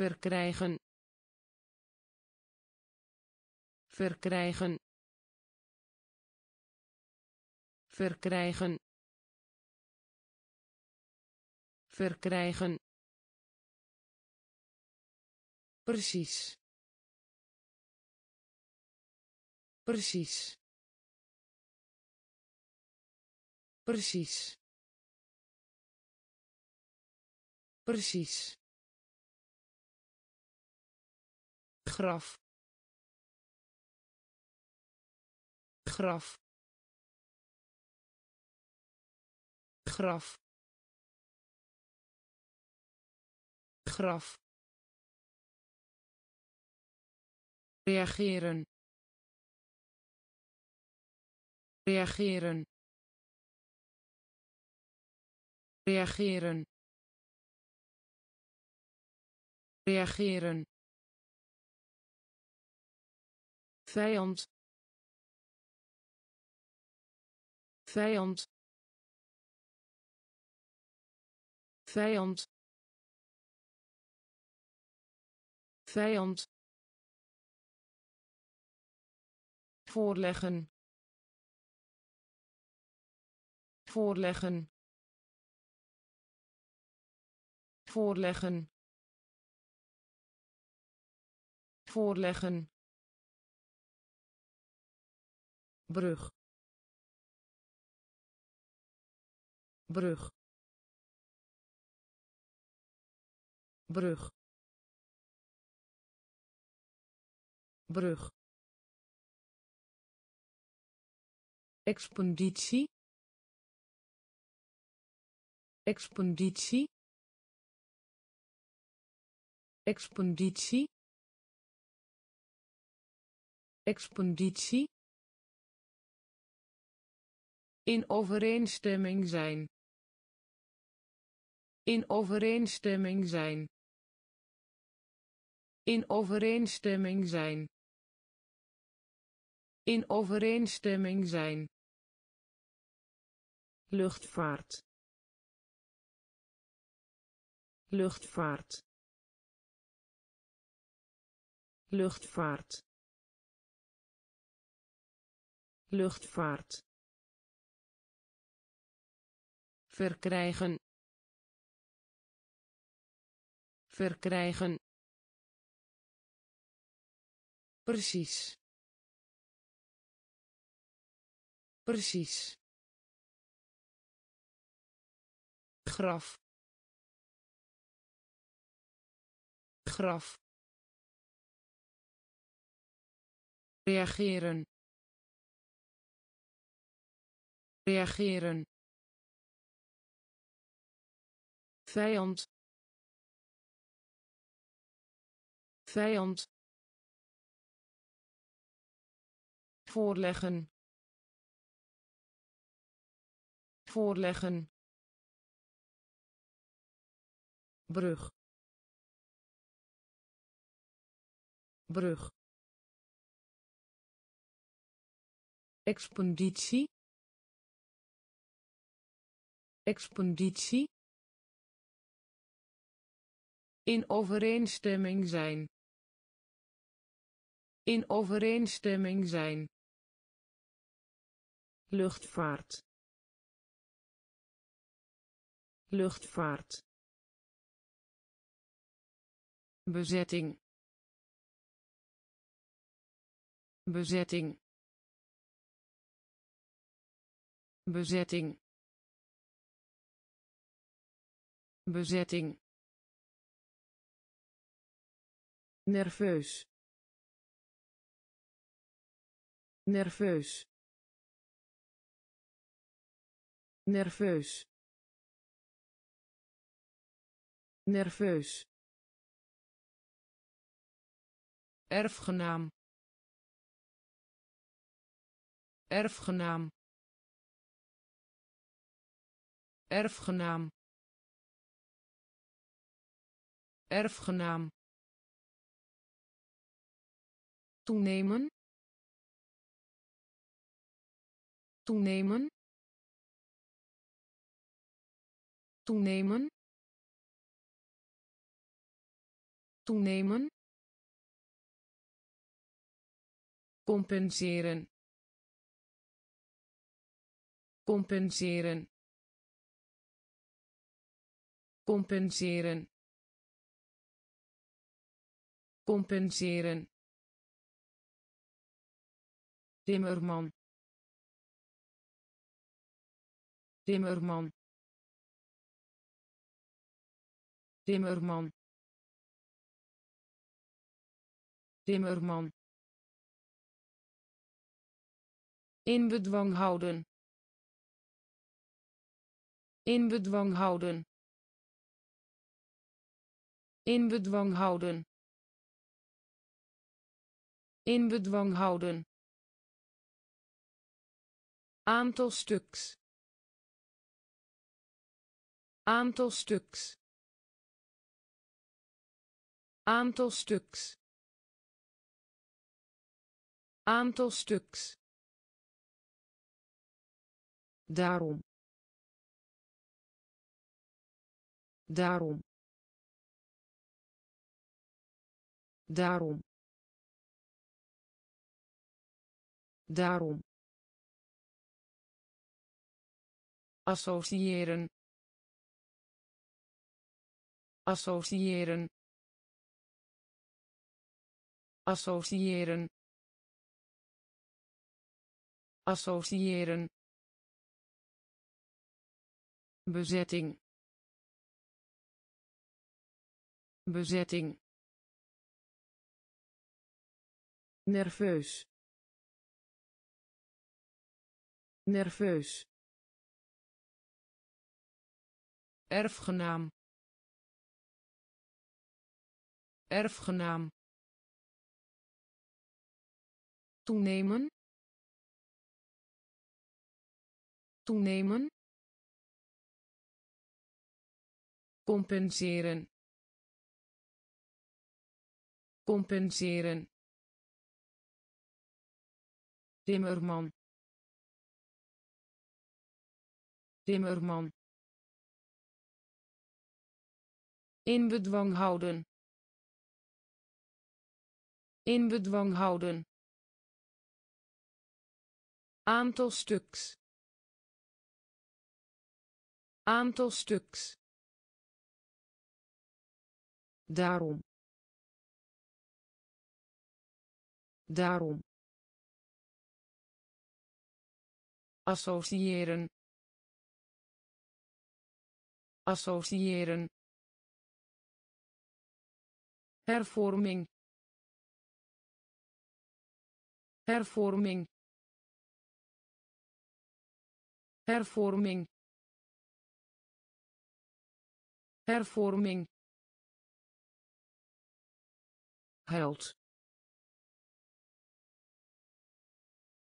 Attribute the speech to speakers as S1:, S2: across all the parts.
S1: verkrijgen verkrijgen verkrijgen verkrijgen precies precies precies precies graf graf graf graf reageren reageren reageren reageren vijand vijand vijand vijand voorleggen voorleggen voorleggen voorleggen brug brug brug brug expeditie expeditie expeditie expeditie in overeenstemming zijn. In overeenstemming zijn. In overeenstemming zijn. In overeenstemming zijn. Luchtvaart. Luchtvaart. Luchtvaart. Luchtvaart verkrijgen verkrijgen precies precies graf graf reageren reageren vijand vijand voorleggen voorleggen brug brug expeditie expeditie in overeenstemming zijn. In overeenstemming zijn. Luchtvaart. Luchtvaart. Bezetting. Bezetting. Bezetting. Bezetting. nerveus nerveus nerveus nerveus erfgenaam erfgenaam erfgenaam erfgenaam toenemen toenemen toenemen toenemen compenseren compenseren compenseren compenseren Timmerman. Timmerman. Timmerman. Timmerman. In bedwang houden. In bedwang houden. In bedwang houden. In bedwang houden aantal stuks aantal stuks aantal stuks aantal stuks daarom daarom daarom daarom associëren associëren associëren associëren bezetting bezetting nerveus nerveus erfgenaam erfgenaam toenemen toenemen compenseren compenseren timmerman timmerman in bedwang houden in bedwang houden aantal stuks aantal stuks daarom daarom associëren associëren hervorming hervorming hervorming hervorming huilt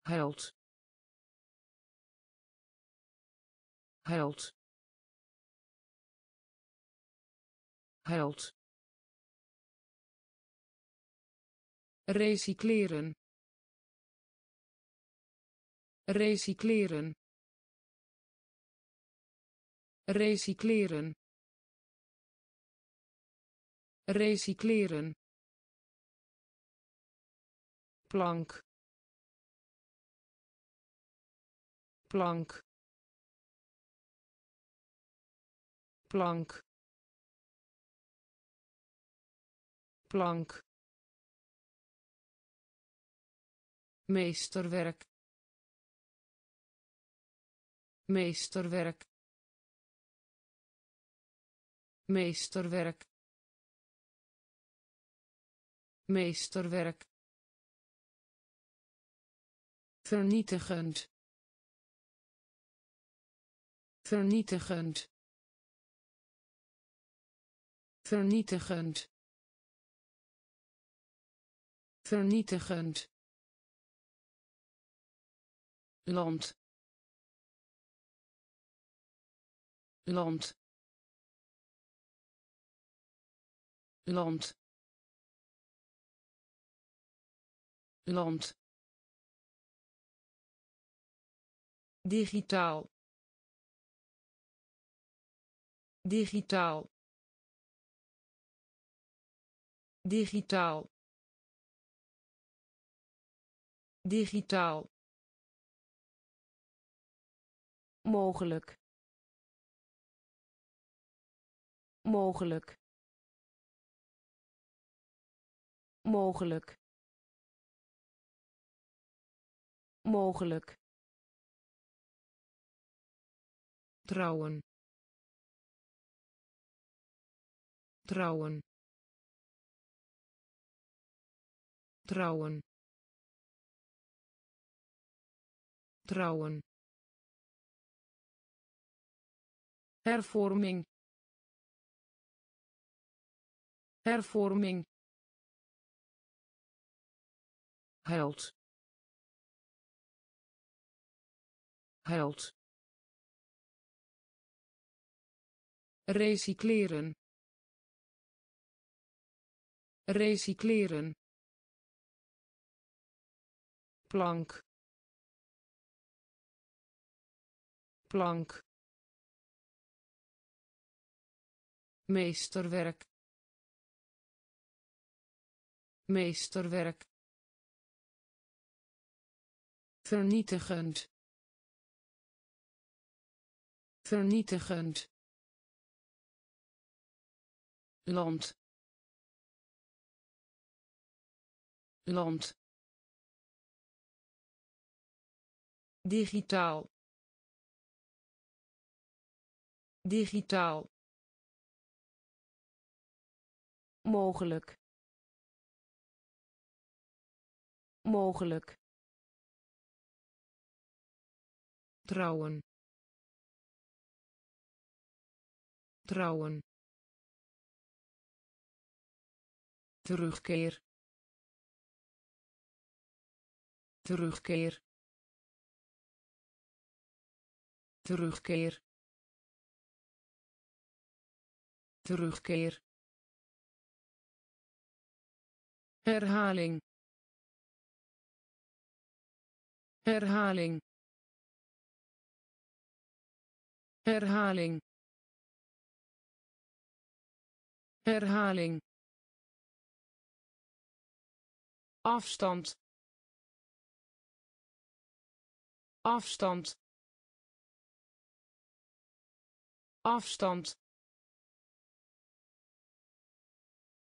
S1: huilt huilt huilt recycleren recycleren recycleren recycleren plank plank plank plank meesterwerk meesterwerk meesterwerk meesterwerk vernietigend vernietigend vernietigend vernietigend land land land land digitaal digitaal digitaal digitaal mogelijk mogelijk mogelijk mogelijk trouwen trouwen trouwen trouwen hervorming hervorming held held recycleren recycleren plank plank meesterwerk meesterwerk vernietigend vernietigend land land digitaal digitaal mogelijk mogelijk trouwen trouwen terugkeer terugkeer terugkeer terugkeer herhaling herhaling herhaling herhaling afstand afstand afstand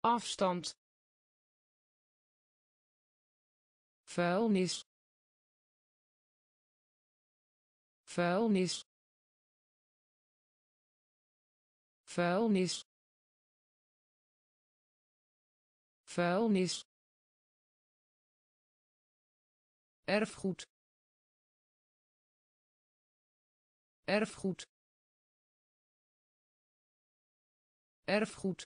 S1: afstand vuilnis vuilnis vuilnis vuilnis erfgoed erfgoed erfgoed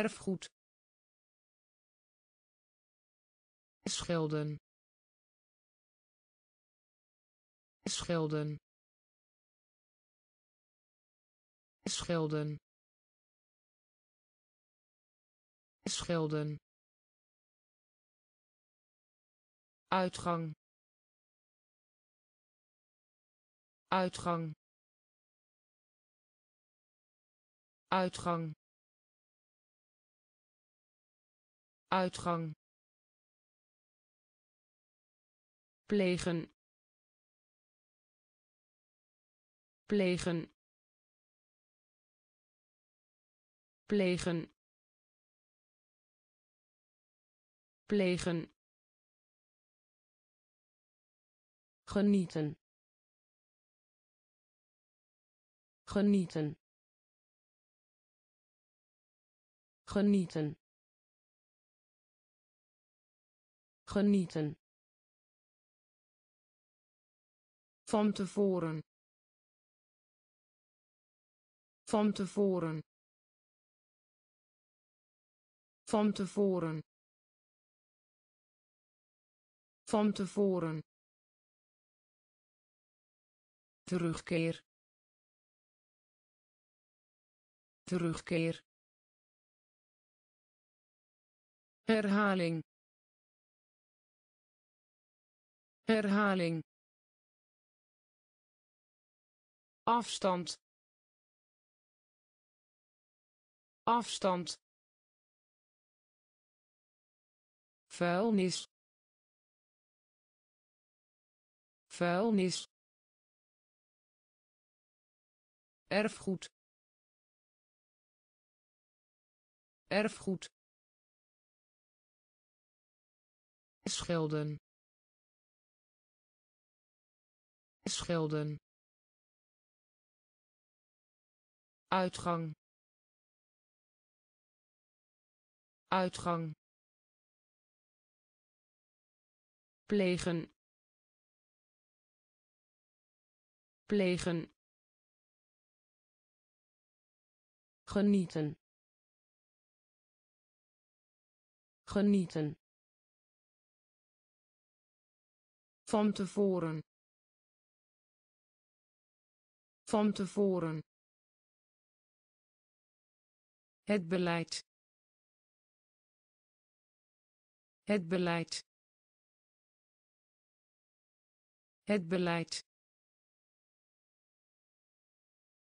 S1: erfgoed Schilden schilden. Schilden. Schilden. uitgang uitgang uitgang uitgang plegen plegen plegen plegen genieten genieten genieten genieten Van tevoren. Van tevoren. Van tevoren. Van tevoren. Terugkeer. Terugkeer. Herhaling. Herhaling. afstand afstand vuilnis vuilnis erfgoed erfgoed schelden schelden uitgang uitgang plegen plegen genieten genieten van tevoren van tevoren het beleid. Het beleid. Het beleid.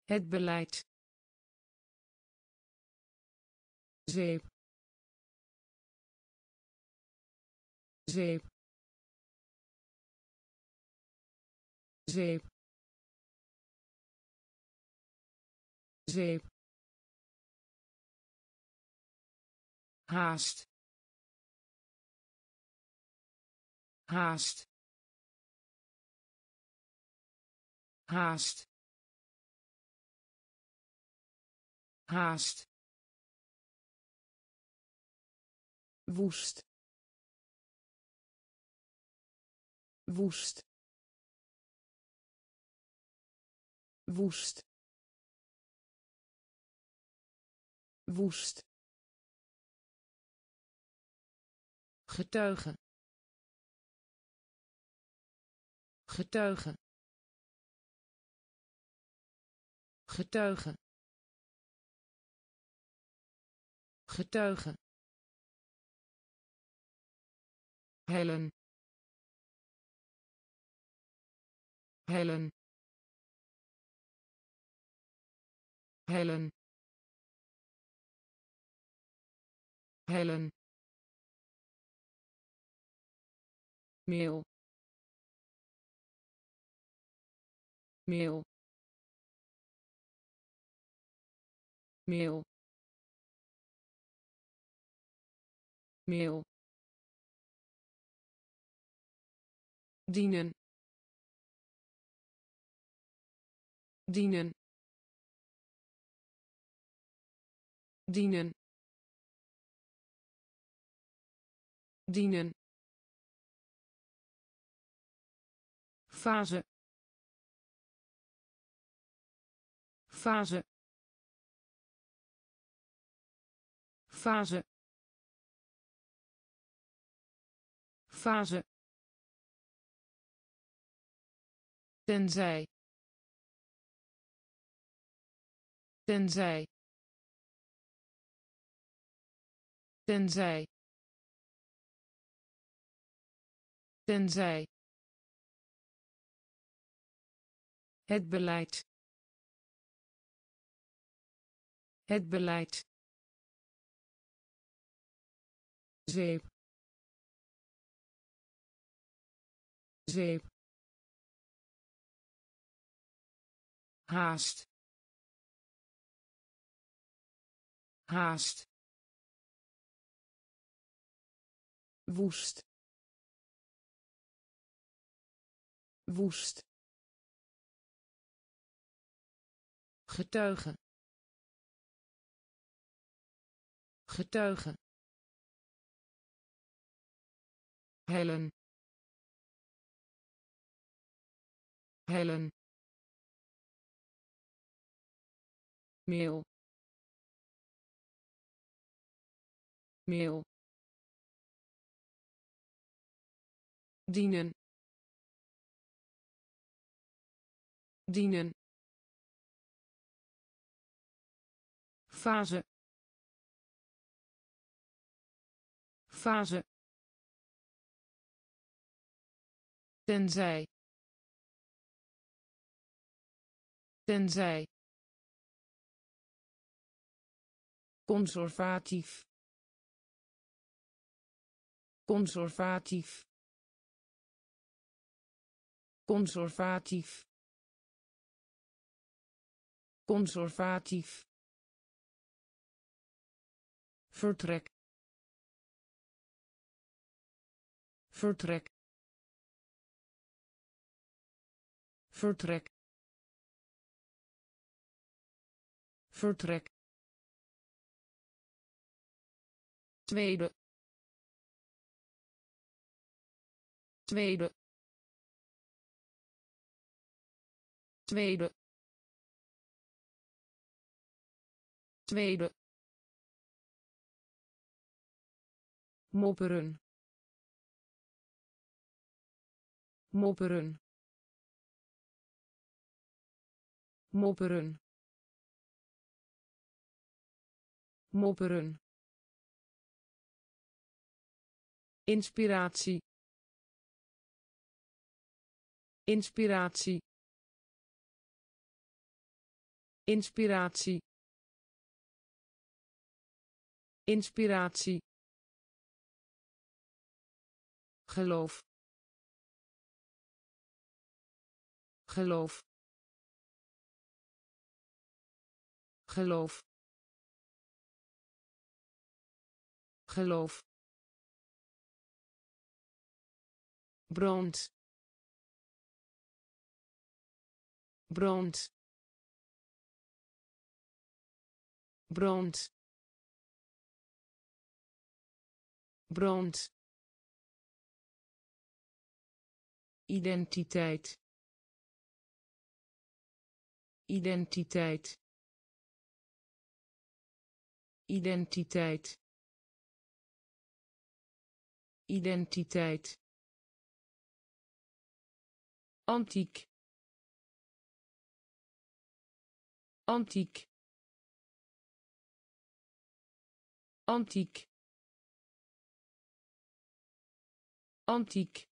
S1: Het beleid. Zeep. Zeep. Zeep. Zeep. haast haast haast haast woest woest woest woest getuige getuige getuige getuige helen helen helen helen meel meel meel meel dienen dienen dienen dienen fase fase fase fase tenzij tenzij tenzij tenzij Het beleid. Het beleid. Zeep. Zeep. Haast. Haast. Woest. Woest. getuige getuige hellen hellen meel meel dienen dienen fase fase tenzij tenzij conservatief conservatief conservatief conservatief vertrek vertrek vertrek vertrek tweede tweede tweede tweede mopperen mopperen mopperen mopperen inspiratie inspiratie inspiratie inspiratie geloof geloof geloof geloof brand brand brand brand identiteit identiteit identiteit identiteit antiek antiek antiek antiek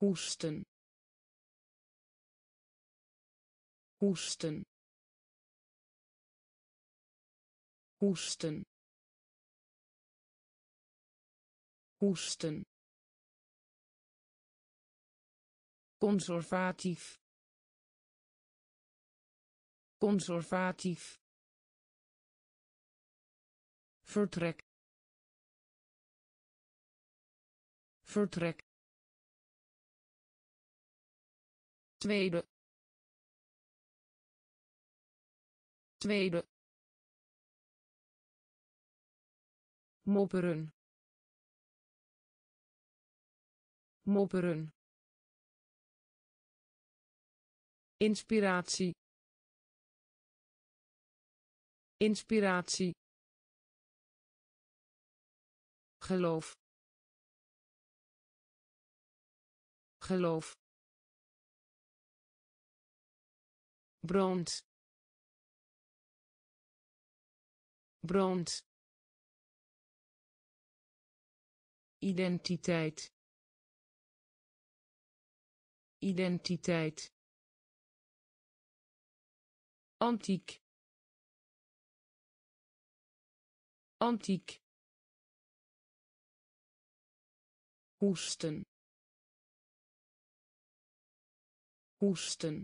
S1: hoesten hoesten hoesten hoesten conservatief conservatief vertrek vertrek tweede tweede mopperen mopperen inspiratie inspiratie geloof geloof brand brand identiteit identiteit antiek antiek hoesten hoesten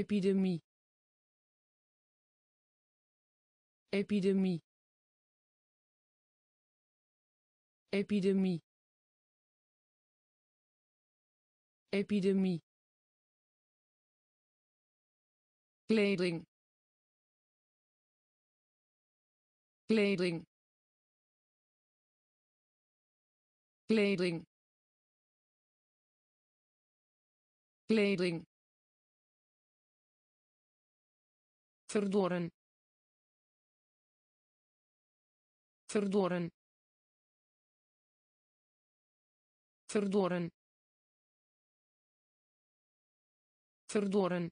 S1: epidemie epidemie epidemie epidemie kleding kleding kleding kleding verdoren verdoren verdoren verdoren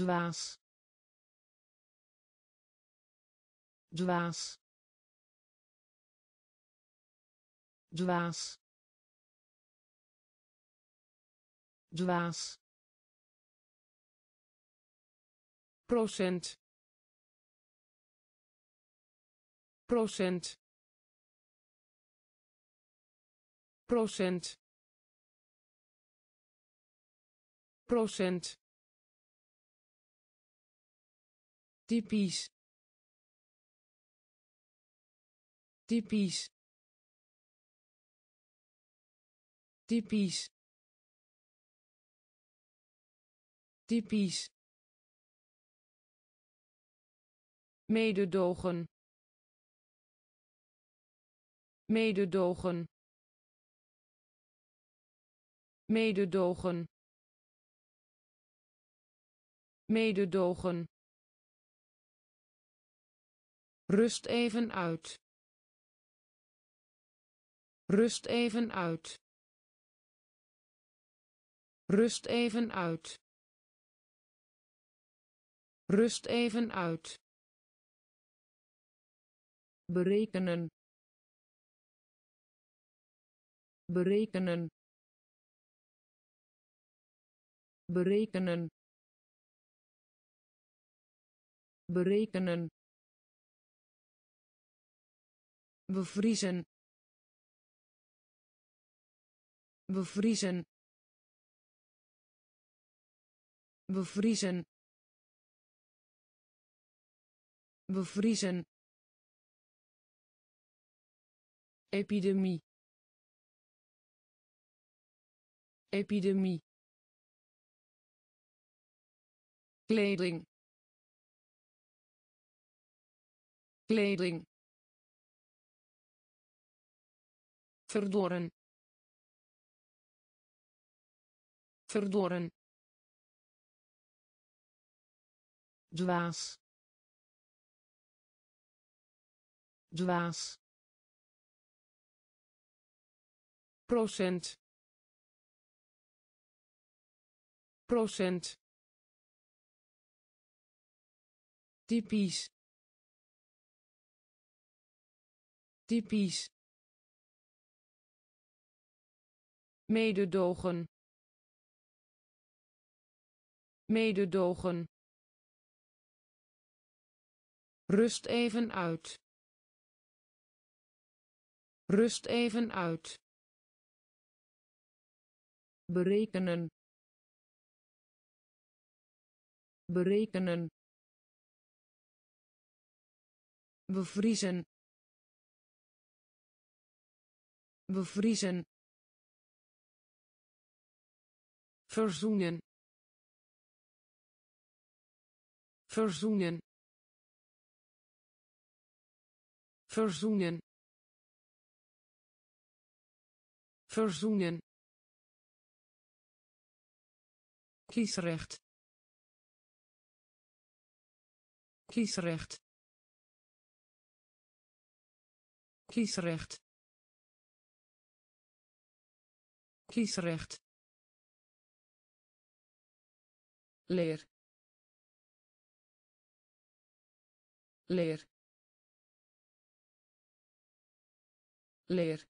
S1: dwaas dwaas dwaas dwaas procent procent procent procent typisch typisch typisch typisch mededogen mededogen mededogen mededogen rust even uit rust even uit rust even uit rust even uit berekenen berekenen berekenen berekenen bevriezen bevriezen bevriezen bevriezen epidemie epidemie kleding kleding verdoren, verdoren, dwaas dwaas procent procent typisch typisch mededogen mededogen rust even uit rust even uit berekenen berekenen bevriezen bevriezen verzoenen verzoenen verzoenen verzoenen kiesrecht kiesrecht kiesrecht kiesrecht leer leer leer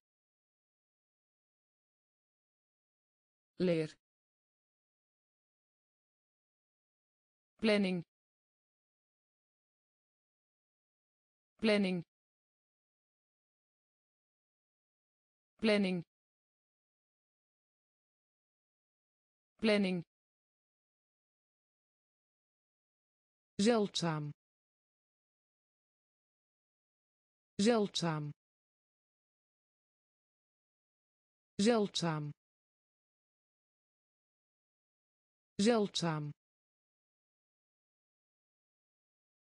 S1: leer planning planning planning planning zeldzaam zeldzaam zeldzaam zeldzaam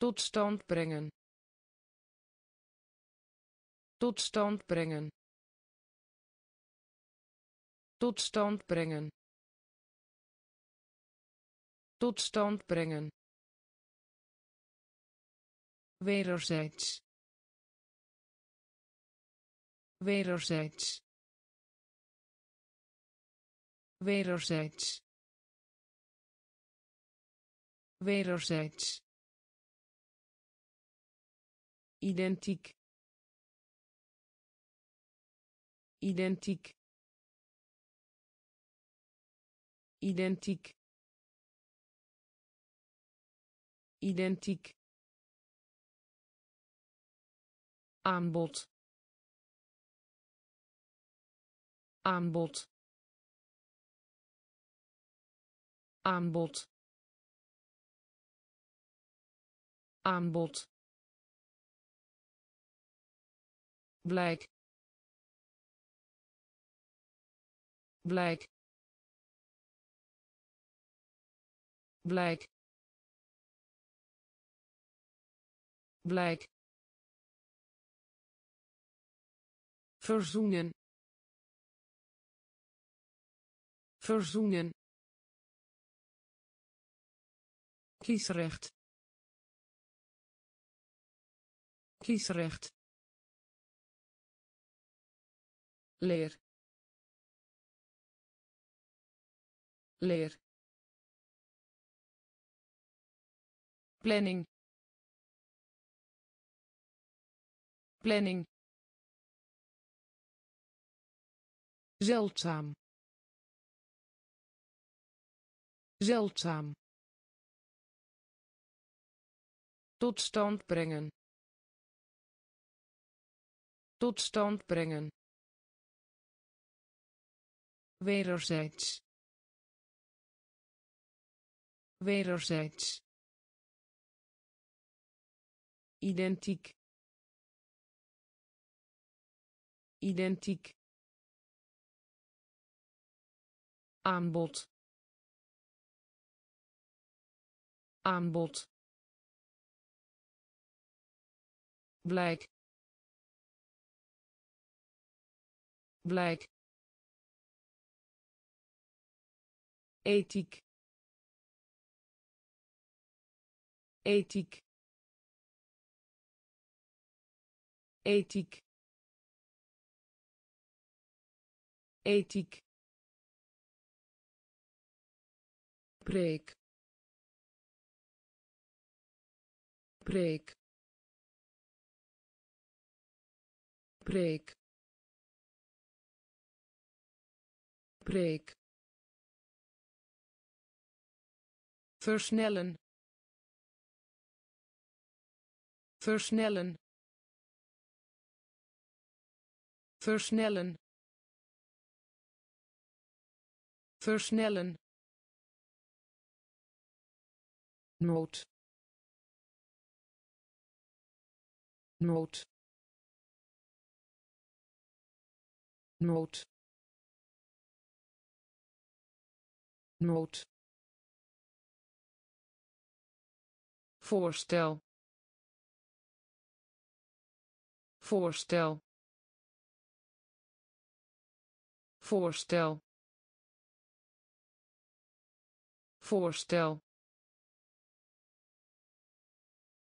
S1: tot stand brengen tot stand brengen tot stand brengen tot stand brengen wederzijds wederzijds wederzijds wederzijds identiek identiek identiek identiek aanbod aanbod aanbod aanbod blijk blijk blijk blijk verzoenen verzoenen kiesrecht kiesrecht leer leer planning planning zeldzaam zeldzaam tot stand brengen tot stand brengen wederzijds wederzijds identiek identiek aanbod aanbod blijk blijk ethiek ethiek ethiek ethiek preek preek preek preek versnellen versnellen versnellen versnellen nood nood nood nood voorstel voorstel voorstel voorstel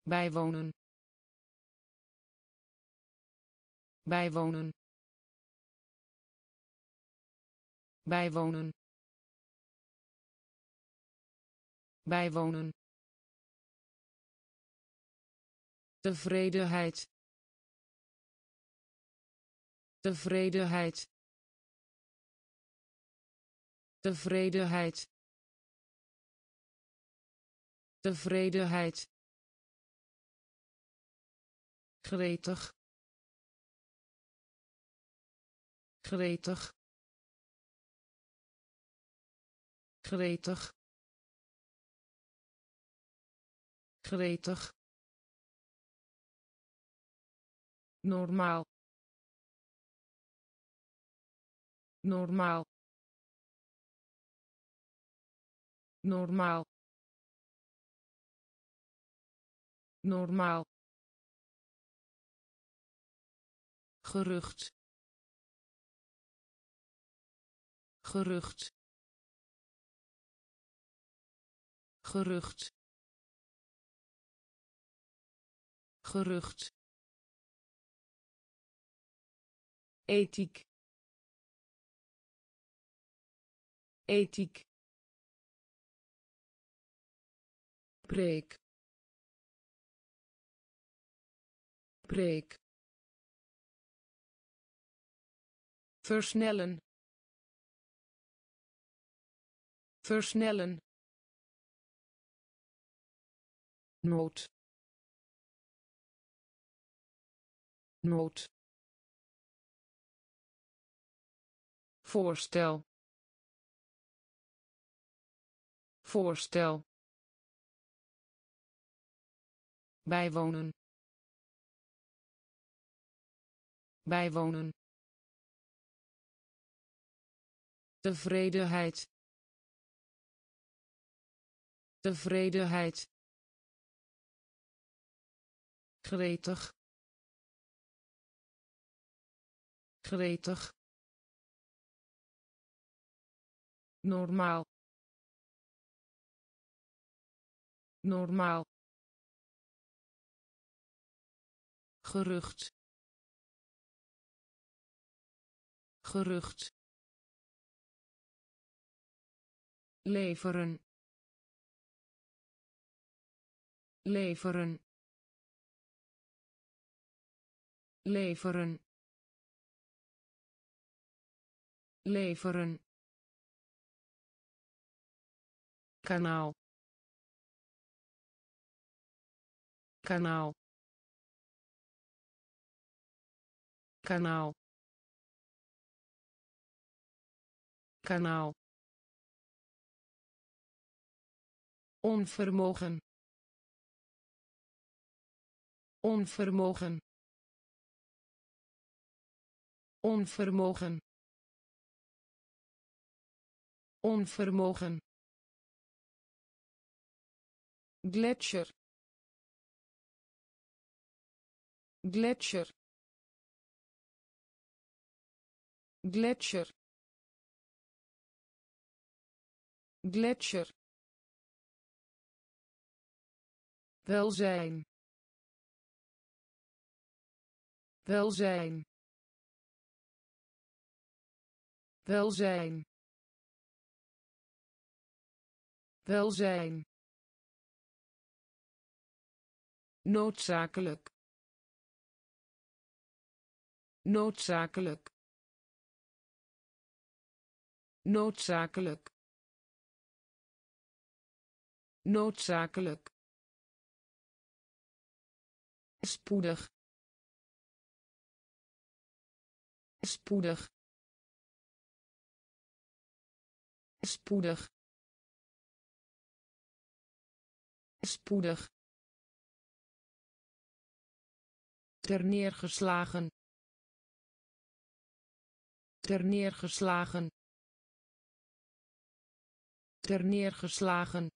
S1: bijwonen bijwonen bijwonen bijwonen tevredenheid tevredenheid tevredenheid tevredenheid gretig gretig gretig gretig normaal normaal normaal normaal gerucht gerucht gerucht gerucht ethiek ethiek preek preek versnellen versnellen nood nood voorstel voorstel bijwonen bijwonen tevredenheid tevredenheid gretig gretig normaal normaal gerucht gerucht leveren leveren leveren leveren kanaal kanaal kanaal kanaal onvermogen onvermogen onvermogen onvermogen gletsjer gletsjer gletsjer gletsjer welzijn welzijn welzijn welzijn noodzakelijk noodzakelijk noodzakelijk noodzakelijk spoedig spoedig spoedig spoedig terneergeslagen terneergeslagen terneergeslagen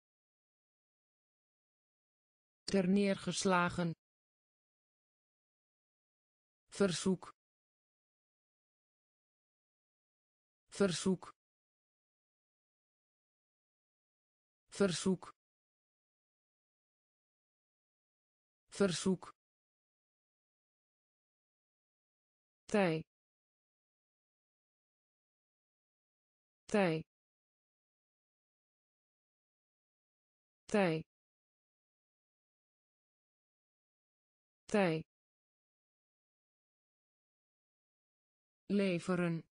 S1: terneergeslagen verzoek verzoek verzoek verzoek tij tij tij tij leveren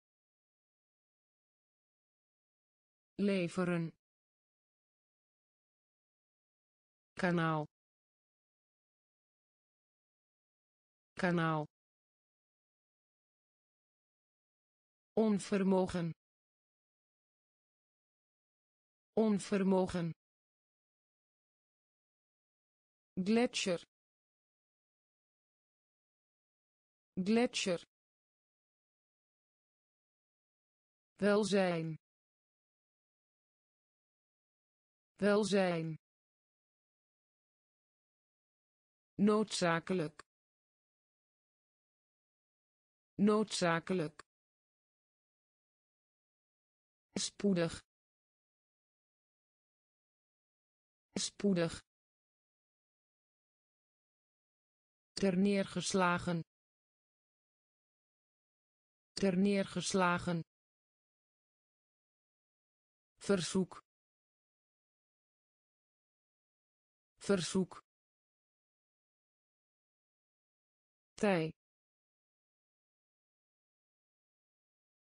S1: leveren kanaal kanaal onvermogen onvermogen gletsjer gletsjer welzijn welzijn noodzakelijk noodzakelijk spoedig spoedig terneergeslagen terneergeslagen verzoek verzoek tijd,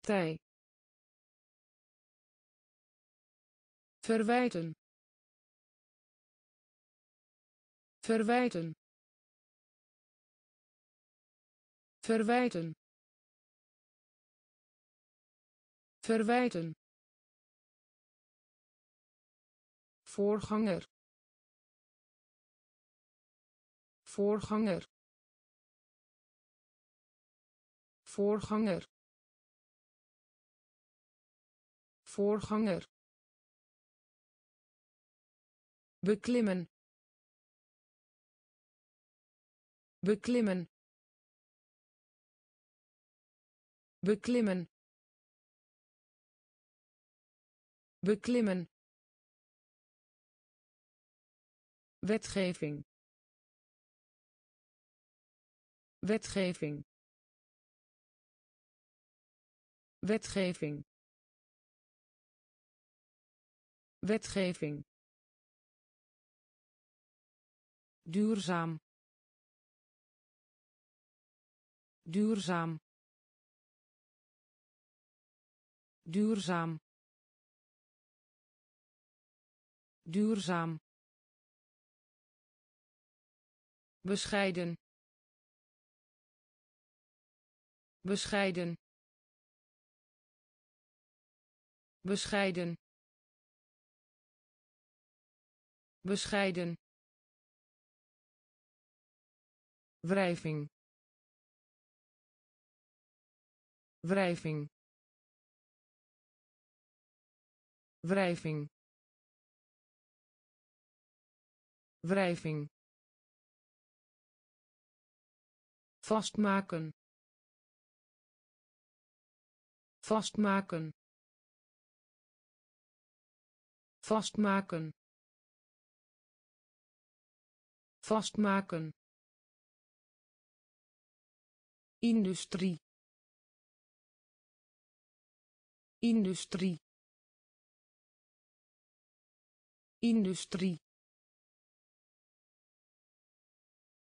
S1: tijd. verwijten verwijten verwijten verwijten voorganger voorganger voorganger voorganger beklimmen beklimmen beklimmen beklimmen wetgeving wetgeving wetgeving wetgeving duurzaam duurzaam duurzaam duurzaam bescheiden bescheiden bescheiden bescheiden wrijving wrijving wrijving wrijving vastmaken vastmaken vastmaken vastmaken industrie industrie industrie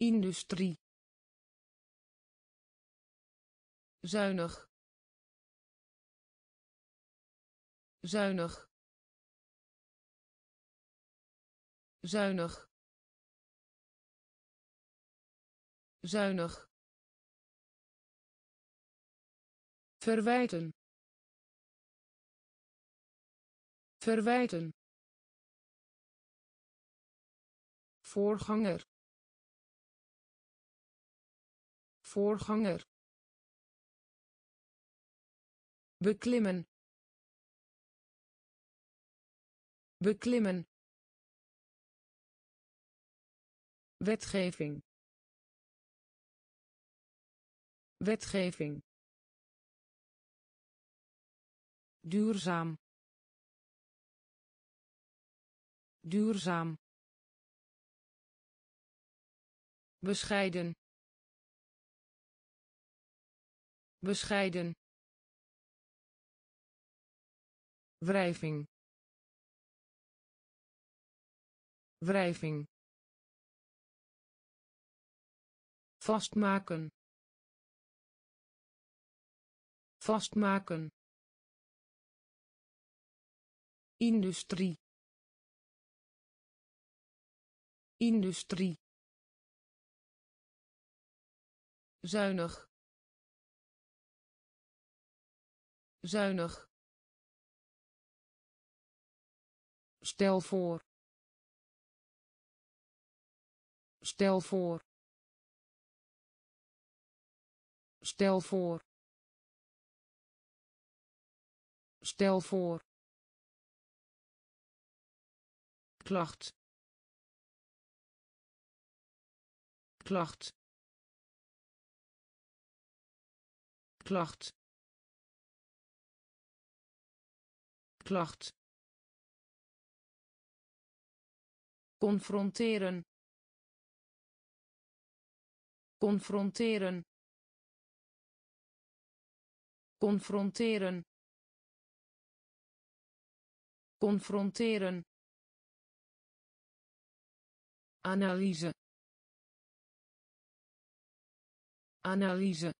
S1: industrie zuinig zuinig zuinig zuinig verwijten verwijten voorganger voorganger beklimmen beklimmen wetgeving wetgeving duurzaam duurzaam bescheiden bescheiden wrijving wrijving vastmaken vastmaken industrie industrie zuinig zuinig stel voor stel voor stel voor stel voor klacht klacht klacht klacht confronteren confronteren confronteren confronteren Analyse. Analyse.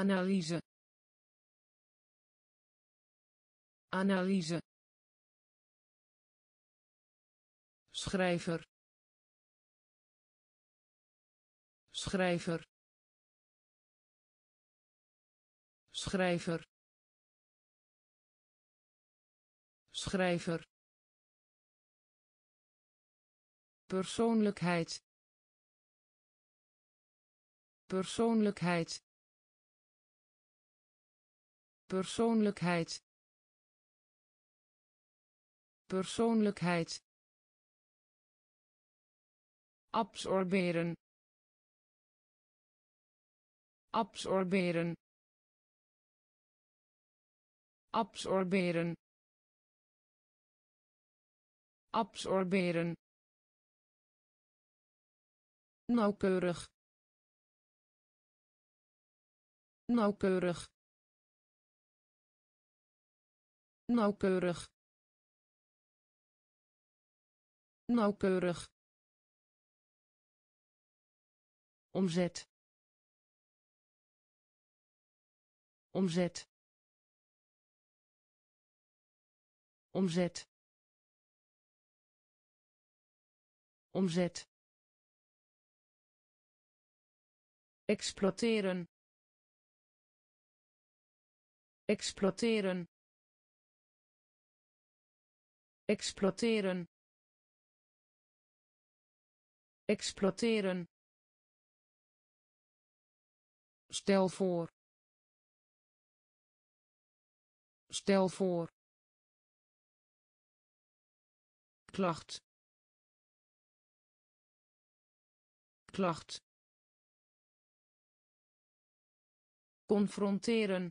S1: Analyse. Analyse. Schrijver. Schrijver. Schrijver. Schrijver. persoonlijkheid persoonlijkheid persoonlijkheid persoonlijkheid absorberen absorberen absorberen absorberen nauwkeurig nauwkeurig nauwkeurig nauwkeurig omzet omzet omzet omzet exploiteren exploiteren exploiteren exploiteren stel voor stel voor klacht klacht confronteren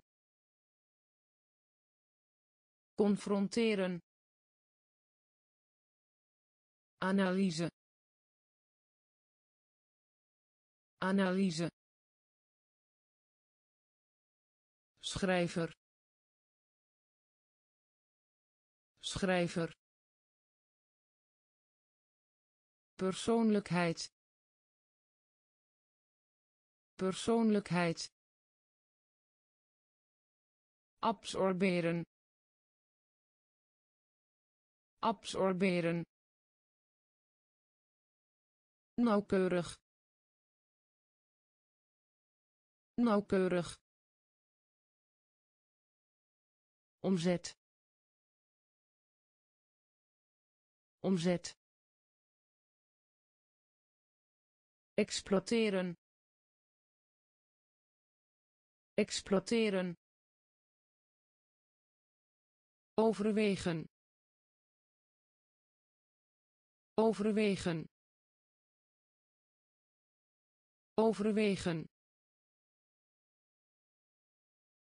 S1: confronteren analyse analyse schrijver schrijver persoonlijkheid persoonlijkheid absorberen absorberen nauwkeurig nauwkeurig omzet omzet exploiteren exploiteren overwegen overwegen overwegen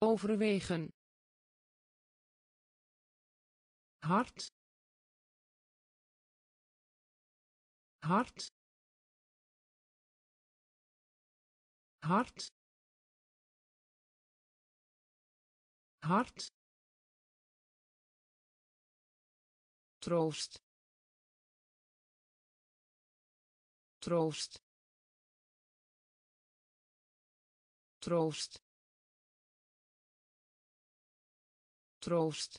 S1: overwegen hard hard hard hard troost troost troost troost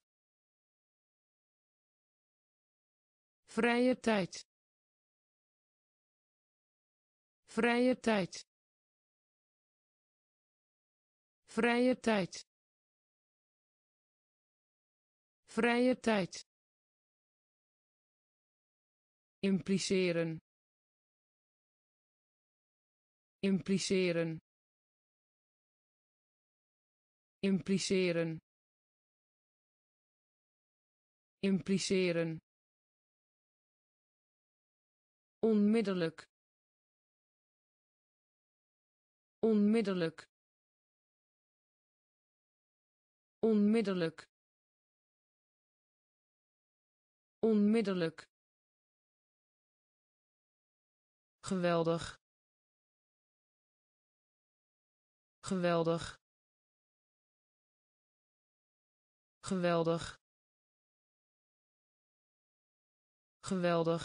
S1: vrije tijd vrije tijd vrije tijd vrije tijd impliceren impliceren impliceren impliceren onmiddellijk onmiddellijk onmiddellijk onmiddellijk geweldig geweldig geweldig geweldig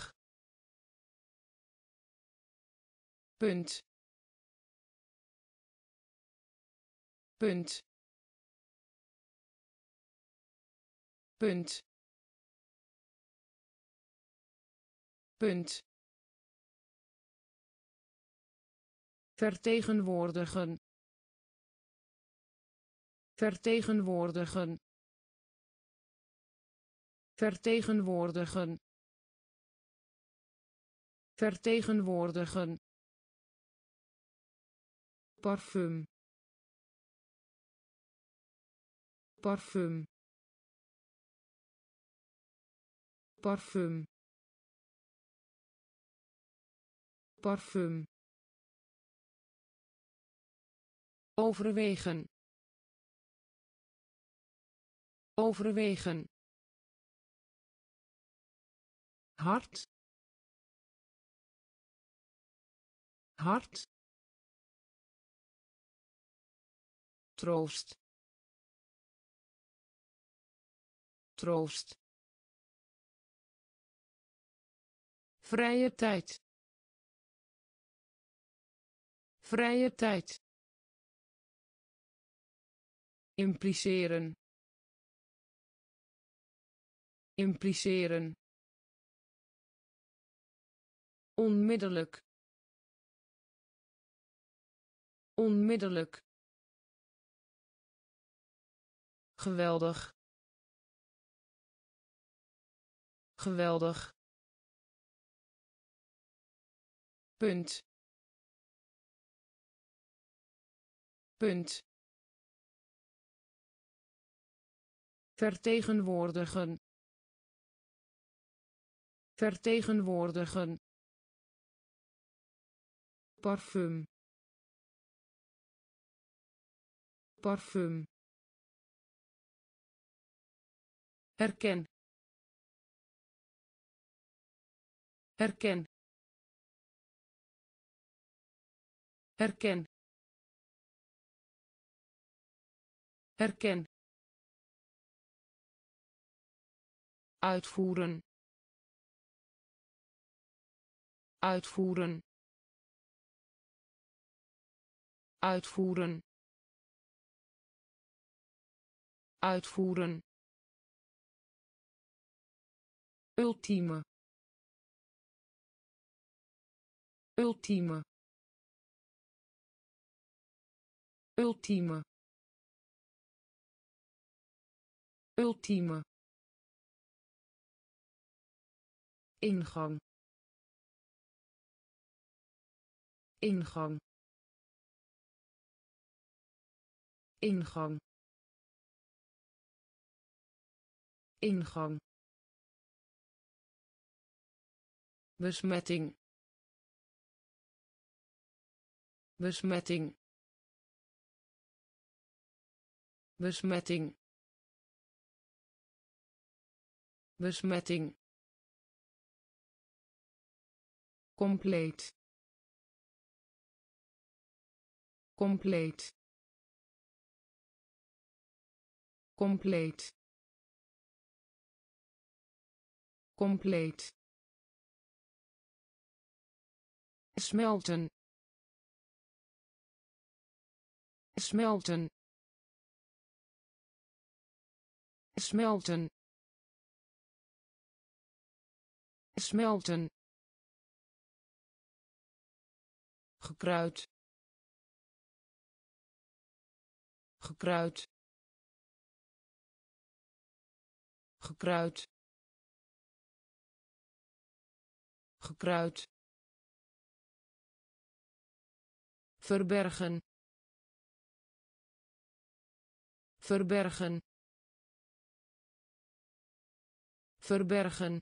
S1: punt punt punt punt vertegenwoordigen vertegenwoordigen vertegenwoordigen vertegenwoordigen parfum parfum parfum parfum overwegen overwegen hart hart troost troost vrije tijd vrije tijd impliceren impliceren onmiddellijk onmiddellijk geweldig geweldig punt punt vertegenwoordigen vertegenwoordigen parfum parfum herken herken herken herken uitvoeren uitvoeren uitvoeren uitvoeren ultieme ultieme ultieme ultieme ingang ingang ingang ingang besmetting besmetting besmetting besmetting compleet compleet compleet compleet smelten smelten smelten smelten gekruid gekruid gekruid gekruid verbergen verbergen verbergen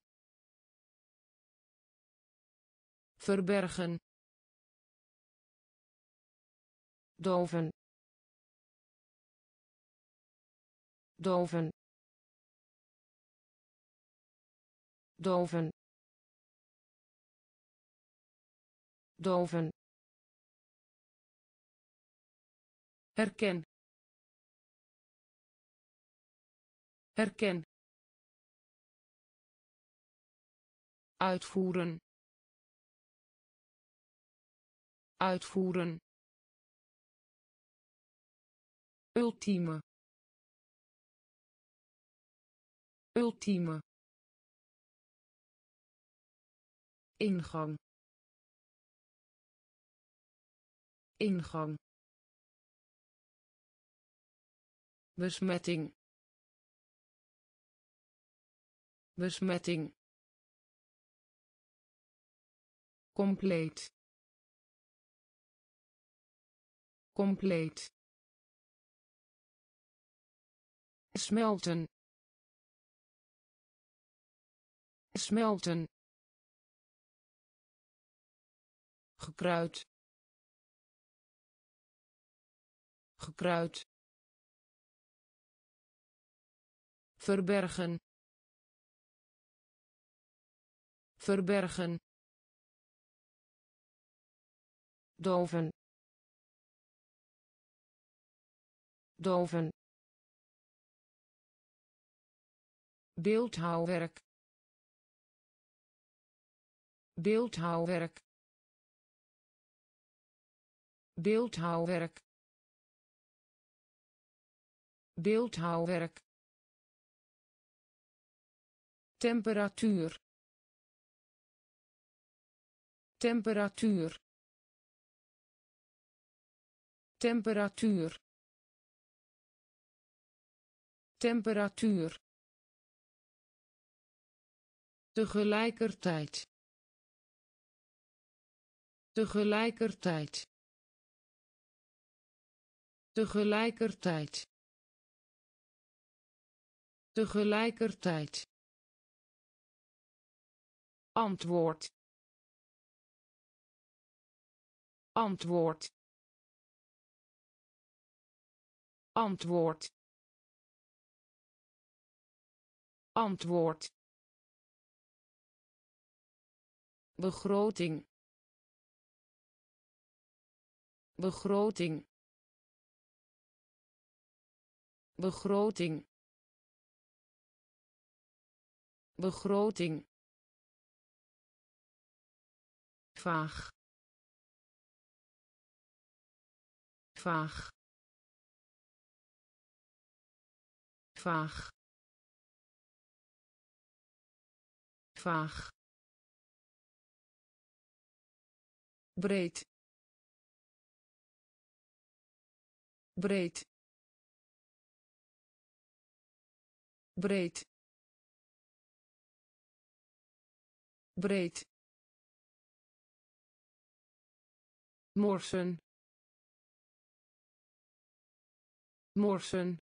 S1: verbergen doven doven doven doven herken herken uitvoeren uitvoeren ultieme ultieme ingang ingang besmetting besmetting compleet compleet smelten smelten gekruid gekruid verbergen verbergen doven doven beeldhouwwerk beeldhouwwerk beeldhouwwerk beeldhouwwerk temperatuur temperatuur temperatuur temperatuur tegelijkertijd tegelijkertijd tegelijkertijd tegelijkertijd antwoord antwoord antwoord antwoord begroting begroting begroting begroting vaag vaag vaag vaag breed breed breed breed morsen morsen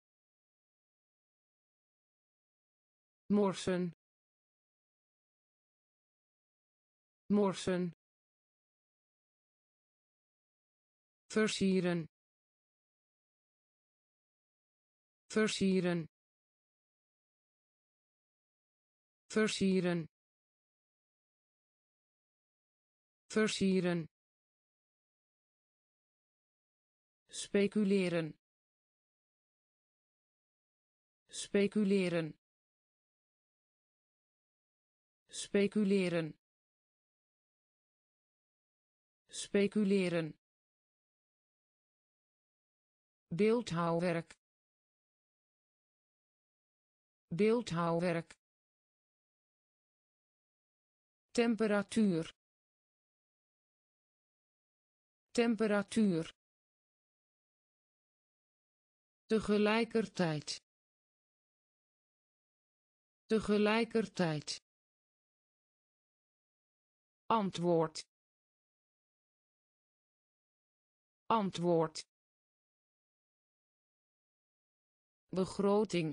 S1: morsen morsen versieren versieren versieren versieren speculeren speculeren speculeren speculeren beeldhouwwerk beeldhouwwerk temperatuur temperatuur tegelijkertijd tegelijkertijd antwoord antwoord begroting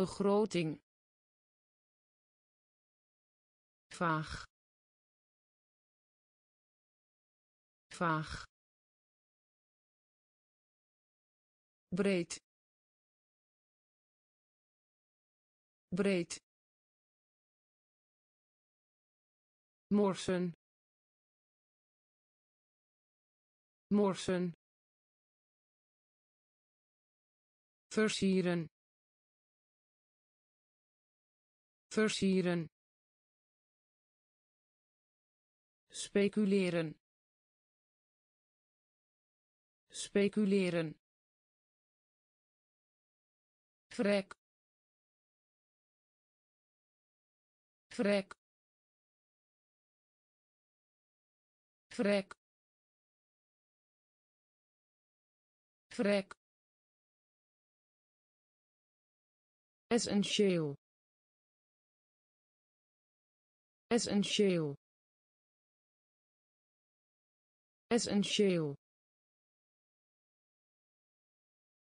S1: begroting vaag vaag breed breed morsen morsen versieren versieren speculeren speculeren vrek vrek vrek vrek essentieel essentieel essentieel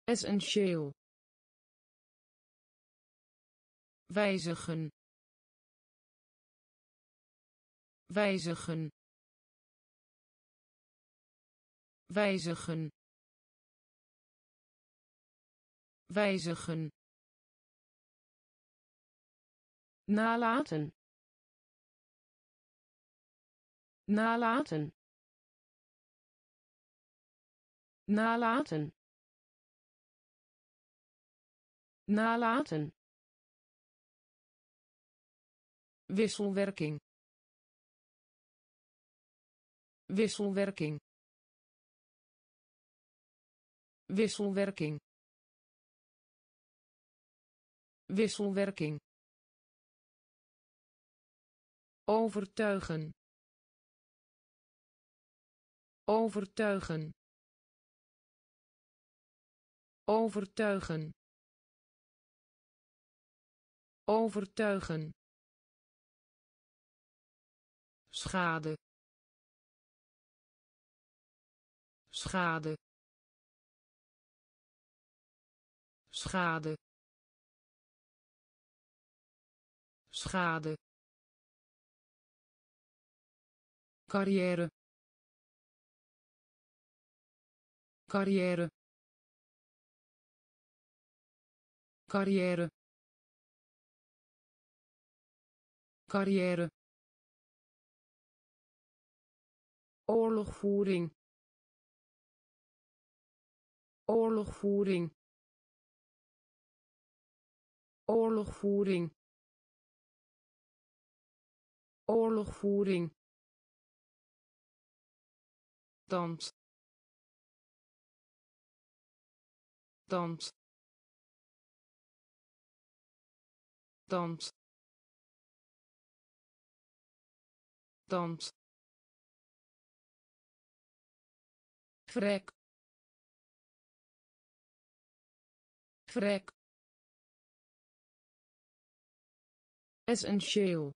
S1: essentieel wijzigen wijzigen wijzigen wijzigen nalaten nalaten nalaten nalaten wisselwerking wisselwerking wisselwerking wisselwerking overtuigen overtuigen overtuigen overtuigen schade schade schade schade carrière carrière carrière carrière oorlogvoering oorlogvoering oorlogvoering oorlogvoering dans dans dans dans vrek vrek essentieel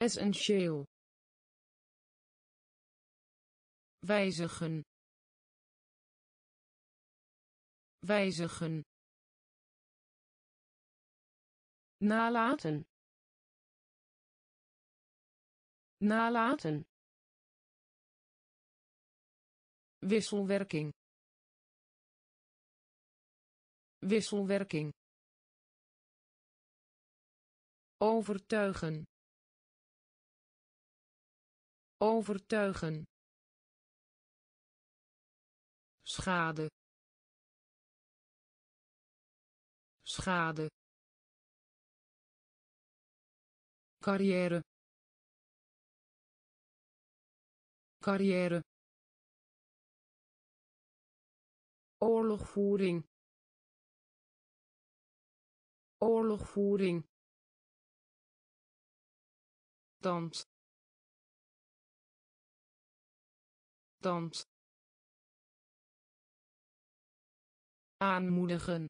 S1: essentieel wijzigen wijzigen nalaten nalaten wisselwerking wisselwerking overtuigen overtuigen schade schade carrière carrière oorlogvoering oorlogvoering dans dans aanmoedigen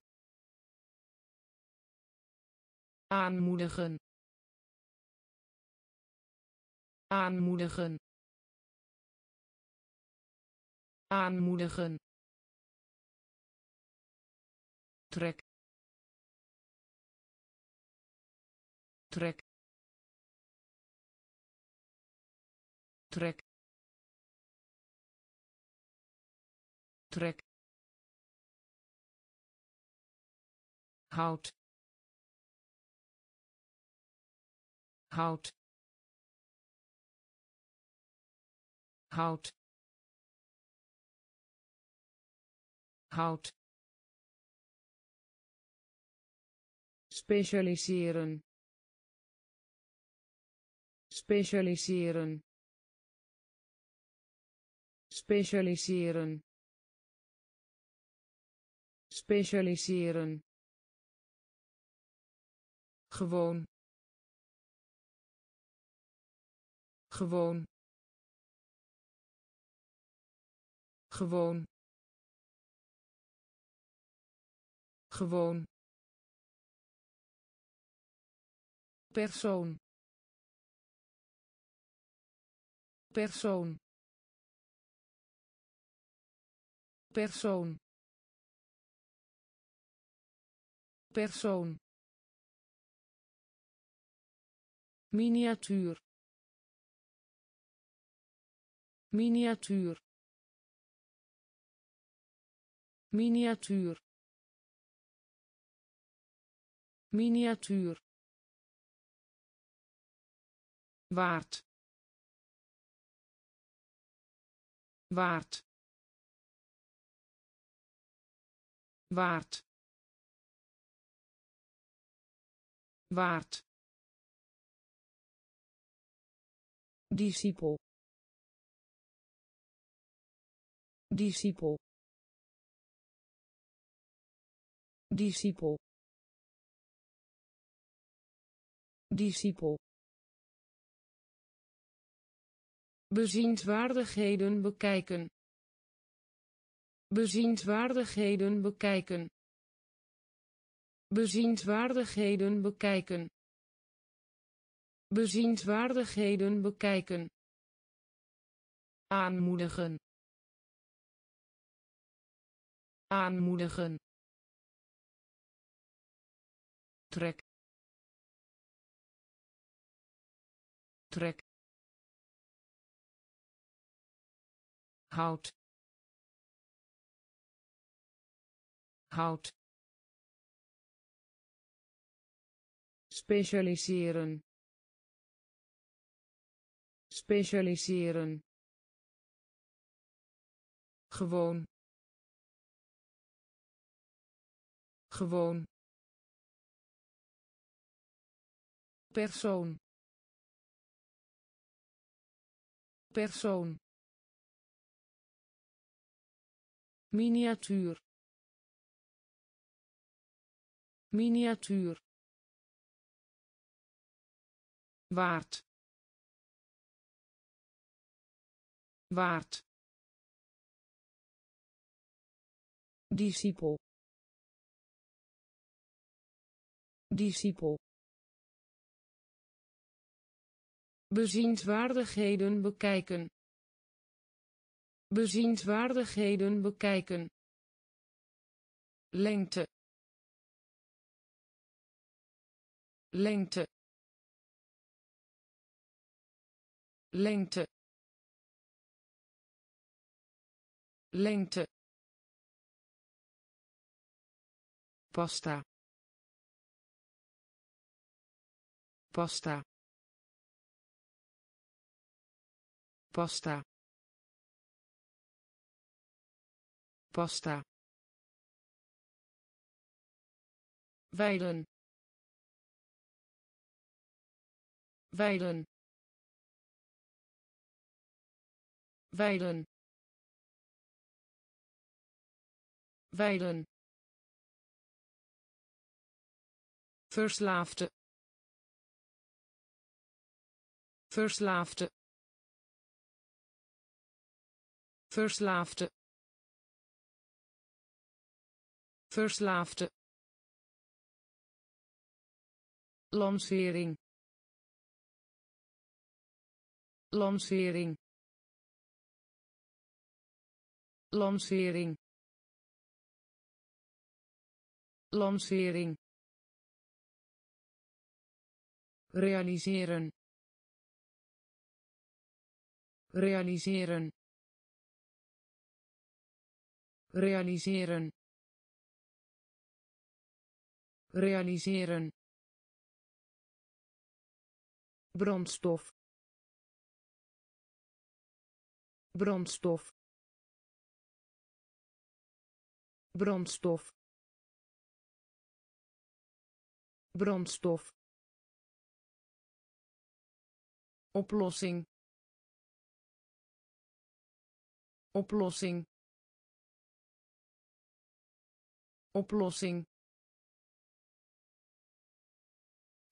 S1: aanmoedigen aanmoedigen aanmoedigen trek trek trek trek hout hout hout hout specialiseren specialiseren specialiseren specialiseren gewoon gewoon gewoon gewoon persoon persoon persoon persoon miniatuur miniatuur miniatuur miniatuur waard waard waard waard discipel discipel discipel discipel bezienswaardigheden bekijken bezienswaardigheden bekijken bezienswaardigheden bekijken bezienswaardigheden bekijken aanmoedigen aanmoedigen trek trek hout hout specialiseren specialiseren gewoon gewoon persoon persoon miniatuur miniatuur waard waard discipel discipel bezienswaardigheden bekijken bezienswaardigheden bekijken lengte lengte lengte lengte pasta pasta pasta pasta weiden weiden weiden wijlen verslaafde verslaafde verslaafde verslaafde lancering lancering lancering lancering realiseren realiseren realiseren realiseren brandstof brandstof brandstof brandstof oplossing oplossing oplossing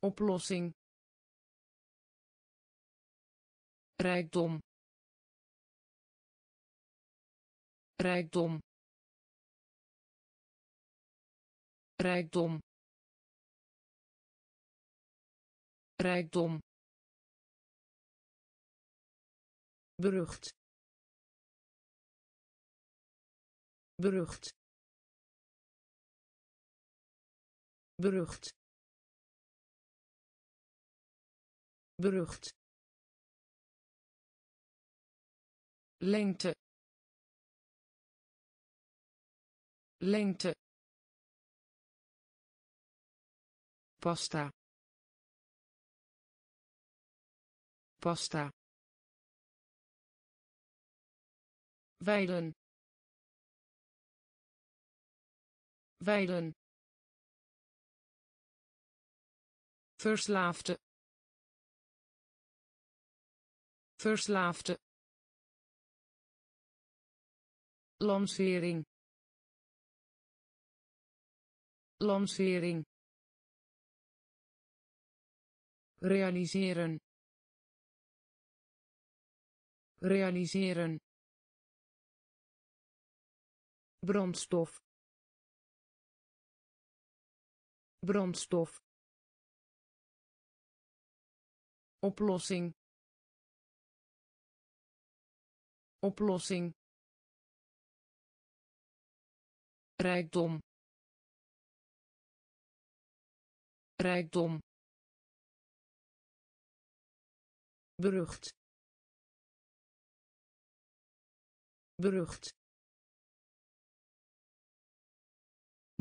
S1: oplossing rijkdom rijkdom rijkdom rijkdom berucht berucht berucht berucht lengte lengte pasta pasta weiden weiden verslaafde verslaafde lancering lancering realiseren realiseren brandstof brandstof oplossing oplossing rijkdom rijkdom berucht berucht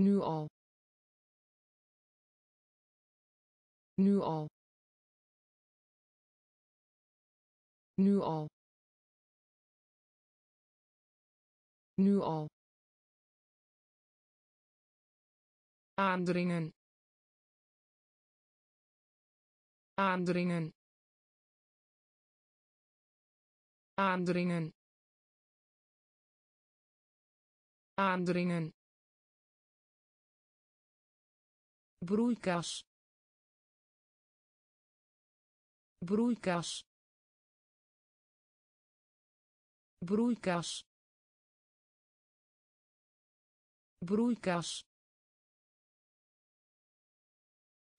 S1: nu al nu al nu al nu al aandringen aandringen aandringen aandringen broeikas broeikas broeikas broeikas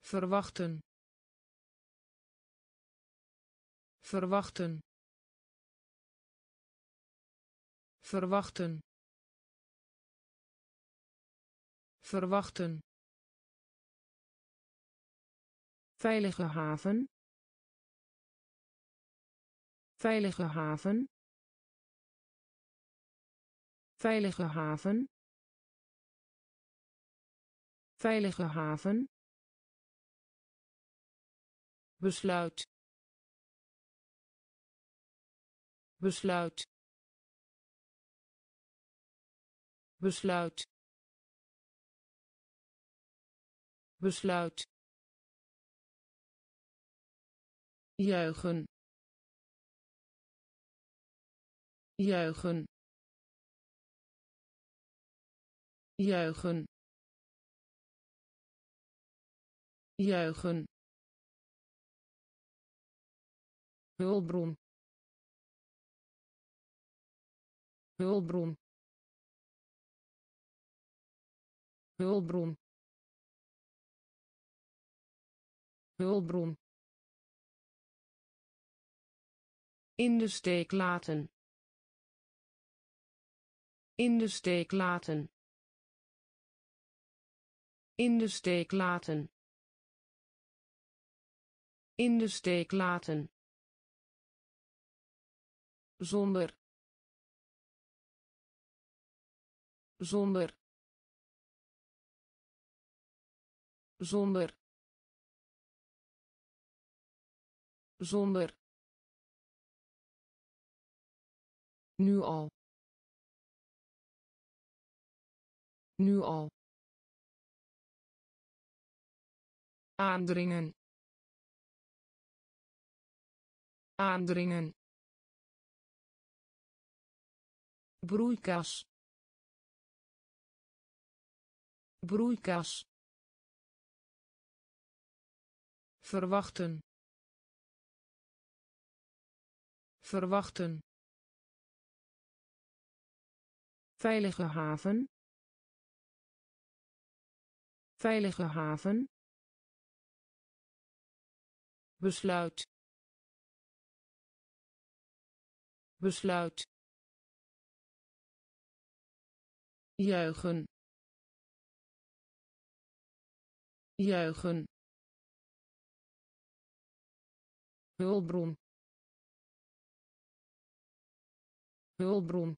S1: verwachten verwachten verwachten verwachten veilige haven veilige haven veilige haven veilige haven besluit besluit besluit besluit juichen juichen juichen juichen hulbron hulbron hulbron in de steek laten in de steek laten in de steek laten in de steek laten zonder zonder zonder zonder nu al nu al aandringen aandringen broeikas broeikas verwachten verwachten veilige haven veilige haven besluit besluit juichen juichen hulbron hulbron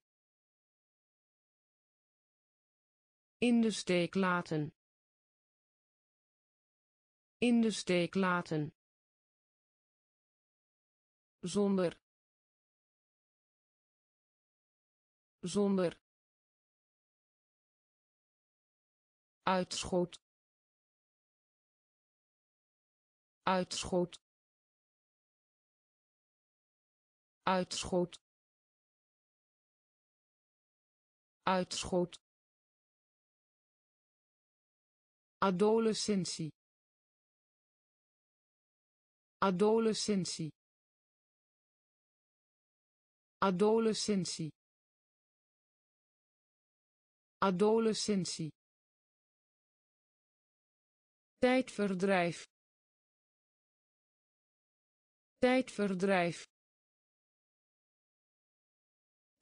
S1: in de steek laten in de steek laten zonder zonder uitschot uitschot uitschot uitschot adolescentie adolescentie adolescentie adolescentie tijdverdrijf tijdverdrijf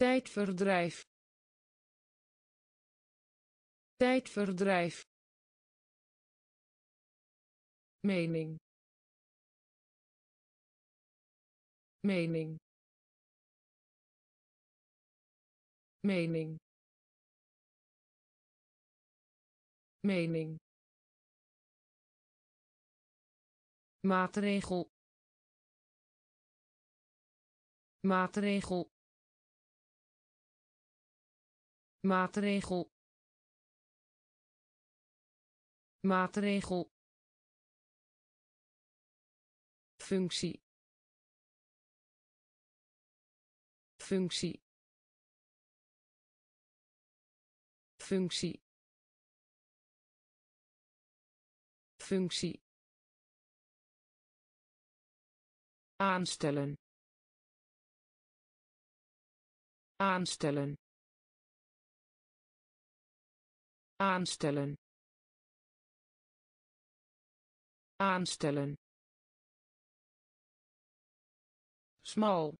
S1: tijdverdrijf Tijdverdrijf. Mening. Mening. Mening. Mening. maatregel maatregel maatregel maatregel functie functie functie functie aanstellen aanstellen aanstellen aanstellen smal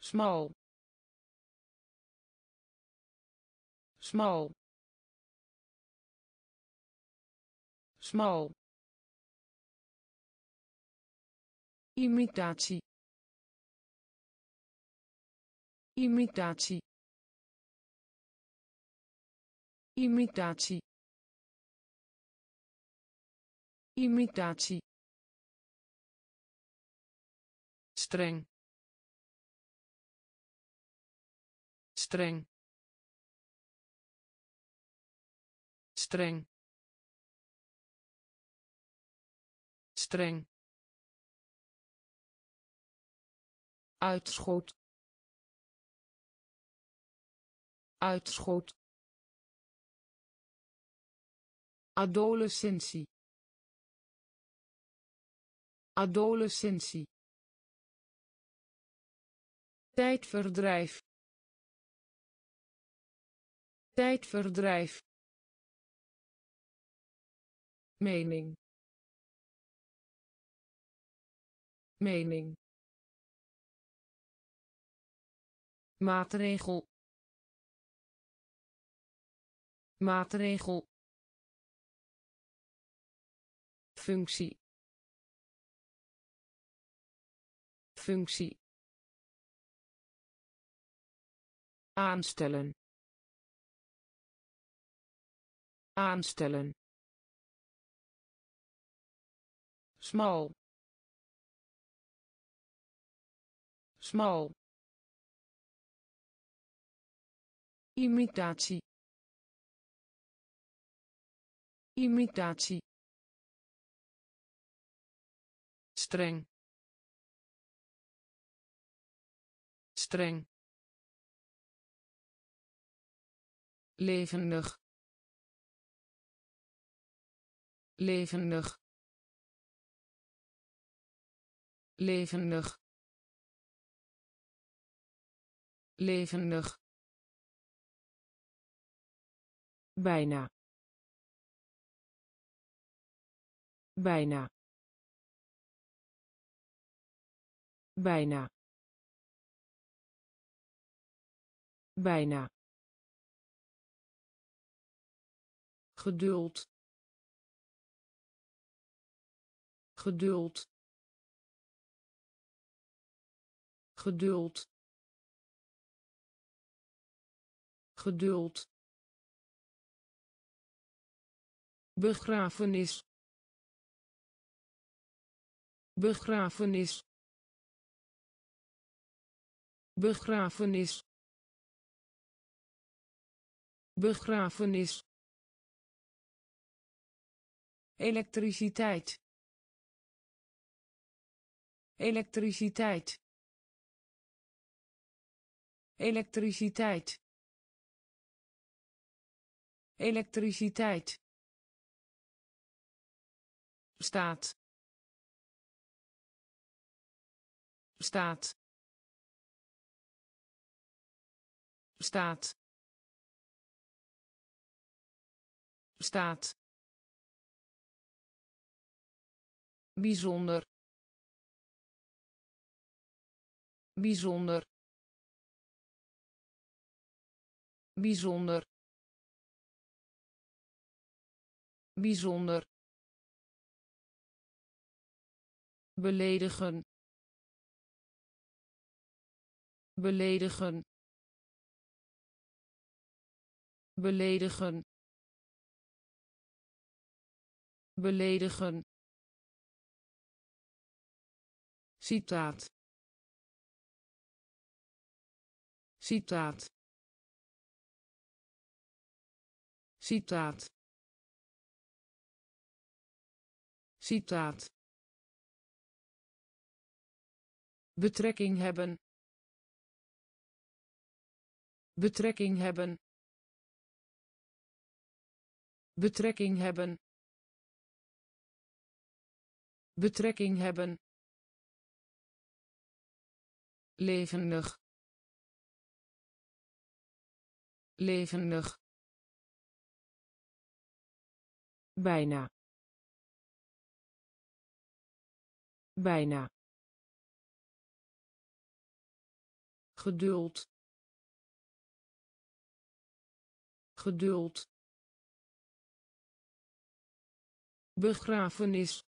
S1: smal smal smal imitatie imitatie imitatie imitatie streng streng streng streng uitschot uitschot adolescentie Adolescentie. Tijdverdrijf. Tijdverdrijf. Mening. Mening. maatregel maatregel functie functie aanstellen aanstellen smal smal imitatie imitatie streng streng levendig levendig levendig levendig bijna bijna bijna bijna geduld geduld geduld geduld begrafenis begrafenis begrafenis begrafenis elektriciteit elektriciteit elektriciteit elektriciteit staat staat staat staat bijzonder bijzonder bijzonder bijzonder beledigen beledigen beledigen beledigen citaat citaat citaat citaat betrekking hebben betrekking hebben betrekking hebben betrekking hebben levendig levendig bijna bijna geduld geduld begrafenis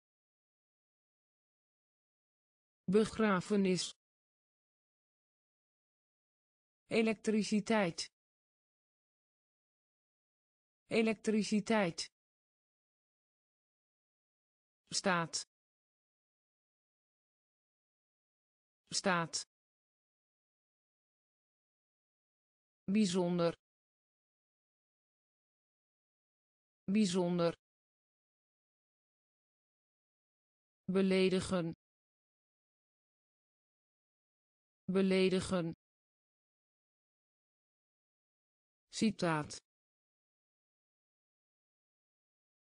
S1: begrafenis elektriciteit elektriciteit staat staat bijzonder bijzonder beledigen beledigen citaat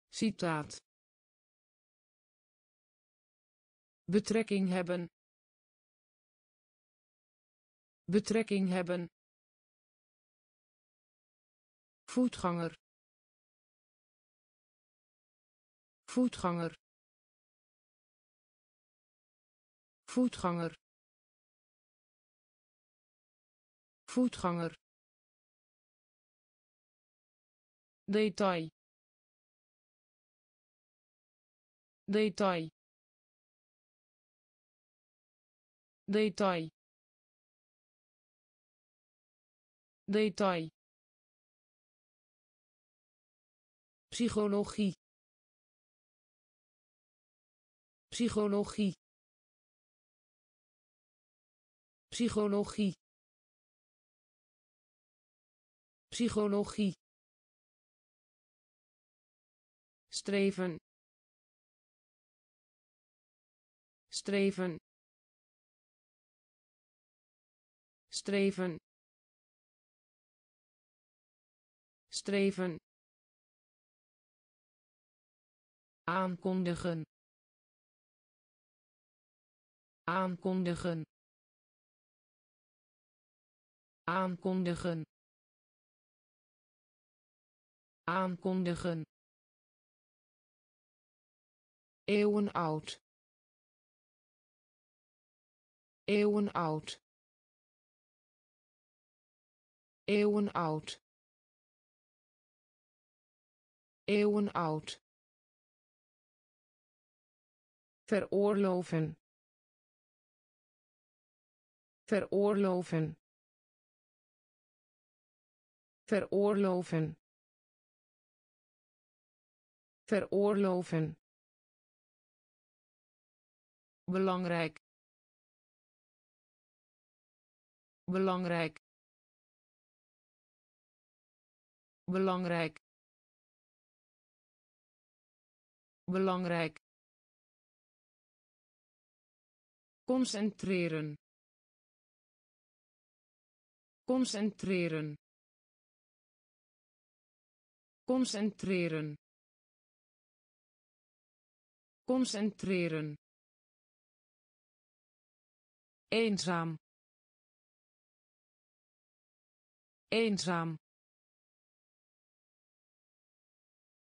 S1: citaat betrekking hebben betrekking hebben voetganger voetganger voetganger voetganger detail detail detail detail psychologie psychologie psychologie psychologie streven streven streven streven aankondigen aankondigen aankondigen aankondigen eeuwenoud eeuwenoud eeuwenoud eeuwenoud veroorloven veroorloven veroorloven veroorloven belangrijk belangrijk belangrijk belangrijk concentreren concentreren concentreren Concentreren. Eenzaam. Eenzaam.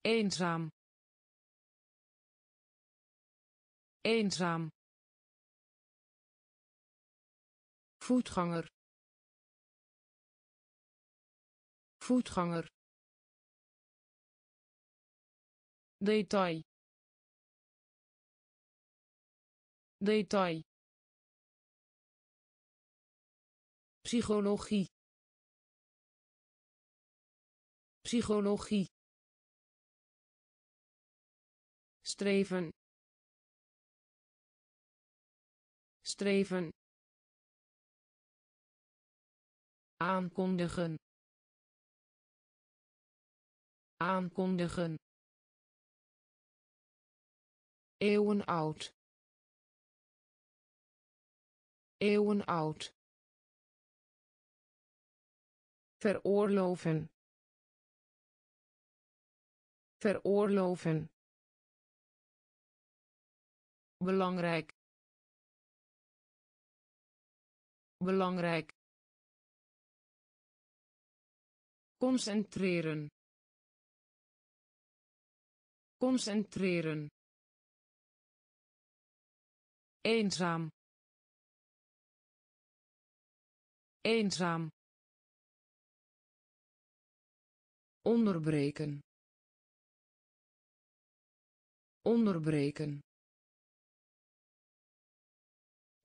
S1: Eenzaam. Eenzaam. Voetganger. Voetganger. Detail. detail psychologie psychologie streven streven aankondigen aankondigen eeuwenoud eeuwen oud veroorloven veroorloven belangrijk belangrijk concentreren concentreren eenzaam eenzaam onderbreken onderbreken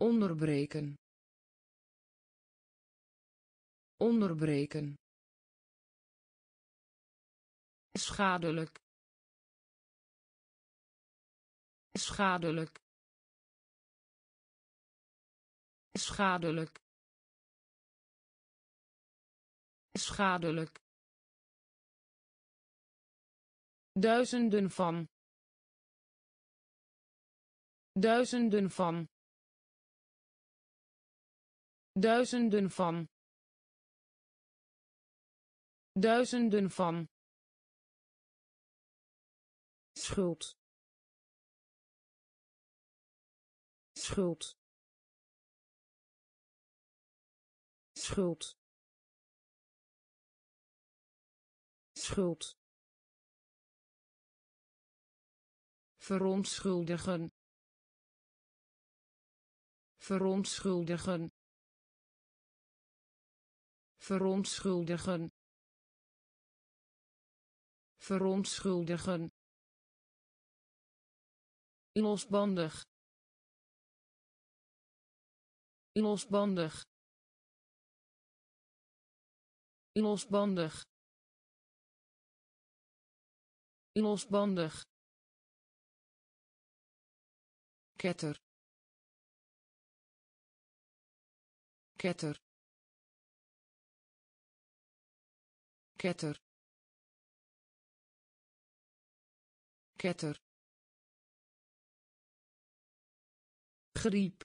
S1: onderbreken onderbreken schadelijk schadelijk schadelijk schadelijk duizenden van duizenden van duizenden van duizenden van schuld schuld schuld schuld verontschuldigen verontschuldigen verontschuldigen verontschuldigen losbandig losbandig losbandig losbandig ketter ketter ketter ketter griep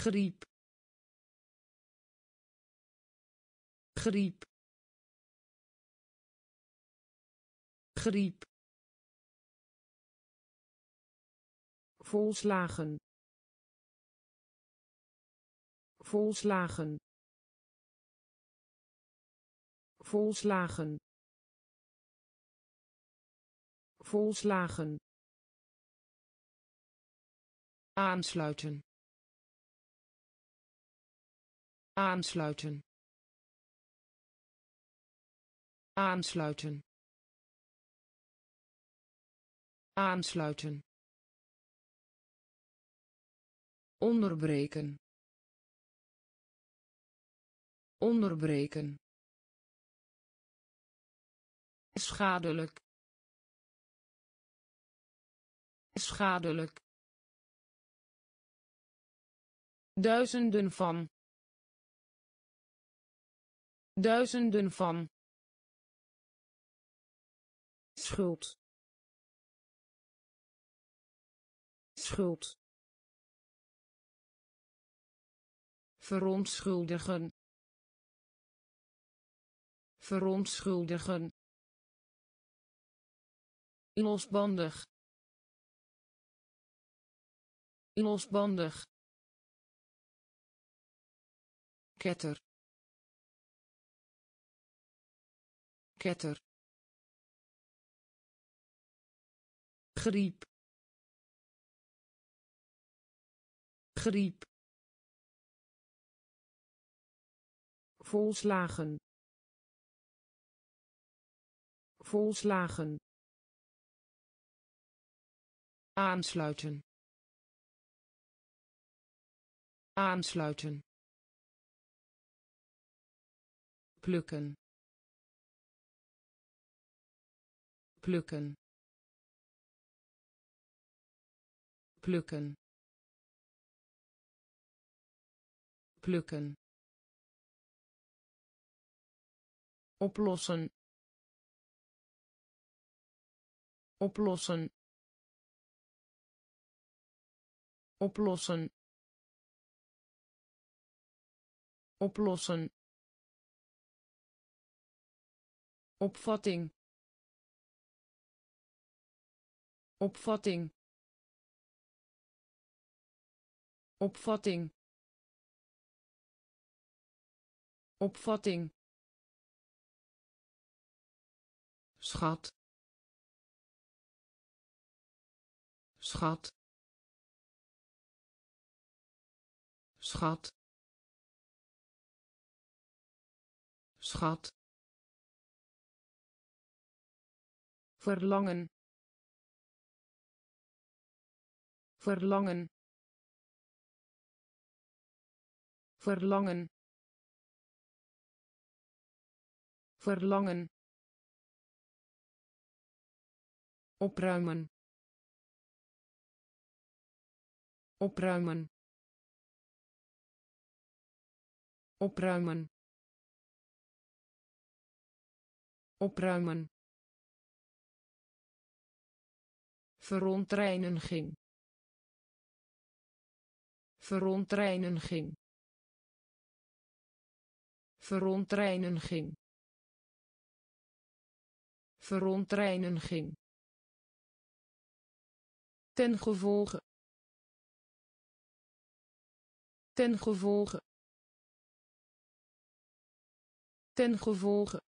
S1: griep griep griep volslagen volslagen volslagen volslagen aansluiten aansluiten aansluiten aansluiten onderbreken onderbreken schadelijk schadelijk duizenden van duizenden van schuld schuld verontschuldigen verontschuldigen losbandig losbandig ketter ketter griep griep volslagen volslagen aansluiten aansluiten plukken plukken plukken plukken oplossen oplossen oplossen oplossen opvatting opvatting opvatting opvatting schat schat schat schat verlangen verlangen verlangen verlangen opruimen opruimen opruimen opruimen verontreinen verontreinen ging, ging, verontreinen ging ging. ten gevolge ten gevolge ten gevolge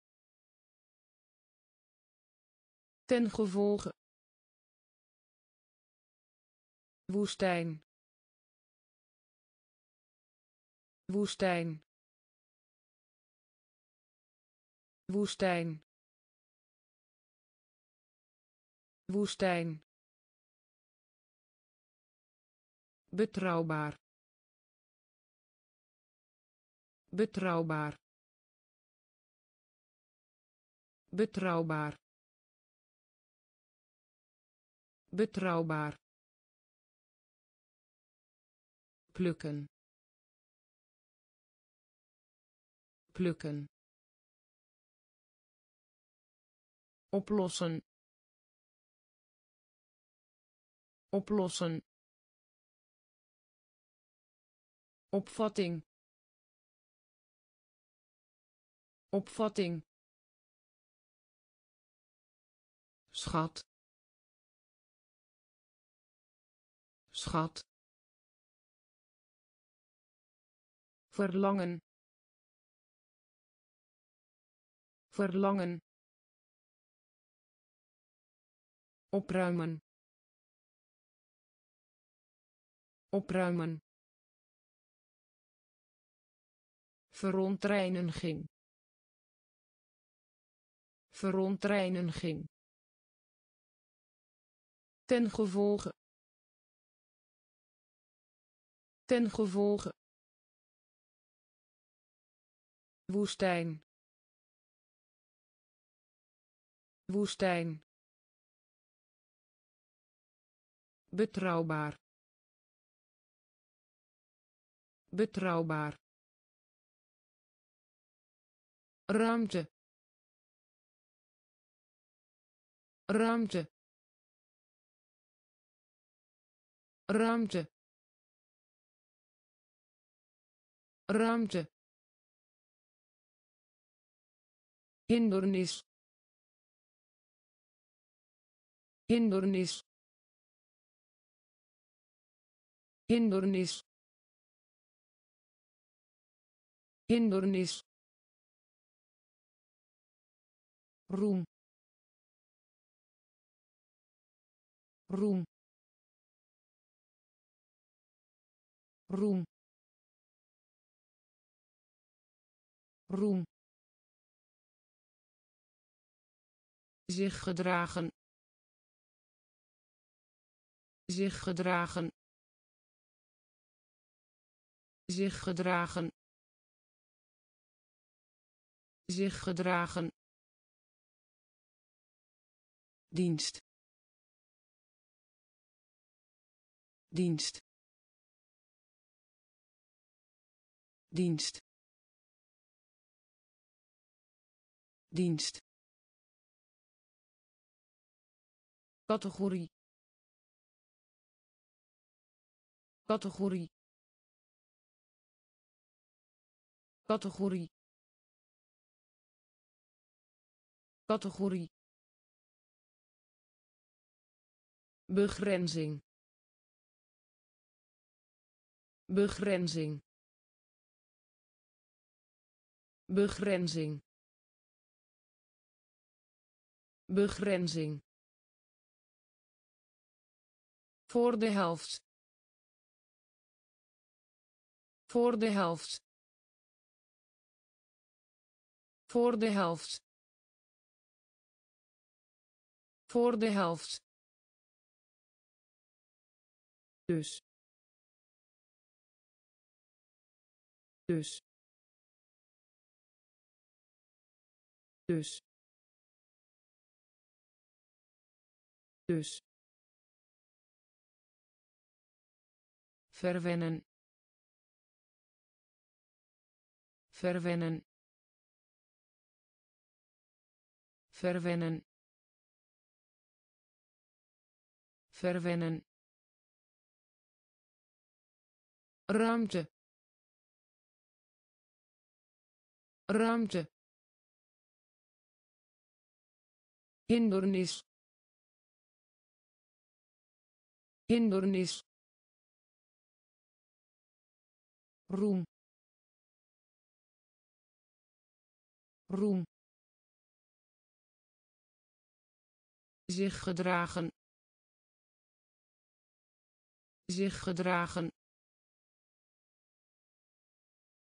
S1: ten gevolge woestijn woestijn woestijn woestijn betrouwbaar betrouwbaar betrouwbaar betrouwbaar plukken plukken oplossen oplossen opvatting opvatting schat schat verlangen verlangen opruimen opruimen verontreinen ging. ten gevolge ten gevolge woestijn woestijn betrouwbaar betrouwbaar ruimte ruimte ruimte ruimte hindernis hindernis hindernis hindernis roem roem roem roem zich gedragen zich gedragen zich gedragen zich gedragen dienst dienst dienst dienst categorie categorie categorie categorie begrenzing begrenzing begrenzing begrenzing voor de helft voor de helft voor de helft Voor de helft. Dus. Dus. Dus. Dus. verwennen verwennen verwennen verwennen ruimte ruimte hindernis hindernis roem roem zich gedragen zich gedragen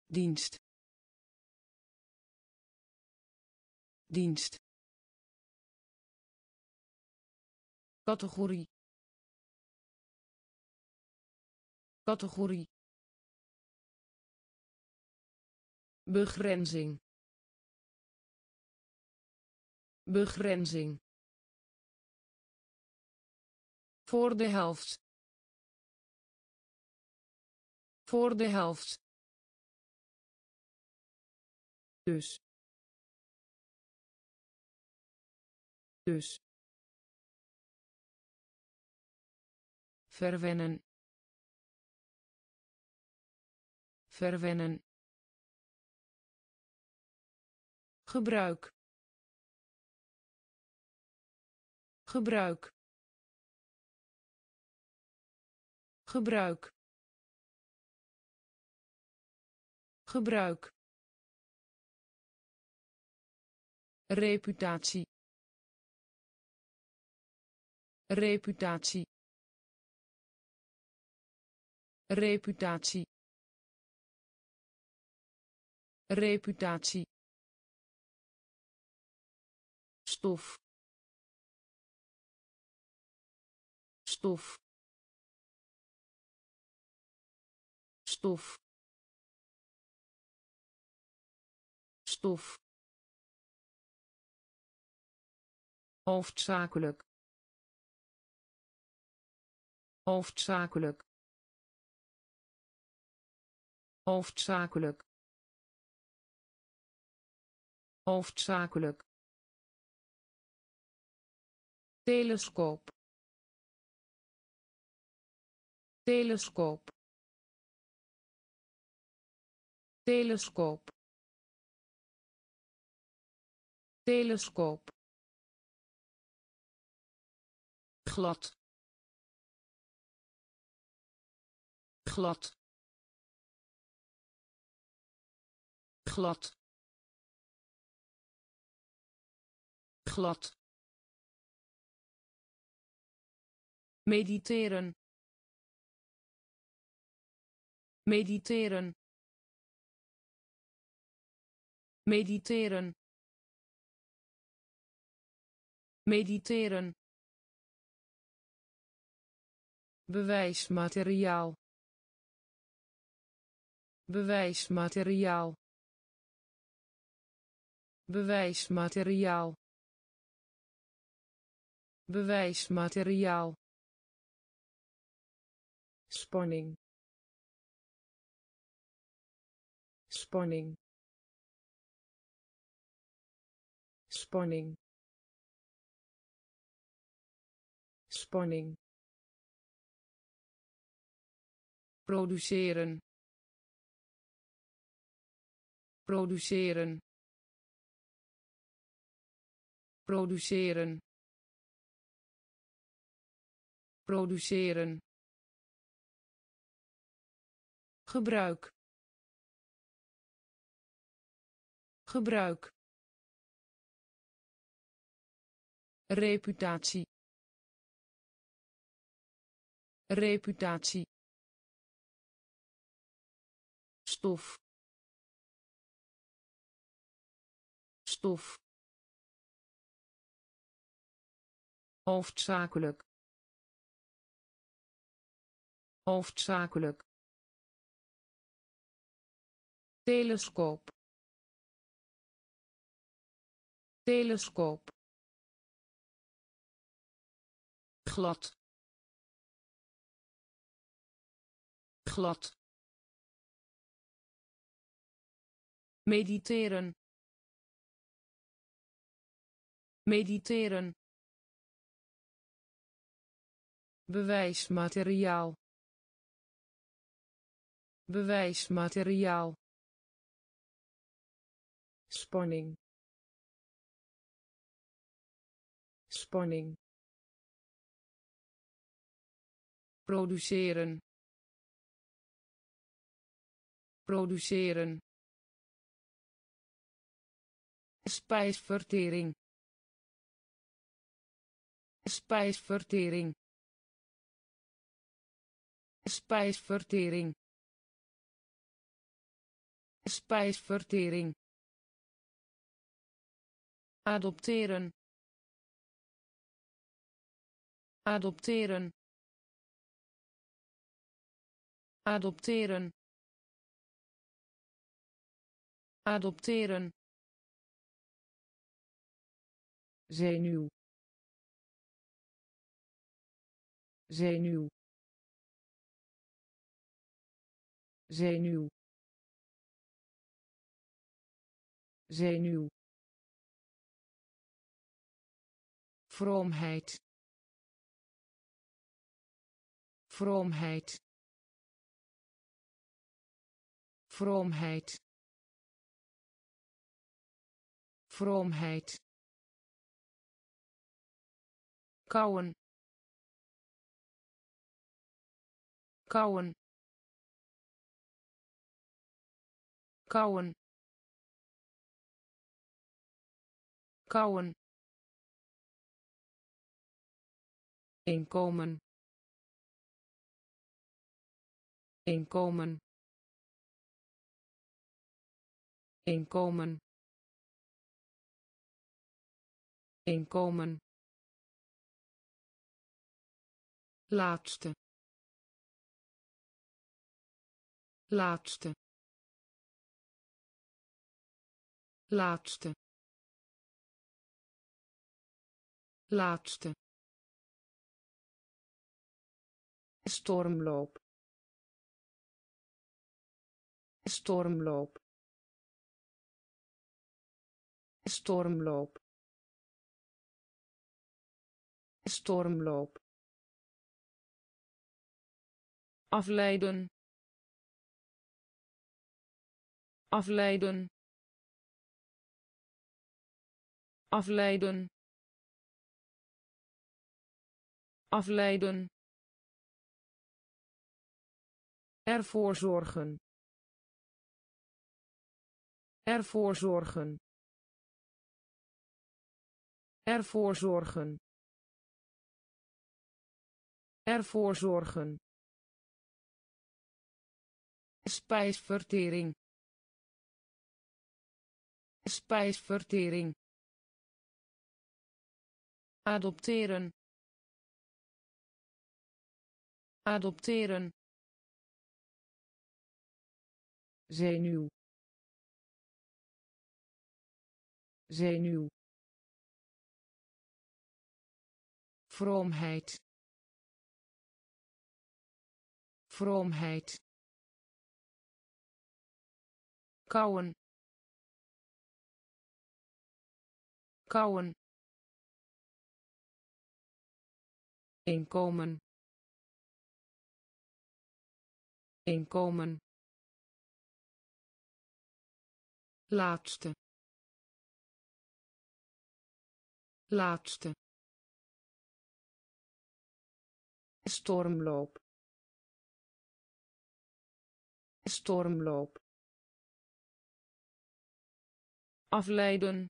S1: dienst dienst categorie categorie begrenzing begrenzing voor de helft Voor de helft. Dus. Dus. verwennen verwennen gebruik gebruik gebruik gebruik reputatie reputatie reputatie reputatie stof stof stof stof hoofdzakelijk hoofdzakelijk hoofdzakelijk hoofdzakelijk telescoop telescoop telescoop telescoop glad glad glad glad mediteren mediteren mediteren mediteren bewijsmateriaal bewijsmateriaal bewijsmateriaal bewijsmateriaal spanning spanning spanning spanning produceren produceren produceren produceren gebruik gebruik reputatie reputatie stof stof hoofdzakelijk hoofdzakelijk telescoop telescoop glad glad mediteren mediteren bewijsmateriaal bewijsmateriaal spanning spanning produceren produceren spijsvertering spijsvertering spijsvertering spijsvertering adopteren adopteren adopteren adopteren zenuw zenuw zenuw zenuw vroomheid vroomheid vroomheid vroomheid kauwen kauwen kauwen kauwen inkomen inkomen inkomen inkomen laatste laatste laatste laatste stormloop stormloop stormloop stormloop afleiden afleiden afleiden afleiden ervoor zorgen ervoor zorgen ervoor zorgen Ervoor zorgen. Spijsvertering. Spijsvertering. Adopteren. Adopteren. Zenuw. Zenuw. Vroomheid. vroomheid kauwen kauwen inkomen inkomen laatste laatste stormloop stormloop afleiden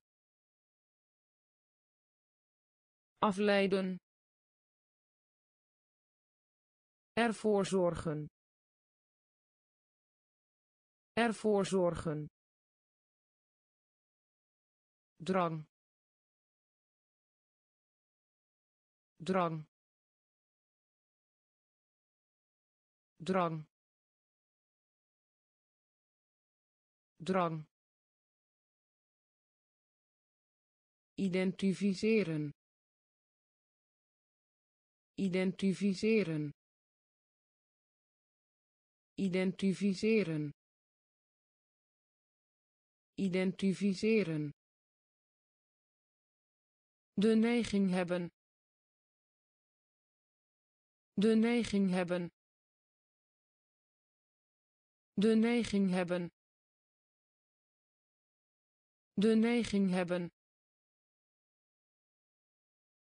S1: afleiden ervoor zorgen ervoor zorgen drang drang drang drang identificeren identificeren identificeren identificeren de neiging hebben de neiging hebben de neiging hebben de neiging hebben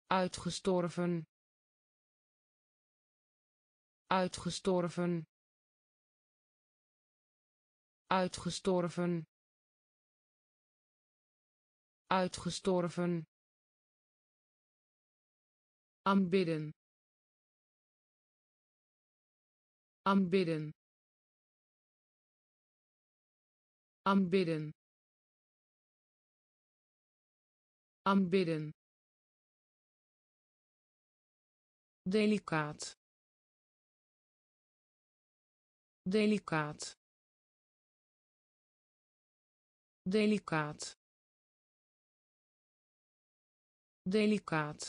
S1: uitgestorven uitgestorven uitgestorven uitgestorven aanbidden aanbidden aanbidden aanbidden delicaat delicaat delicaat delicaat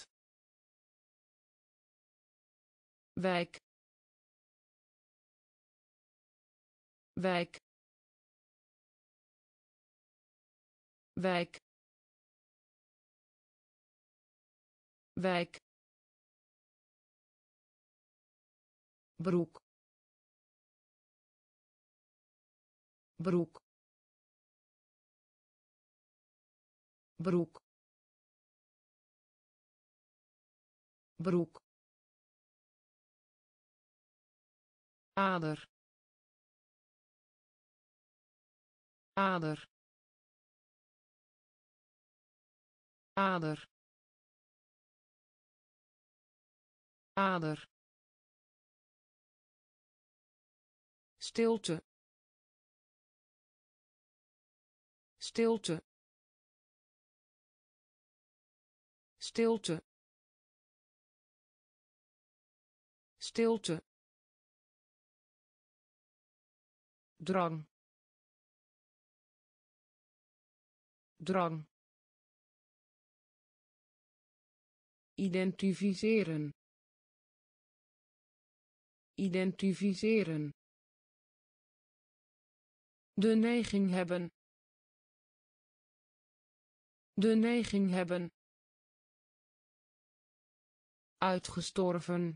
S1: wijk wijk wijk wijk broek broek broek broek ader ader ader ader stilte stilte stilte stilte drang drang identificeren Identificeren. De neiging hebben. De neiging hebben. Uitgestorven.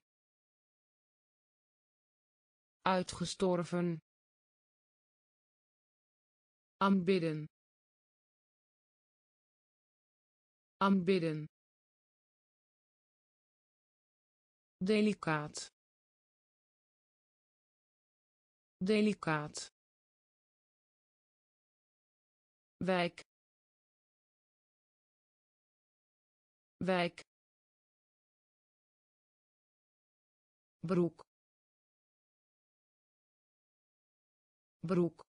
S1: Uitgestorven. Aanbidden. Aanbidden. Delicaat delicaat wijk wijk broek broek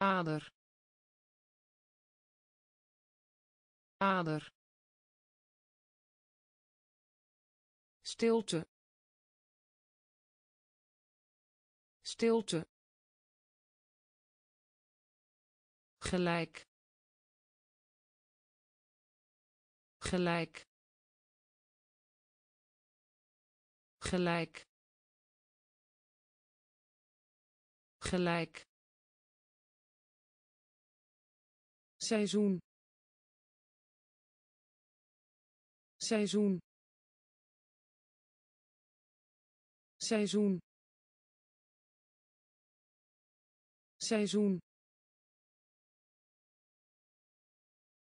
S1: ader ader stilte stilte gelijk gelijk gelijk gelijk seizoen seizoen seizoen seizoen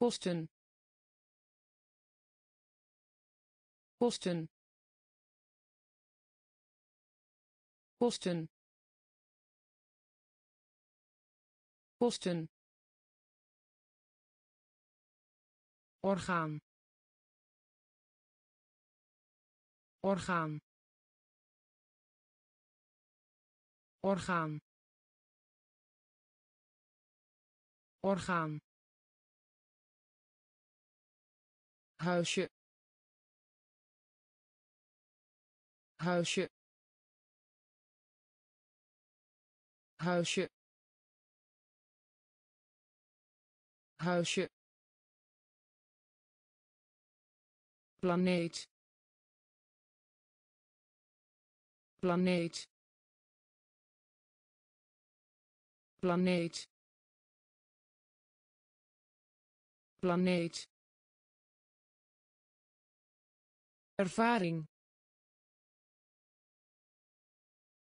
S1: kosten kosten kosten kosten orgaan orgaan orgaan orgaan huisje huisje huisje huisje planeet planeet planeet planeet ervaring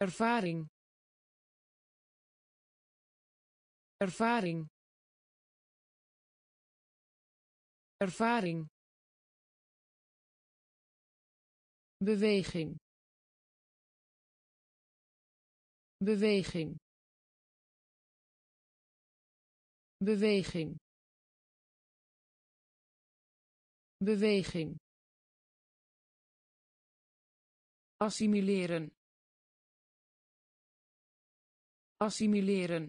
S1: ervaring ervaring ervaring beweging beweging beweging beweging assimileren assimileren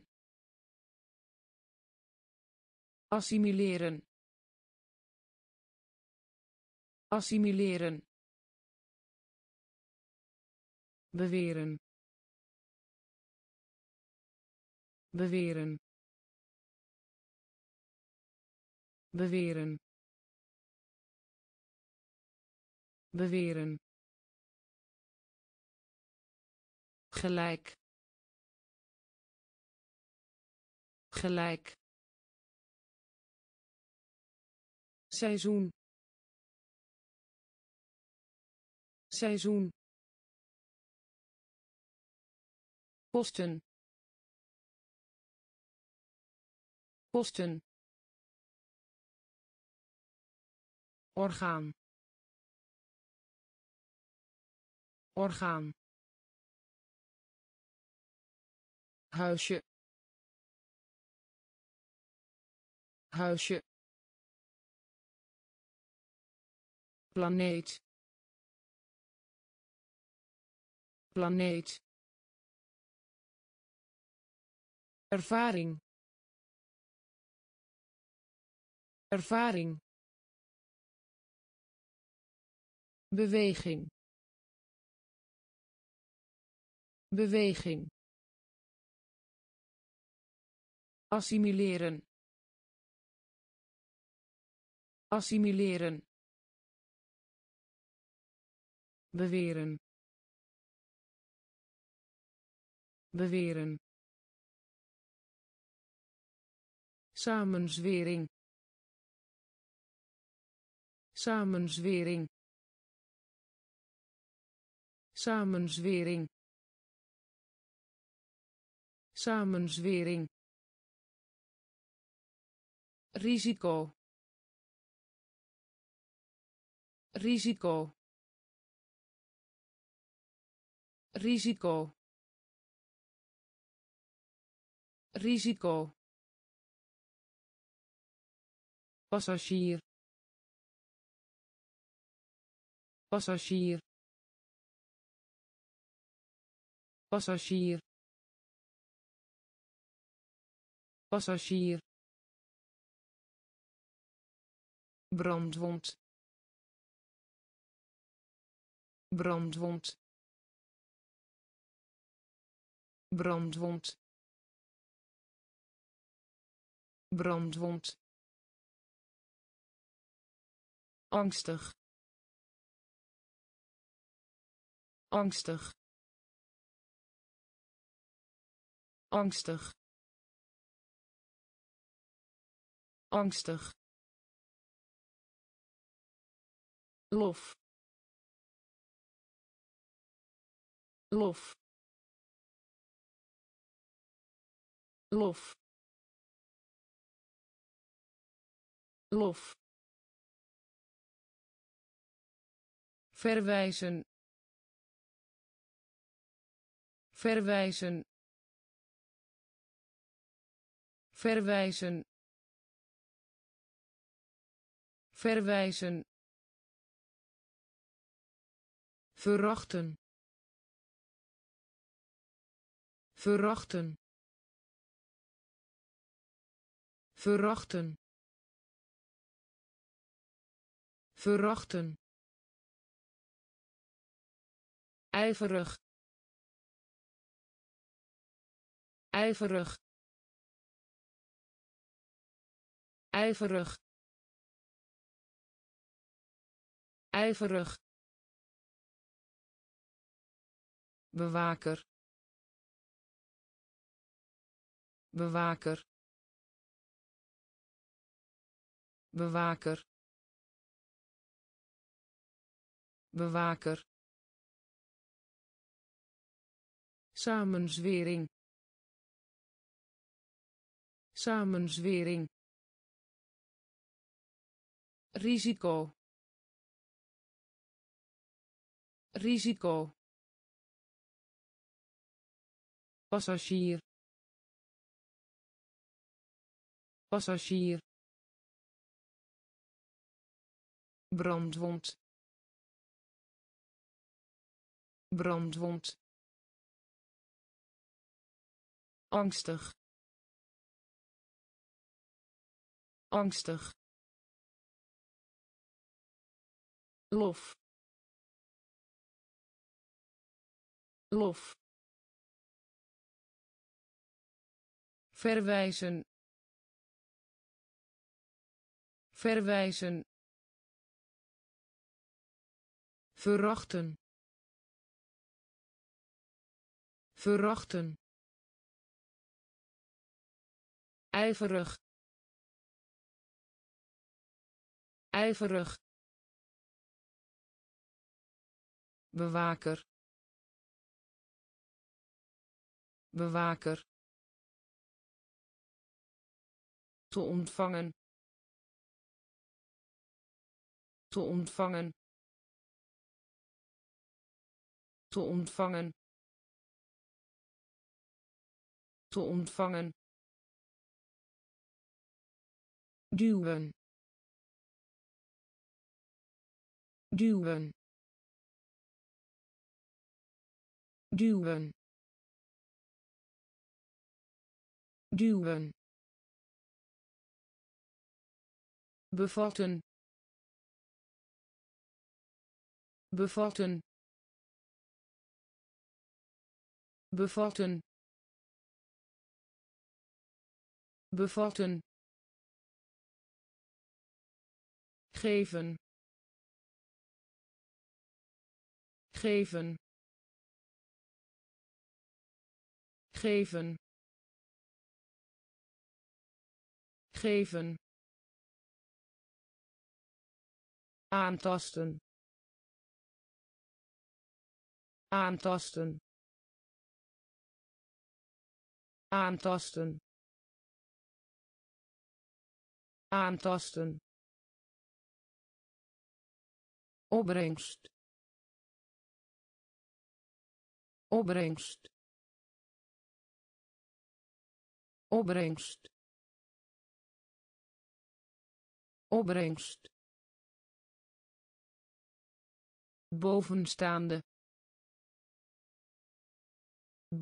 S1: assimileren assimileren beweren beweren beweren beweren gelijk gelijk seizoen seizoen kosten kosten orgaan orgaan huisje huisje planeet planeet ervaring ervaring beweging beweging assimileren assimileren beweren beweren samenzwering samenzwering samenzwering samenzwering risico risico risico risico passagier passagier passagier passagier brandwond brandwond brandwond brandwond angstig angstig angstig angstig lof lof lof lof verwijzen verwijzen verwijzen verwijzen verachten verachten verachten verachten ijverig ijverig ijverig ijverig bewaker bewaker bewaker bewaker samenzwering samenzwering risico risico passagier passagier brandwond brandwond angstig angstig lof lof verwijzen verwijzen verachten verachten ijverig ijverig bewaker bewaker te ontvangen te ontvangen te ontvangen te ontvangen duwen duwen duwen duwen bevatten bevatten bevatten bevatten geven geven geven geven aantasten aantasten aantasten aantasten opbrengst opbrengst opbrengst opbrengst bovenstaande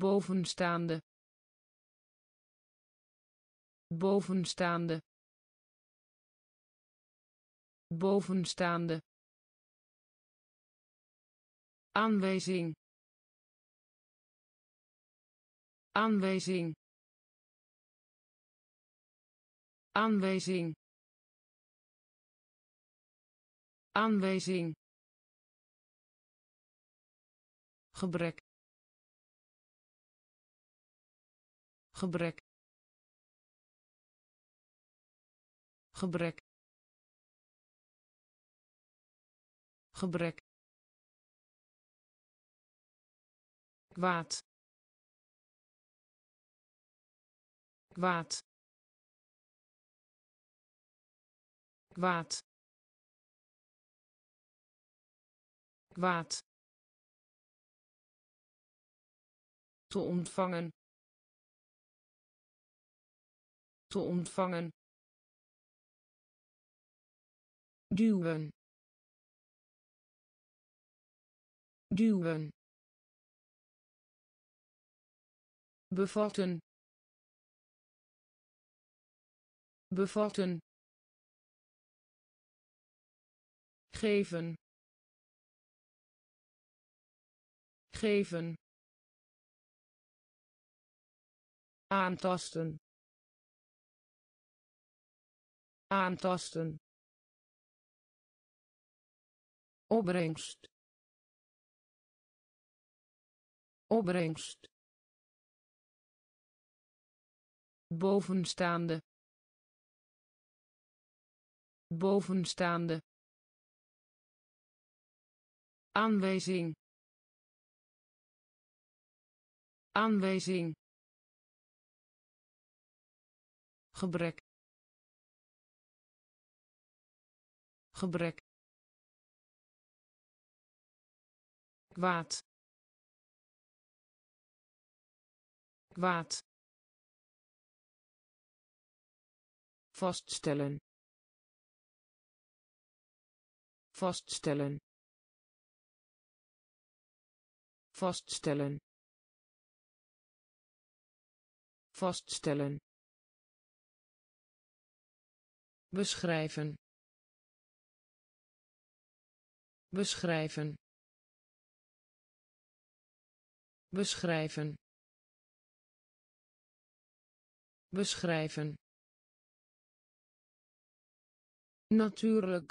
S1: bovenstaande bovenstaande bovenstaande aanwijzing aanwijzing aanwijzing aanwijzing gebrek gebrek gebrek gebrek kwaad kwaad kwaad waard te ontvangen te ontvangen duwen duwen bevatten
S2: bevatten
S1: geven geven aantasten aantasten opbrengst opbrengst bovenstaande bovenstaande aanwijzing aanwijzing gebrek gebrek kwaad kwaad vaststellen vaststellen vaststellen vaststellen beschrijven beschrijven beschrijven beschrijven natuurlijk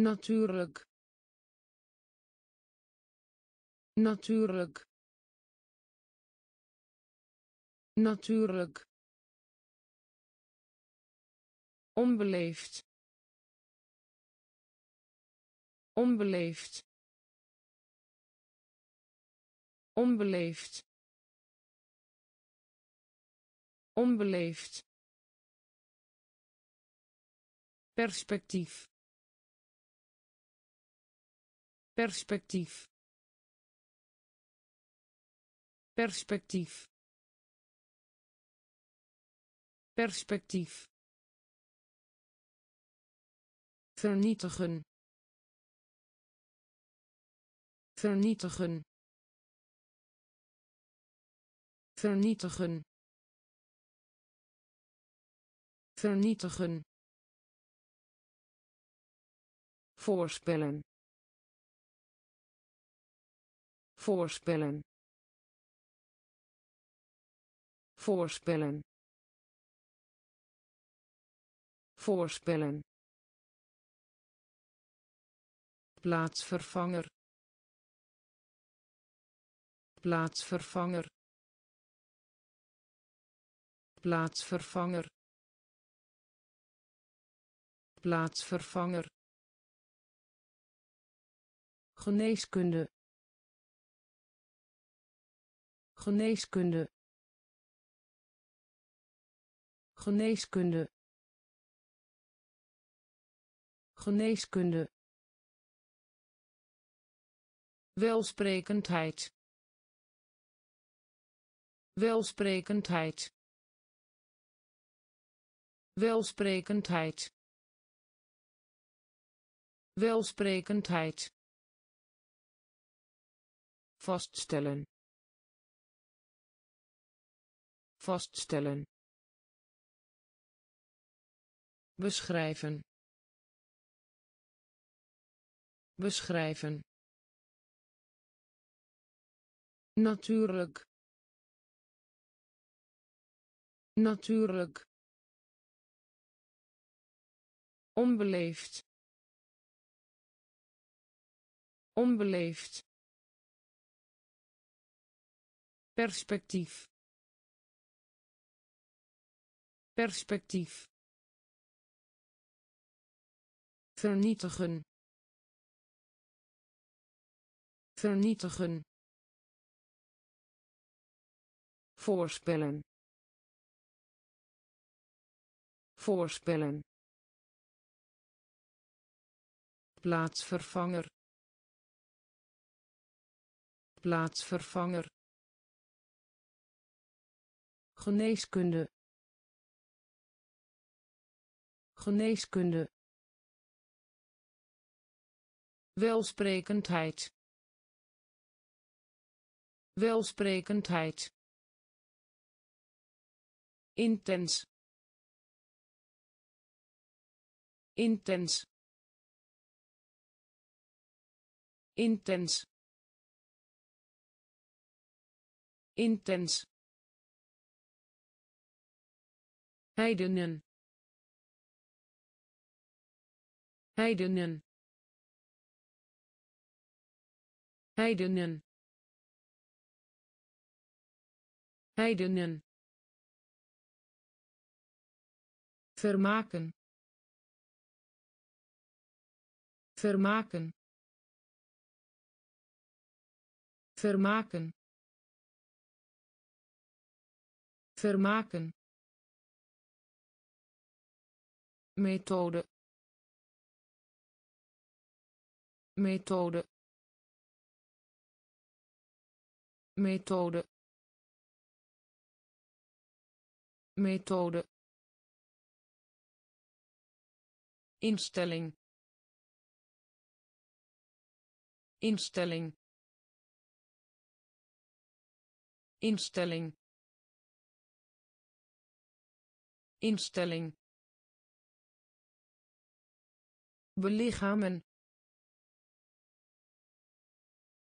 S1: natuurlijk natuurlijk Natuurlijk. Onbeleefd. Onbeleefd. Onbeleefd. Onbeleefd. Perspectief. Perspectief. Perspectief Perspectief. Vernietigen. Vernietigen. Vernietigen. Vernietigen. Voorspellen. Voorspellen. Voorspellen. voorspellen plaatsvervanger plaatsvervanger plaatsvervanger plaatsvervanger geneeskunde geneeskunde geneeskunde geneeskunde welsprekendheid welsprekendheid welsprekendheid welsprekendheid vaststellen vaststellen beschrijven beschrijven natuurlijk natuurlijk onbeleefd onbeleefd perspectief perspectief vernietigen vernietigen voorspellen voorspellen plaatsvervanger plaatsvervanger geneeskunde geneeskunde welsprekendheid welsprekendheid intens intens intens intens heidenen heidenen heidenen heidenen vermaken vermaken vermaken vermaken methode methode methode methode instelling instelling instelling instelling belichamen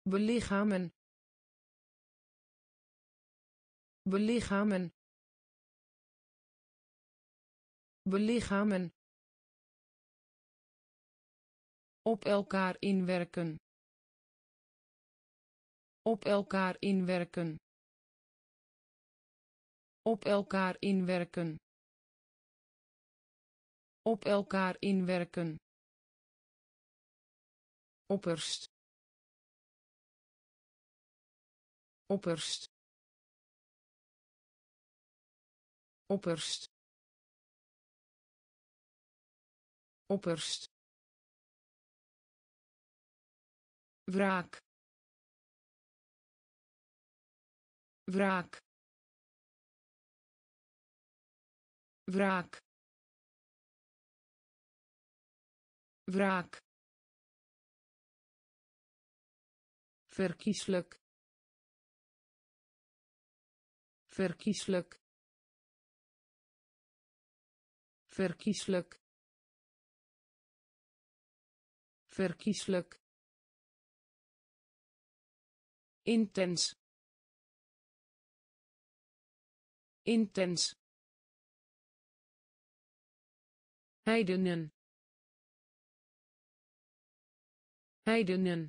S1: belichamen belichamen belichamen op elkaar inwerken op elkaar inwerken op elkaar inwerken op elkaar inwerken opperst opperst opperst opperst wraak wraak wraak wraak verkieslijk verkieslijk verkieslijk verkieslijk intens intens heidenen heidenen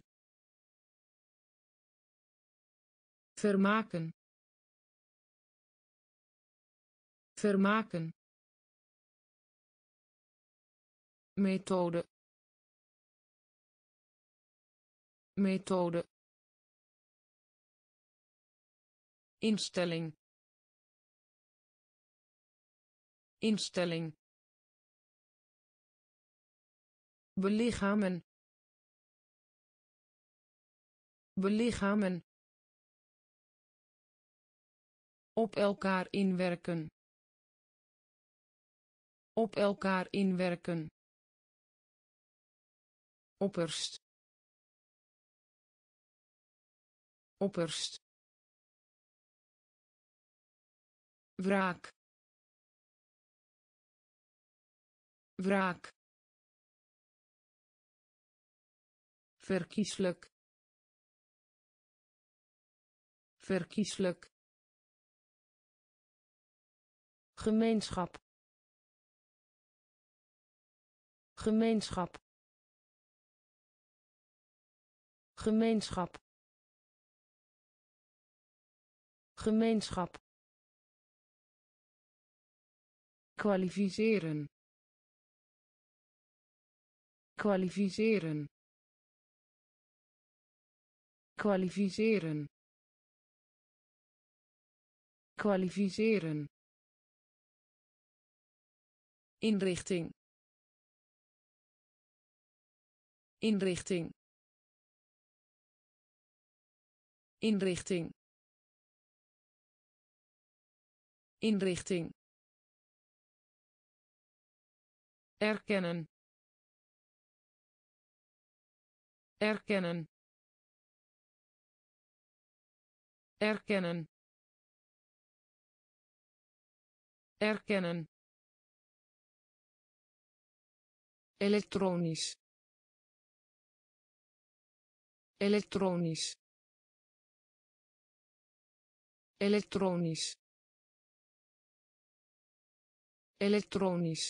S1: vermaken vermaken methode methode instelling instelling belichamen belichamen op elkaar inwerken op elkaar inwerken opperst opperst wraak wraak verkieslijk verkieslijk gemeenschap gemeenschap gemeenschap gemeenschap kwalificeren kwalificeren kwalificeren kwalificeren inrichting inrichting inrichting inrichting erkennen erkennen erkennen erkennen elektronisch elektronisch elektronisch elektronisch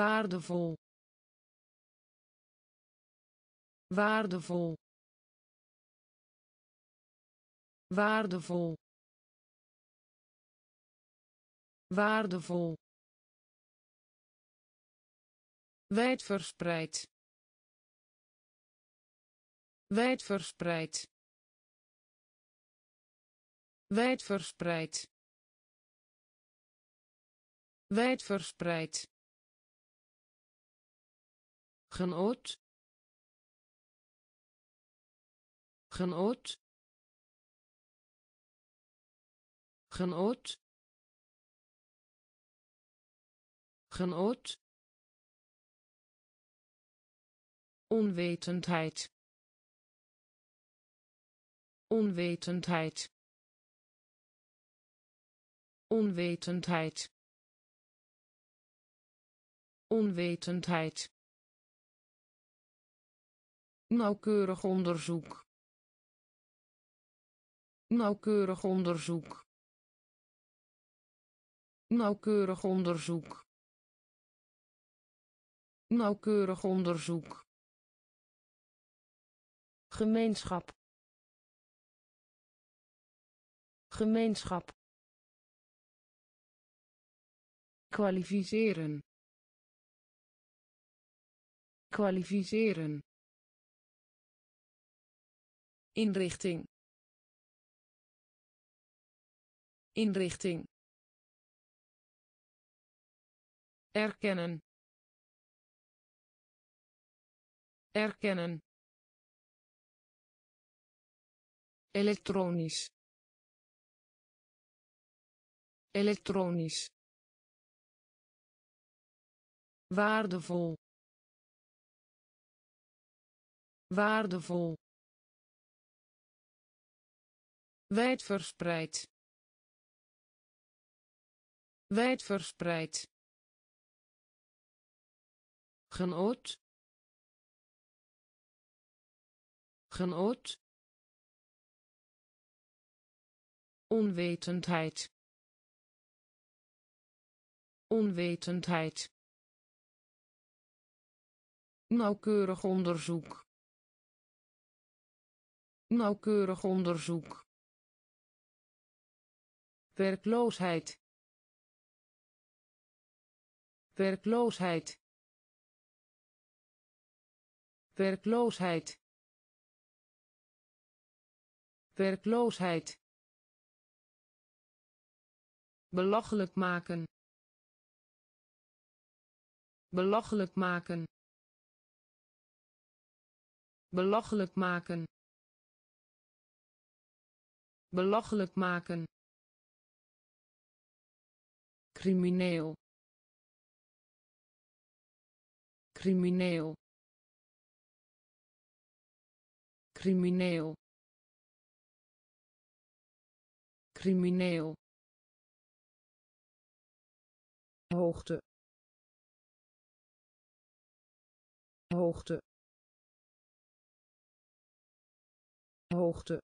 S1: waardevol waardevol waardevol waardevol wijdverspreid wijdverspreid wijdverspreid wijdverspreid genoot genoot genoot genoot onwetendheid onwetendheid onwetendheid onwetendheid nauwkeurig onderzoek nauwkeurig onderzoek nauwkeurig onderzoek nauwkeurig onderzoek gemeenschap gemeenschap kwalificeren kwalificeren inrichting inrichting erkennen erkennen elektronisch elektronisch waardevol waardevol wijdverspreid wijdverspreid genoot onwetendheid onwetendheid nauwkeurig onderzoek Nauwkeurig onderzoek. Werkloosheid. Werkloosheid. Werkloosheid. Werkloosheid. Belachelijk maken. Belachelijk maken. Belachelijk maken belachelijk maken crimineel crimineel crimineel crimineel hoogte hoogte hoogte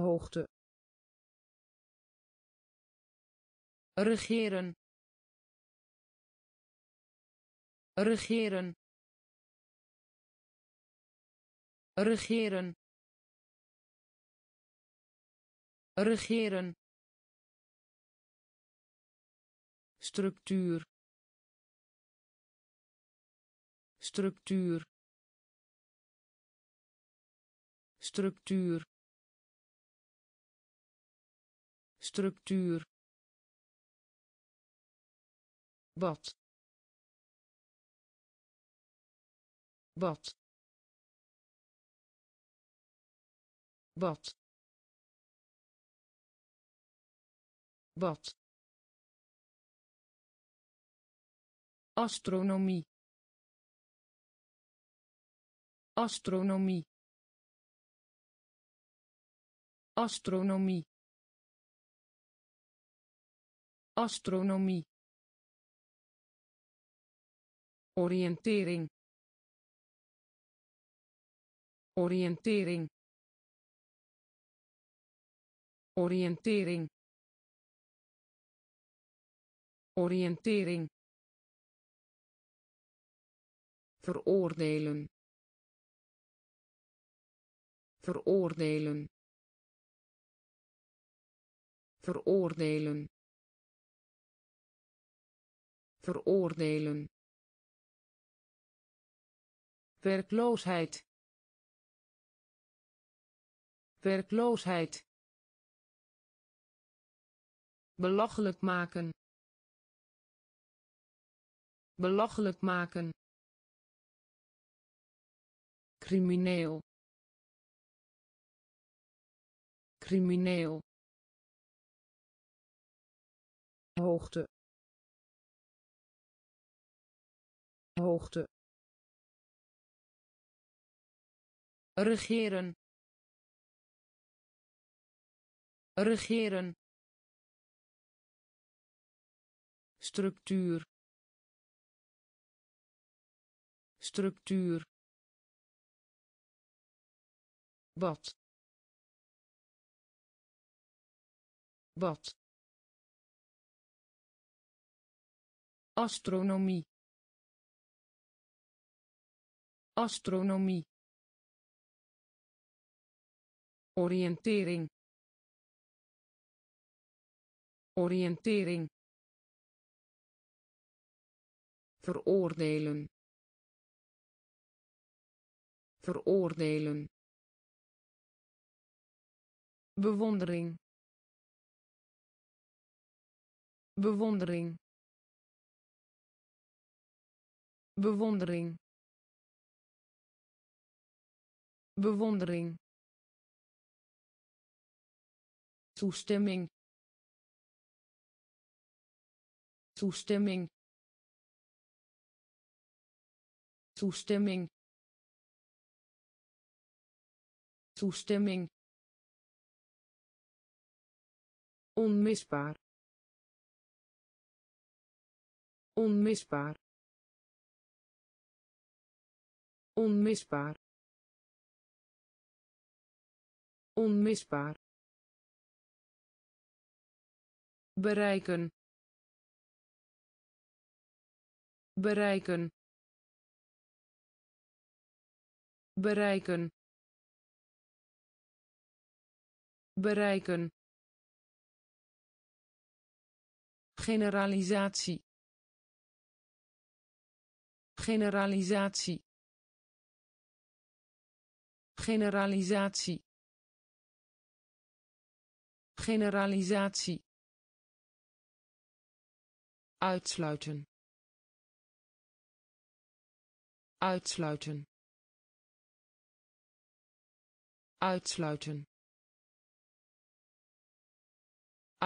S1: hoogte regeren regeren regeren regeren structuur structuur structuur structuur bad bad bad bad astronomie astronomie astronomie astronomie oriëntering oriëntering oriëntering oriëntering veroordelen veroordelen veroordelen veroordelen werkloosheid werkloosheid belachelijk maken belachelijk maken crimineel crimineel hoogte hoogte regeren regeren structuur structuur bad bad astronomie astronomie oriëntering oriëntering veroordelen veroordelen bewondering bewondering bewondering bewondering toestemming toestemming toestemming toestemming onmisbaar onmisbaar onmisbaar onmisbaar bereiken bereiken bereiken bereiken generalisatie generalisatie generalisatie generalisatie uitsluiten uitsluiten uitsluiten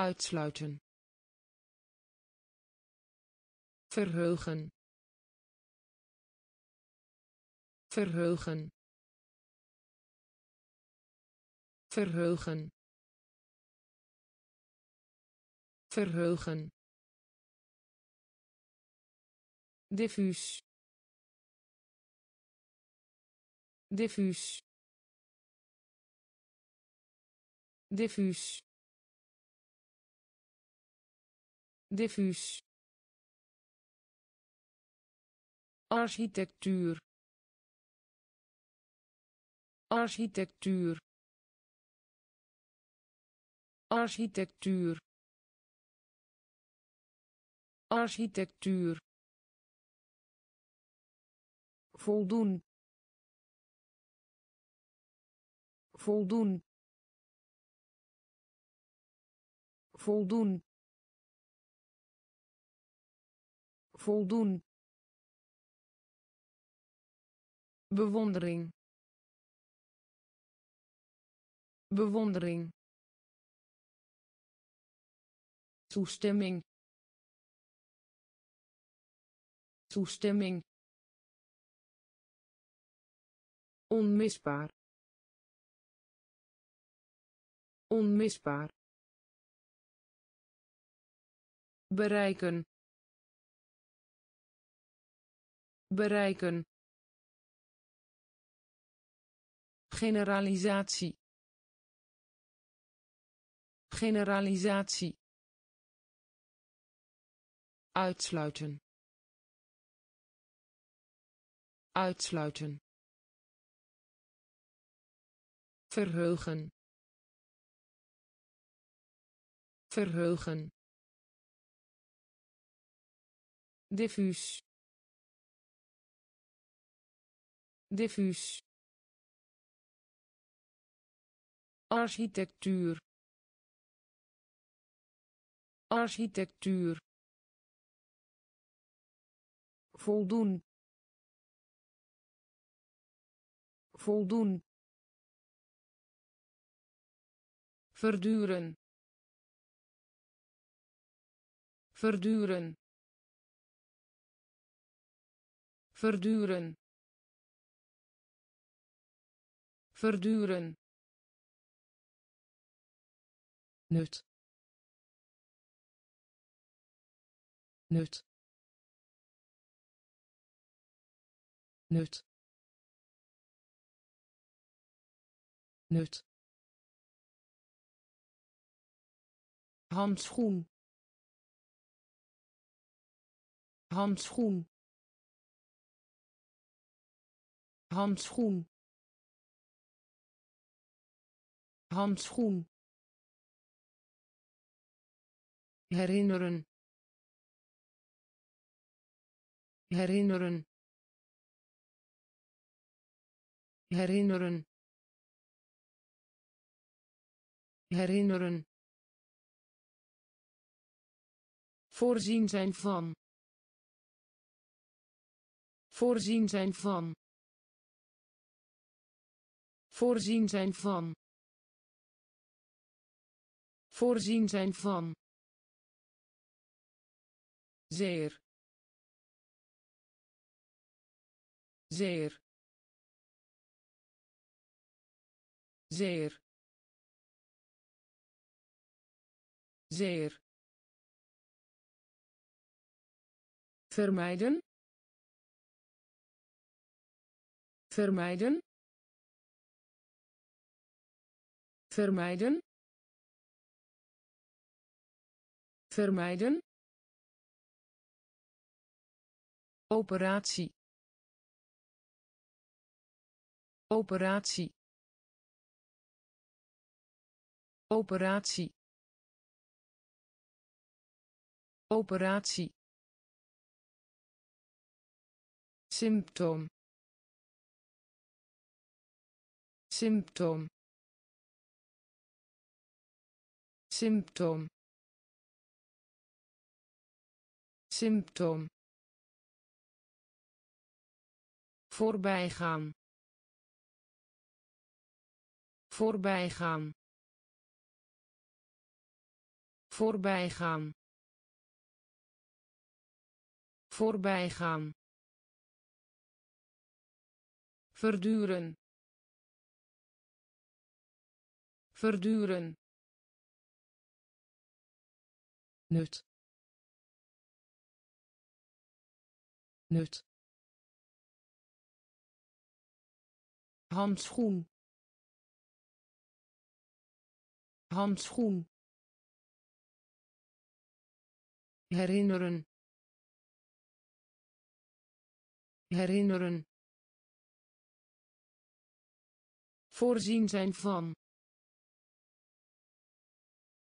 S1: uitsluiten verheugen verheugen verheugen verheugen diffuus diffuus diffuus diffuus architectuur architectuur architectuur architectuur voldoen voldoen voldoen voldoen bewondering bewondering toestemming toestemming onmisbaar onmisbaar bereiken bereiken generalisatie generalisatie uitsluiten uitsluiten verheugen verheugen diffuus diffuus architectuur architectuur voldoen voldoen verduren verduren verduren verduren nut nut nut nut handschoen handschoen handschoen handschoen herinneren herinneren herinneren herinneren voorzien zijn van voorzien zijn van voorzien zijn van voorzien zijn van zeer zeer zeer zeer vermijden vermijden vermijden vermijden operatie operatie operatie operatie symptoom symptoom symptoom symptoom voorbijgaan voorbijgaan voorbijgaan voorbijgaan verduren verduren nut nut handschoen handschoen herinneren herinneren voorzien zijn van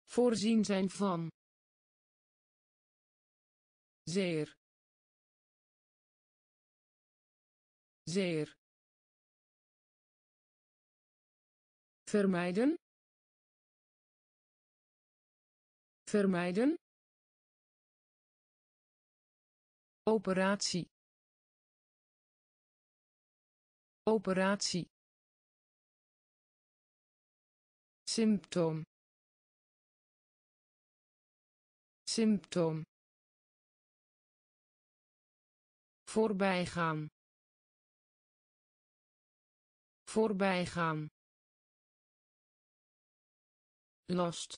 S1: voorzien zijn van zeer zeer vermijden vermijden operatie operatie symptoom symptoom voorbijgaan voorbijgaan last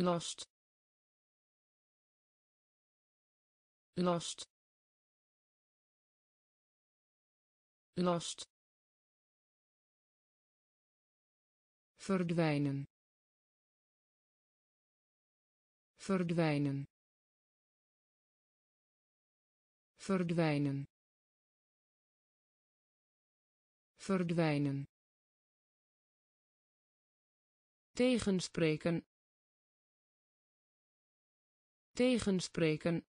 S1: last last verdwijnen verdwijnen verdwijnen verdwijnen tegenspreken tegenspreken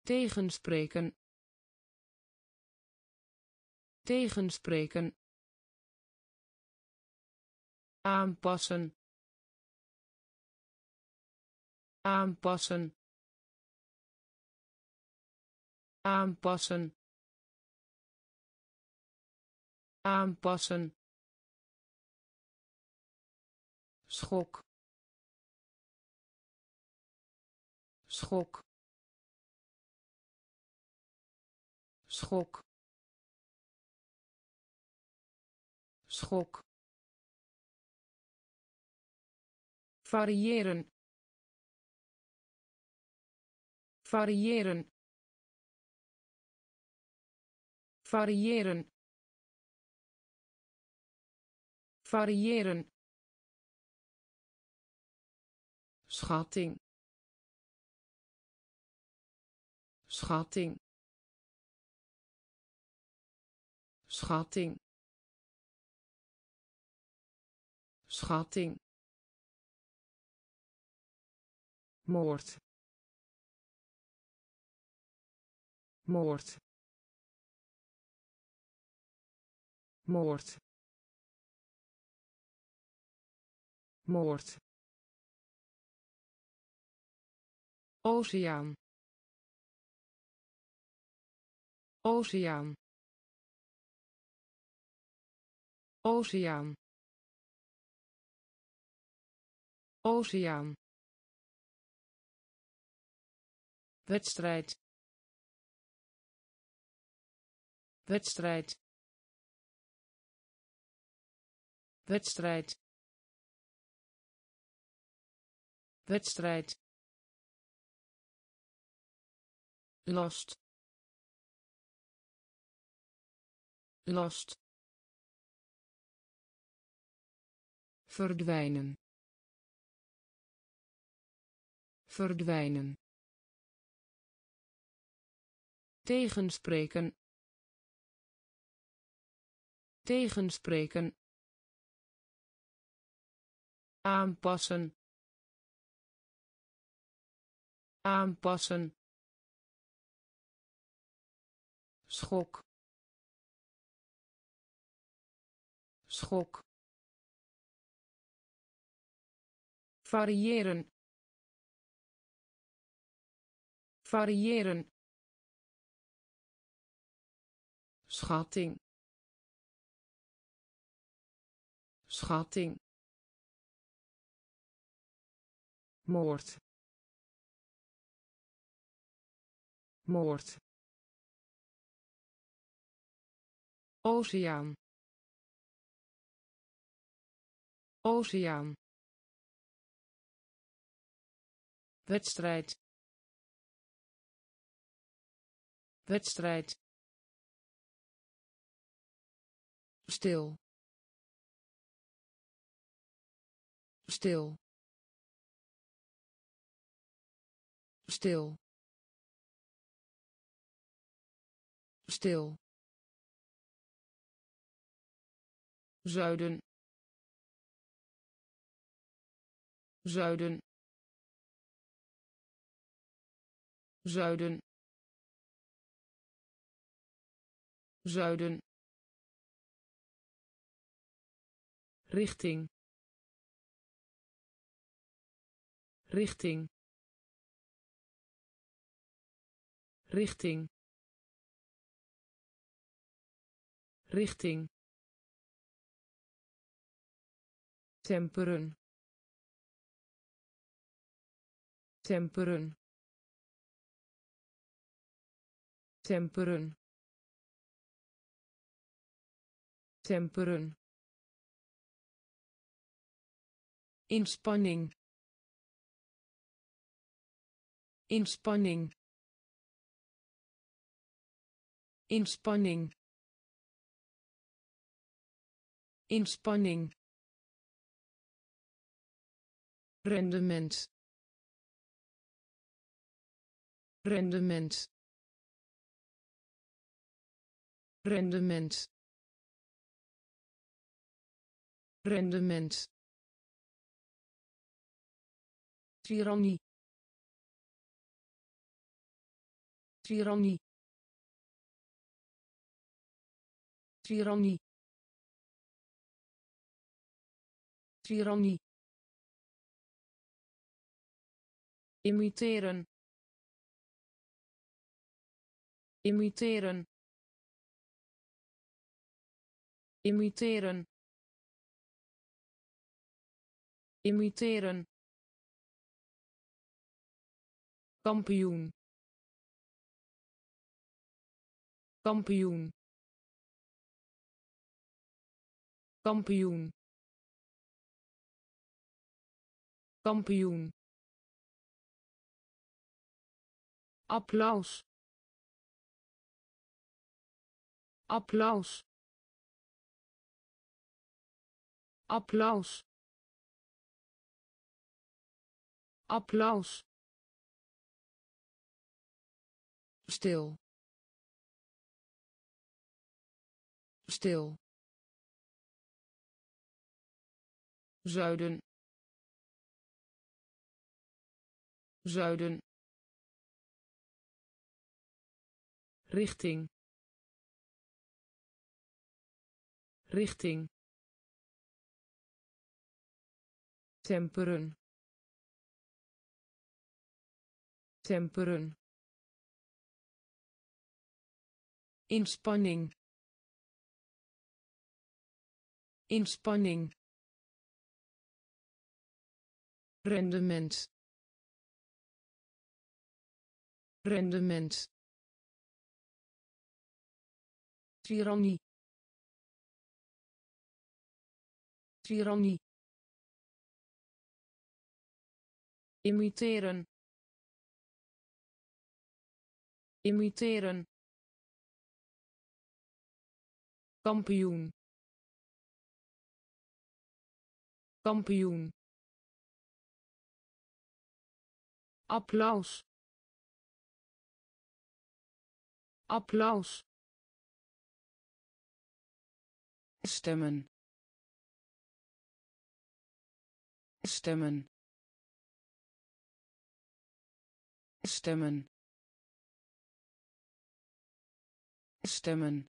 S1: tegenspreken tegenspreken aanpassen aanpassen aanpassen aanpassen schok schok schok schok variëren variëren variëren variëren schatting schatting schatting schatting moord moord moord moord oceaan oceaan oceaan Oceaan. Wedstrijd. Wedstrijd. Wedstrijd. Wedstrijd. last last verdwijnen verdwijnen tegenspreken tegenspreken aanpassen aanpassen schok schok variëren variëren schatting schatting moord moord oceaan oceaan wedstrijd wedstrijd stil stil stil stil zuiden zuiden zuiden zuiden richting richting richting richting temperen temperen temperen temperen inspanning inspanning inspanning inspanning rendement rendement rendement rendement tirannie tirannie tirannie tirannie imiteren imiteren imiteren imiteren kampioen kampioen kampioen kampioen applaus applaus applaus applaus stil stil zuiden zuiden richting richting temperen temperen inspanning inspanning rendement rendement tirannie tirannie imiteren imiteren kampioen kampioen applaus applaus stemmen stemmen stemmen stemmen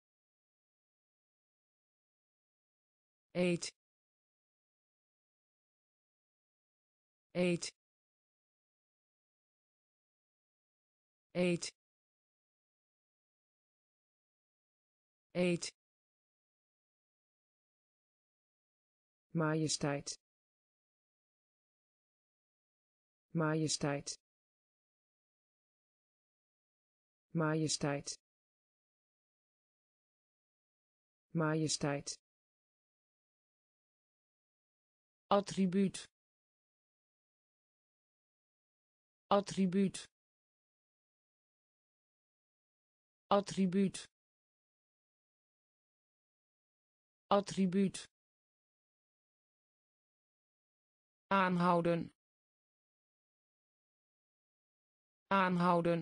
S1: eet eet eet eet majesteit majesteit majesteit majesteit attribuut attribuut attribuut attribuut aanhouden aanhouden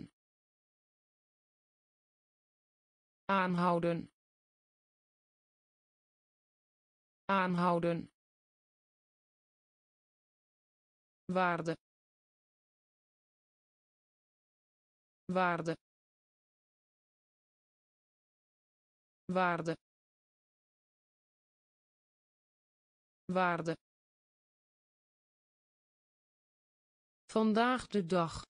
S1: aanhouden aanhouden waarde waarde waarde waarde vandaag de dag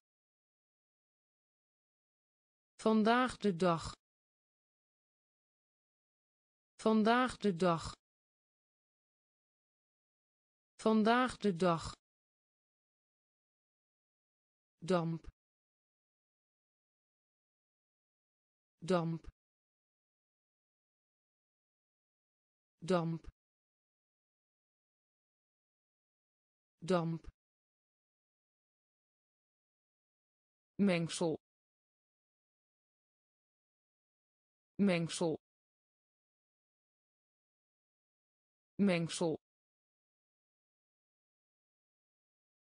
S1: vandaag de dag vandaag de dag Vandaag de dag. Damp. Damp. Damp. Damp. mengsel mengsel mengsel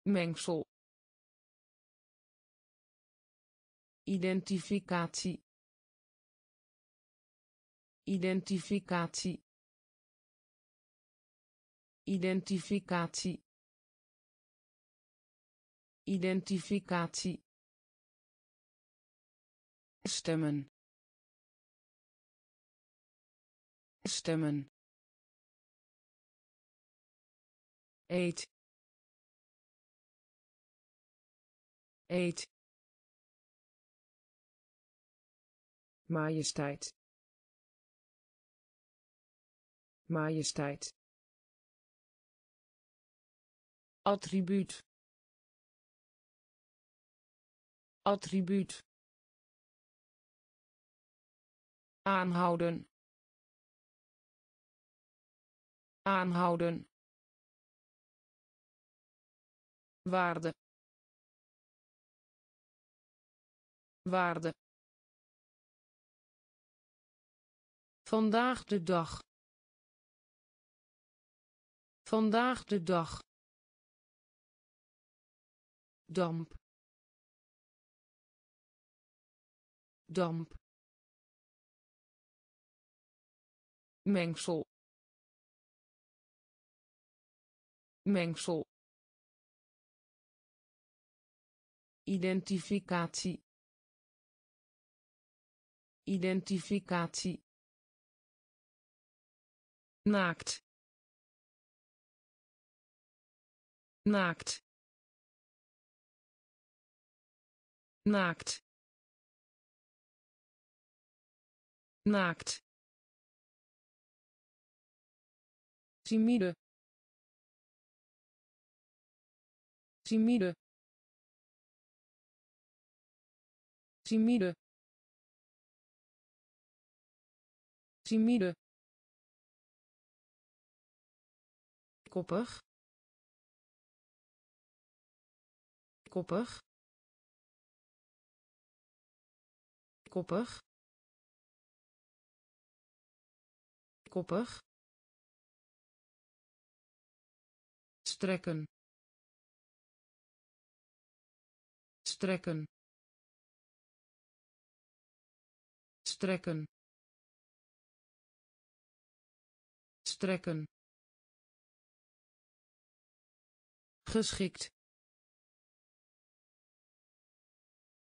S1: mengsel identificatie identificatie identificatie identificatie stemmen stemmen eet eet majesteit majesteit attribuut attribuut aanhouden aanhouden waarde waarde vandaag de dag vandaag de dag damp damp mengsel mengsel identificatie Identificatie. Naakt. Naakt. Naakt. Naakt. timide timide timide timide koppig koppig koppig koppig strekken strekken strekken strekken geschikt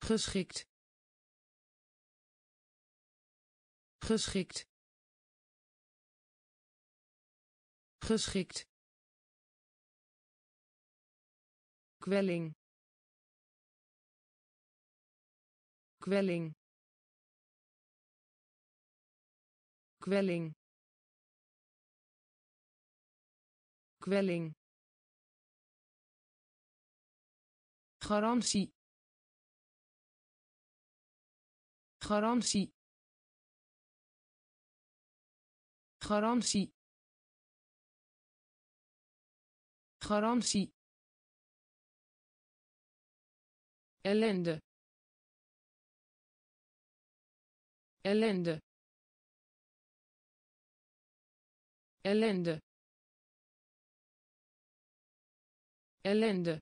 S1: geschikt geschikt geschikt kwelling kwelling kwelling kwelling garantie garantie garantie garantie ellende ellende ellende ellende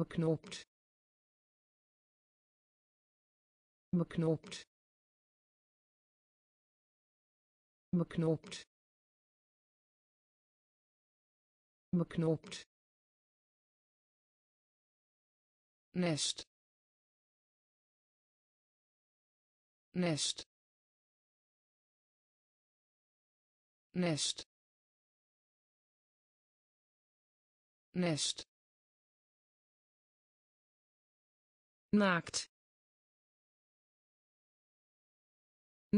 S1: Beknopt. Beknopt. Beknopt. Beknopt. nest nest nest nest naakt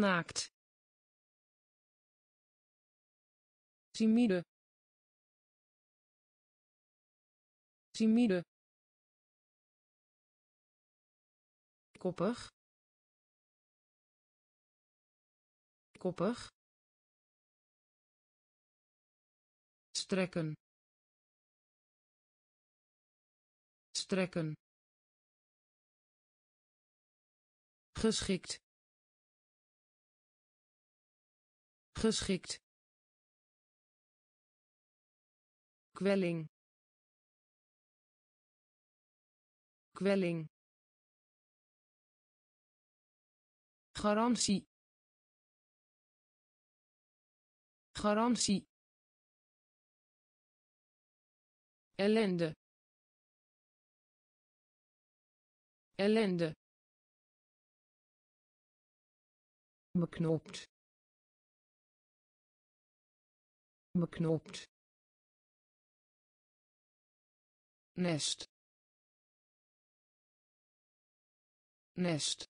S1: naakt timide timide koppig koppig strekken strekken geschikt geschikt kwelling kwelling garantie garantie ellende ellende Beknopt. Beknopt. nest nest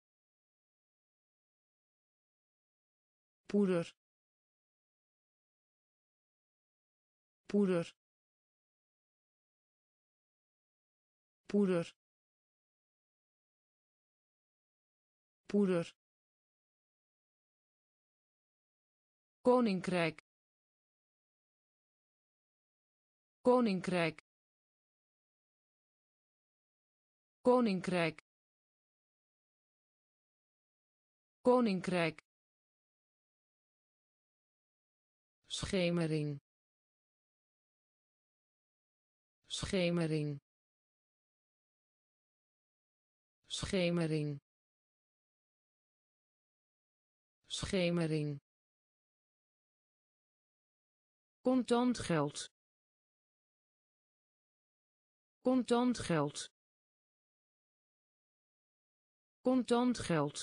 S1: poeder poeder poeder poeder koninkrijk koninkrijk koninkrijk koninkrijk schemering schemering schemering schemering contant geld contant geld contant geld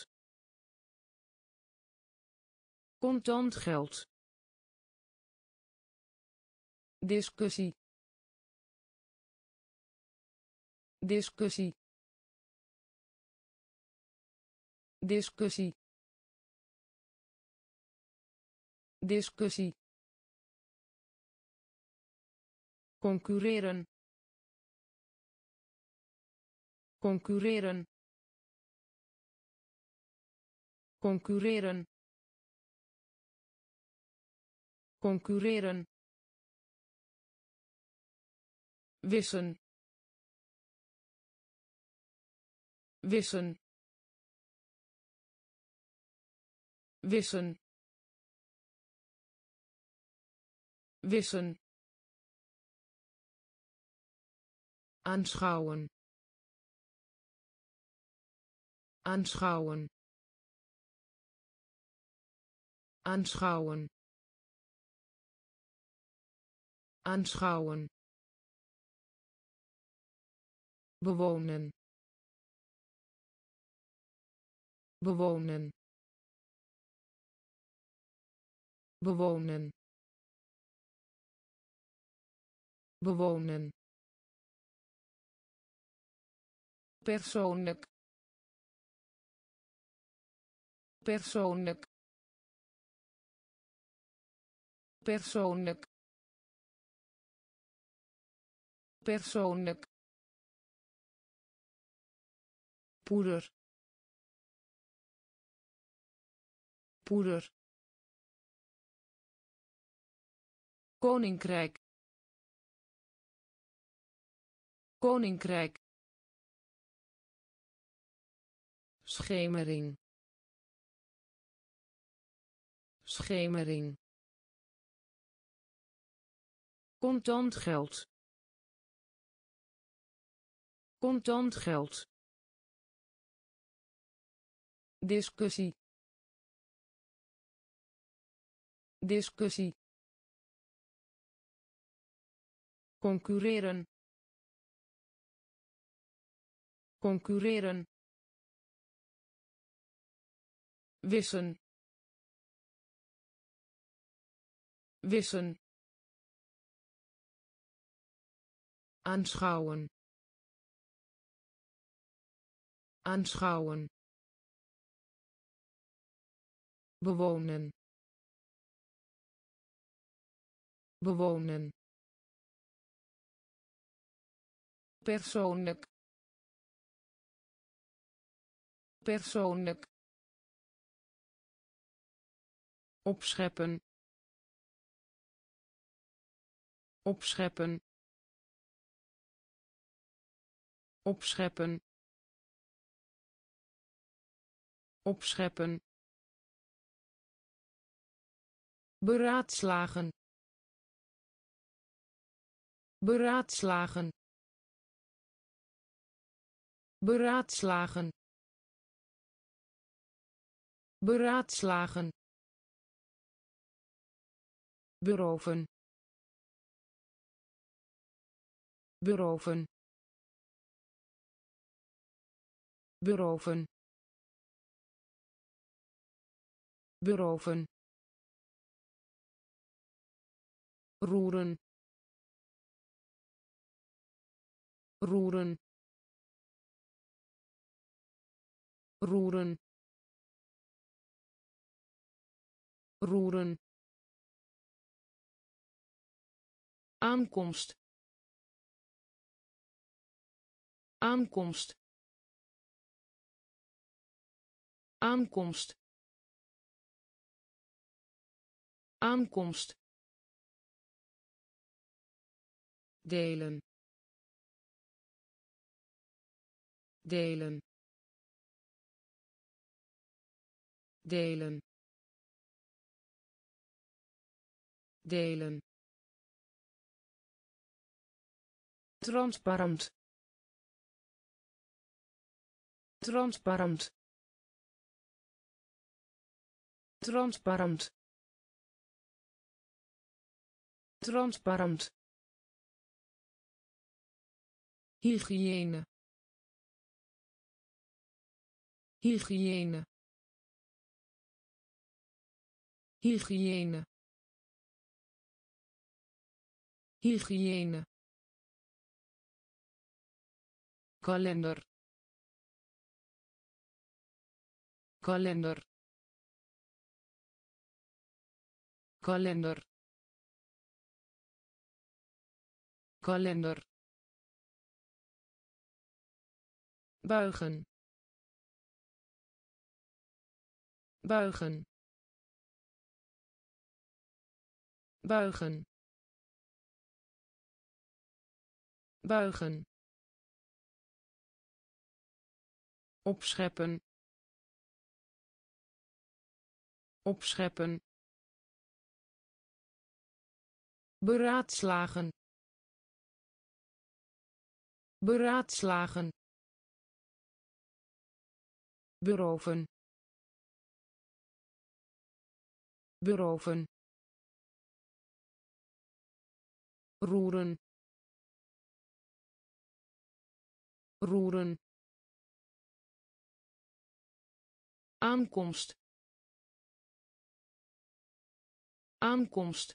S1: contant geld discussie discussie discussie discussie concurreren concurreren concurreren concurreren wissen wissen wissen wissen aanschouwen aanschouwen aanschouwen aanschouwen bewonen bewonen bewonen bewonen persoonlijk persoonlijk persoonlijk persoonlijk poeder poeder koninkrijk koninkrijk schemering schemering contant geld contant geld discussie discussie concurreren concurreren wissen wissen aanschouwen aanschouwen bewonen bewonen persoonlijk persoonlijk opscheppen opscheppen opscheppen opscheppen beraadslagen beraadslagen beraadslagen beraadslagen beroven beroven beroven beroven roeren roeren roeren roeren aankomst aankomst aankomst aankomst delen delen delen delen transparant transparant transparant transparant hygiëne hygiëne hygiëne hygiëne kalender kalender kalender kalender buigen buigen buigen buigen opscheppen opscheppen beraadslagen beraadslagen beroven beroven roeren roeren aankomst aankomst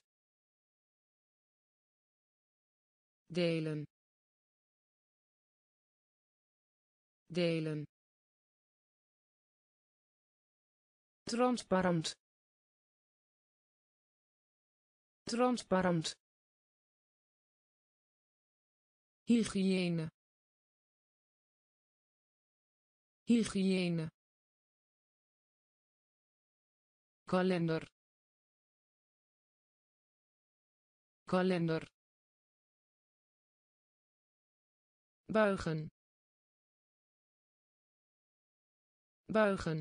S1: delen delen transparant transparant hygiëne hygiëne kalender kalender buigen buigen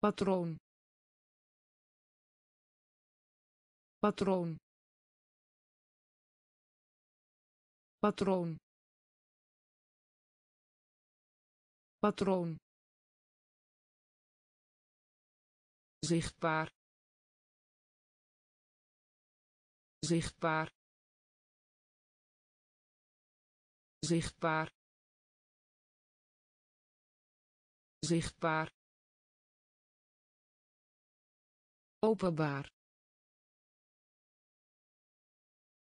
S1: patroon patroon patroon patroon zichtbaar zichtbaar zichtbaar zichtbaar openbaar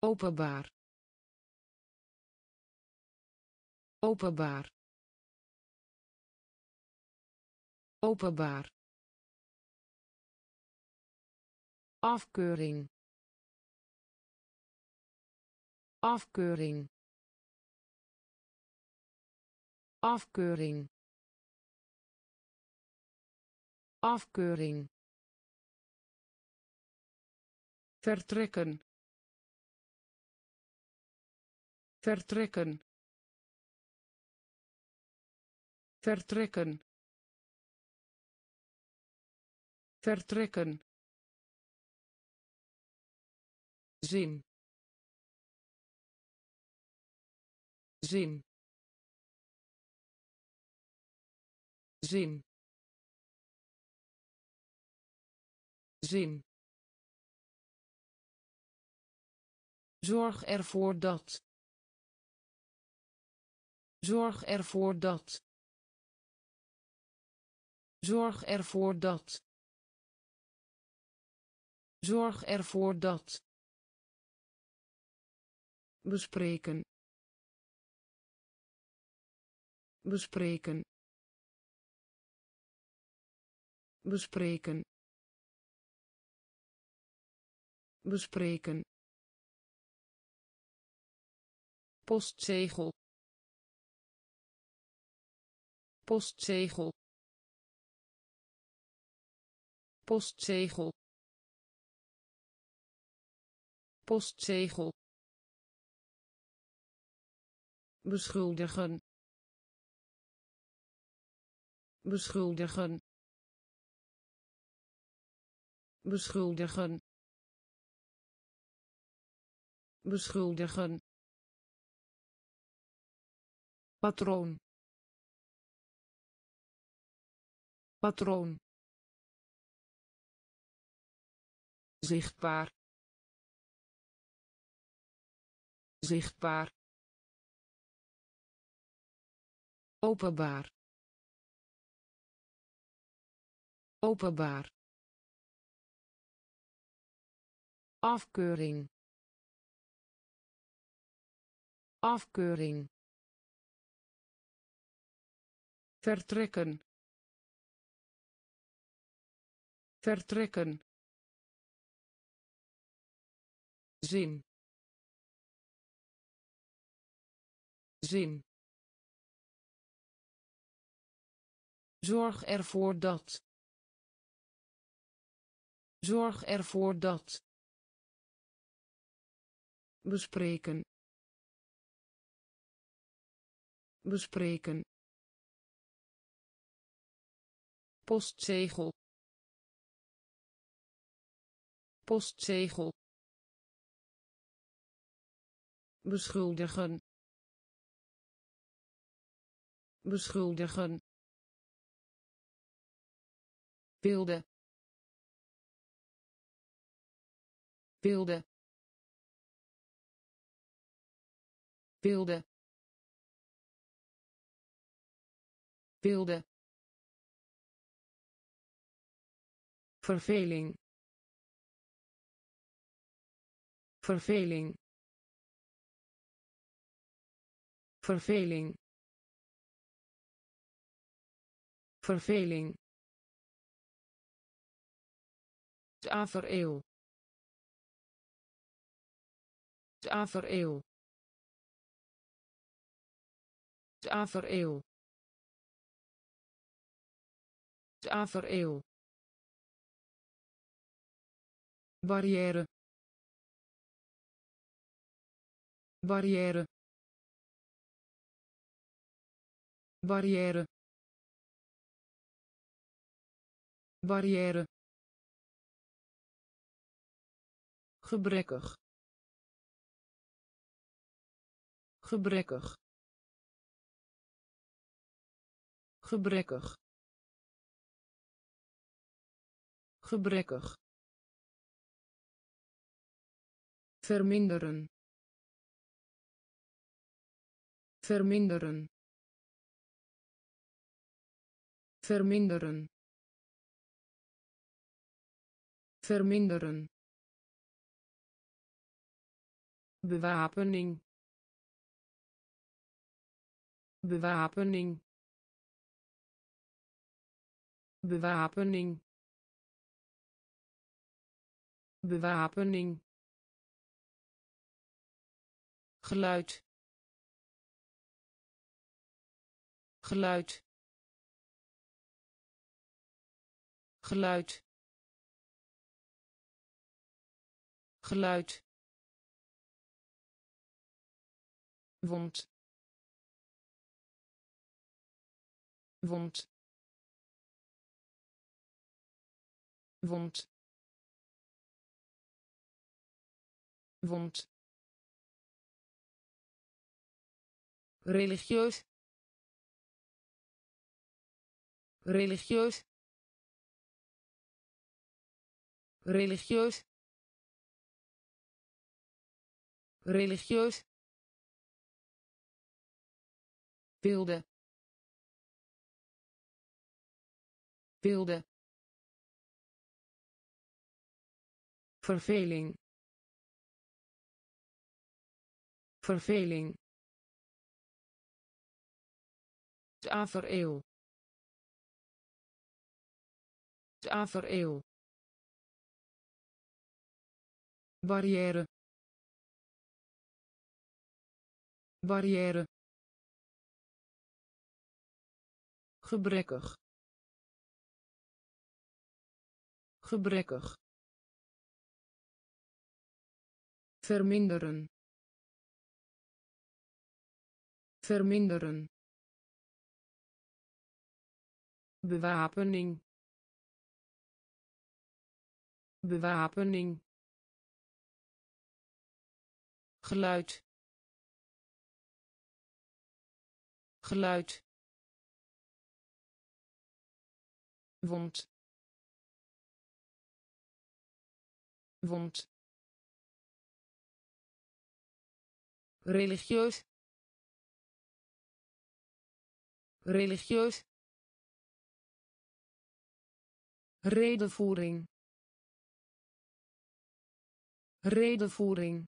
S1: openbaar openbaar openbaar afkeuring afkeuring afkeuring afkeuring vertrekken vertrekken vertrekken vertrekken zin zin zin zin zorg ervoor dat zorg ervoor dat zorg ervoor dat Zorg ervoor dat. Bespreken. Bespreken. Bespreken. Bespreken. postzegel postzegel postzegel postzegel beschuldigen beschuldigen beschuldigen beschuldigen patroon patroon zichtbaar zichtbaar openbaar openbaar afkeuring afkeuring vertrekken vertrekken zin zin. Zorg ervoor dat. Zorg ervoor dat. Bespreken. Bespreken. Postzegel. Postzegel. Beschuldigen beschuldigen beelden. beelden. beelden. beelden. verveling verveling verveling verveling tafereel tafereel tafereel tafereel barrière barrière barrière barrière gebrekkig gebrekkig gebrekkig gebrekkig verminderen verminderen verminderen verminderen bewapening bewapening bewapening bewapening geluid geluid geluid geluid wond wond wond wond religieus religieus religieus religieus beelden, beelden, verveling verveling tafereel tafereel barrière barrière gebrekkig gebrekkig verminderen verminderen bewapening bewapening geluid geluid wond wond religieus religieus redevoering redevoering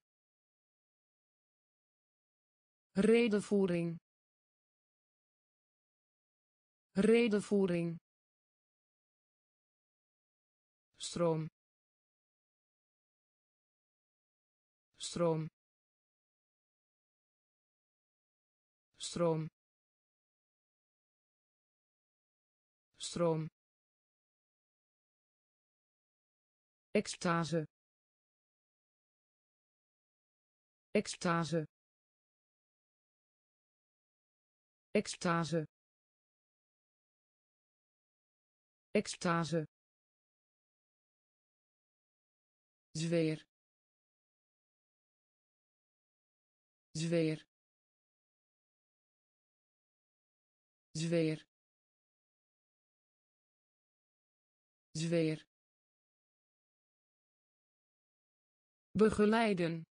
S1: redevoering redenvoering stroom stroom stroom stroom extase extase extase extase zweer zweer zweer zweer begeleiden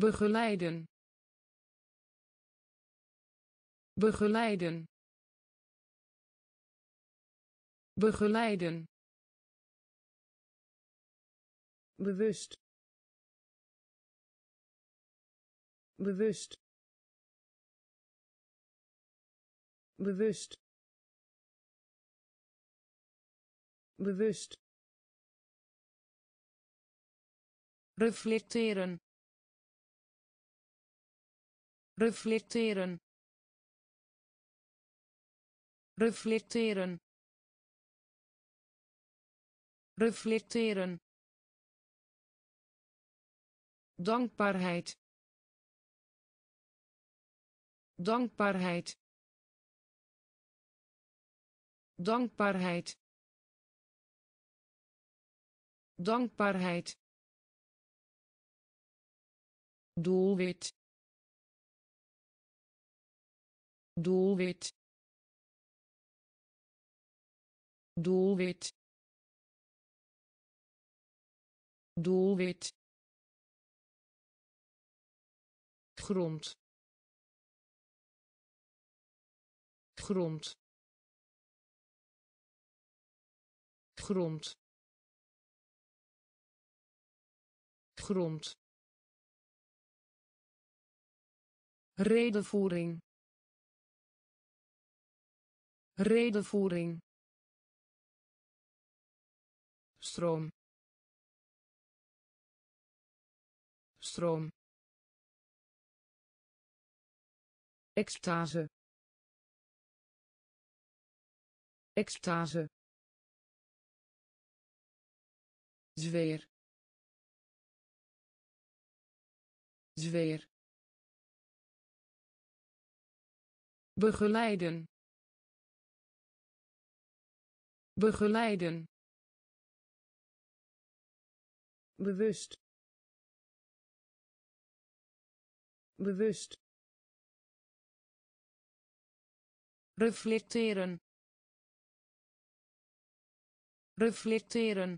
S1: begeleiden begeleiden begeleiden bewust bewust bewust bewust reflecteren reflecteren reflecteren reflecteren dankbaarheid dankbaarheid dankbaarheid dankbaarheid doelwit doelwit doelwit doelwit grond grond grond grond redenvoering redenvoering stroom stroom extase extase zweer zweer begeleiden begeleiden bewust bewust reflecteren reflecteren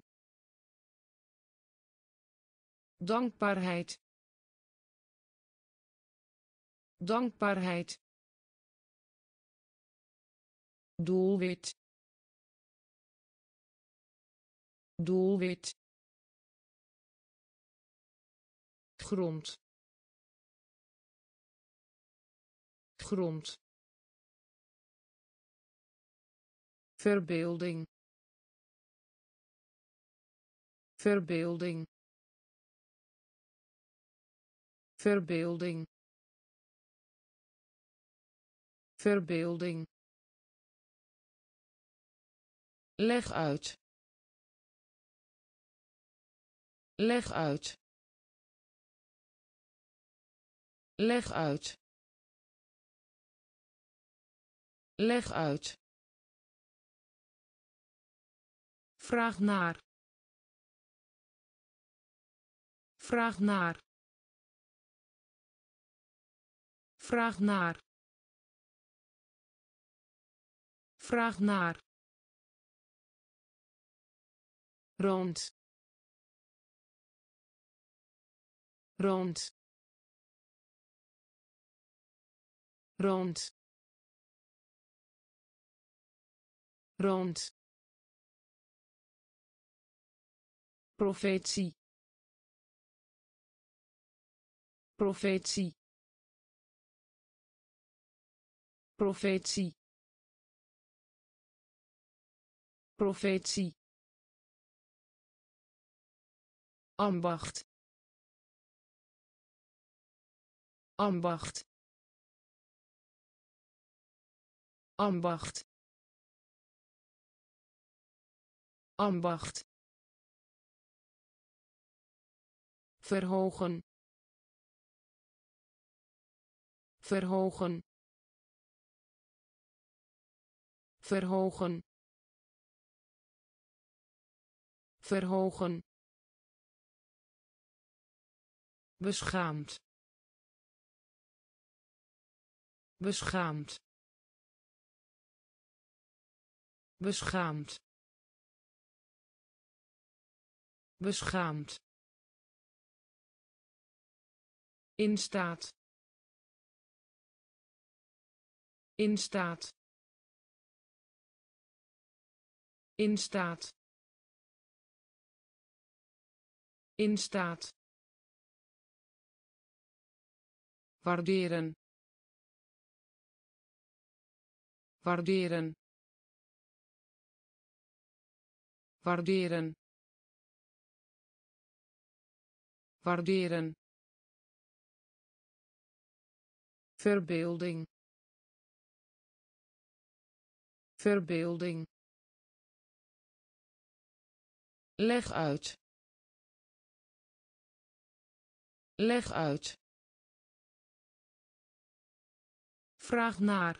S1: dankbaarheid dankbaarheid doelwit doelwit grond verbeelding verbeelding verbeelding verbeelding leg uit leg uit leg uit Leg uit. Vraag naar. Vraag naar. Vraag naar. Vraag naar. Rond. Rond. Rond. rond profetie profetie profetie profetie ambacht ambacht ambacht ambacht verhogen verhogen verhogen verhogen beschaamd beschaamd beschaamd beschaamd in staat in staat in staat in staat waarderen waarderen waarderen waarderen verbeelding verbeelding leg uit leg uit vraag naar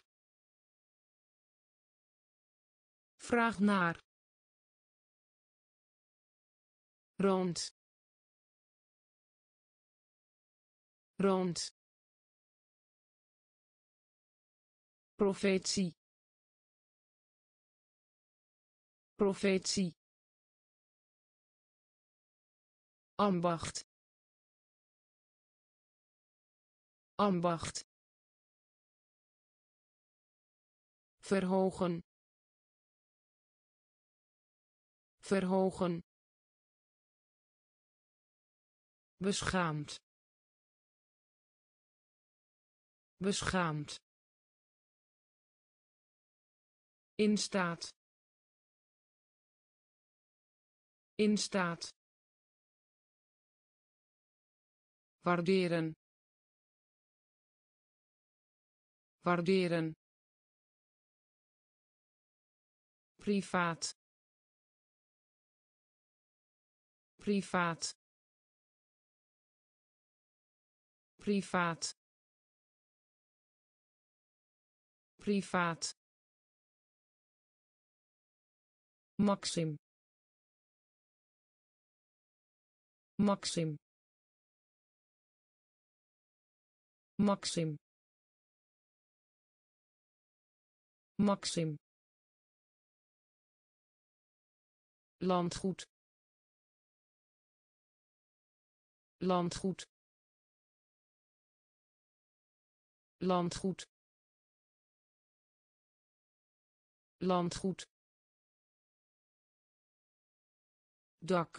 S1: vraag naar rond rond profetie profetie ambacht ambacht verhogen verhogen beschaamd beschaamd in staat in staat waarderen
S2: waarderen
S1: privaat privaat privaat privaat Maxim Maxim Maxim Maxim landgoed landgoed landgoed landgoed dak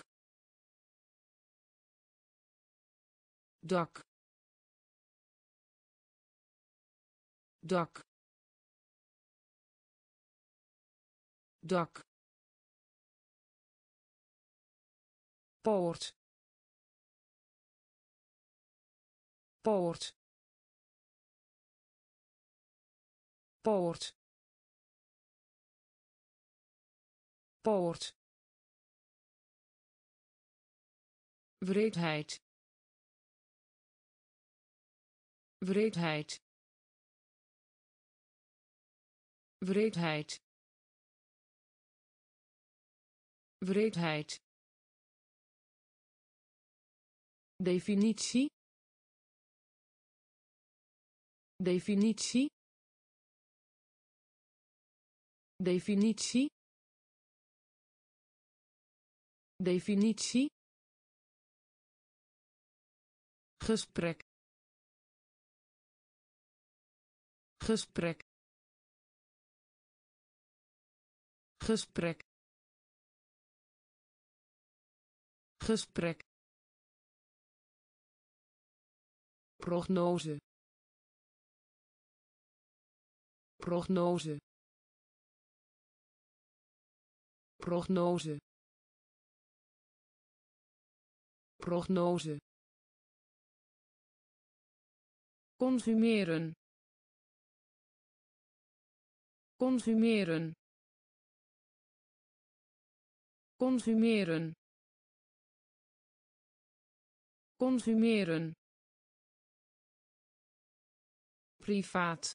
S1: dak dak dak poort poort poort poort wreedheid wreedheid wreedheid definitie definitie definitie definitie gesprek gesprek gesprek gesprek prognose prognose prognose Prognose. Consumeren. Consumeren. Consumeren. Consumeren. Privaat.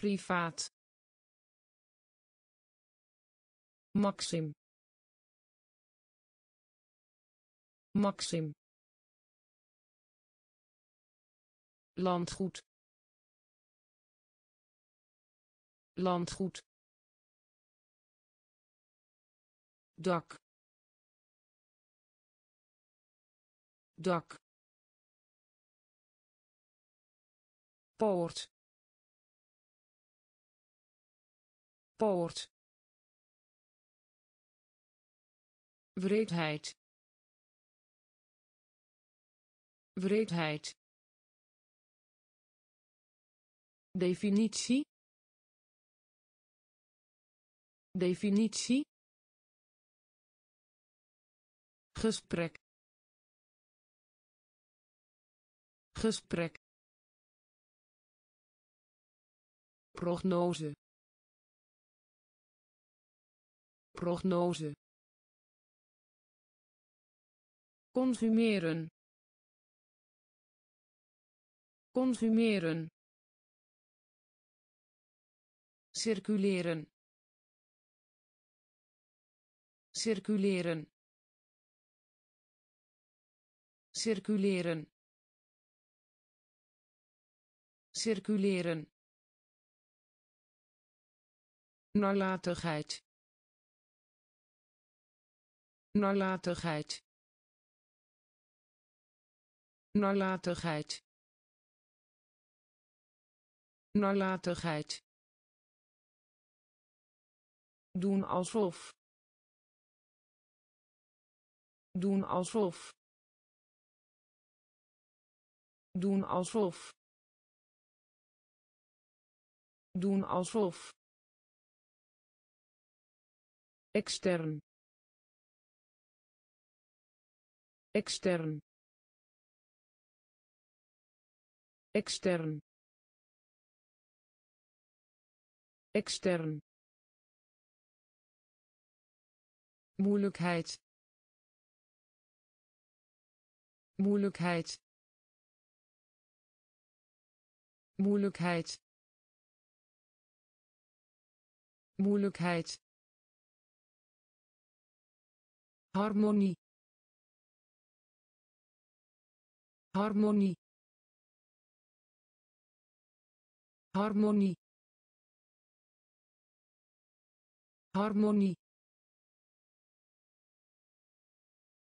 S1: Privaat. Maxim. Maxim. Landgoed. Landgoed. Dak. Dak. Poort. Poort. Wreedheid. Wreedheid. Definitie. Definitie. Gesprek. Gesprek. Prognose. Prognose. Consumeren consumeren circuleren circuleren circuleren circuleren nalatigheid nalatigheid nalatigheid nalatigheid doen alsof doen alsof doen alsof doen alsof extern extern extern extern moeilijkheid moeilijkheid moeilijkheid moeilijkheid harmonie harmonie harmonie harmonie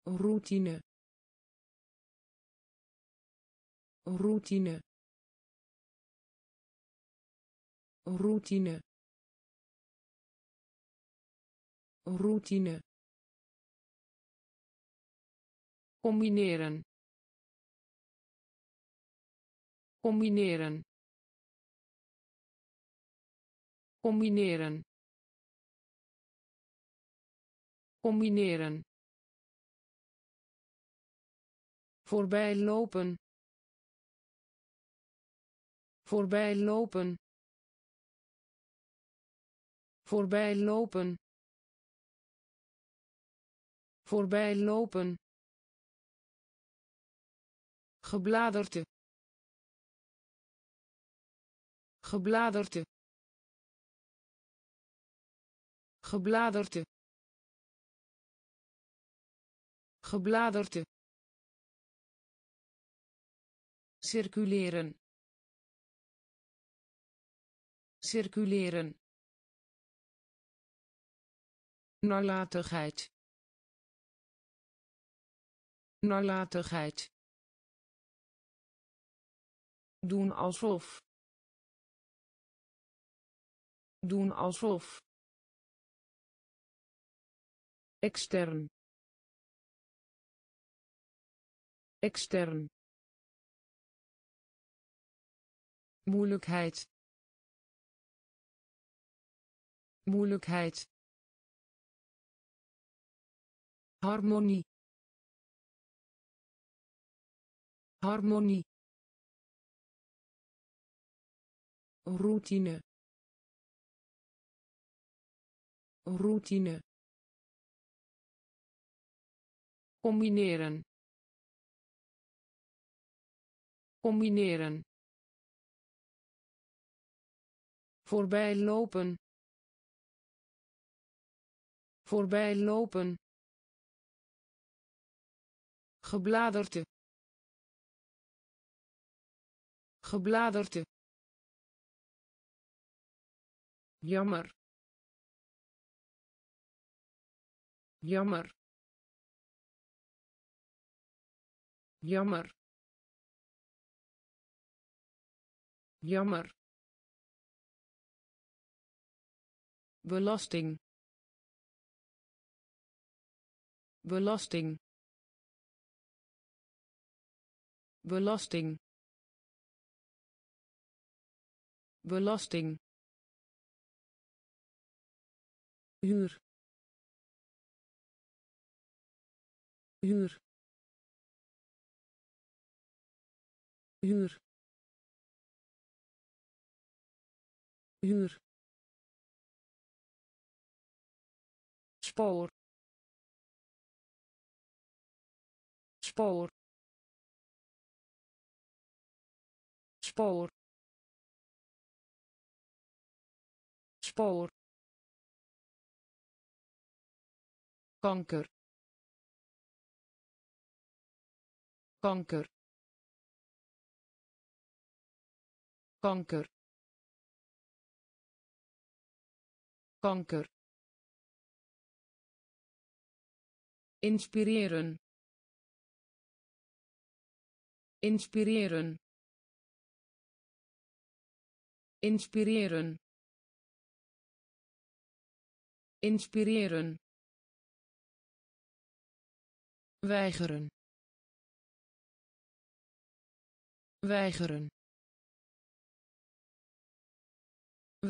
S1: routine routine routine routine combineren combineren combineren combineren voorbijlopen, voorbijlopen, voorbijlopen, lopen voorbij lopen voorbij gebladerte gebladerte gebladerte gebladerte circuleren circuleren nalatigheid nalatigheid doen alsof doen alsof extern extern moeilijkheid moeilijkheid harmonie harmonie routine routine combineren combineren voorbij lopen voorbij lopen gebladerte gebladerte jammer jammer jammer jammer belasting belasting belasting belasting huur huur huur huur spoor spoor spoor spoor kanker kanker kanker kanker inspireren inspireren inspireren inspireren weigeren weigeren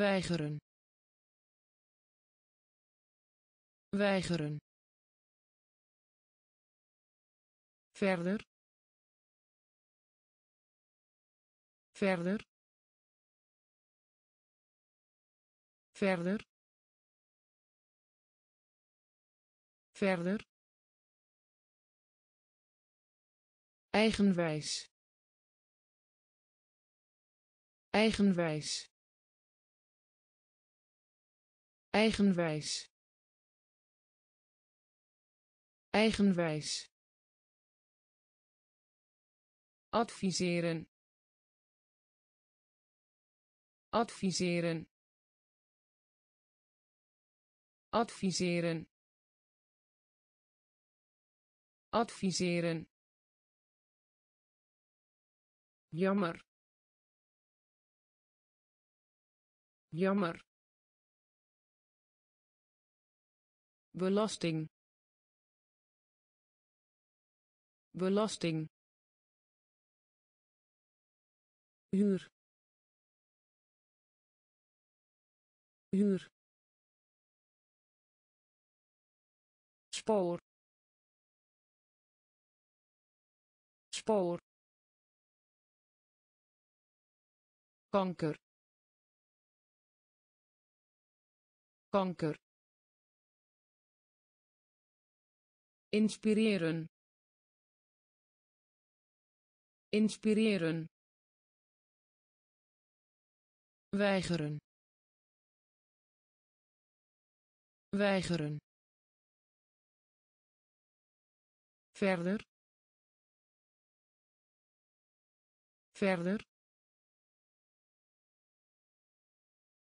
S1: weigeren weigeren verder verder verder verder eigenwijs eigenwijs eigenwijs eigenwijs adviseren adviseren adviseren adviseren jammer jammer belasting belasting huur huur spoor spoor kanker kanker inspireren inspireren weigeren weigeren verder verder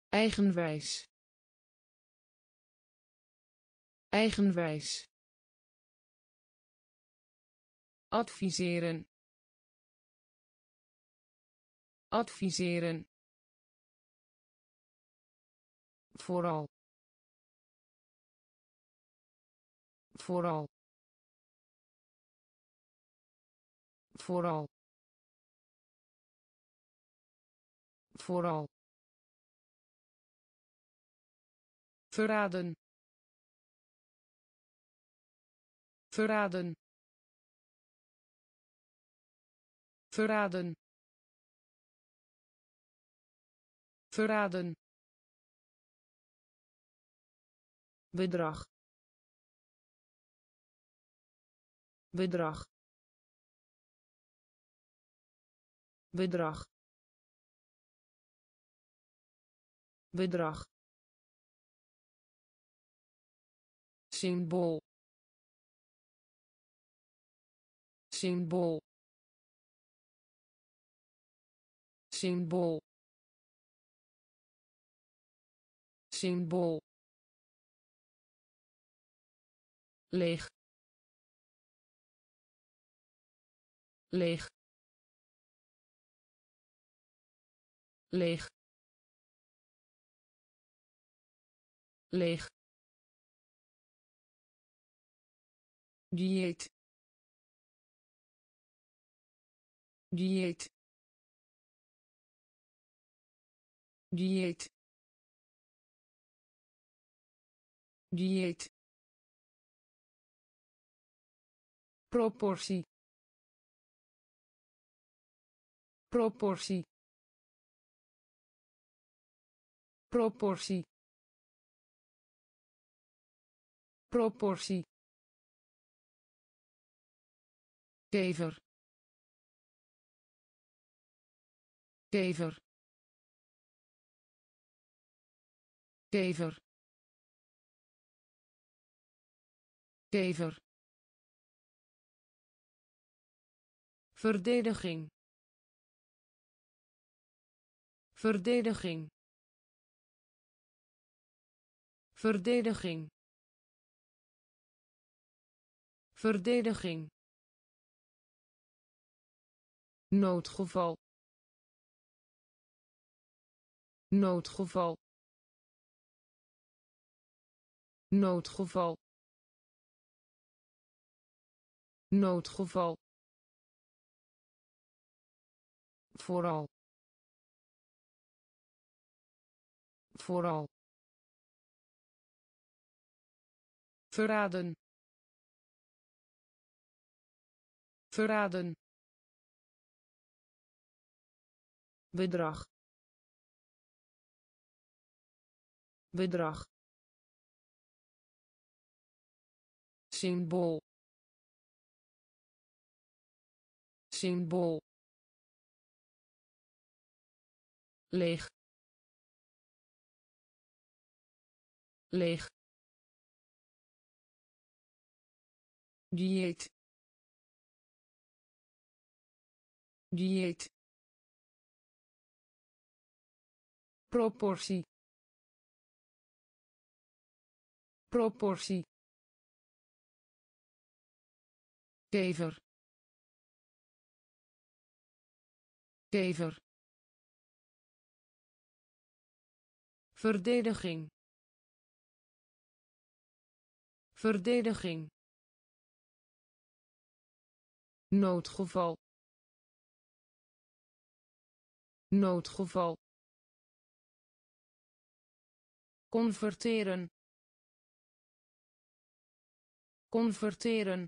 S1: eigenwijs eigenwijs adviseren adviseren vooral vooral vooral vooral verraden verraden verraden verraden bedrag bedrag bedrag bedrag symbool symbool symbool symbool leeg leeg leeg leeg dieet dieet dieet dieet proportie proportie proportie proportie kever kever kever kever verdediging verdediging verdediging verdediging noodgeval noodgeval noodgeval noodgeval vooral vooral verraden verraden bedrag bedrag symbool symbool leeg leeg dieet dieet proportie proportie kever kever verdediging verdediging noodgeval noodgeval converteren converteren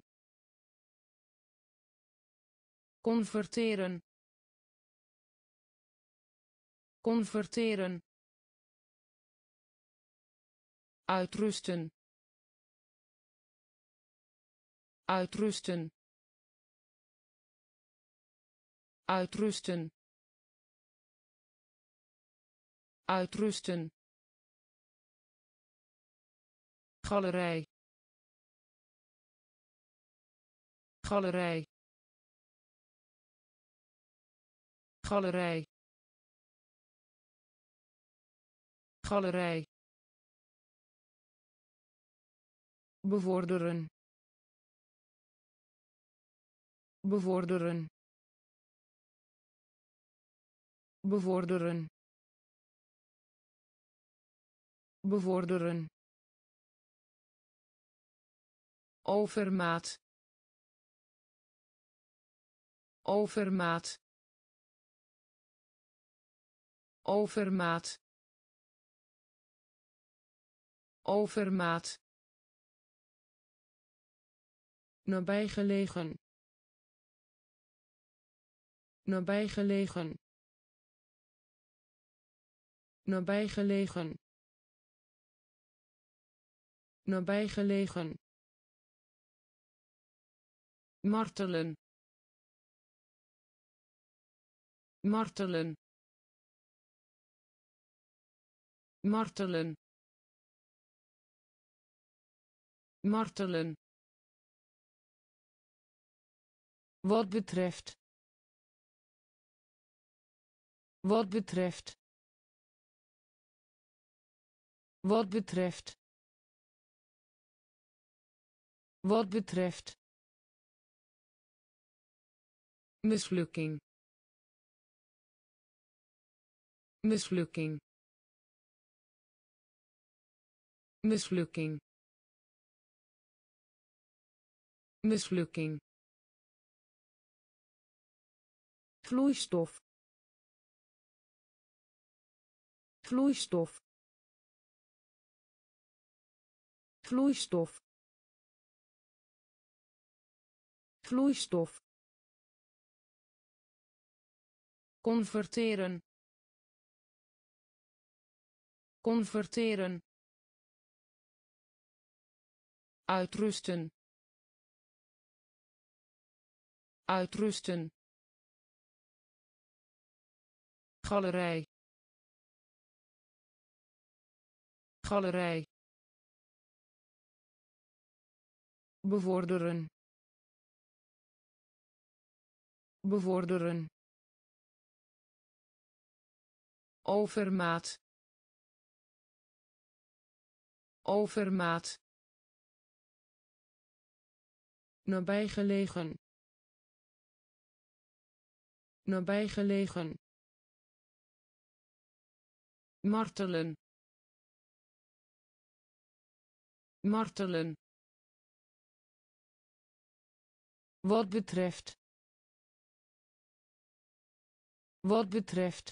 S1: converteren converteren uitrusten uitrusten uitrusten uitrusten galerij galerij galerij galerij bevorderen bevorderen bevorderen bevorderen overmaat overmaat overmaat overmaat nabijgelegen nabijgelegen nabijgelegen nabijgelegen martelen martelen martelen martelen wat betreft wat betreft wat betreft wat betreft mislukking mislukking mislukking mislukking vloeistof vloeistof vloeistof vloeistof converteren converteren uitrusten uitrusten galerij galerij bevorderen bevorderen overmaat overmaat nabijgelegen nabijgelegen martelen martelen wat betreft wat betreft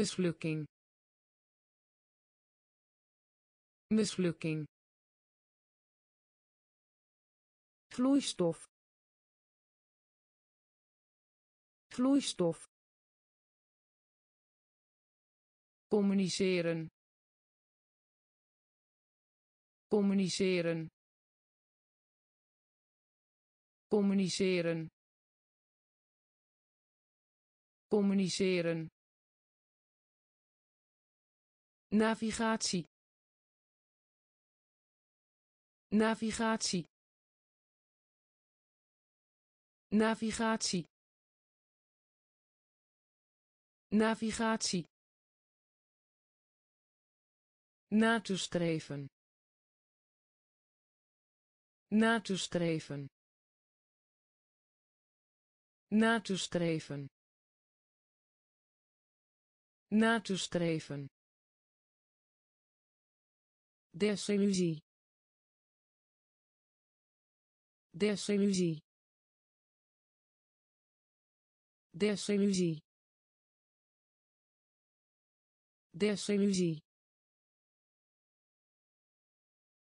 S1: mislukking mislukking vloeistof vloeistof communiceren communiceren communiceren communiceren navigatie navigatie navigatie Navigatie. Na te streven. Na te streven. Na te streven. Na te streven. Desillusie. Desillusie. Desillusie.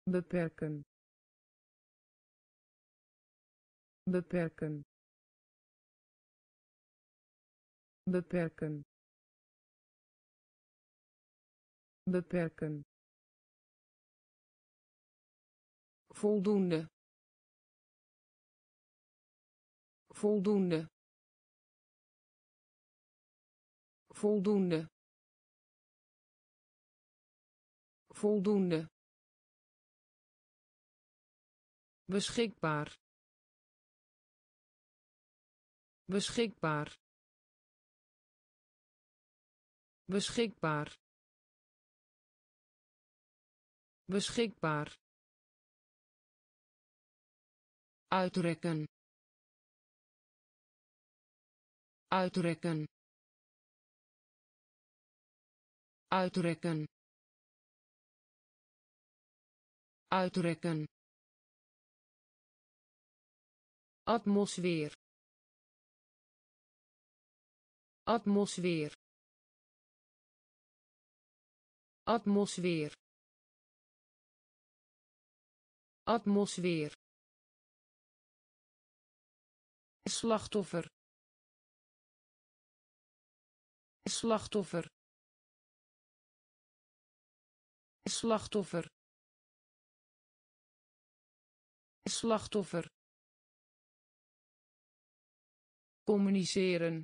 S1: Beperken. Beperken. Beperken. Beperken. Voldoende. Voldoende. Voldoende. voldoende beschikbaar beschikbaar beschikbaar beschikbaar uitrekken uitrekken uitrekken uitrekken atmosfeer atmosfeer atmosfeer atmosfeer slachtoffer slachtoffer slachtoffer slachtoffer communiceren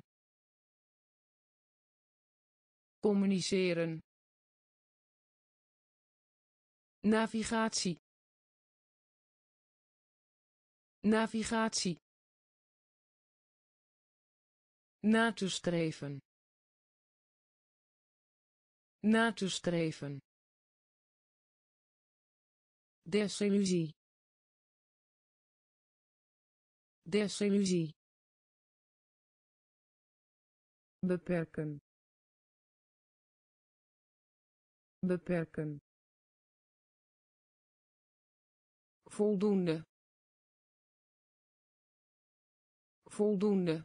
S1: communiceren navigatie navigatie na te streven na te streven desillusie Desillusie. Beperken. Beperken. Voldoende. Voldoende.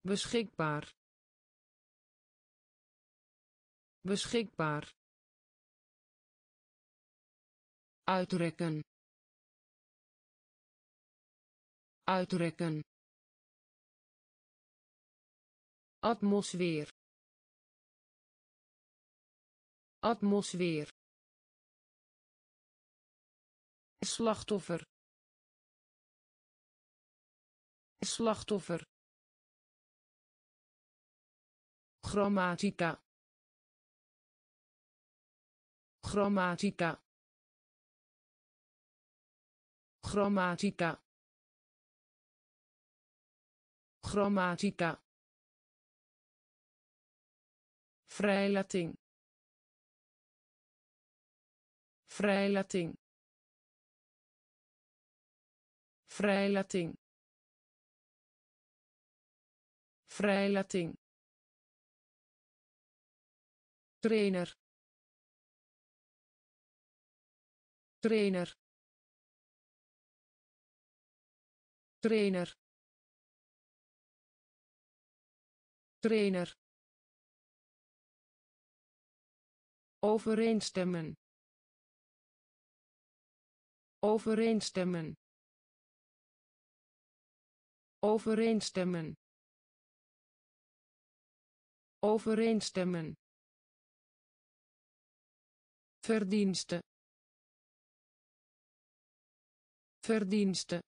S1: Beschikbaar. Beschikbaar. Uitrekken. uitrekken atmosfeer atmosfeer slachtoffer slachtoffer grammatica grammatica grammatica grammatica vrijlating vrijlating vrijlating vrijlating trainer trainer trainer trainer overeenstemmen overeenstemmen overeenstemmen overeenstemmen verdienste verdienste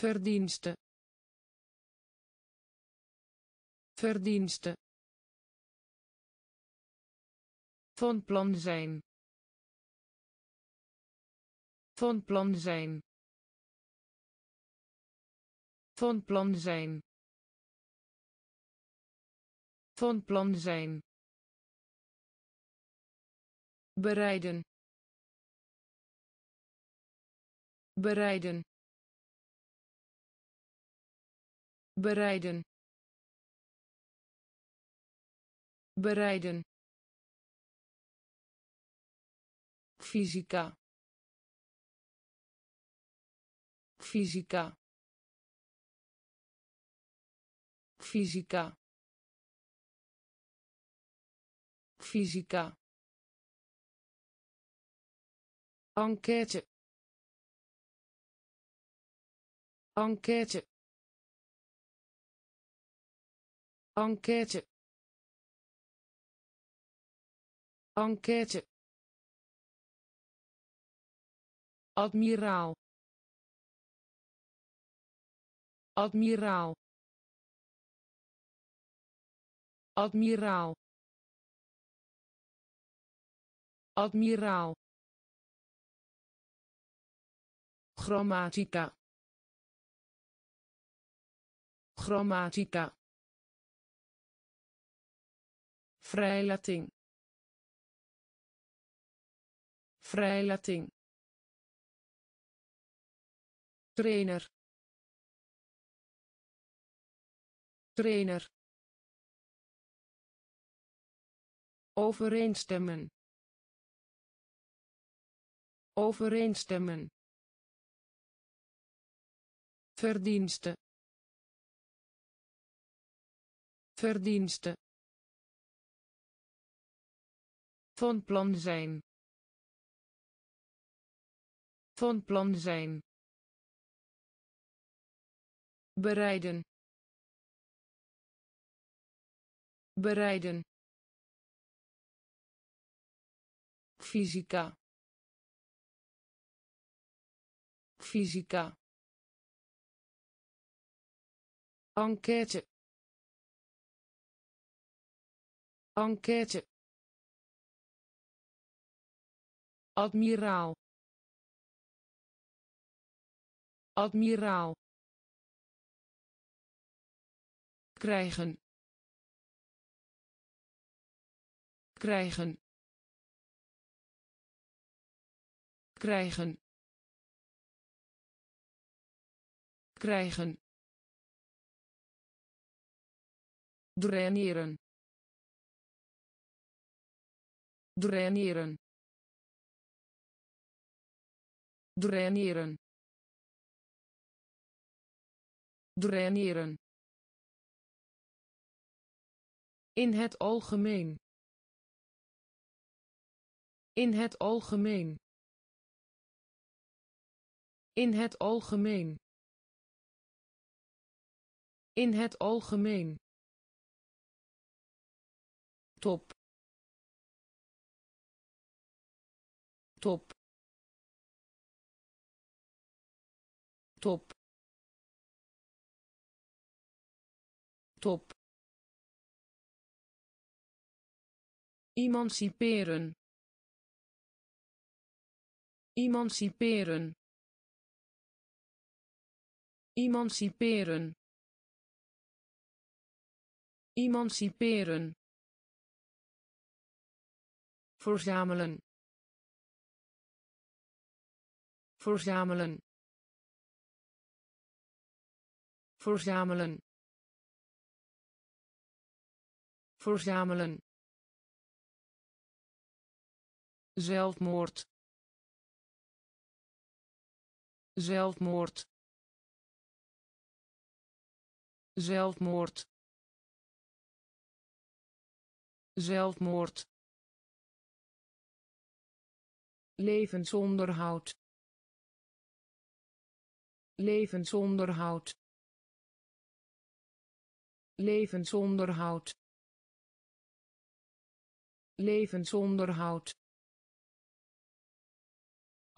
S1: verdienste Verdienste. Van plan zijn. Van plan zijn. Van plan zijn. Van plan zijn. Bereiden. Bereiden. Bereiden. bereiden fysica fysica fysica fysica enquête enquête enquête enquête admiraal admiraal admiraal admiraal grammatica, grammatica, vrijlating vrijlating trainer trainer overeenstemmen overeenstemmen verdiensten, verdiensten, van plan zijn van plan zijn. Bereiden. Bereiden. Fysica. Fysica. Enquête. Enquête. Admiraal. admiraal krijgen krijgen krijgen krijgen draineren draineren draineren draineren in het algemeen in het algemeen in het algemeen in het algemeen top top top top emanciperen emanciperen emanciperen emanciperen verzamelen verzamelen verzamelen verzamelen zelfmoord zelfmoord zelfmoord zelfmoord leven levensonderhoud levensonderhoud levensonderhoud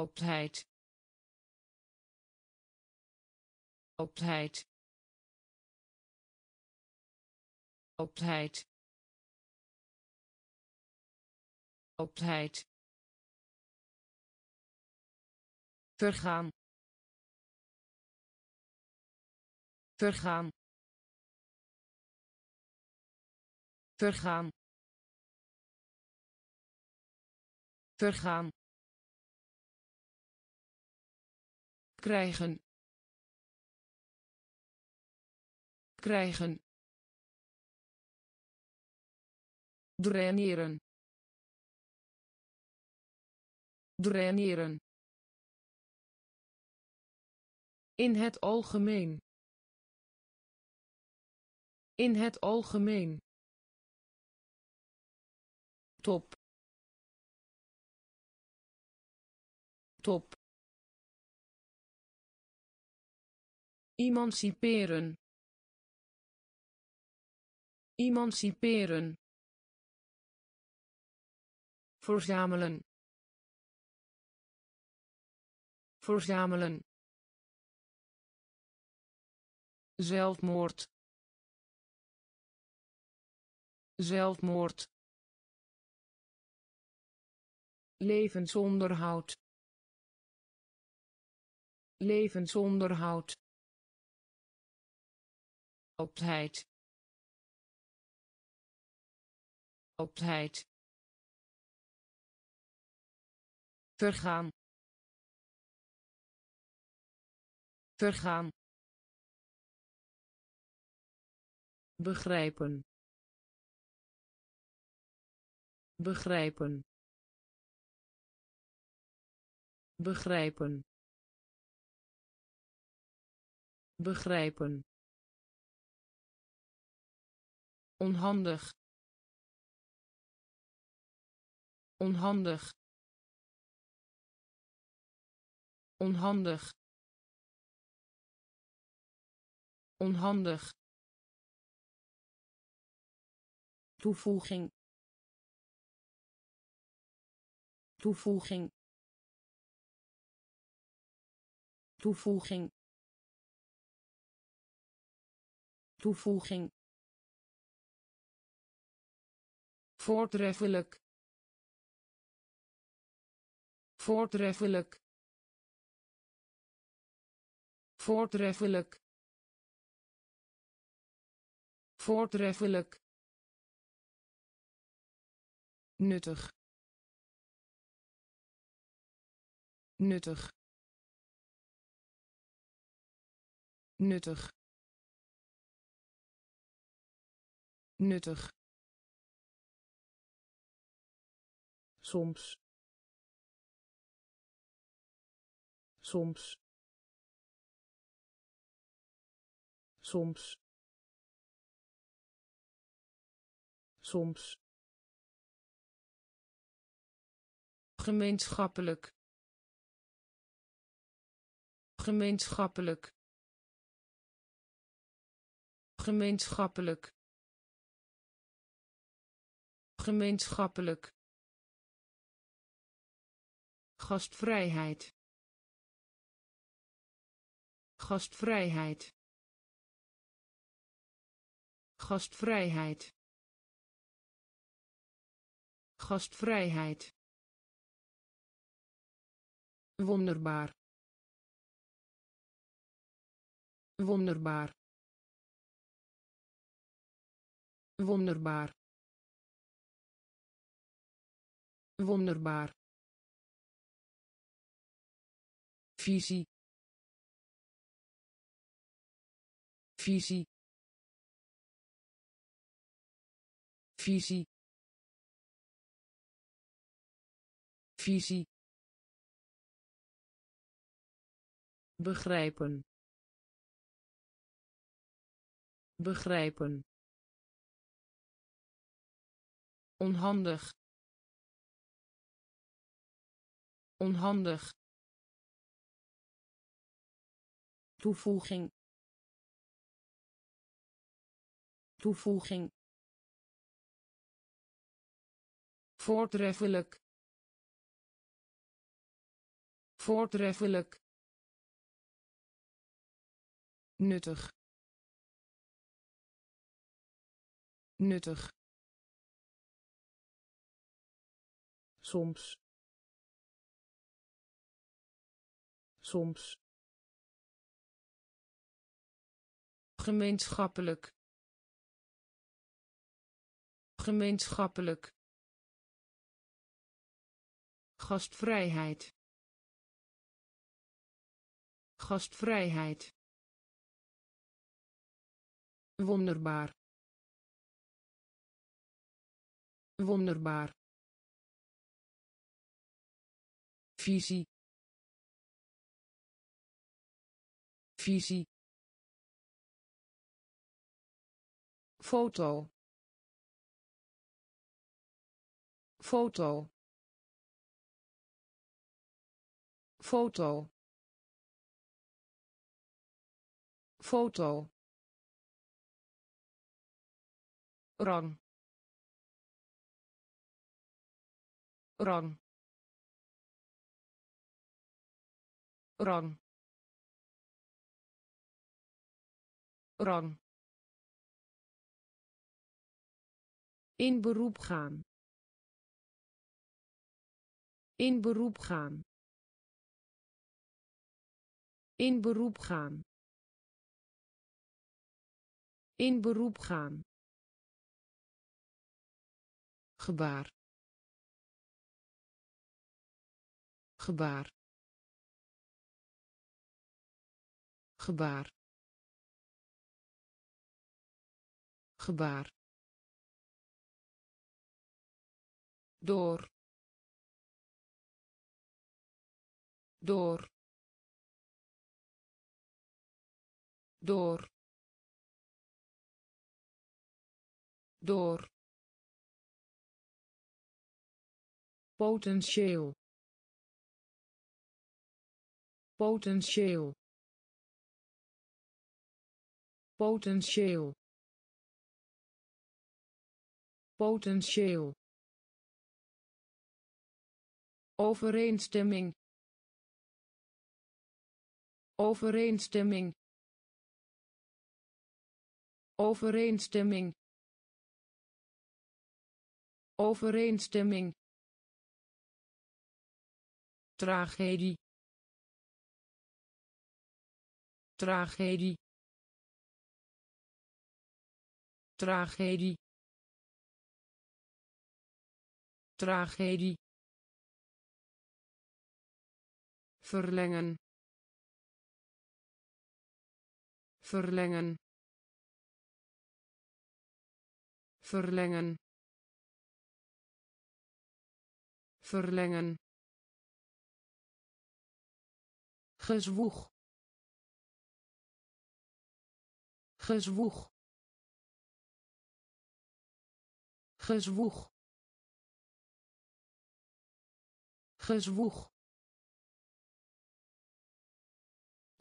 S1: opheid opheid opheid opheid vergaan vergaan vergaan vergaan krijgen krijgen draineren draineren in het algemeen in het algemeen top top emanciperen emanciperen verzamelen verzamelen zelfmoord zelfmoord levensonderhoud levensonderhoud opheid opheid vergaan vergaan begrijpen begrijpen begrijpen begrijpen onhandig onhandig onhandig onhandig toevoeging toevoeging toevoeging toevoeging voortreffelijk voortreffelijk voortreffelijk voortreffelijk nuttig nuttig nuttig nuttig soms soms soms soms gemeenschappelijk gemeenschappelijk gemeenschappelijk gemeenschappelijk gastvrijheid gastvrijheid gastvrijheid gastvrijheid wonderbaar wonderbaar wonderbaar wonderbaar visie visie visie visie begrijpen begrijpen onhandig onhandig toevoeging toevoeging voortreffelijk voortreffelijk nuttig nuttig soms soms gemeenschappelijk gemeenschappelijk gastvrijheid gastvrijheid wonderbaar wonderbaar visie visie foto foto foto foto rang rang rang rang in beroep gaan in beroep gaan in beroep gaan in beroep gaan gebaar gebaar gebaar gebaar door door door door potentieel potentieel potentieel potentieel overeenstemming overeenstemming overeenstemming overeenstemming tragedie tragedie tragedie tragedie verlengen verlengen verlengen verlengen gezwoeg gezwoeg gezwoeg gezwoeg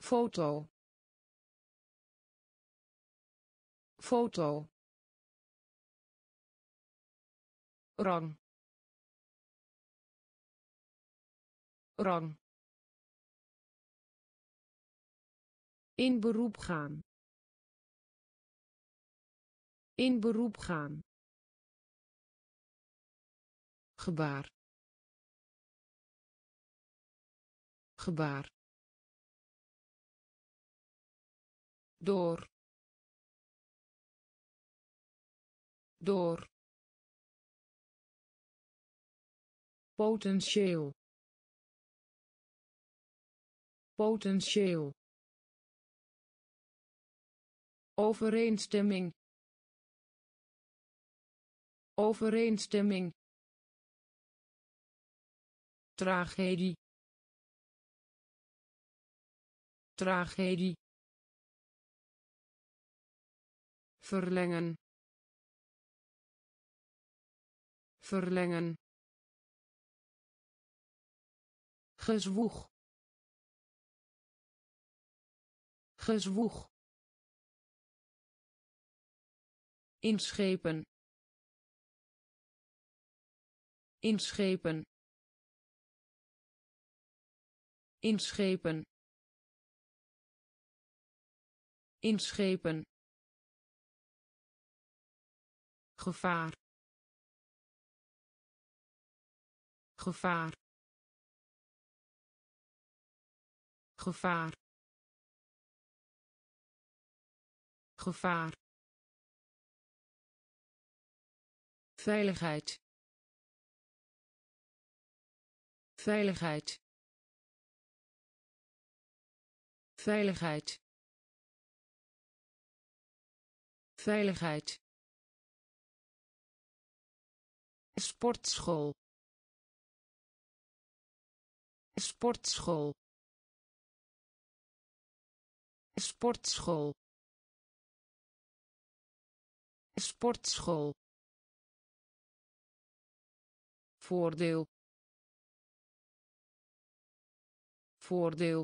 S1: foto foto rang rang in beroep gaan in beroep gaan gebaar gebaar door door potentieel potentieel overeenstemming overeenstemming tragedie tragedie verlengen verlengen gezwoeg gezwoeg inschepen inschepen inschepen inschepen gevaar gevaar gevaar gevaar veiligheid veiligheid veiligheid Veiligheid. Sportschool. Sportschool. Sportschool. Sportschool. Voordeel. Voordeel.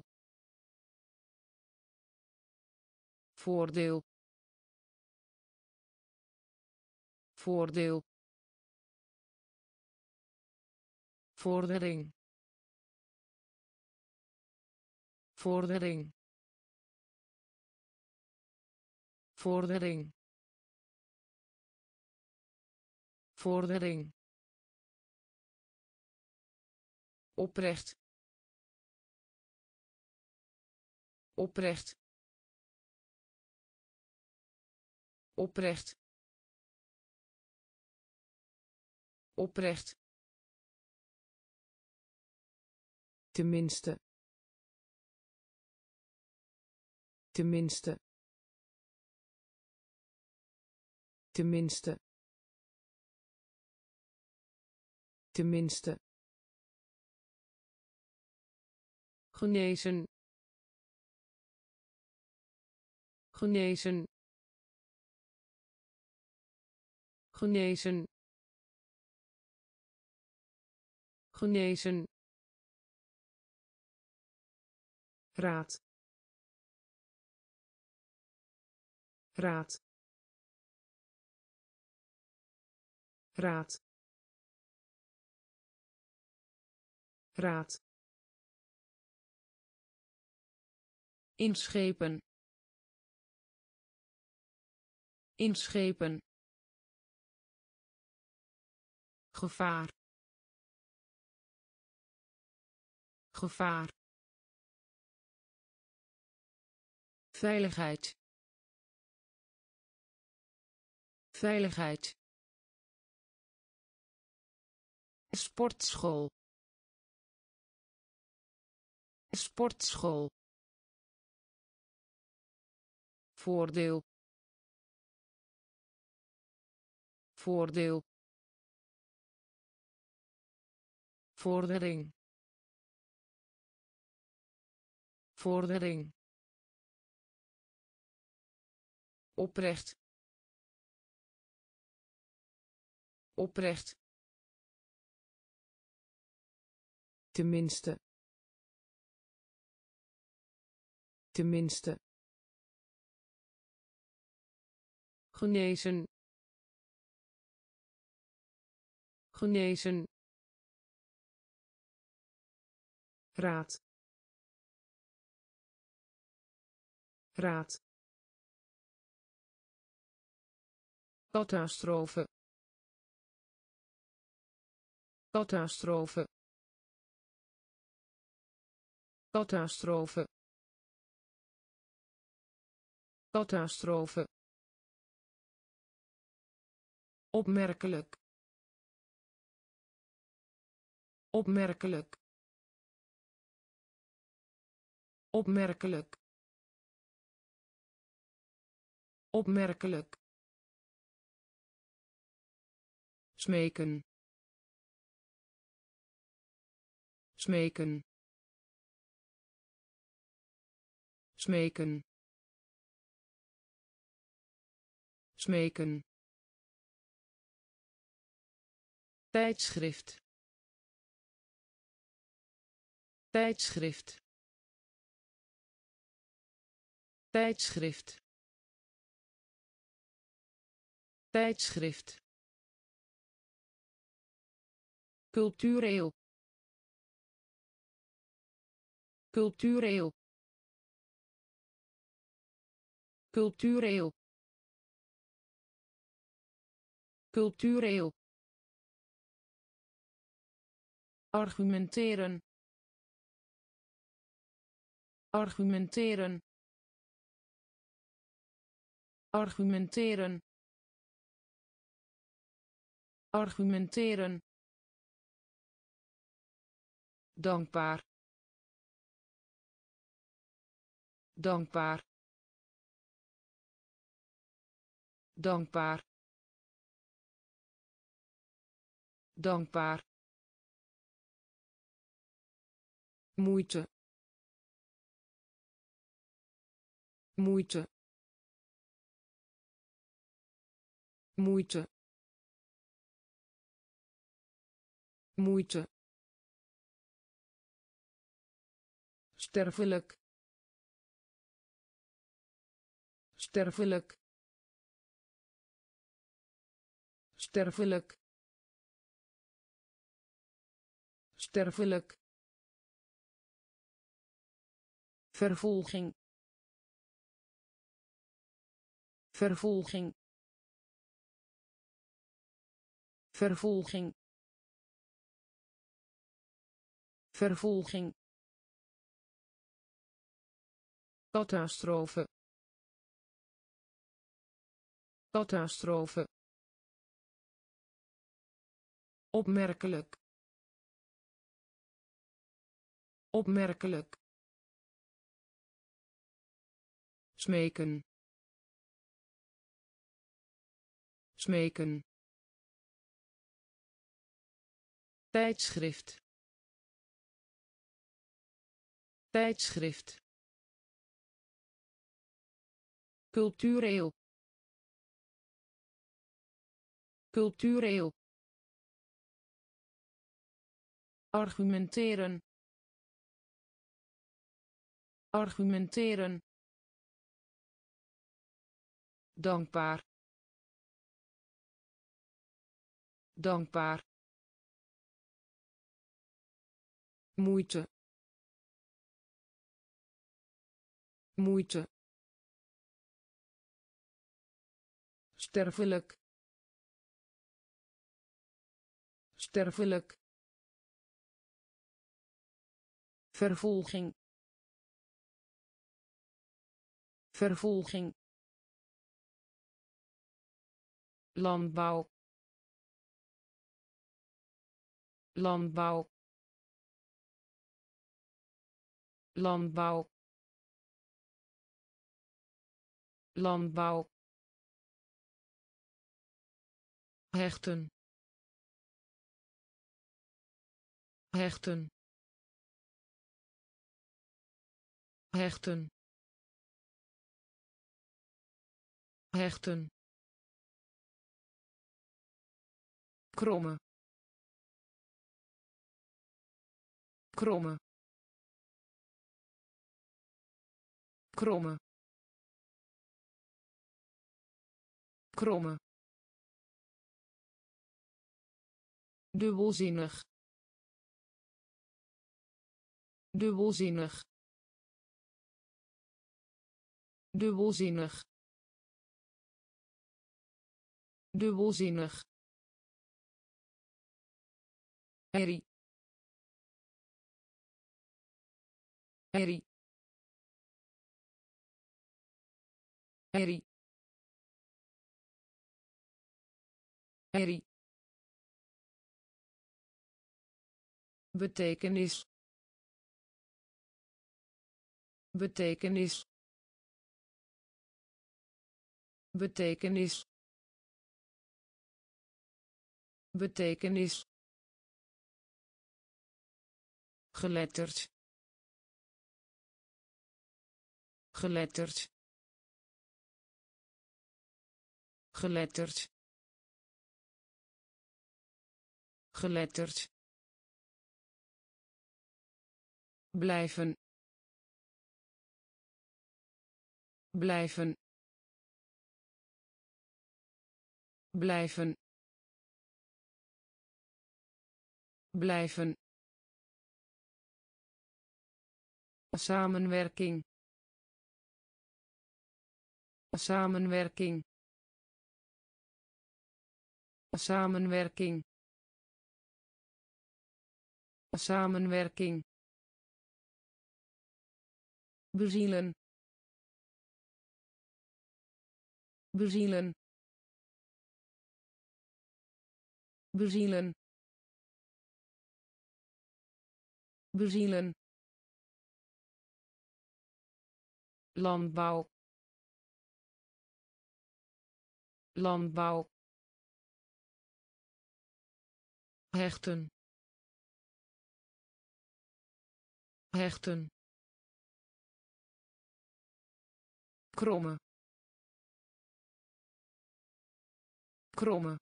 S1: Voordeel. voordeel vordering vordering vordering vordering oprecht oprecht oprecht oprecht tenminste tenminste tenminste tenminste genezen genezen genezen genezen raad raad raad raad inschepen inschepen gevaar gevaar veiligheid veiligheid sportschool sportschool voordeel voordeel vordering vordering oprecht oprecht tenminste tenminste genezen genezen raad praat catastrofe catastrofe catastrofe catastrofe opmerkelijk opmerkelijk opmerkelijk opmerkelijk smeken smeken smeken smeken tijdschrift tijdschrift tijdschrift tijdschrift cultureel cultureel cultureel cultureel argumenteren argumenteren argumenteren argumenteren dankbaar dankbaar dankbaar dankbaar moeite moeite moeite moeite sterfelijk sterfelijk sterfelijk sterfelijk vervolging vervolging vervolging vervolging catastrofe catastrofe opmerkelijk opmerkelijk smeken smeken tijdschrift tijdschrift cultureel cultureel argumenteren argumenteren dankbaar dankbaar moeite moeite sterfelijk sterfelijk vervolging vervolging landbouw landbouw landbouw landbouw hechten hechten hechten hechten kromme kromme kromme kromme dubbelzinnig dubbelzinnig dubbelzinnig dubbelzinnig Harry Harry Harry betekenis betekenis betekenis betekenis geletterd geletterd geletterd geletterd blijven blijven blijven blijven samenwerking samenwerking samenwerking samenwerking bezielen bezielen bezielen bezielen landbouw landbouw hechten hechten kromme kromme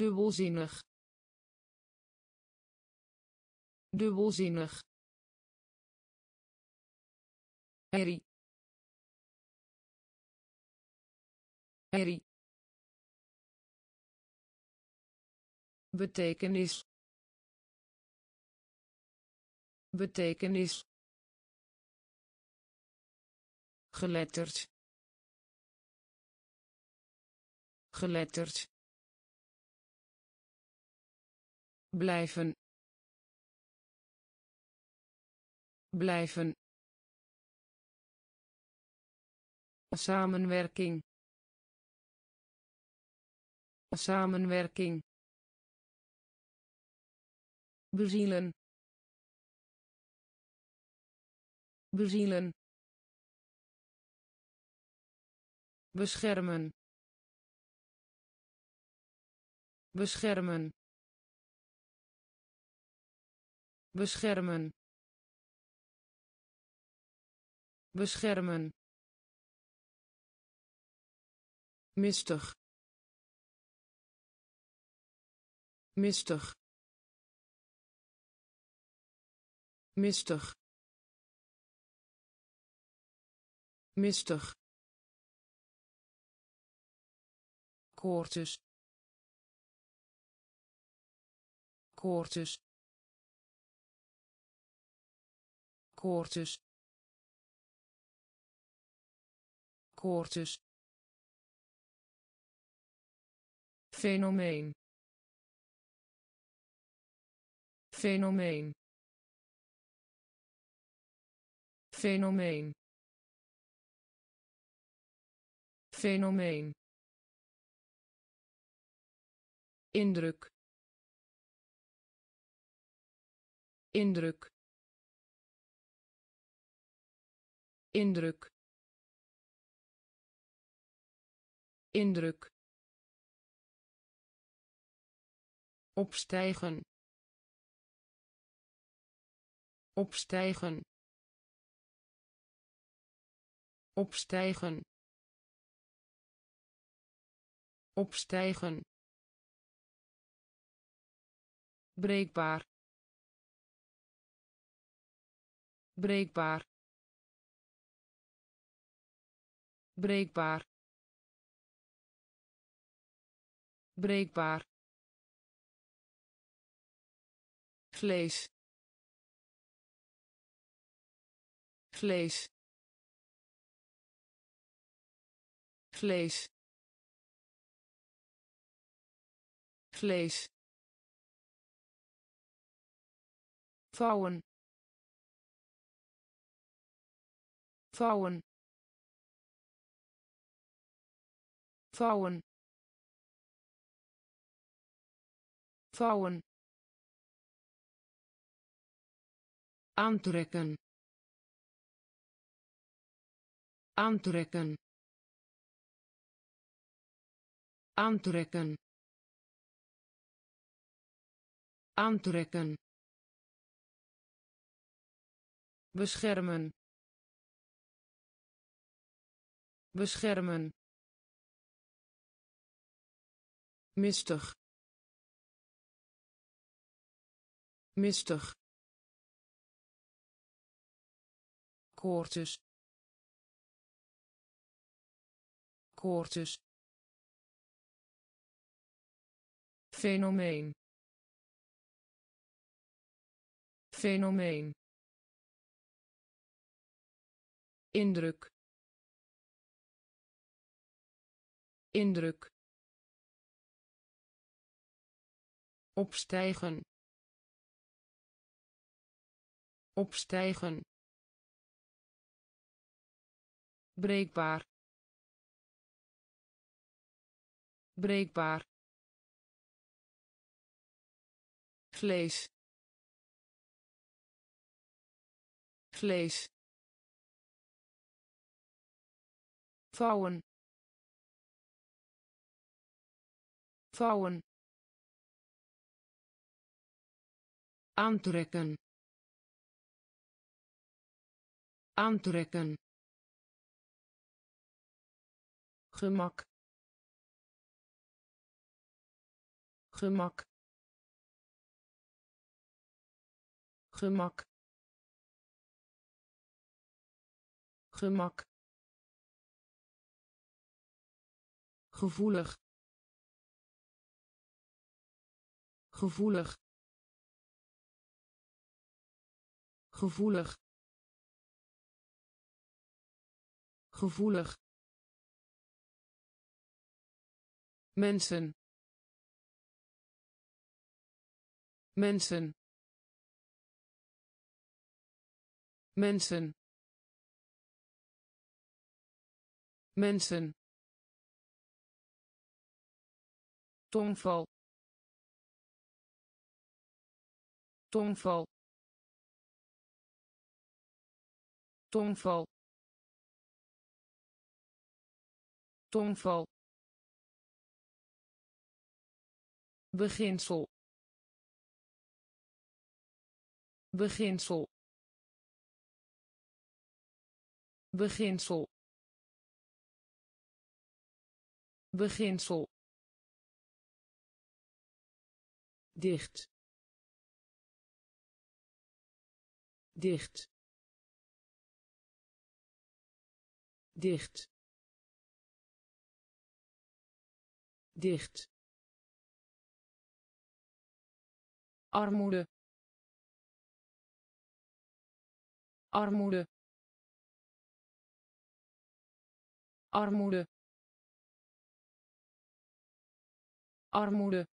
S1: dubbelzinnig dubbelzinnig Harry Harry betekenis betekenis geletterd geletterd blijven blijven samenwerking samenwerking bezielen bezielen beschermen beschermen beschermen beschermen mistig mistig mistig mistig koortjes koortjes koortjes koortjes fenomeen fenomeen fenomeen fenomeen indruk indruk indruk indruk opstijgen opstijgen opstijgen opstijgen breekbaar breekbaar breekbaar breekbaar vlees vlees vlees vlees vouwen vouwen vouwen vouwen aantrekken aantrekken aantrekken aantrekken beschermen beschermen mistig mistig koortjes koortjes fenomeen fenomeen indruk indruk opstijgen opstijgen breekbaar breekbaar vlees vlees vouwen vouwen aantrekken aantrekken gemak gemak gemak gemak gevoelig gevoelig gevoelig gevoelig mensen mensen mensen mensen tongval tongval tongval tongval beginsel beginsel beginsel beginsel dicht dicht dicht dicht armoede armoede armoede armoede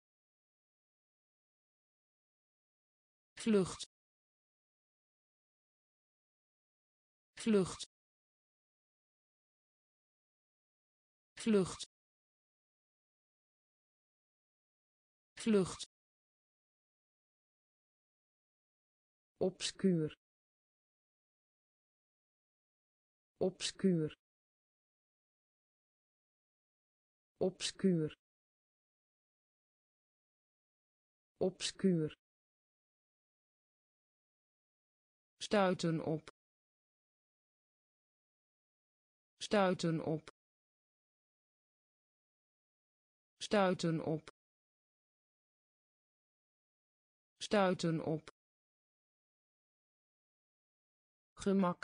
S1: vlucht vlucht vlucht vlucht obscuur obscuur obscuur obscuur stuiten op stuiten op stuiten op stuiten op gemak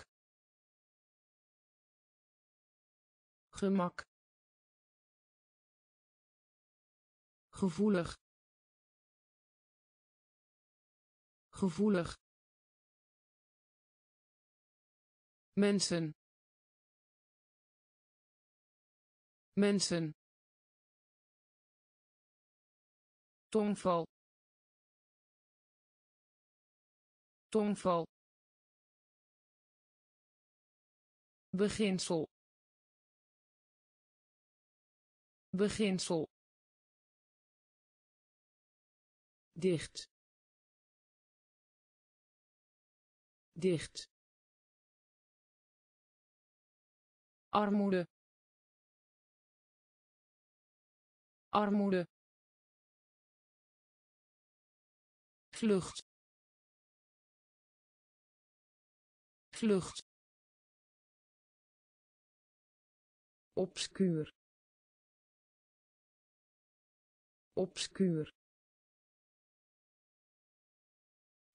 S1: gemak gevoelig gevoelig mensen mensen tongval tongval beginsel beginsel dicht dicht armoede armoede vlucht vlucht obscuur obscuur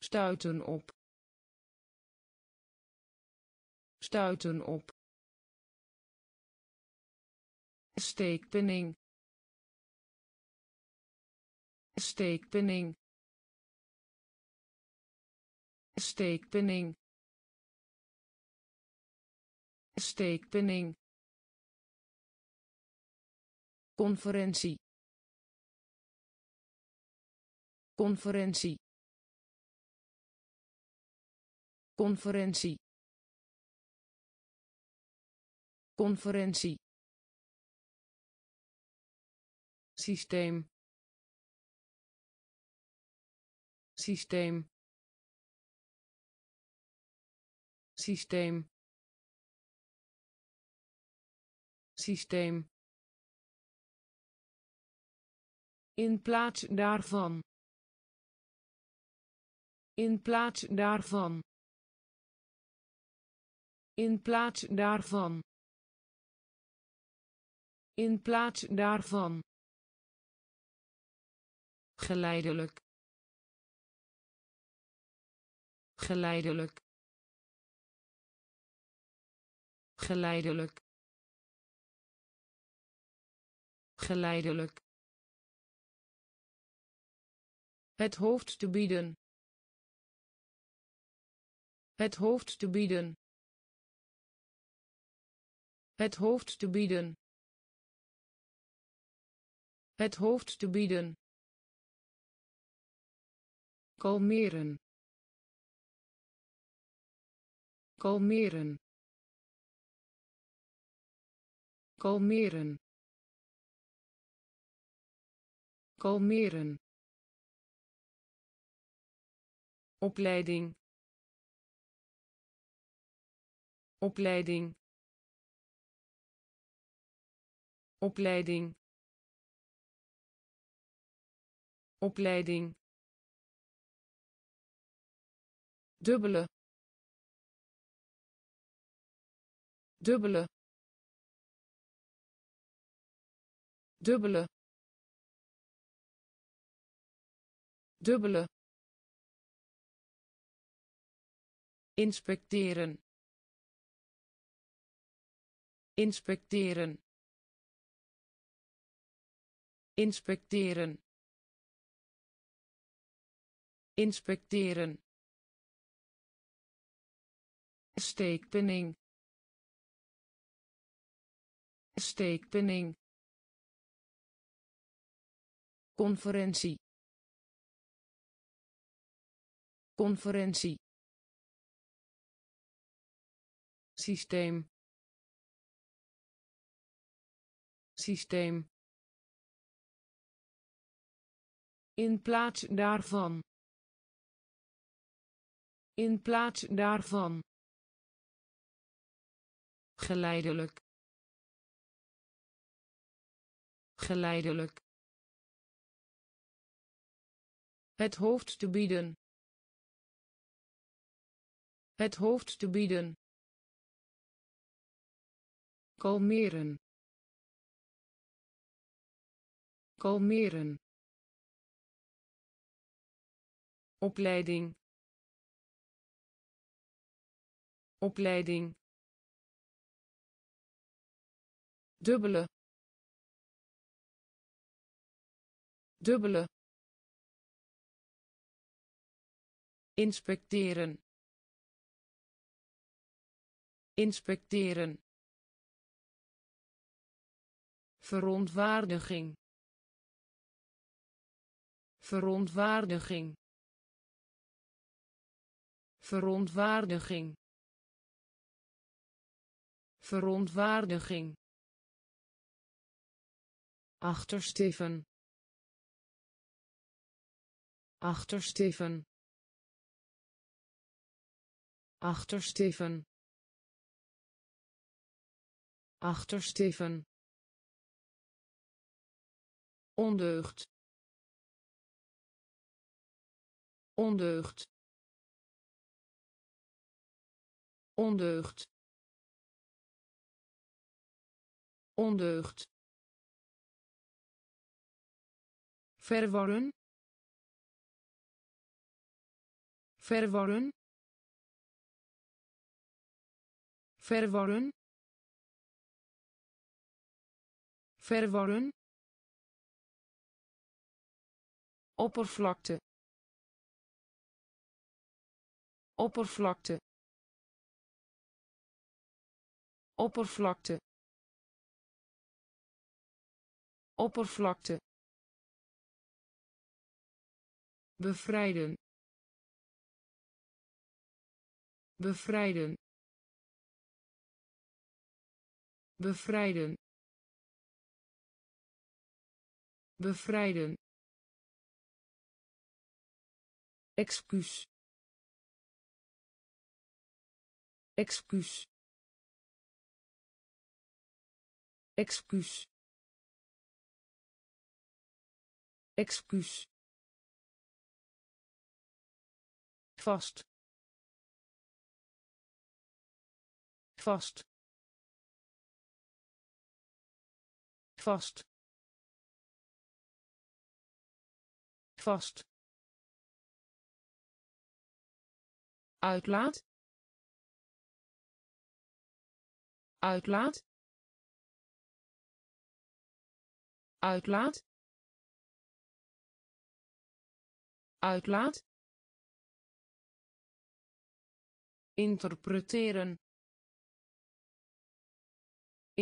S1: stuiten op stuiten op steekpenning steekpenning steekpenning steekpenning conferentie conferentie conferentie conferentie systeem systeem systeem systeem in plaats daarvan in plaats daarvan in plaats daarvan in plaats daarvan. Geleidelijk. Geleidelijk. Geleidelijk. Geleidelijk. Het hoofd te bieden. Het hoofd te bieden. Het hoofd te bieden. Het hoofd te bieden. Kalmeren. Kalmeren. Kalmeren. Kalmeren. opleiding opleiding opleiding opleiding dubbele dubbele dubbele dubbele inspecteren inspecteren inspecteren inspecteren steekpenning steekpenning conferentie conferentie systeem systeem in plaats daarvan in plaats daarvan. Geleidelijk. Geleidelijk. Het hoofd te bieden. Het hoofd te bieden. Kalmeren. Kalmeren. Opleiding. opleiding dubbele dubbele inspecteren inspecteren verontwaardiging verontwaardiging verontwaardiging verontwaardiging achtersteven achtersteven achtersteven achtersteven ondeugd ondeugd ondeugd ondeugd verworren verworren verworren verworren oppervlakte oppervlakte oppervlakte oppervlakte bevrijden bevrijden bevrijden bevrijden excuus excuus excuus excuus vast vast vast vast uitlaat uitlaat uitlaat uitlaat interpreteren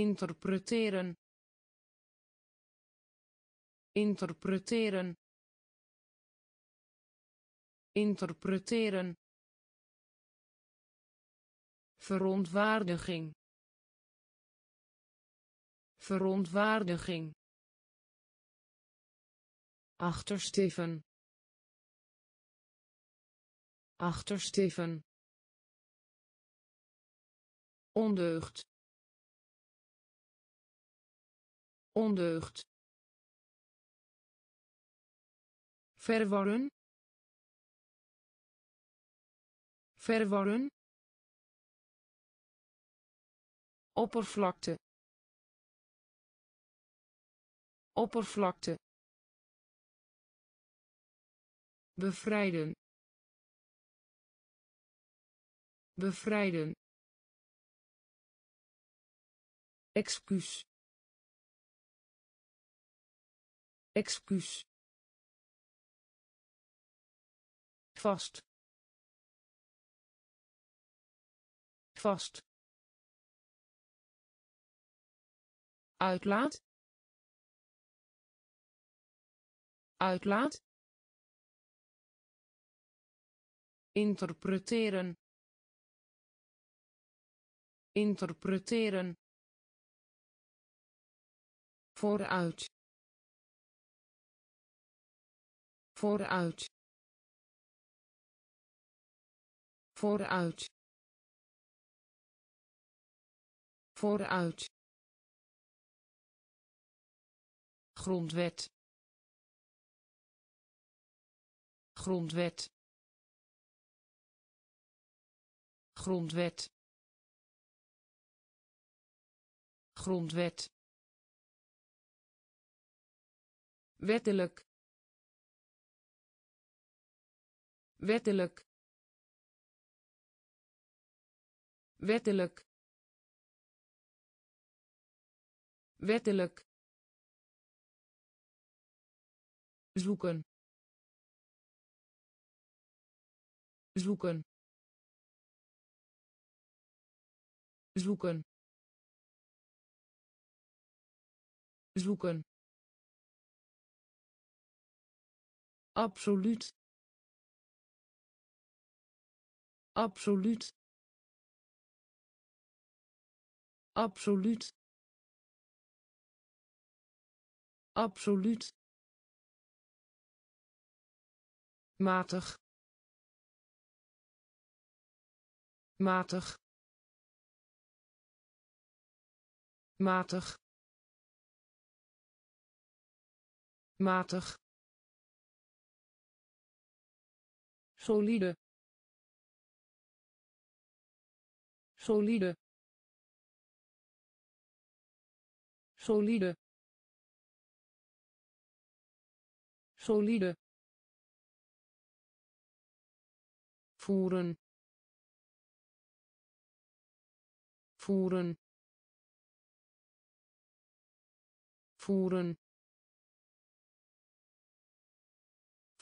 S1: interpreteren interpreteren interpreteren verontwaardiging verontwaardiging achtersteven achtersteven ondeugd ondeugd verwarren Verworren. oppervlakte oppervlakte bevrijden bevrijden excuus excuus vast vast uitlaat uitlaat interpreteren interpreteren vooruit vooruit vooruit vooruit grondwet grondwet grondwet grondwet wettelijk wettelijk wettelijk wettelijk zoeken zoeken zoeken zoeken absoluut absoluut absoluut absoluut matig matig matig matig solide solide solide solide voeren voeren voeren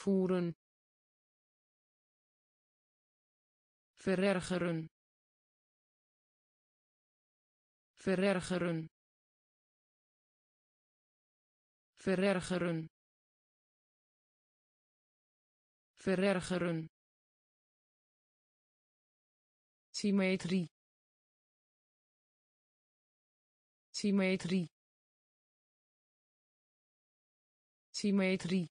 S1: voeren verergeren verergeren verergeren verergeren symmetrie symmetrie symmetrie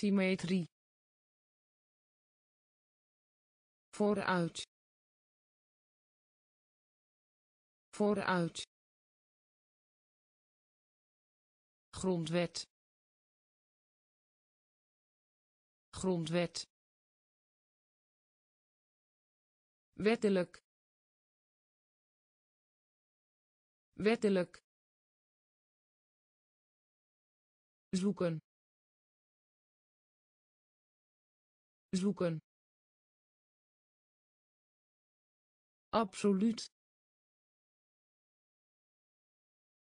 S1: symmetrie vooruit vooruit grondwet grondwet wettelijk wettelijk zoeken zoeken absoluut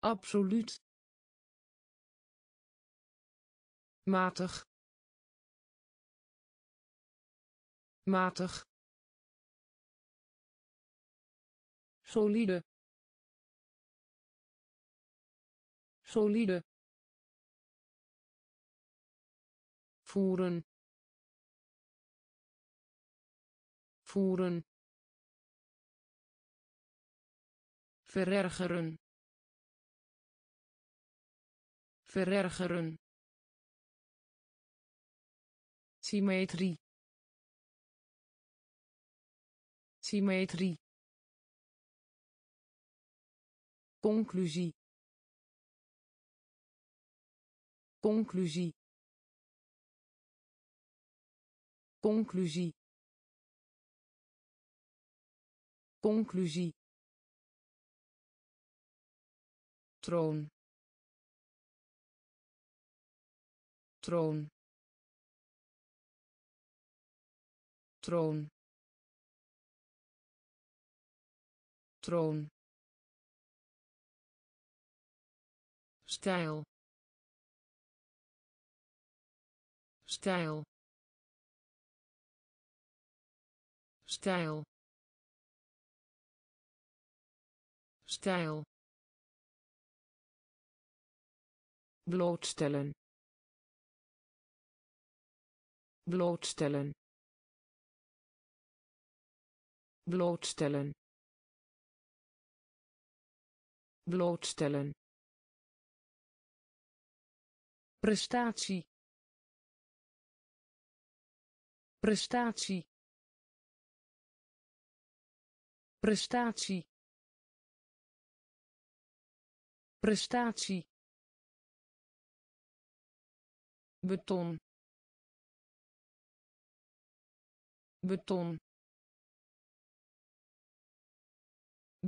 S1: absoluut matig matig solide solide voeren voeren verergeren verergeren symmetrie symmetrie conclusie conclusie conclusie Conclusie. Troon. Troon. Troon. Troon. Stijl. Stijl. Stijl. stijl blootstellen blootstellen blootstellen blootstellen prestatie prestatie prestatie prestatie beton beton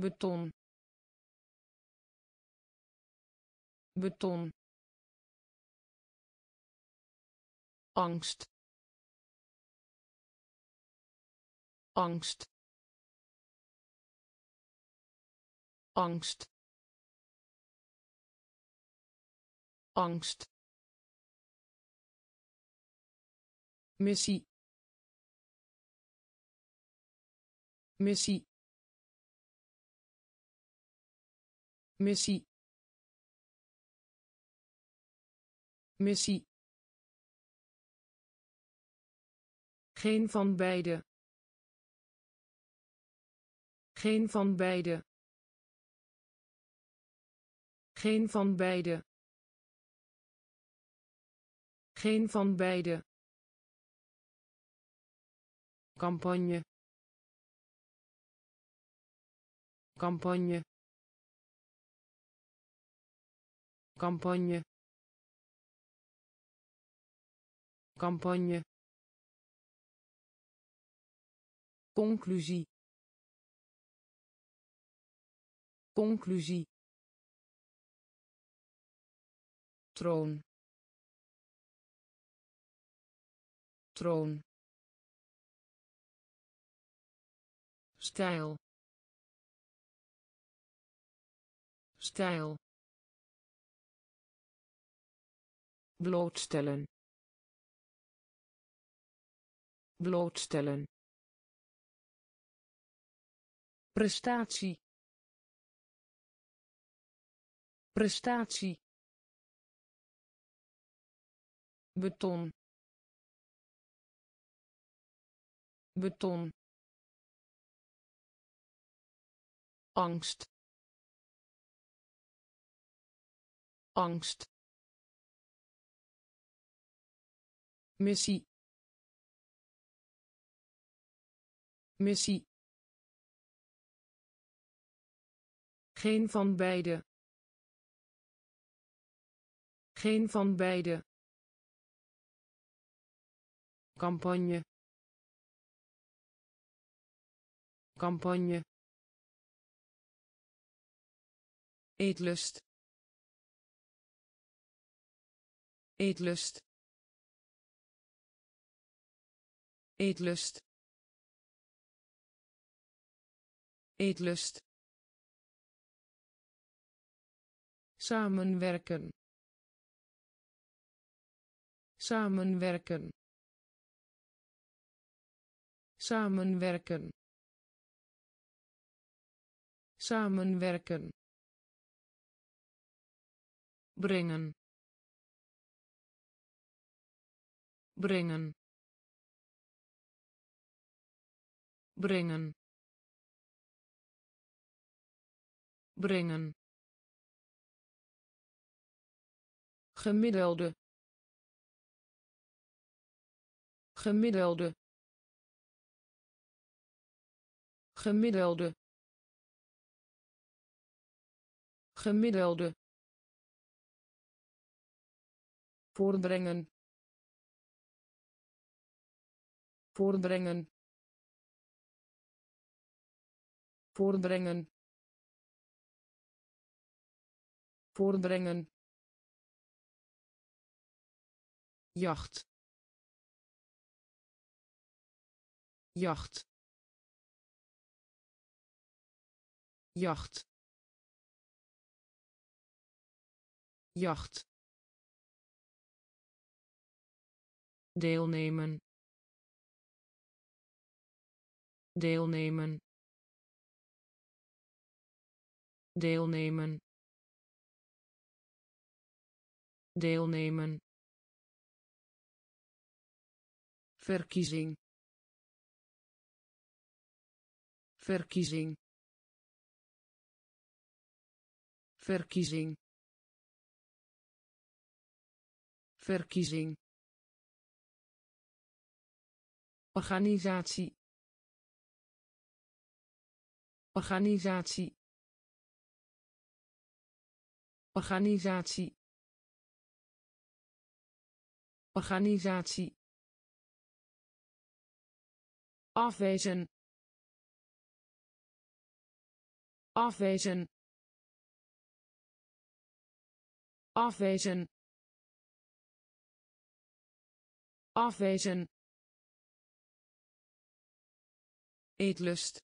S1: beton beton angst angst angst angst missie missie missie missie geen van beide geen van beide geen van beide geen van beide. Campagne. Campagne. Campagne. Campagne. Conclusie. Conclusie. Troon. patroon stijl stijl blootstellen blootstellen prestatie prestatie beton beton angst angst missie missie geen van beide geen van beide campagne campagne eetlust eetlust eetlust eetlust samenwerken samenwerken samenwerken samenwerken brengen brengen brengen brengen gemiddelde gemiddelde gemiddelde gemiddelde voorbrengen voorbrengen voorbrengen voorbrengen jacht jacht jacht jacht deelnemen deelnemen deelnemen deelnemen verkiezing verkiezing verkiezing verkiezing organisatie organisatie organisatie organisatie afwezen afwezen afwezen Afwijzen eetlust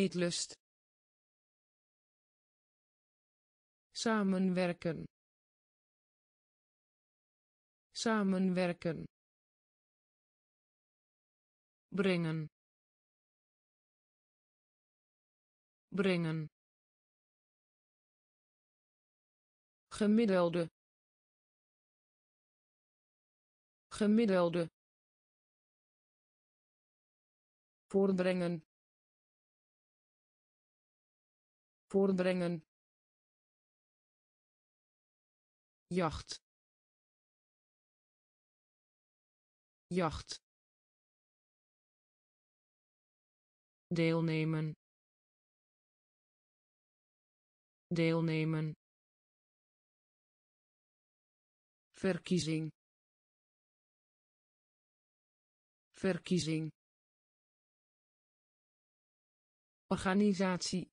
S1: eetlust samenwerken samenwerken brengen brengen gemiddelde gemiddelde voorbrengen voorbrengen jacht jacht deelnemen deelnemen verkiezing verkiezing organisatie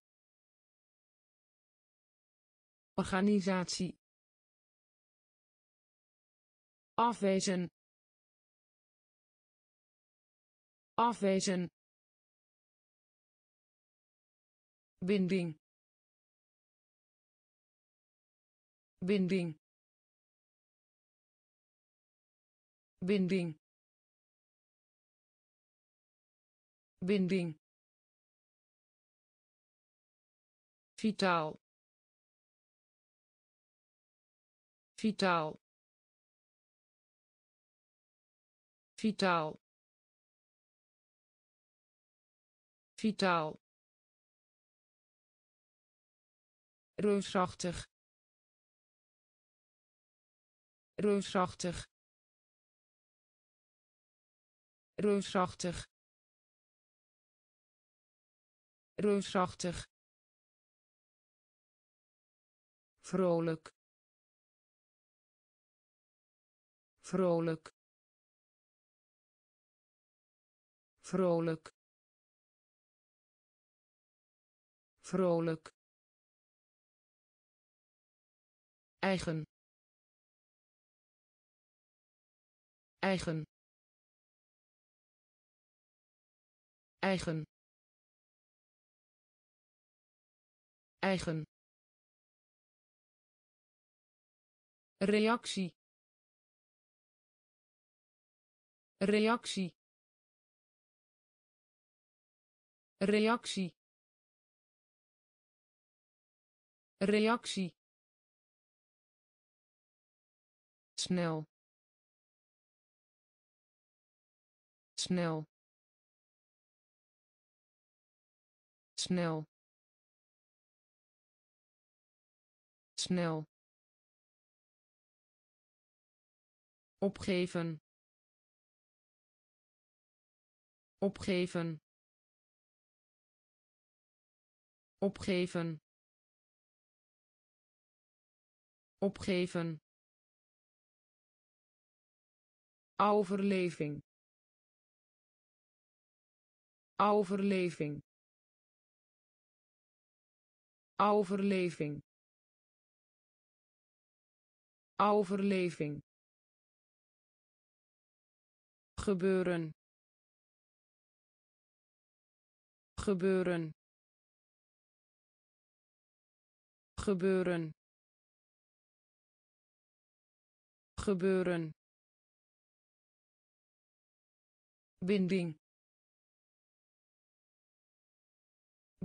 S1: organisatie afwezen afwezen binding binding binding binding vitaal vitaal vitaal vitaal reusachtig reusachtig reusachtig reusachtig vrolijk vrolijk vrolijk vrolijk eigen eigen eigen eigen reactie reactie reactie reactie snel snel snel snel opgeven opgeven opgeven opgeven overleving overleving overleving overleving gebeuren gebeuren gebeuren gebeuren binding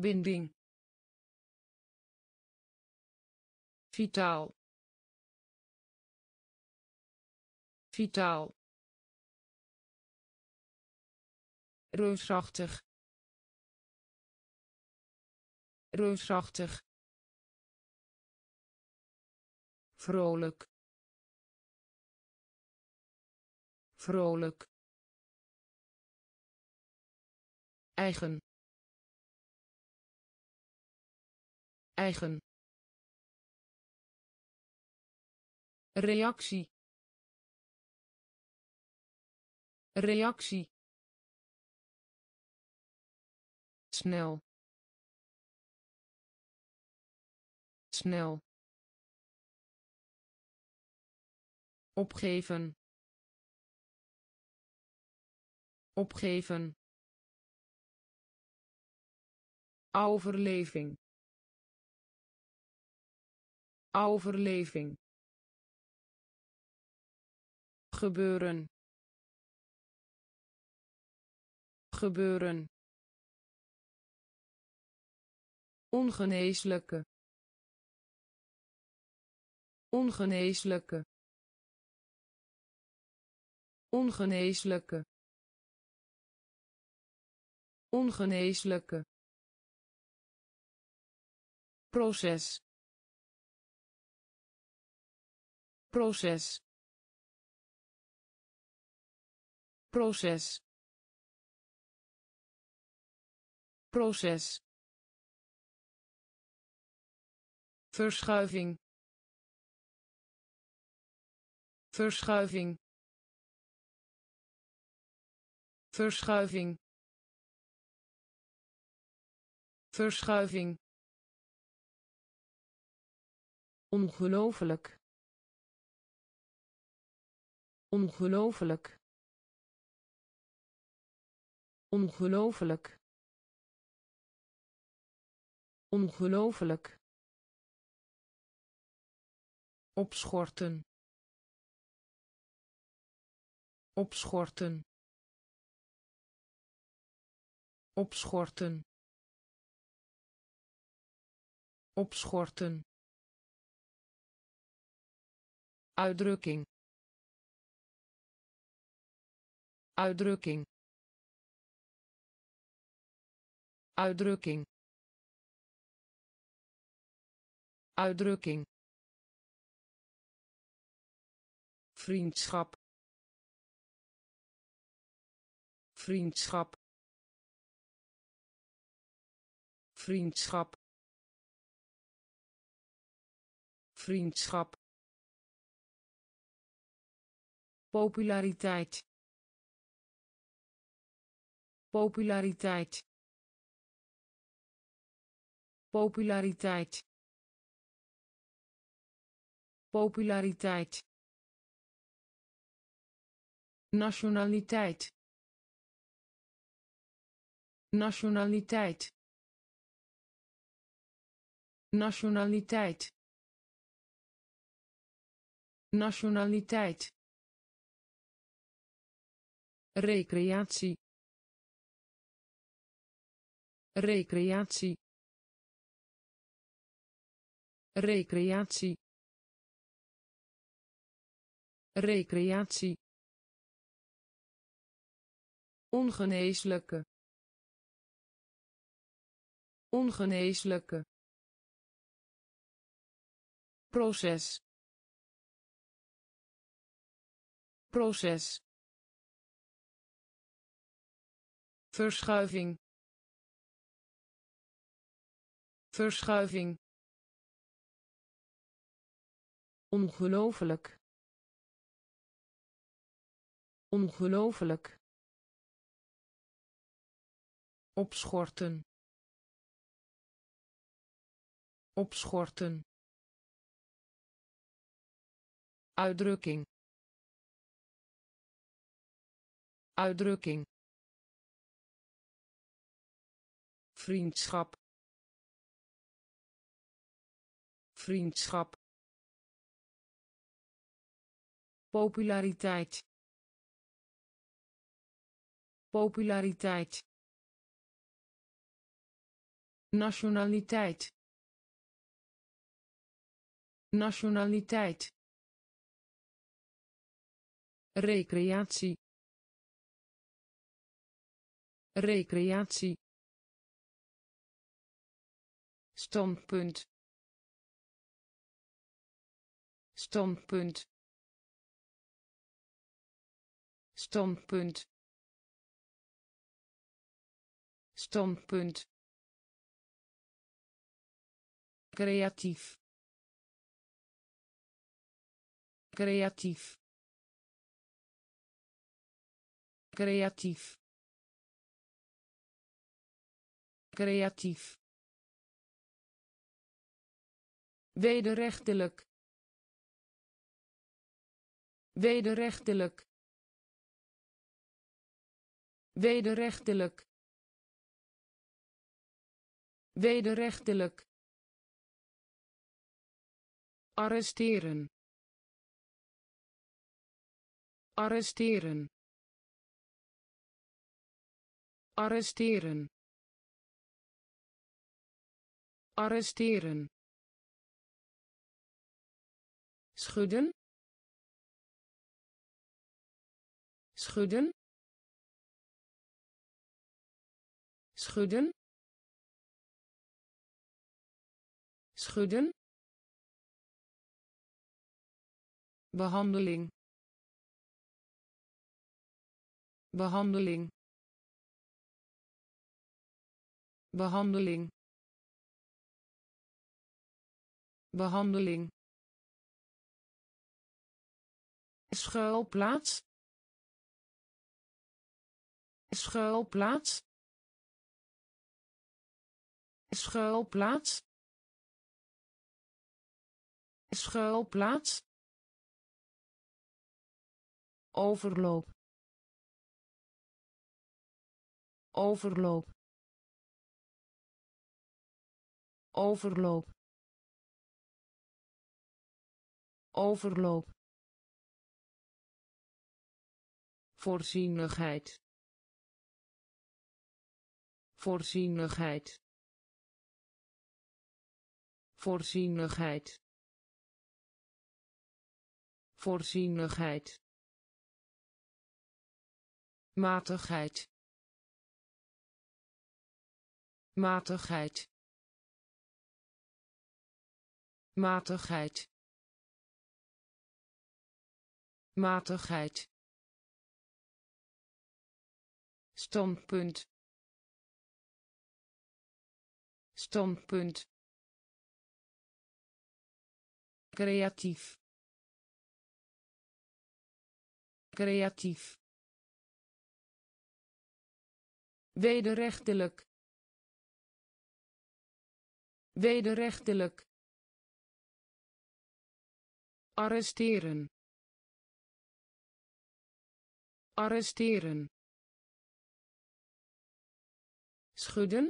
S1: binding vitaal vitaal reusachtig reusachtig vrolijk vrolijk eigen eigen reactie reactie snel snel opgeven opgeven overleving overleving gebeuren gebeuren ongeneeslijke ongeneeslijke ongeneeslijke ongeneeslijke proces proces proces proces verschuiving verschuiving verschuiving verschuiving ongelooflijk ongelooflijk ongelooflijk Ongelooflijk. Opschorten. Opschorten. Opschorten. Opschorten. Uitdrukking. Uitdrukking. Uitdrukking. uitdrukking vriendschap vriendschap vriendschap vriendschap populariteit populariteit populariteit populariteit nationaliteit nationaliteit nationaliteit nationaliteit recreatie recreatie recreatie recreatie ongeneeslijke ongeneeslijke proces proces verschuiving verschuiving ongelooflijk Ongelooflijk. Opschorten. Opschorten. Uitdrukking. Uitdrukking. Vriendschap. Vriendschap. Populariteit populariteit nationaliteit nationaliteit recreatie recreatie standpunt standpunt standpunt standpunt creatief creatief creatief creatief wederrechtelijk wederrechtelijk wederrechtelijk Wederrechtelijk. Arresteren. Arresteren. Arresteren. Arresteren. Schudden. Schudden. Schudden. schudden behandeling behandeling behandeling behandeling schuilplaats schuilplaats schuilplaats schuilplaats overloop overloop overloop overloop voorzienigheid voorzienigheid voorzienigheid voorzienigheid matigheid matigheid matigheid matigheid standpunt standpunt creatief creatief wederrechtelijk wederrechtelijk arresteren arresteren schudden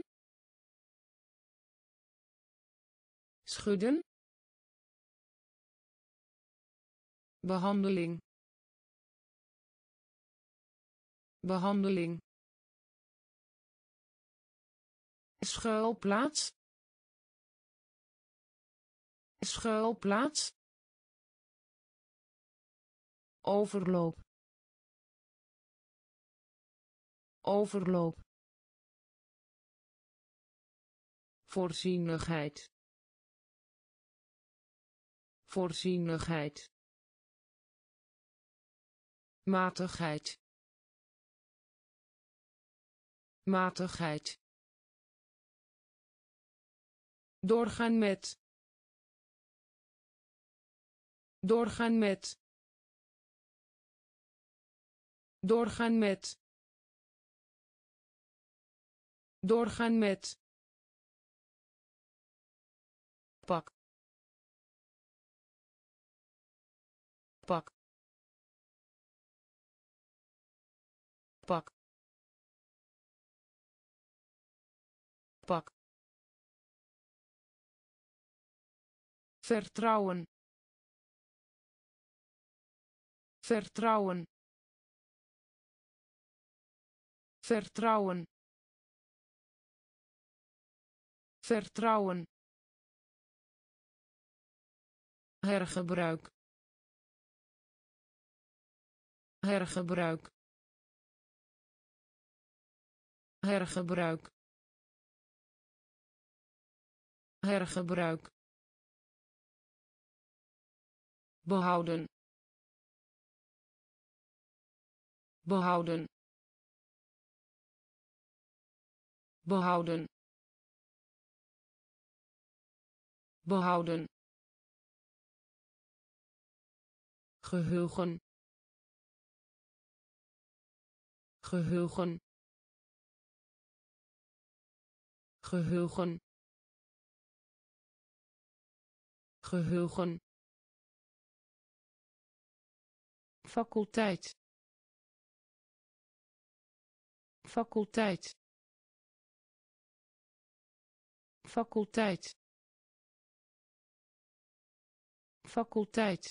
S1: schudden behandeling behandeling schuilplaats schuilplaats overloop overloop voorzienigheid voorzienigheid matigheid matigheid doorgaan met doorgaan met doorgaan met doorgaan met pak pak pak pak vertrouwen vertrouwen vertrouwen vertrouwen hergebruik hergebruik hergebruik hergebruik behouden behouden behouden behouden geheugen geheugen geheugen geheugen faculteit faculteit faculteit faculteit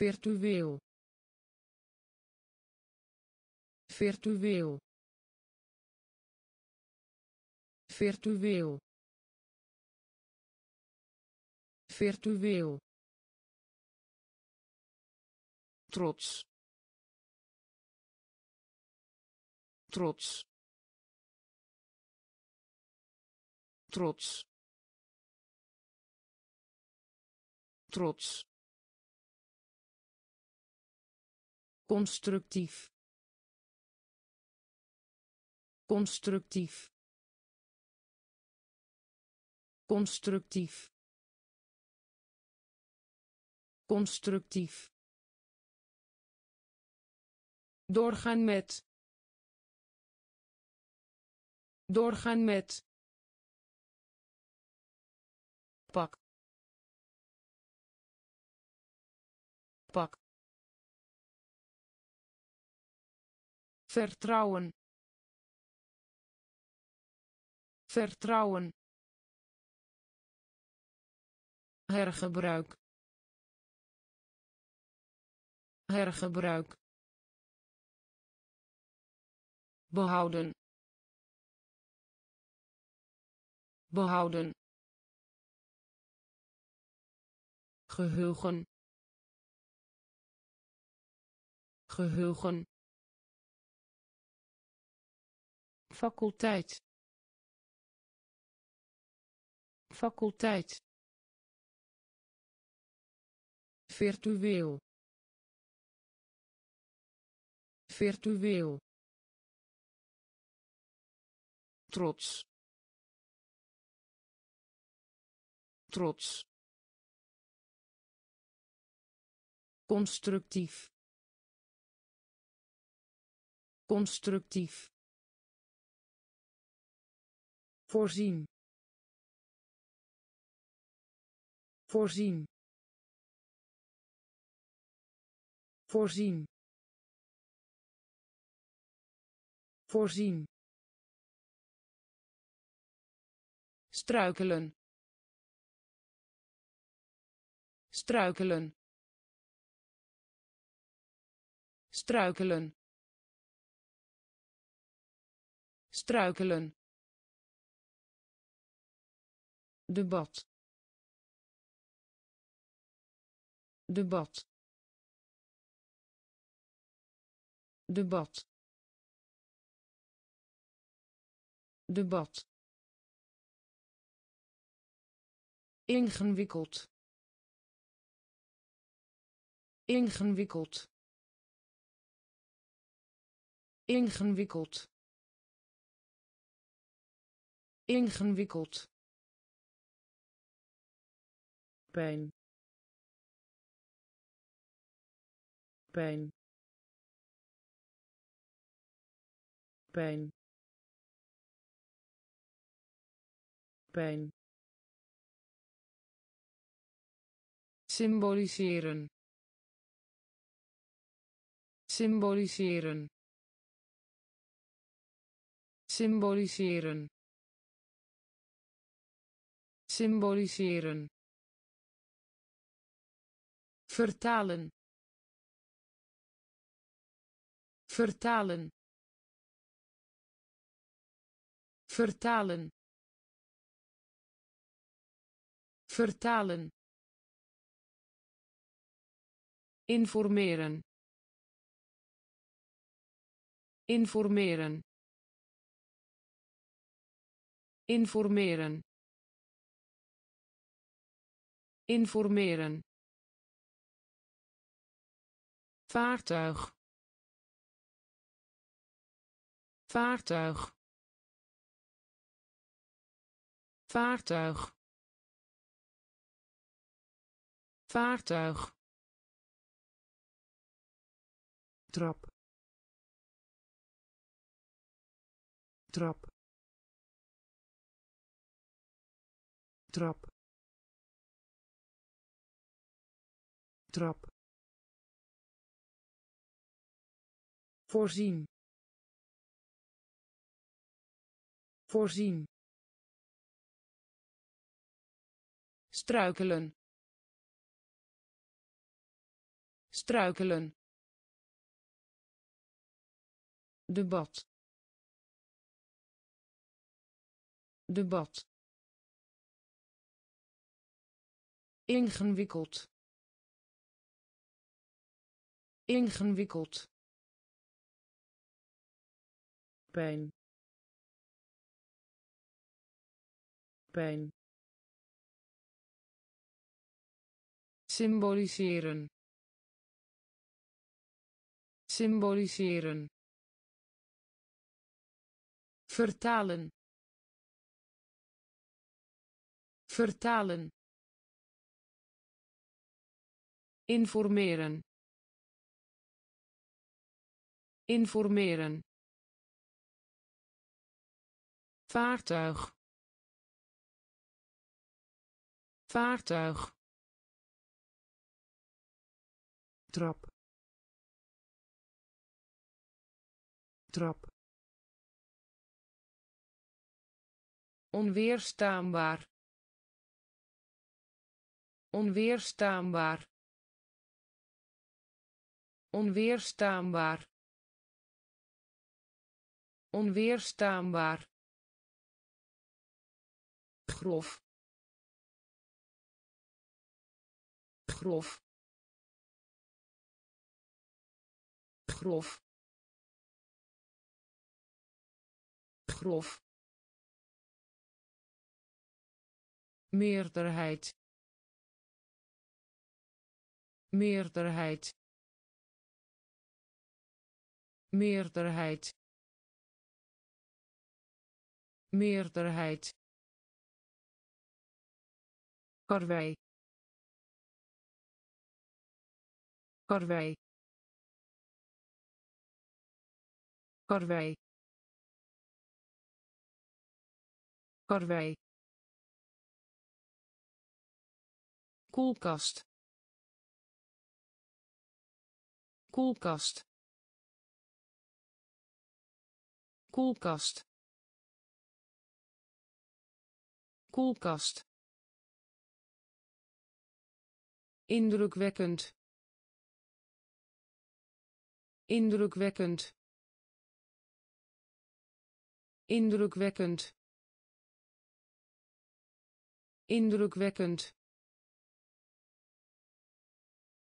S1: virtueel virtueel virtueel virtueel trots trots trots trots constructief constructief constructief constructief doorgaan met doorgaan met pak pak vertrouwen vertrouwen hergebruik hergebruik behouden behouden geheugen geheugen faculteit faculteit virtueel virtueel trots trots constructief constructief voorzien voorzien voorzien voorzien struikelen struikelen struikelen struikelen debat debat debat debat ingewikkeld ingewikkeld ingewikkeld ingewikkeld pijn pijn pijn symboliseren symboliseren symboliseren symboliseren vertalen vertalen vertalen vertalen informeren informeren informeren informeren vaartuig vaartuig vaartuig vaartuig trap trap trap trap voorzien voorzien struikelen struikelen debat debat ingewikkeld ingewikkeld pijn pijn symboliseren symboliseren vertalen vertalen informeren informeren vaartuig vaartuig trap onweerstaanbaar onweerstaanbaar onweerstaanbaar onweerstaanbaar grof grof grof grof meerderheid meerderheid meerderheid meerderheid karwei karwei karwei karwei koelkast koelkast koelkast koelkast indrukwekkend indrukwekkend indrukwekkend indrukwekkend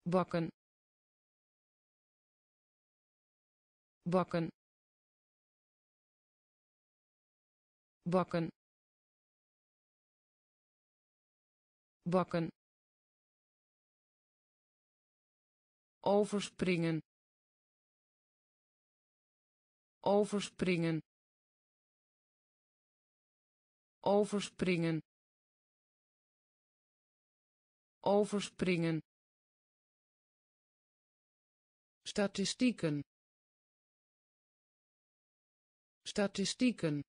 S1: bakken bakken bakken bakken overspringen overspringen overspringen overspringen statistieken statistieken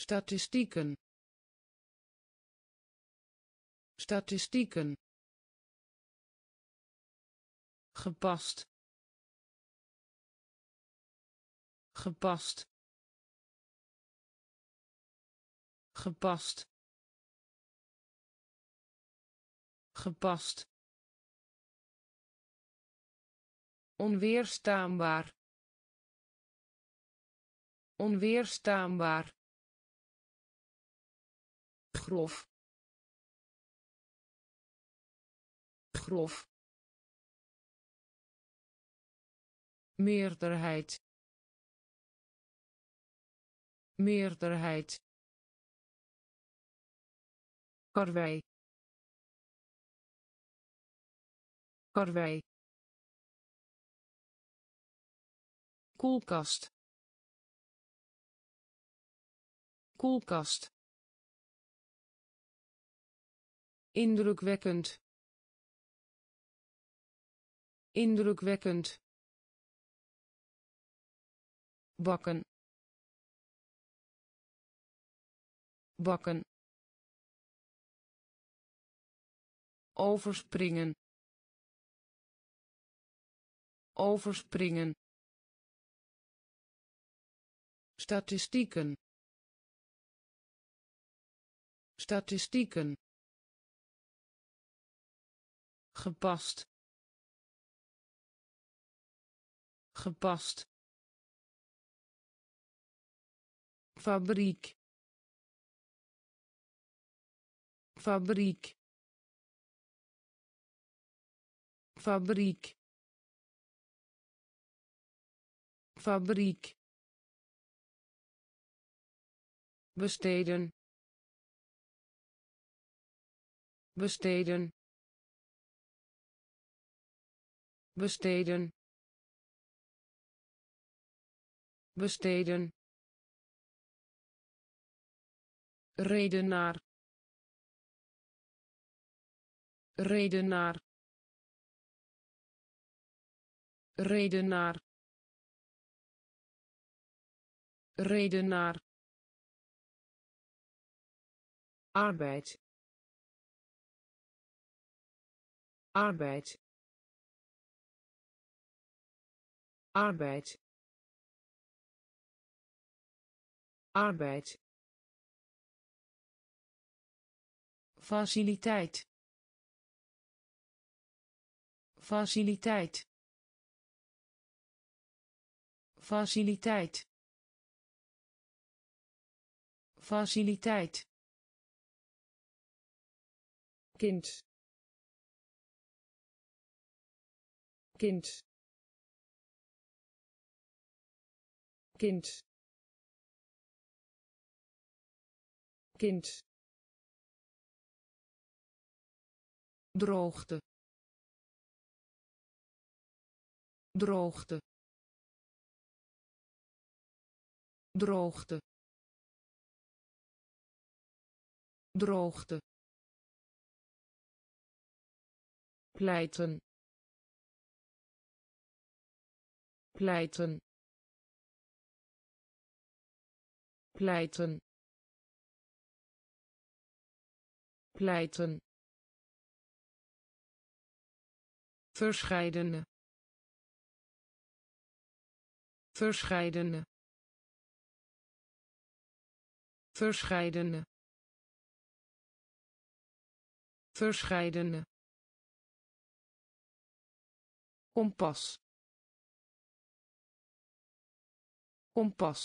S1: statistieken statistieken gepast gepast gepast gepast onweerstaanbaar onweerstaanbaar grof grof meerderheid meerderheid karwei karwei koelkast koelkast indrukwekkend indrukwekkend bakken bakken overspringen overspringen statistieken statistieken gepast gepast fabriek fabriek fabriek fabriek besteden besteden besteden besteden redenaar reden redenaar redenaar arbeid arbeid arbeid arbeid faciliteit faciliteit faciliteit Faciliteit. Kind. Kind. Kind. Kind. droogte droogte droogte droogte pleiten pleiten pleiten pleiten verscheidene verscheidene verscheidene verscheidene kompas kompas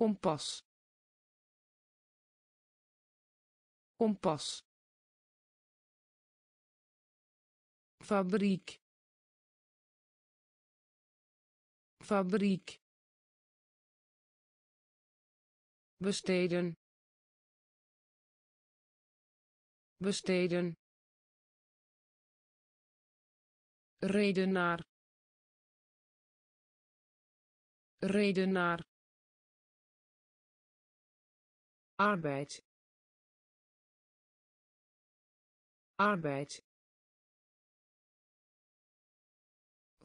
S1: kompas kompas fabriek fabriek besteden besteden redenaar redenaar arbeid arbeid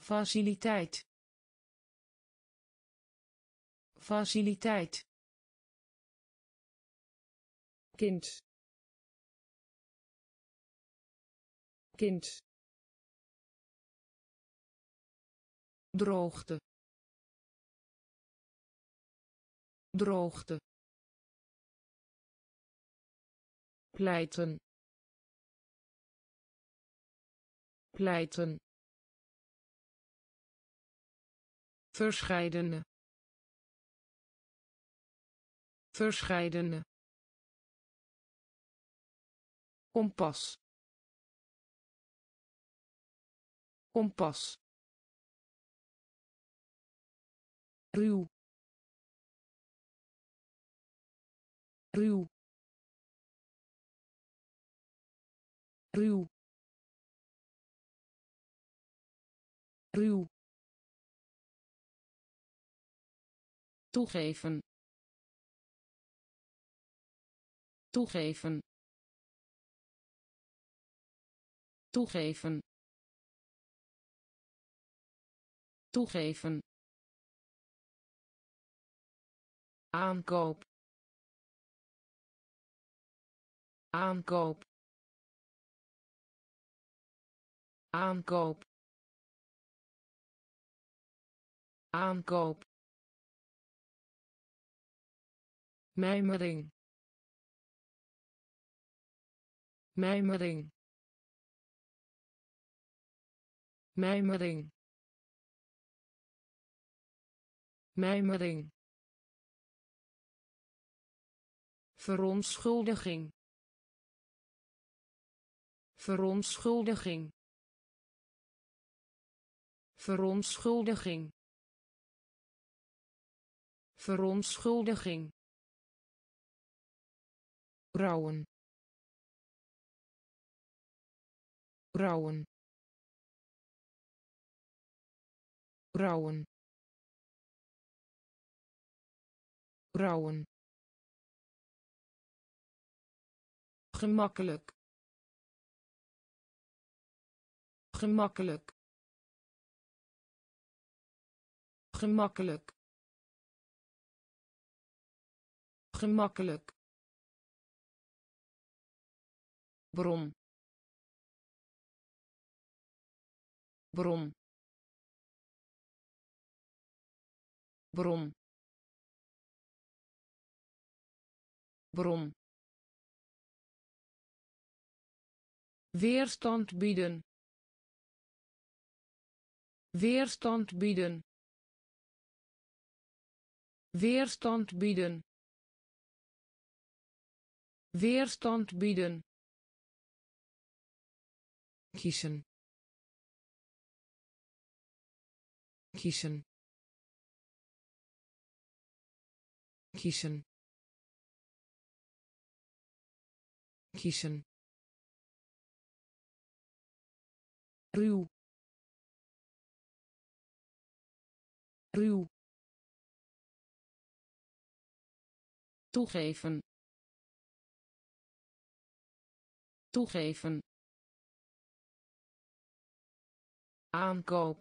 S1: faciliteit faciliteit kind kind droogte droogte pleiten pleiten verscheidene verscheidene kompas kompas ruw ruw ruw ruw toegeven toegeven toegeven toegeven aankoop aankoop aankoop aankoop mijmering mijmering mijmering mijmering verontschuldiging verontschuldiging verontschuldiging verontschuldiging rouwen rouwen rouwen rouwen gemakkelijk gemakkelijk gemakkelijk gemakkelijk bron bron bron weerstand bieden weerstand bieden weerstand bieden weerstand bieden kiezen kiezen kiezen kiezen ruw ruw toegeven toegeven aankoop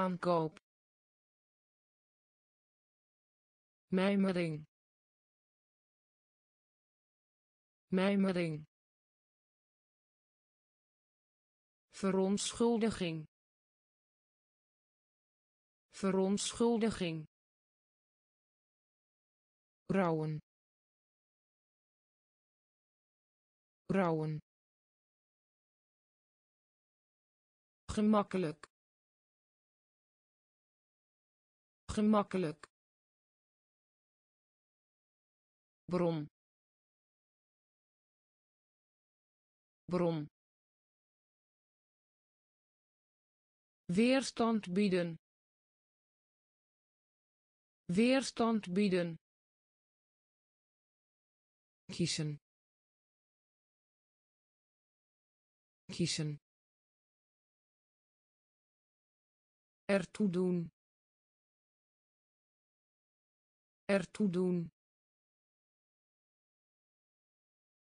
S1: aankoop mijmering mijmering verontschuldiging verontschuldiging rouwen rouwen gemakkelijk gemakkelijk bron bron weerstand bieden weerstand bieden kiezen kiezen ertoe doen ertoe doen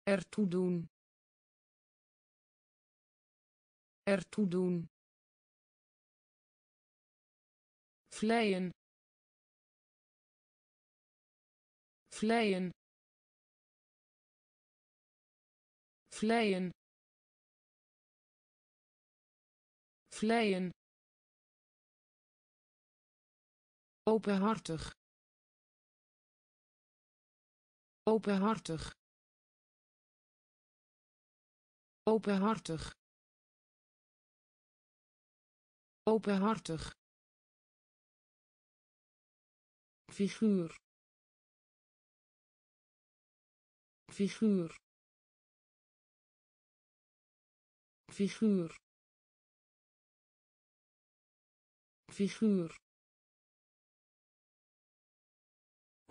S1: ertoe doen Ertoe doen. Vleien. Vleien. Vleien. Vleien. Openhartig. Openhartig. Openhartig openhartig figuur figuur figuur figuur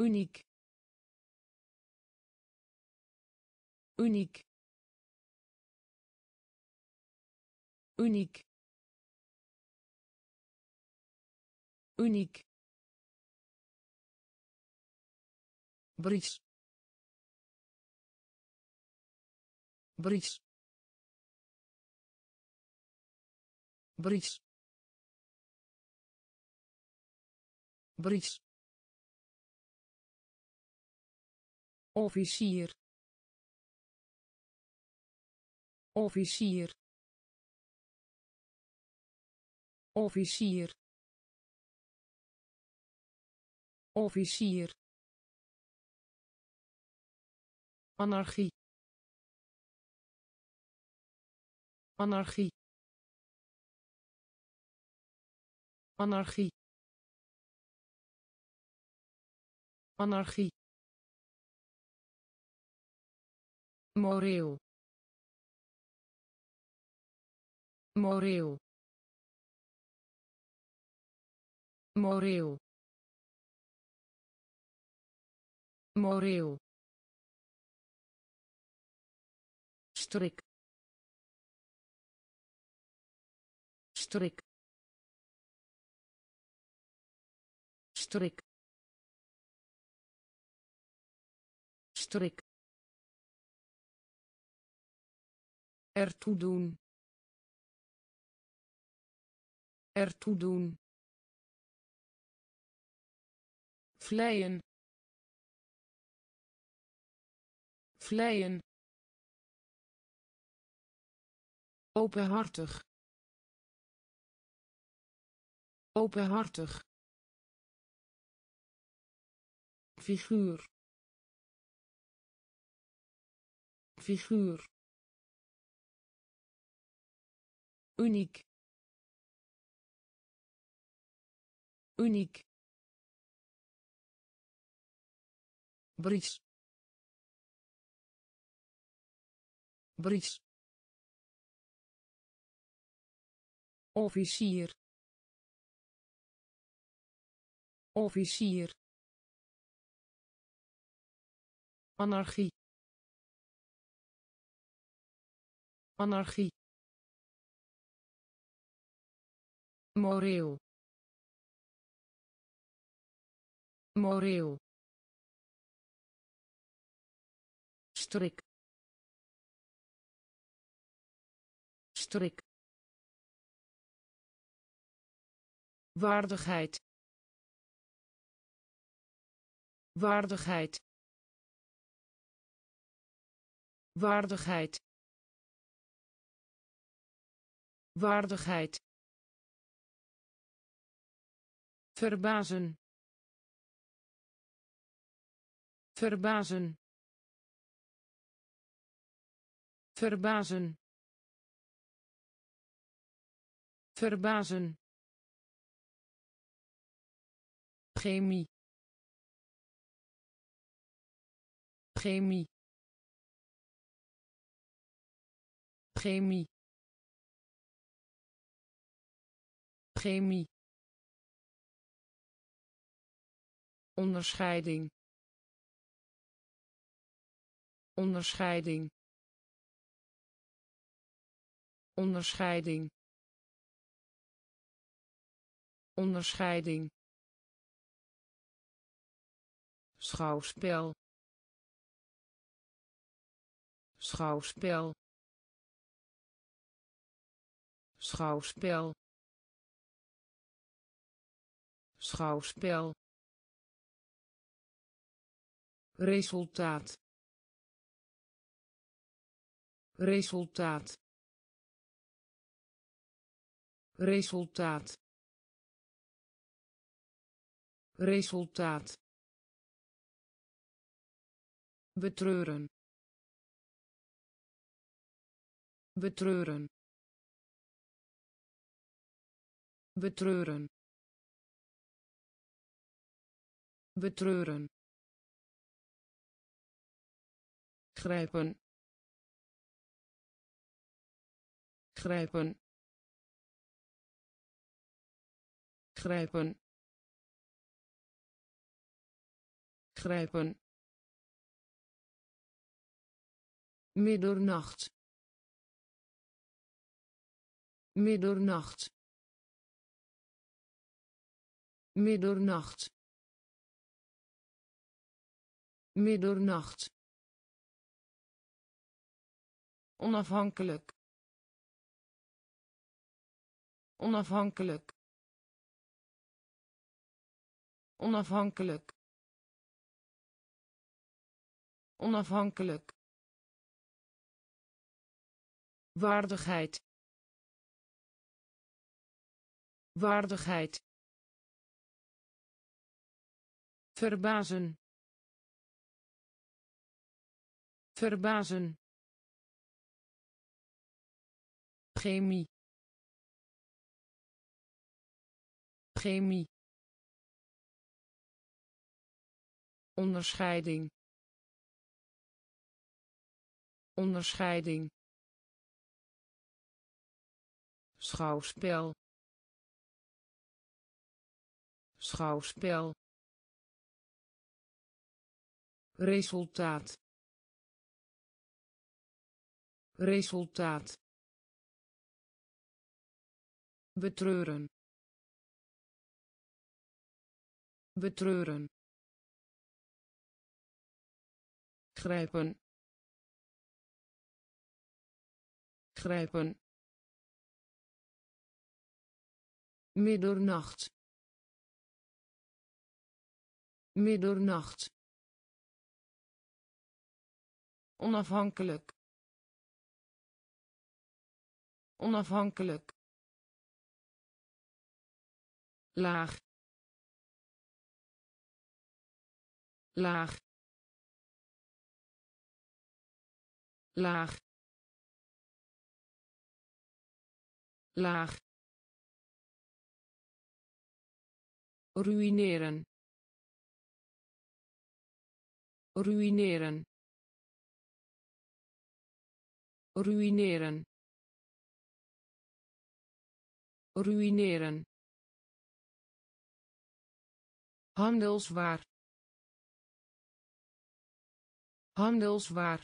S1: uniek uniek uniek uniek Bries. Bries. Bries. bridge officier officier officier officier anarchie anarchie anarchie anarchie moreel moreel moreel moreel strik strik strik strik ertoe doen ertoe doen vleien vleien openhartig openhartig figuur figuur uniek uniek bridge Bries. Officier. Officier. Anarchie. Anarchie. Moreel. Moreel. Strik. waardigheid waardigheid waardigheid waardigheid verbazen verbazen verbazen verbazen chemie chemie chemie chemie onderscheiding onderscheiding onderscheiding onderscheiding schouwspel schouwspel schouwspel schouwspel resultaat resultaat resultaat Resultaat. Betreuren. Betreuren. Betreuren. Betreuren. grijpen grijpen grijpen grijpen middernacht middernacht middernacht middernacht onafhankelijk onafhankelijk onafhankelijk onafhankelijk waardigheid waardigheid verbazen verbazen chemie chemie onderscheiding onderscheiding schouwspel schouwspel resultaat resultaat betreuren betreuren grijpen grijpen middernacht middernacht onafhankelijk onafhankelijk laag laag laag laag ruïneren ruïneren ruïneren ruïneren handelswaar handelswaar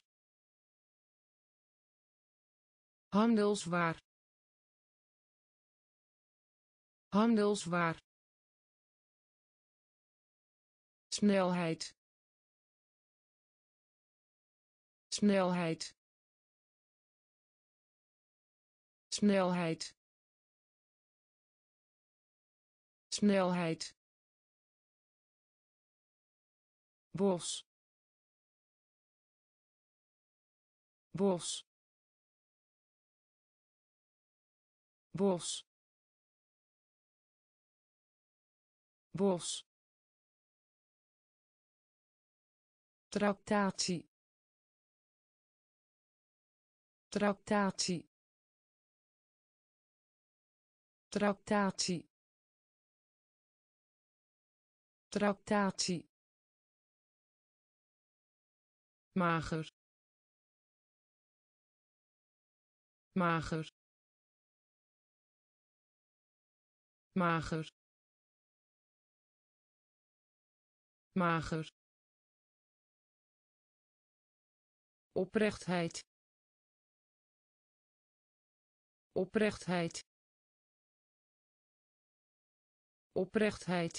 S1: handelswaar handelswaar snelheid snelheid snelheid snelheid bos bos bos bos tractatie tractatie tractatie tractatie mager mager mager mager oprechtheid oprechtheid oprechtheid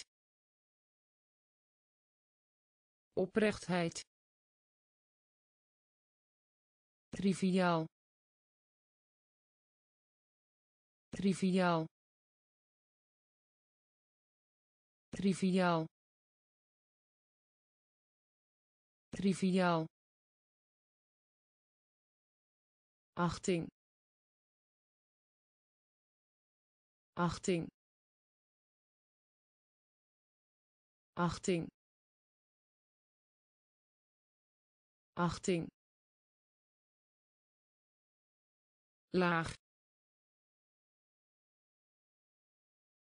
S1: oprechtheid triviaal triviaal triviaal triviaal achting achting achting achting laag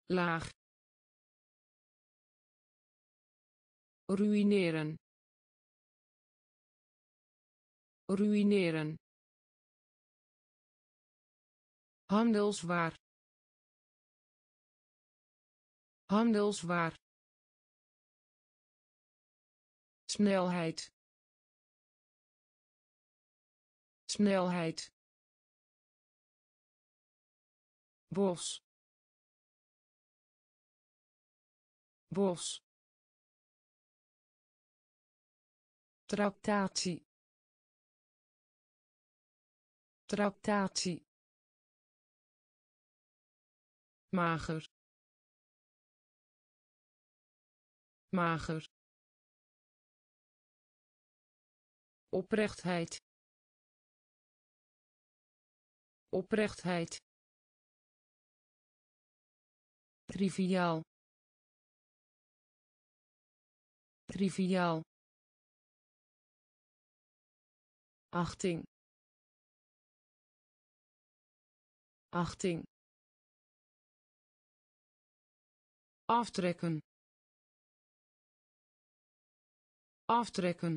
S1: laag ruïneren ruïneren handelswaar handelswaar snelheid snelheid bos bos tractatie Tractatie. Mager. Mager. Oprechtheid. Oprechtheid. Triviaal. Triviaal. Achting. achting aftrekken aftrekken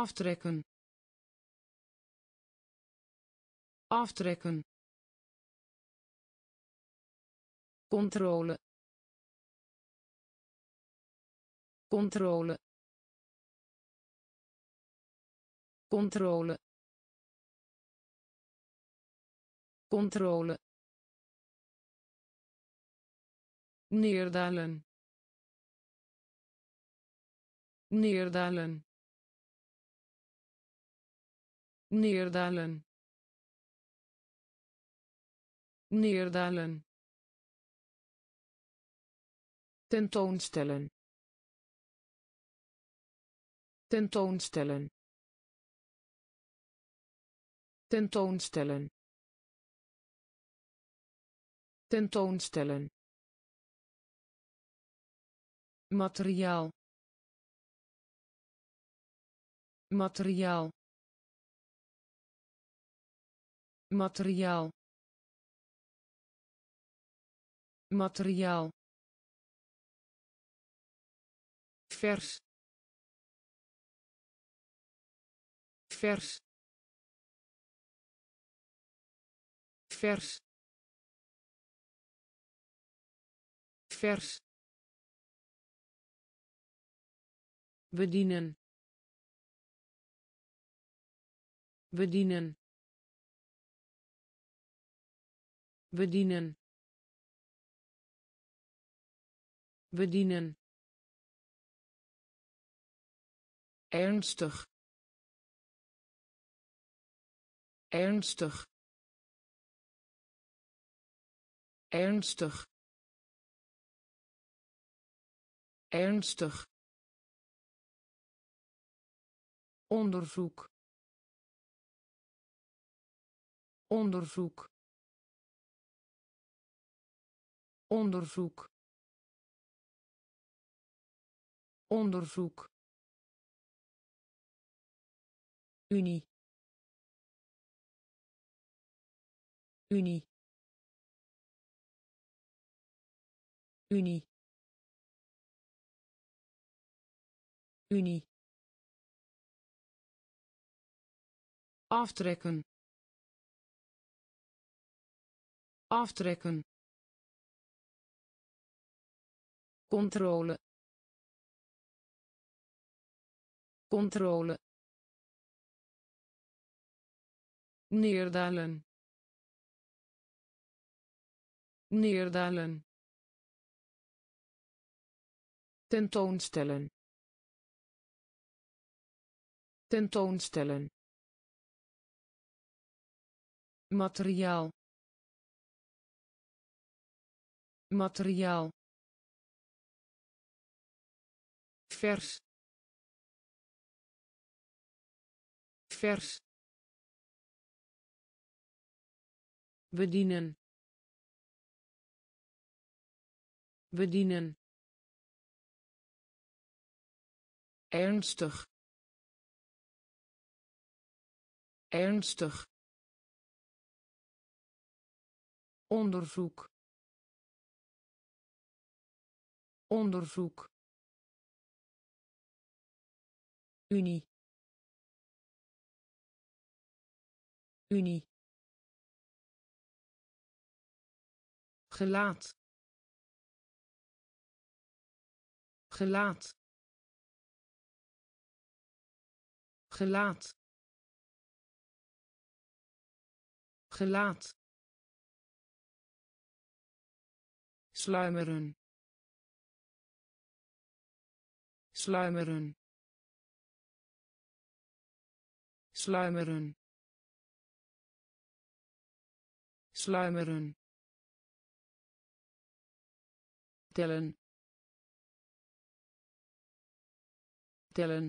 S1: aftrekken aftrekken controle controle controle controle neerdalen neerdalen neerdalen neerdalen tentoonstellen tentoonstellen tentoonstellen tentoonstellen materiaal materiaal materiaal materiaal vers vers vers vers bedienen bedienen bedienen bedienen ernstig ernstig ernstig ernstig onderzoek onderzoek onderzoek onderzoek unie unie unie Unie. Aftrekken. Aftrekken. Controle. Controle. Neerdalen. Neerdalen. Tentoonstellen tentoonstellen materiaal materiaal vers vers bedienen bedienen ernstig ernstig onderzoek onderzoek unie unie gelaat gelaat gelaat gelaat sluimeren sluimeren sluimeren sluimeren tellen tellen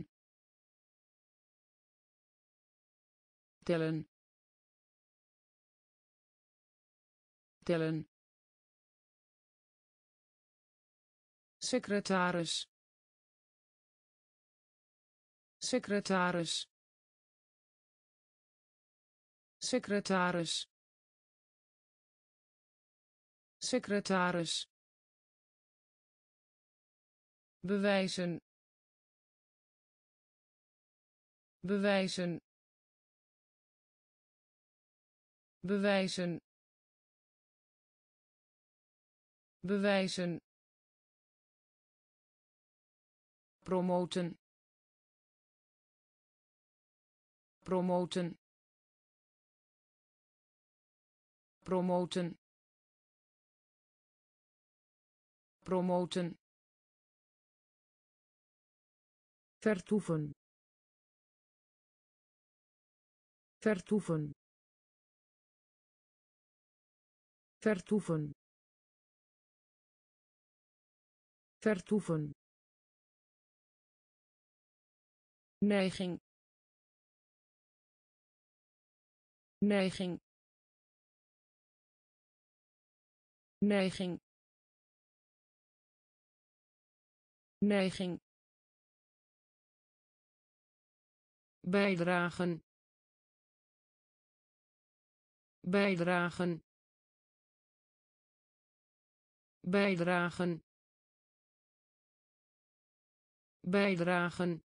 S1: tellen secretaris secretaris secretaris secretaris bewijzen bewijzen bewijzen bewijzen promoten promoten promoten promoten vertoeven vertoeven vertoeven vertoeven neiging neiging neiging neiging bijdragen bijdragen bijdragen bijdragen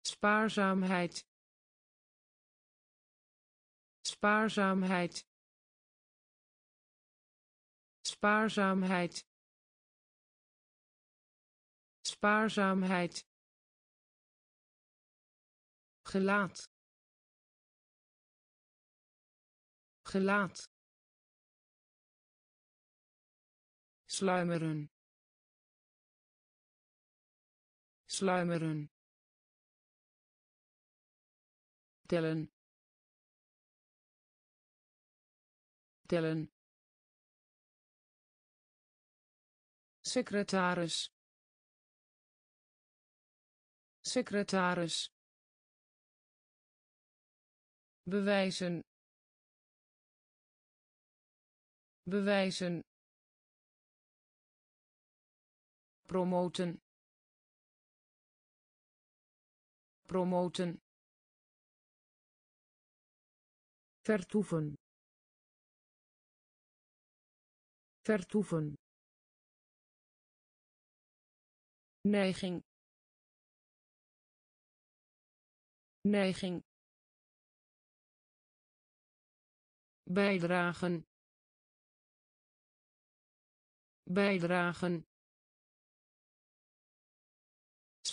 S1: spaarzaamheid spaarzaamheid spaarzaamheid spaarzaamheid gelaat gelaat sluimeren sluimeren tellen tellen secretaris secretaris bewijzen bewijzen promoten promoten vertoeven vertoeven neiging neiging bijdragen bijdragen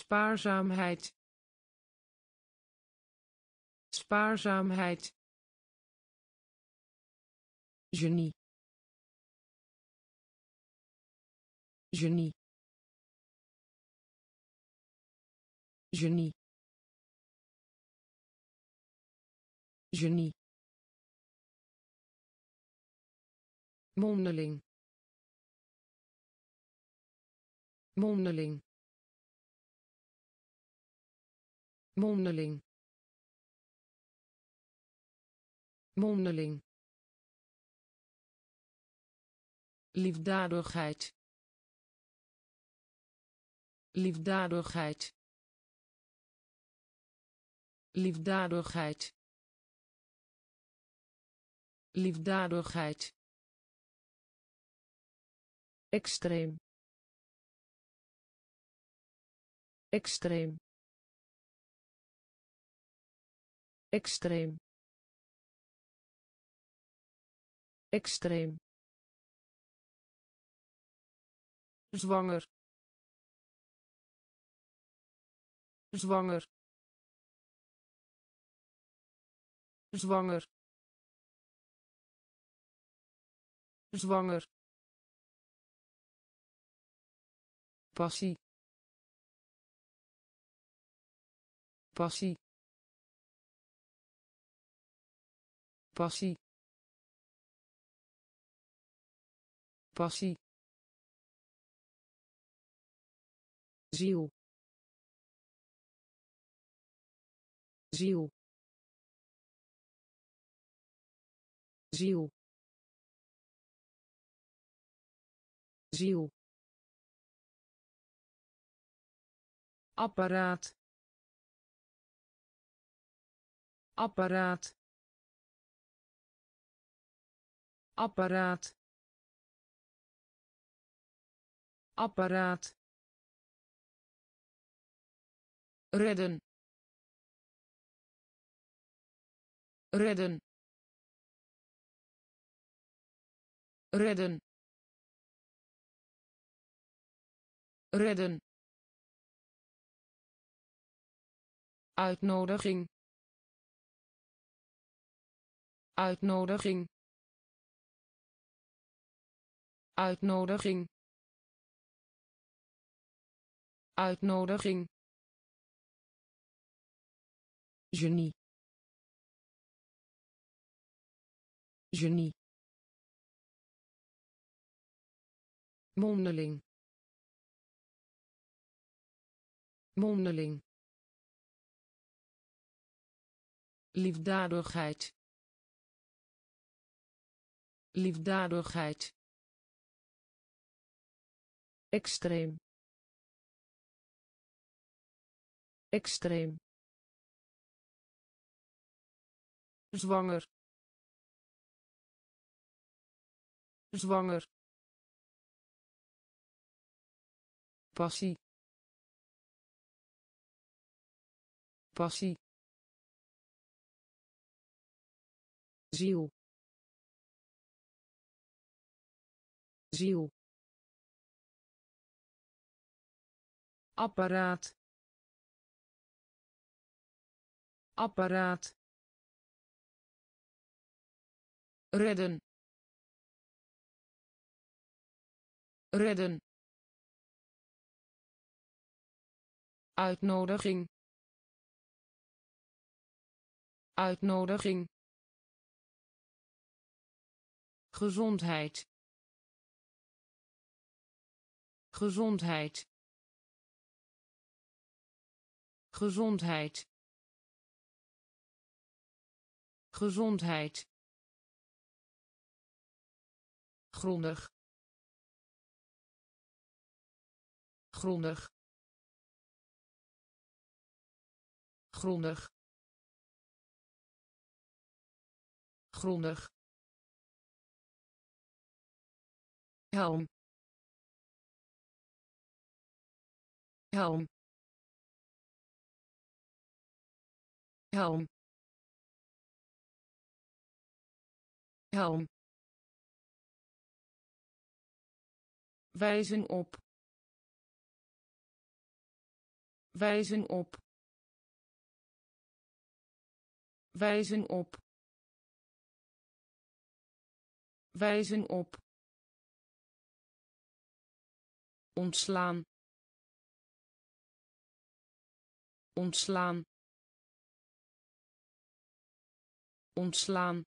S1: spaarzaamheid spaarzaamheid genie genie genie genie mondeling mondeling mondeling mondeling liefdadigheid liefdadigheid liefdadigheid liefdadigheid extreem extreem extreem extreem zwanger zwanger zwanger zwanger passie passie passie passie ziel ziel ziel ziel apparaat apparaat apparaat apparaat redden redden redden redden uitnodiging uitnodiging uitnodiging uitnodiging genie genie mondeling mondeling liefdadigheid liefdadigheid extreem extreem zwanger zwanger passie passie ziel ziel apparaat apparaat redden redden uitnodiging uitnodiging gezondheid gezondheid gezondheid gezondheid grondig grondig grondig grondig helm helm helm helm wijzen op wijzen op wijzen op wijzen op ontslaan ontslaan ontslaan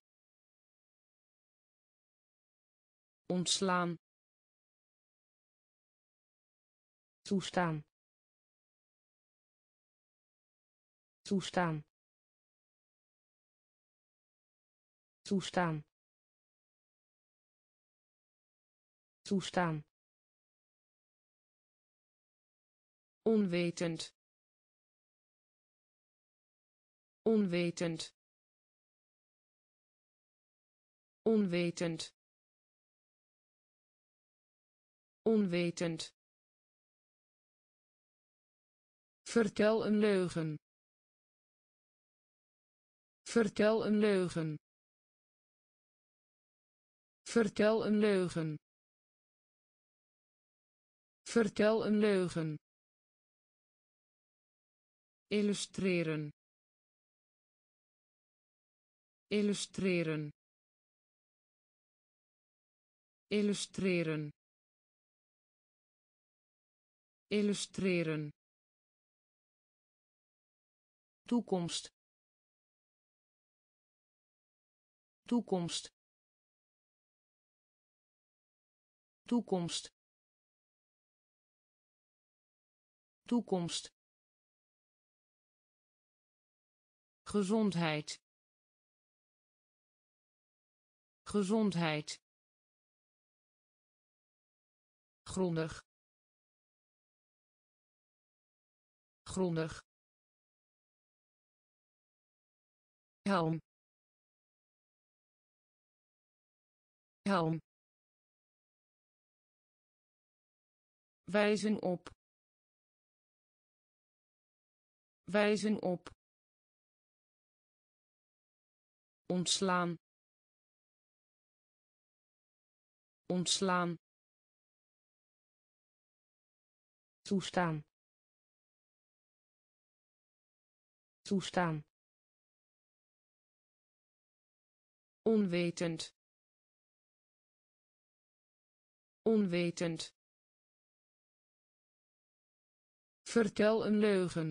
S1: ontslaan toestaan toestaan toestaan toestaan onwetend onwetend onwetend onwetend vertel een leugen vertel een leugen vertel een leugen vertel een leugen illustreren illustreren illustreren illustreren toekomst toekomst toekomst toekomst gezondheid gezondheid grondig grondig helm helm wijzen op wijzen op ontslaan ontslaan toestaan toestaan onwetend onwetend vertel een leugen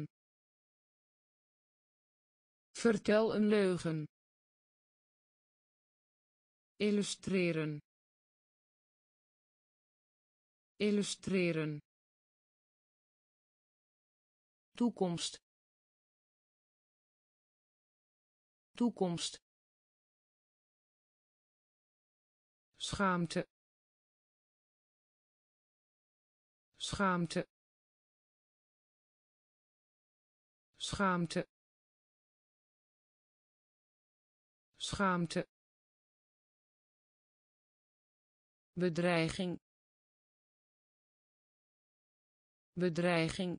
S1: vertel een leugen illustreren illustreren toekomst toekomst schaamte schaamte schaamte schaamte bedreiging bedreiging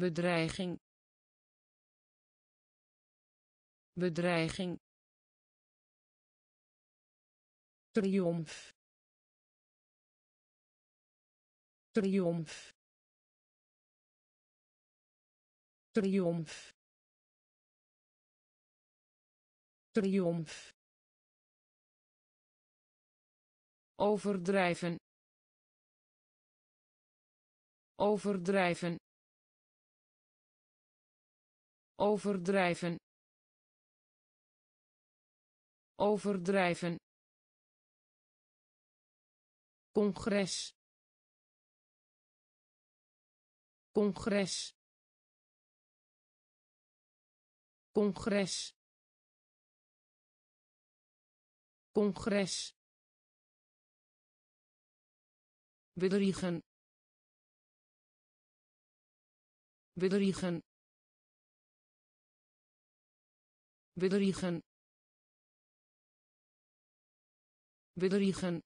S1: bedreiging bedreiging triomf triomf triomf triomf overdrijven overdrijven overdrijven overdrijven congres congres congres congres bedriegen bedriegen bedriegen bedriegen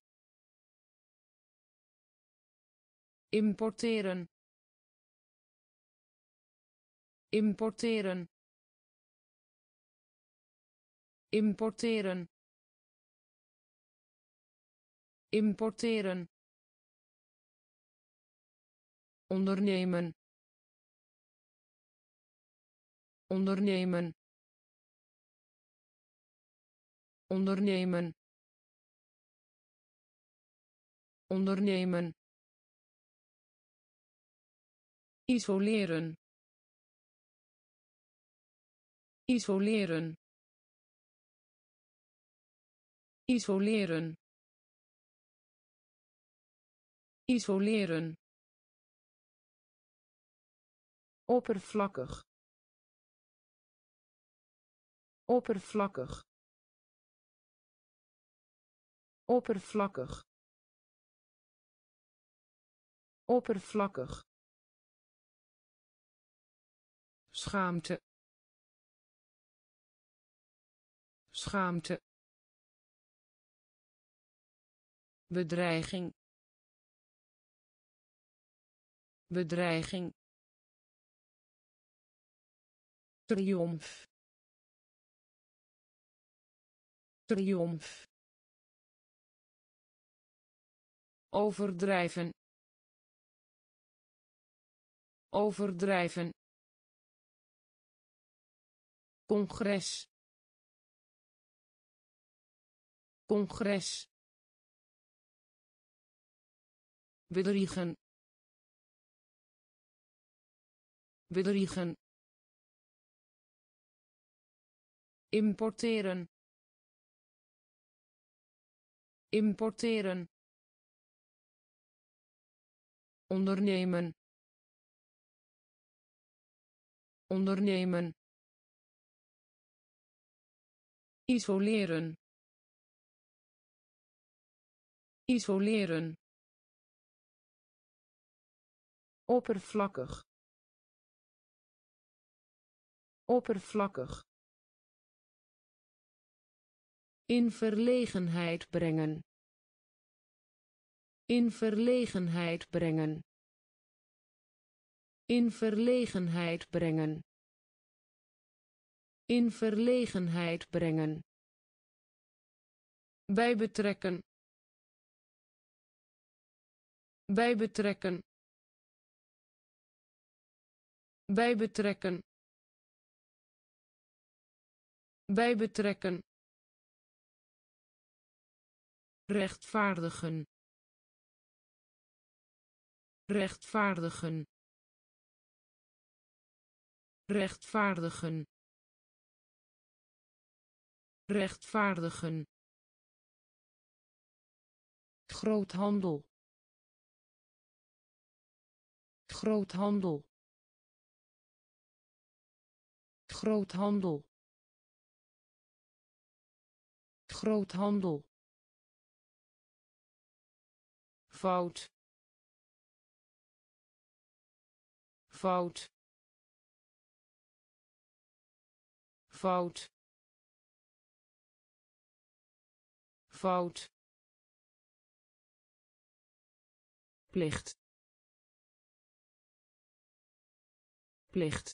S1: importeren importeren importeren importeren ondernemen ondernemen ondernemen ondernemen isoleren isoleren isoleren isoleren oppervlakkig oppervlakkig oppervlakkig oppervlakkig schaamte schaamte bedreiging bedreiging triomf triomf overdrijven overdrijven congres congres bedriegen bedriegen importeren importeren ondernemen ondernemen isoleren isoleren oppervlakkig oppervlakkig in verlegenheid brengen in verlegenheid brengen in verlegenheid brengen. In verlegenheid brengen. Bij betrekken. Bij betrekken. Bij betrekken. Bij betrekken. Rechtvaardigen. Rechtvaardigen rechtvaardigen rechtvaardigen groothandel groothandel groothandel groothandel fout fout fout fout plicht plicht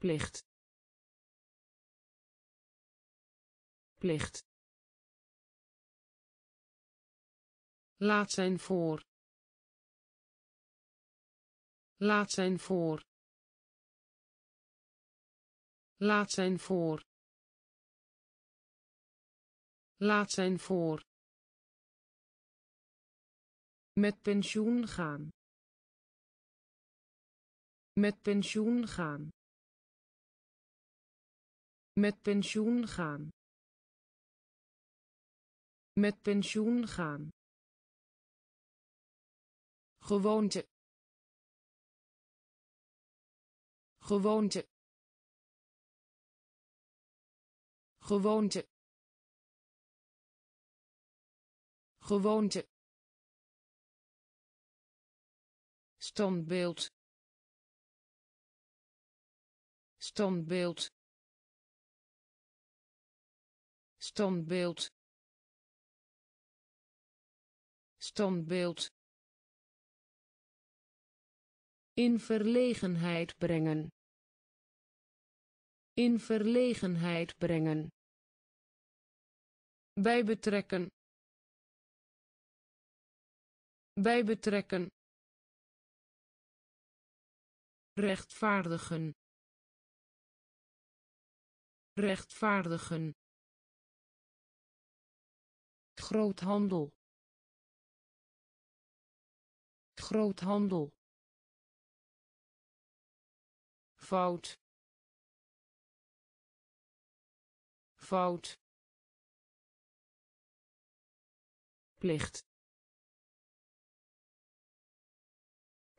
S1: plicht plicht laat zijn voor laat zijn voor Laat zijn voor. Laat zijn voor. Met pensioen gaan. Met pensioen gaan. Met pensioen gaan. Met pensioen gaan. Gewoonte. Gewoonte. gewoonte gewoonte standbeeld standbeeld standbeeld standbeeld in verlegenheid brengen in verlegenheid brengen bij betrekken bij betrekken rechtvaardigen rechtvaardigen groothandel groothandel fout fout plicht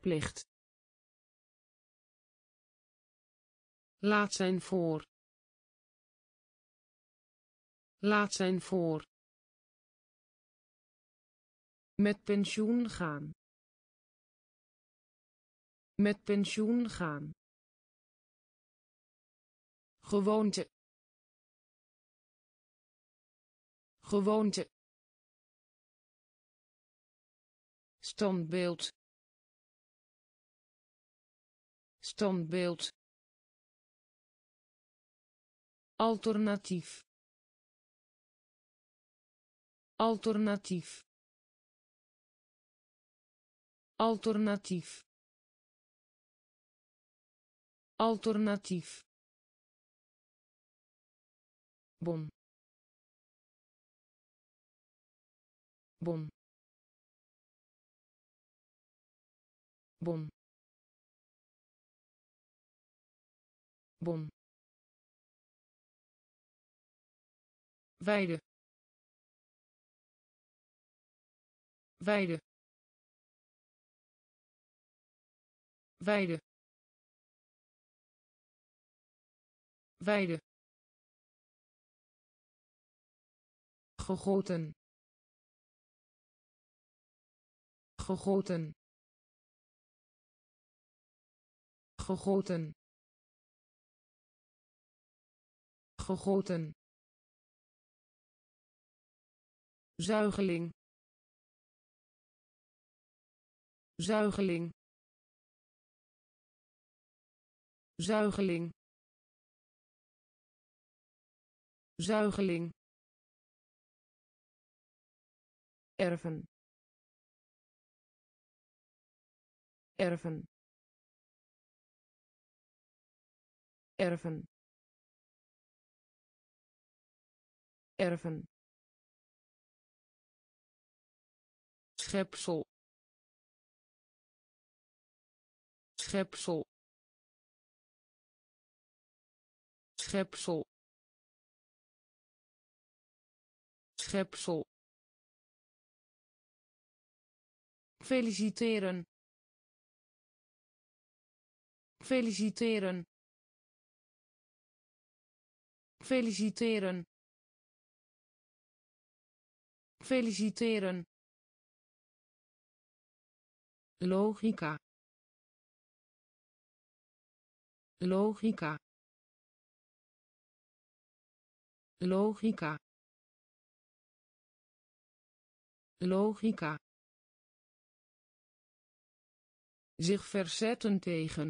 S1: plicht laat zijn voor laat zijn voor met pensioen gaan met pensioen gaan gewoonte gewoonte standbeeld standbeeld alternatief alternatief alternatief alternatief bon bon bon bon weide weide weide weide gegoten gegoten gegoten gegoten zuigeling zuigeling zuigeling zuigeling erven erven erven erven schepsel schepsel schepsel schepsel feliciteren feliciteren feliciteren feliciteren logica logica logica logica zich verzetten tegen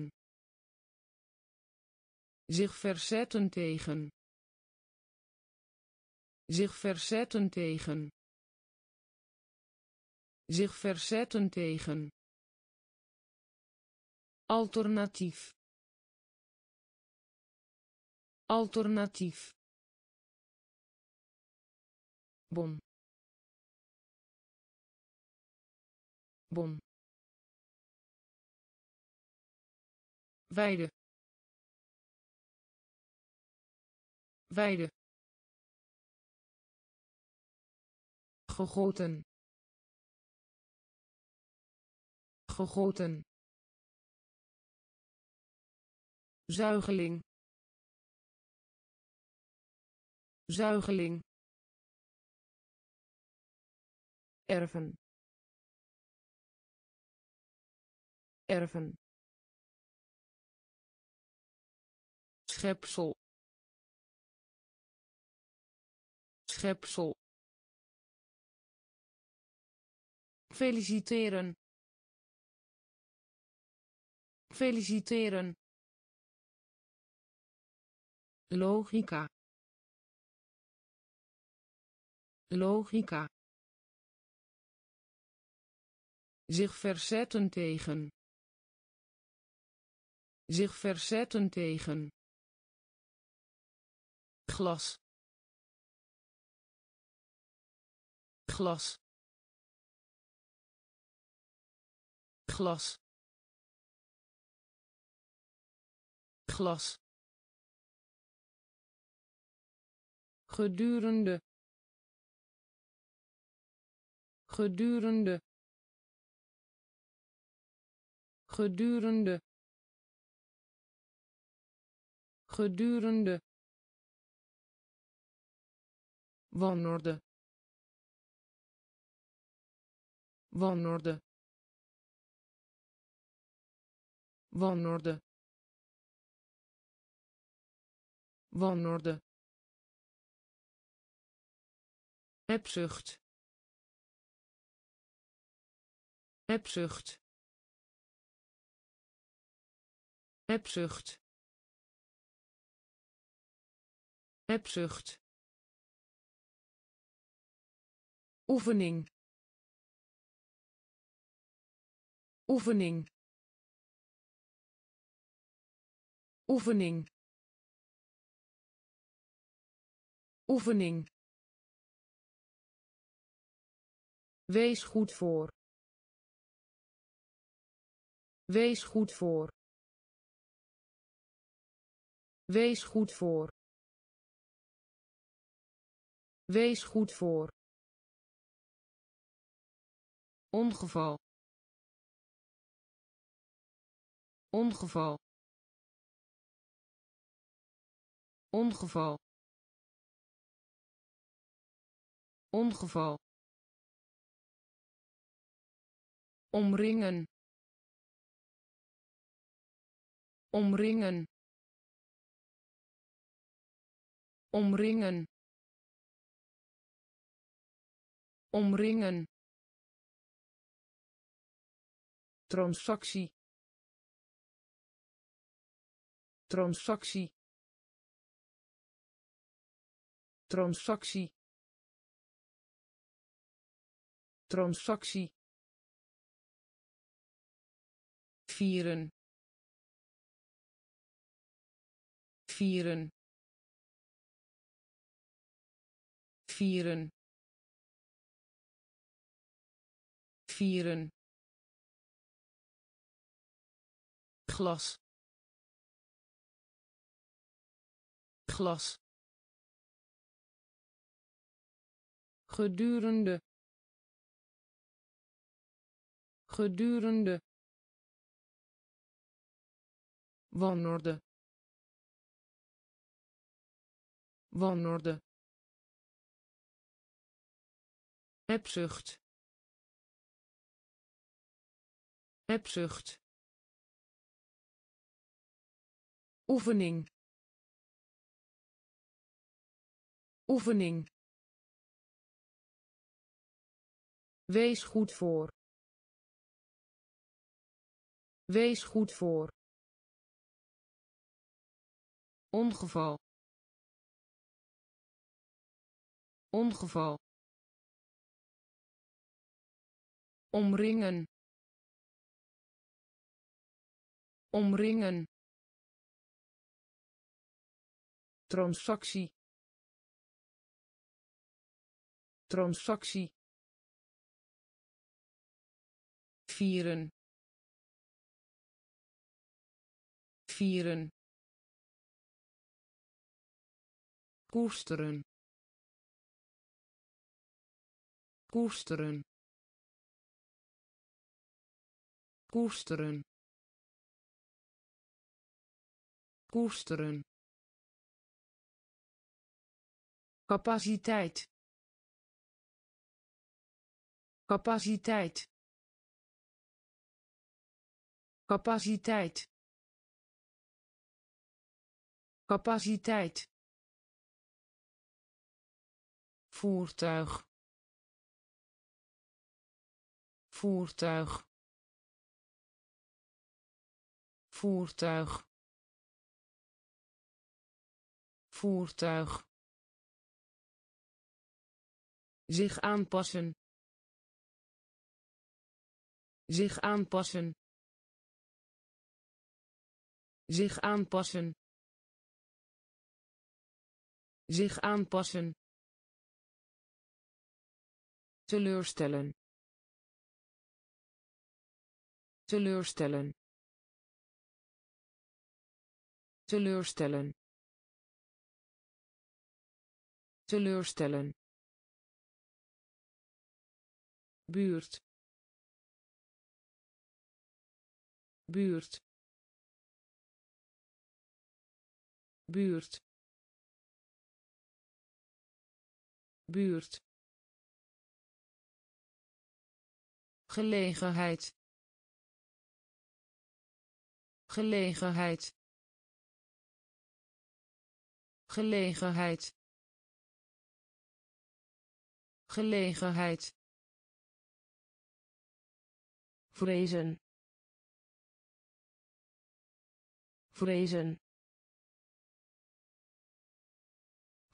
S1: zich verzetten tegen zich verzetten tegen zich verzetten tegen alternatief alternatief bom, bom, weide Weide. Gegoten. Gegoten. Zuigeling. Zuigeling. Erven. Erven. schepsel schepsel feliciteren feliciteren logica logica zich verzetten tegen zich verzetten tegen glas glas glas glas gedurende gedurende gedurende gedurende wanorde wanorde wanorde wanorde hebzucht hebzucht hebzucht hebzucht oefening oefening oefening oefening wees goed voor wees goed voor wees goed voor wees goed voor ongeval ongeval ongeval ongeval omringen omringen omringen omringen transactie transactie transactie transactie vieren vieren vieren vieren glas glas gedurende gedurende wanorde wanorde hebzucht hebzucht oefening Oefening. Wees goed voor. Wees goed voor. Ongeval. Ongeval. Omringen. Omringen. Transactie. transactie vieren vieren koesteren koesteren koesteren koesteren capaciteit capaciteit capaciteit capaciteit voertuig voertuig voertuig voertuig zich aanpassen zich aanpassen zich aanpassen zich aanpassen teleurstellen teleurstellen teleurstellen teleurstellen buurt buurt buurt buurt gelegenheid gelegenheid gelegenheid gelegenheid vrezen vrezen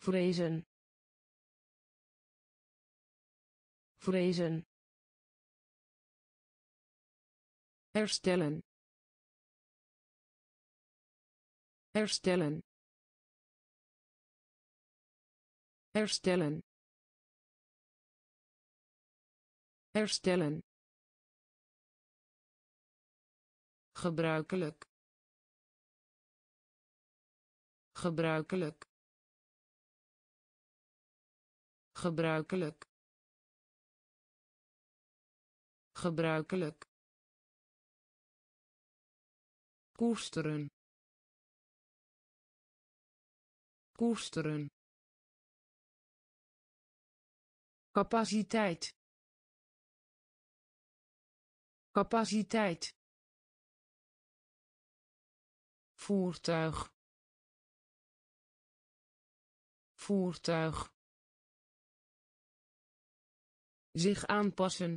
S1: vrezen vrezen herstellen herstellen herstellen herstellen gebruikelijk gebruikelijk gebruikelijk gebruikelijk koesteren koesteren capaciteit capaciteit voertuig voertuig zich aanpassen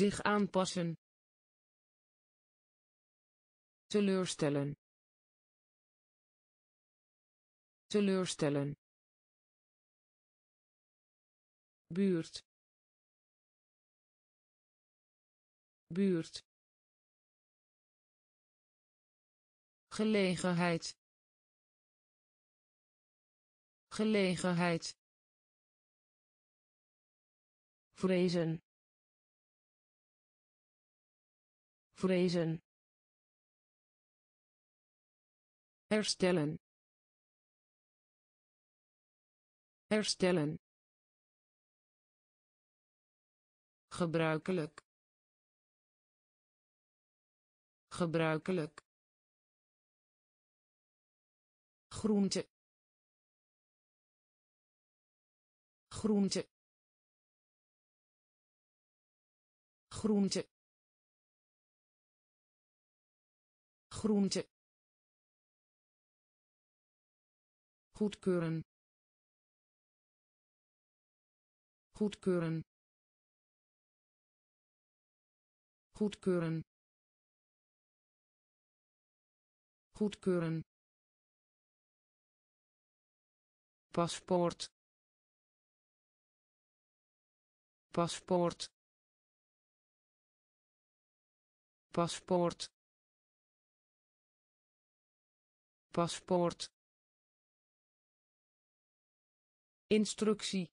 S1: zich aanpassen teleurstellen teleurstellen buurt buurt gelegenheid gelegenheid vrezen vrezen herstellen herstellen gebruikelijk gebruikelijk groente groente groente groente goedkeuren goedkeuren goedkeuren goedkeuren paspoort paspoort paspoort paspoort instructie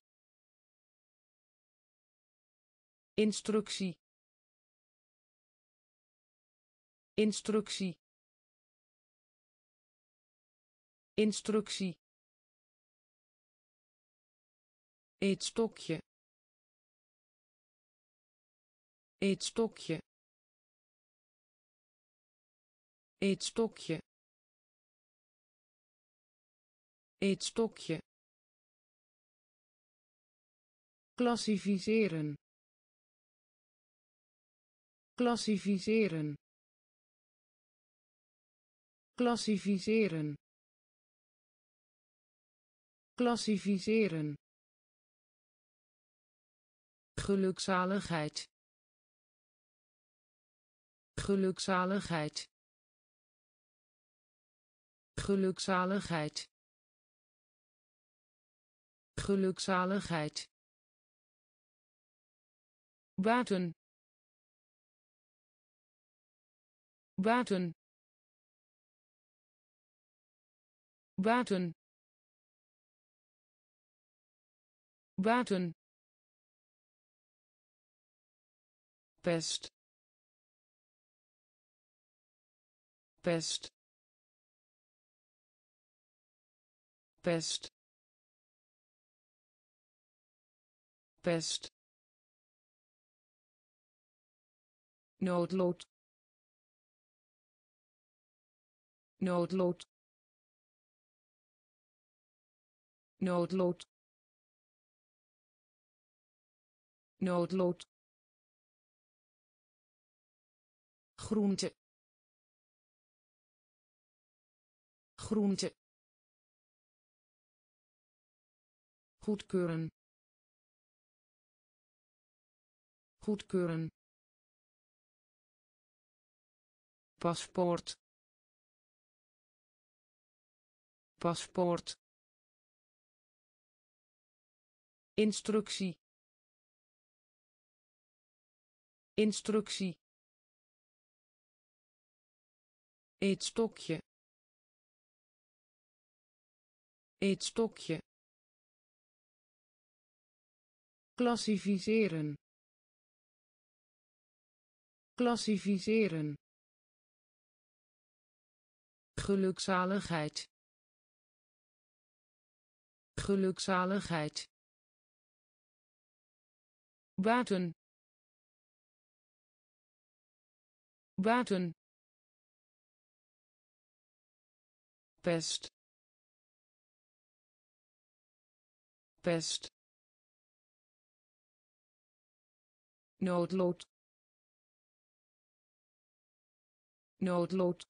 S1: instructie instructie instructie eetstokje stokje. stokje. eetstokje stokje. klassificeren klassificeren klassificeren klassificeren gelukzaligheid gelukzaligheid gelukzaligheid gelukzaligheid buiten buiten buiten buiten pest pest pest pest noodlot noodlot noodlot noodlot groente groente goedkeuren goedkeuren paspoort paspoort instructie instructie eetstokje eetstokje klassificeren klassificeren gelukzaligheid gelukzaligheid buiten buiten pest pest noodlot noodlot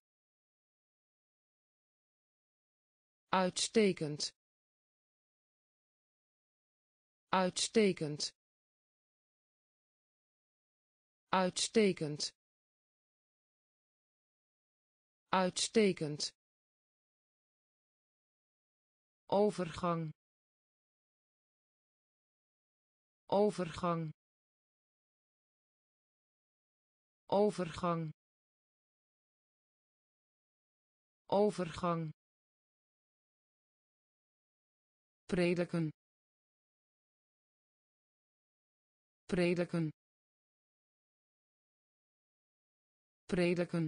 S1: uitstekend uitstekend uitstekend uitstekend overgang overgang overgang overgang prediken prediken prediken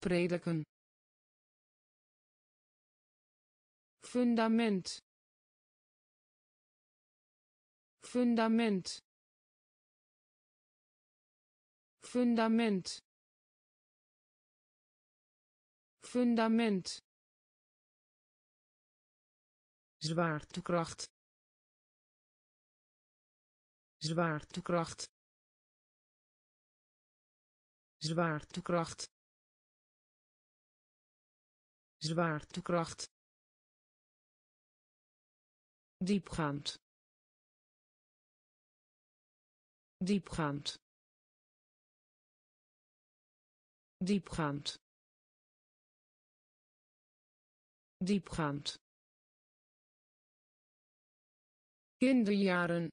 S1: prediken fundament fundament fundament fundament zwaartekracht zwaartekracht zwaartekracht zwaartekracht diepgaand diepgaand diepgaand diepgaand kinderjaren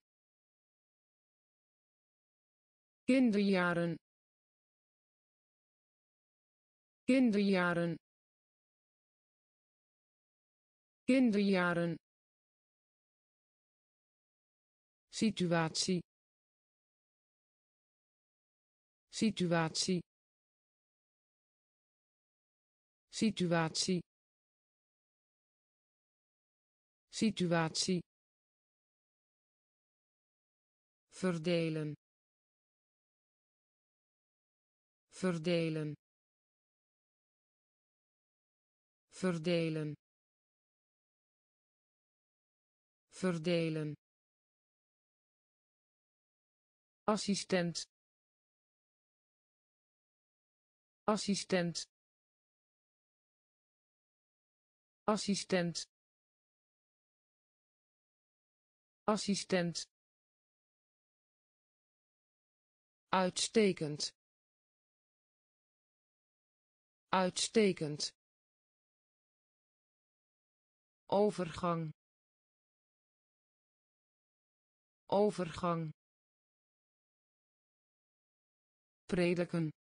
S1: kinderjaren kinderjaren kinderjaren situatie situatie situatie situatie verdelen verdelen verdelen verdelen assistent assistent assistent assistent uitstekend uitstekend overgang overgang prediken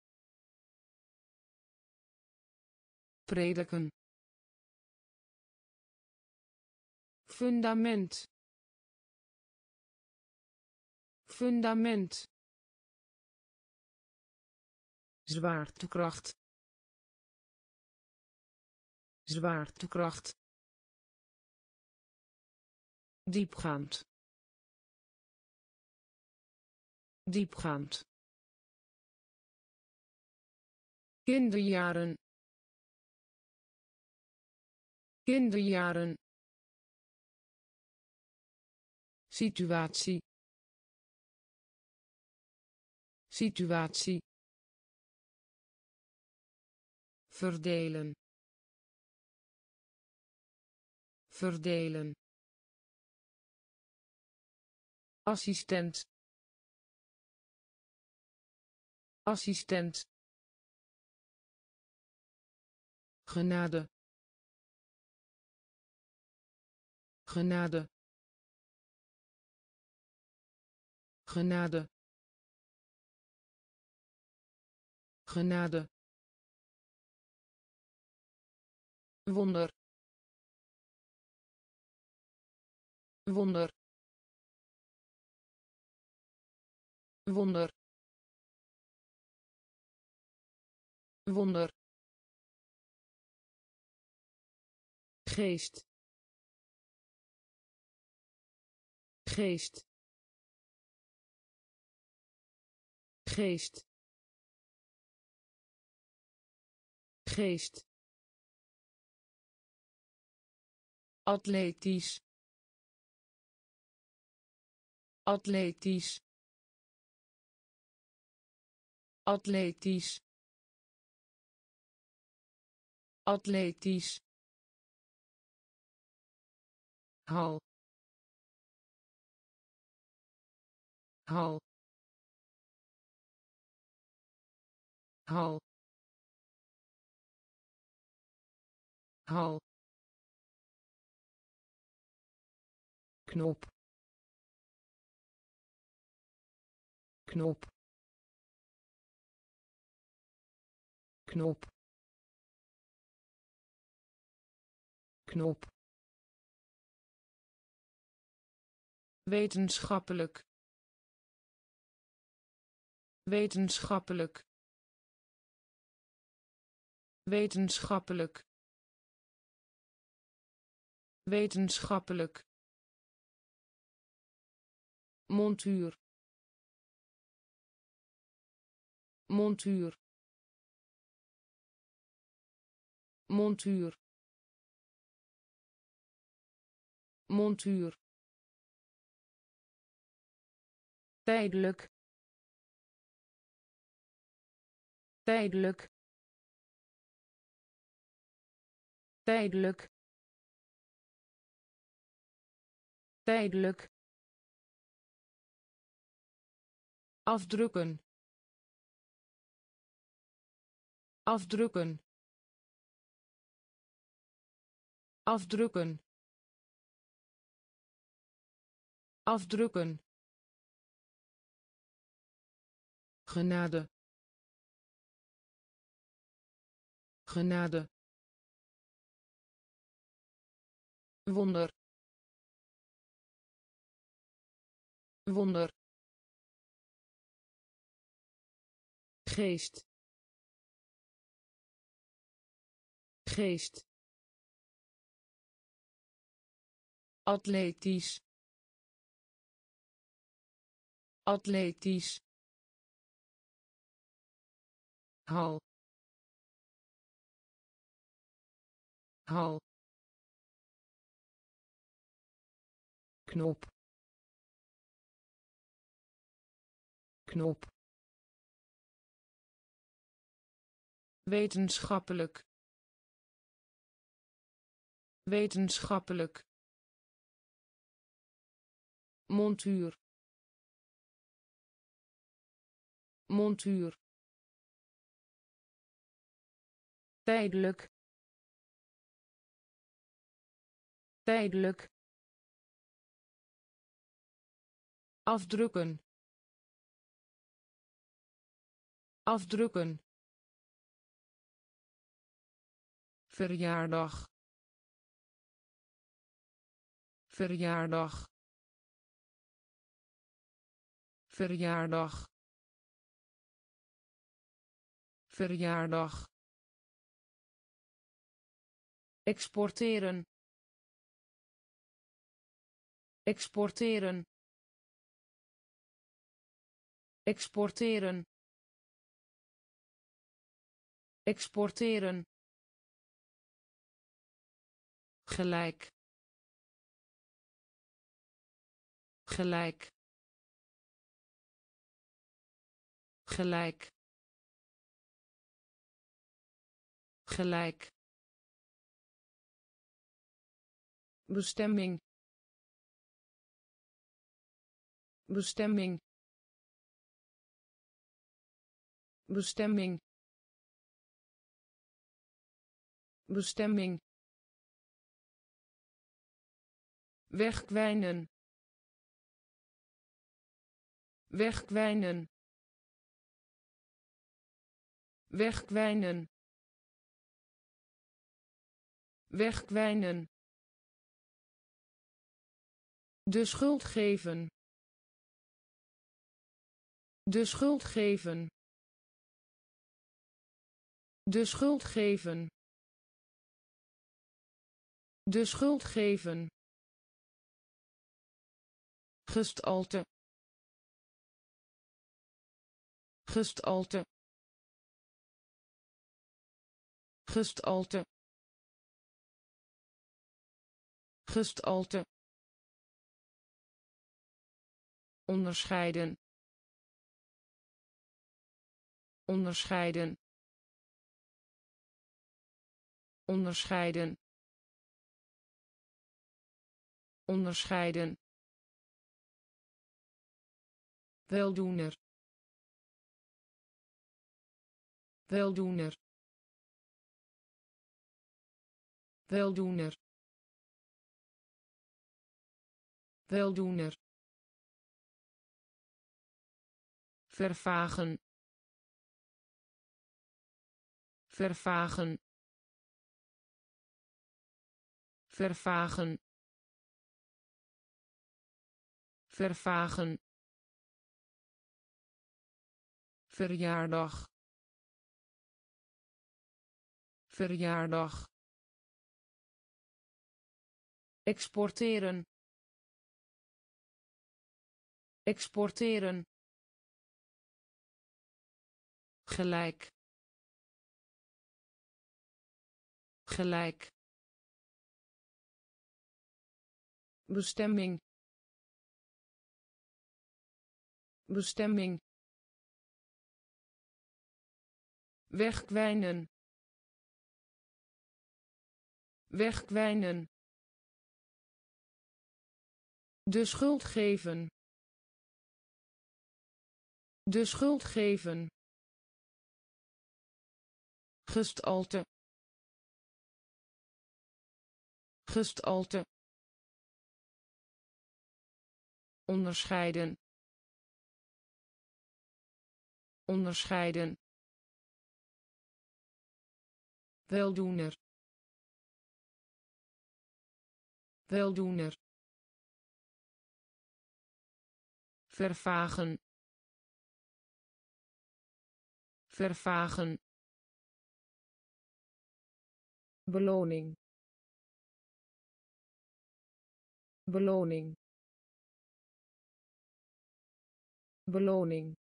S1: prediken fundament fundament zwaartekracht zwaartekracht diepgaand diepgaand kinderjaren kinderjaren situatie situatie verdelen verdelen assistent assistent genade genade genade genade wonder wonder wonder wonder geest geest geest geest atletisch atletisch atletisch atletisch hal haal hal, hal, knop knop knop knop wetenschappelijk wetenschappelijk wetenschappelijk wetenschappelijk montuur montuur montuur montuur tijdelijk tijdelijk tijdelijk tijdelijk afdrukken afdrukken afdrukken afdrukken genade genade wonder wonder geest geest atletisch atletisch hal hal, knop knop wetenschappelijk wetenschappelijk montuur montuur tijdelijk tijdelijk afdrukken afdrukken verjaardag verjaardag verjaardag verjaardag exporteren exporteren exporteren exporteren gelijk gelijk gelijk gelijk bestemming bestemming bestemming bestemming wegkwijnen wegkwijnen wegkwijnen wegkwijnen de schuld geven de schuld geven. De schuld geven. De schuld geven. Gestalte. Gestalte. Gestalte. Gestalte. Onderscheiden onderscheiden onderscheiden onderscheiden weldoener weldoener weldoener weldoener vervagen vervagen vervagen vervagen verjaardag verjaardag exporteren exporteren gelijk gelijk bestemming bestemming wegkwijnen wegkwijnen de schuld geven de schuld geven gestalte gestalte onderscheiden onderscheiden weldoener weldoener vervagen vervagen beloning beloning beloning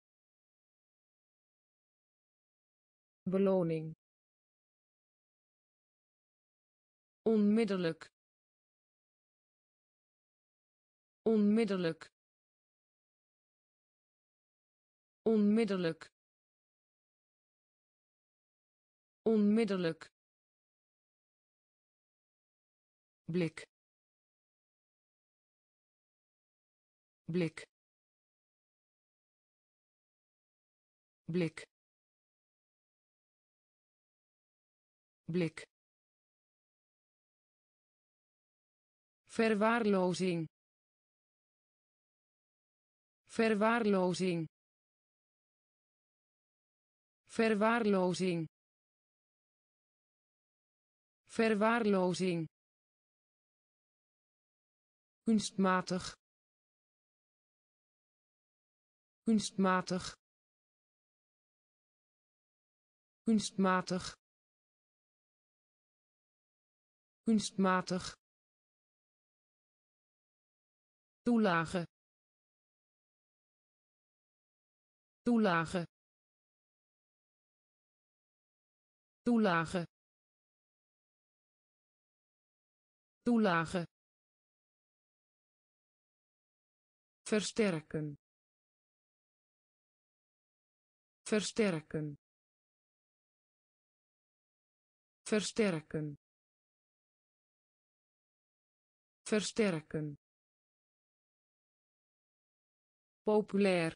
S1: beloning onmiddellijk onmiddellijk onmiddellijk onmiddellijk blik blik blik blik verwaarlozing verwaarlozing verwaarlozing verwaarlozing kunstmatig kunstmatig kunstmatig kunstmatig toelage toelage toelage toelage versterken versterken versterken versterken populair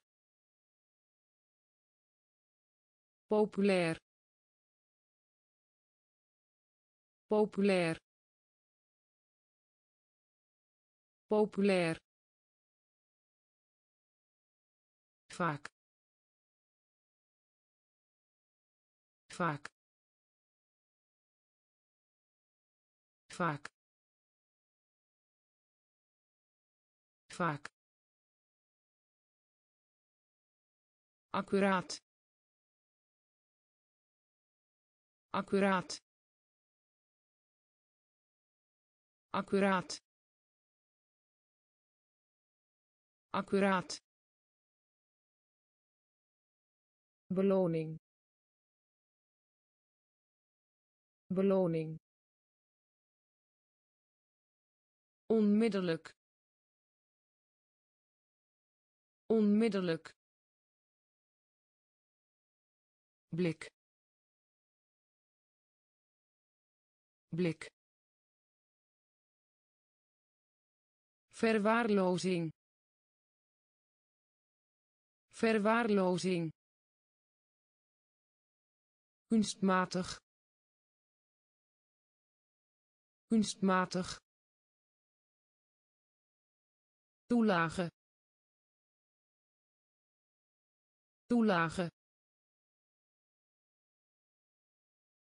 S1: populair populair populair vaak vaak vaak vaak accuraat accuraat accuraat accuraat beloning beloning onmiddellijk onmiddellijk blik blik verwaarlozing verwaarlozing kunstmatig kunstmatig toelage toelage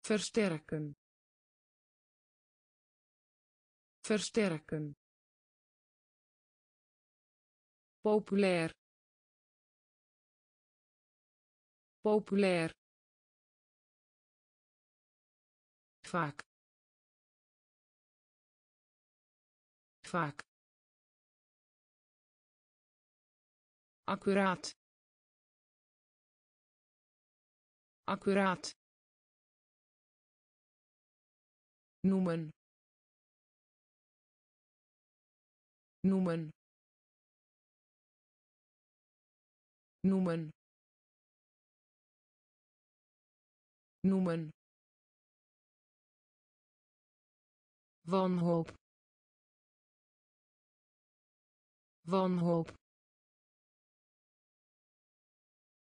S1: versterken versterken populair populair vaak vaak accuraat accuraat noemen noemen noemen noemen wanhoop wanhoop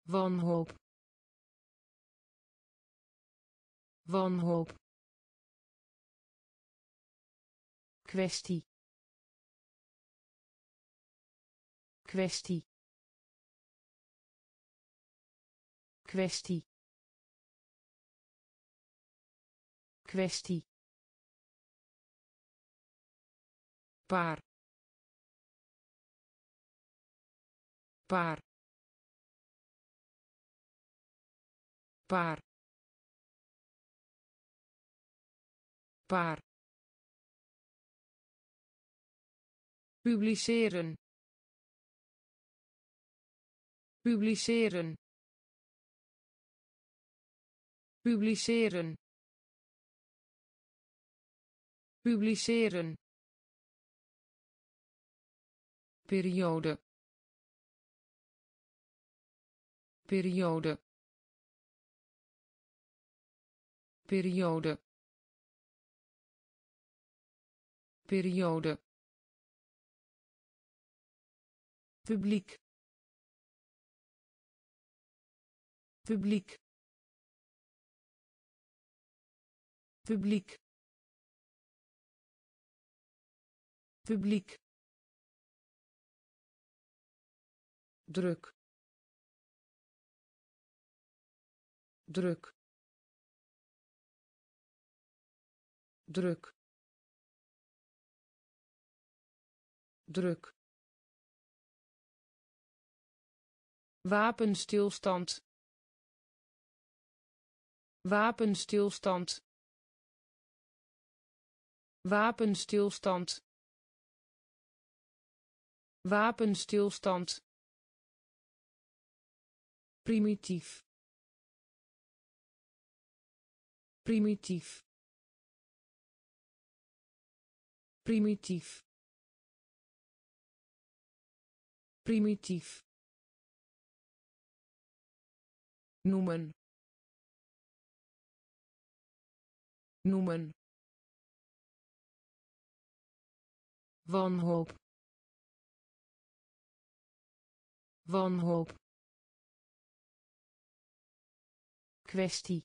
S1: wanhoop wanhoop kwestie kwestie kwestie kwestie paar paar paar paar publiceren publiceren publiceren publiceren periode periode periode periode publiek publiek publiek publiek druk druk druk druk wapenstilstand wapenstilstand wapenstilstand wapenstilstand primitief primitief primitief primitief noemen noemen wanhoop wanhoop kwestie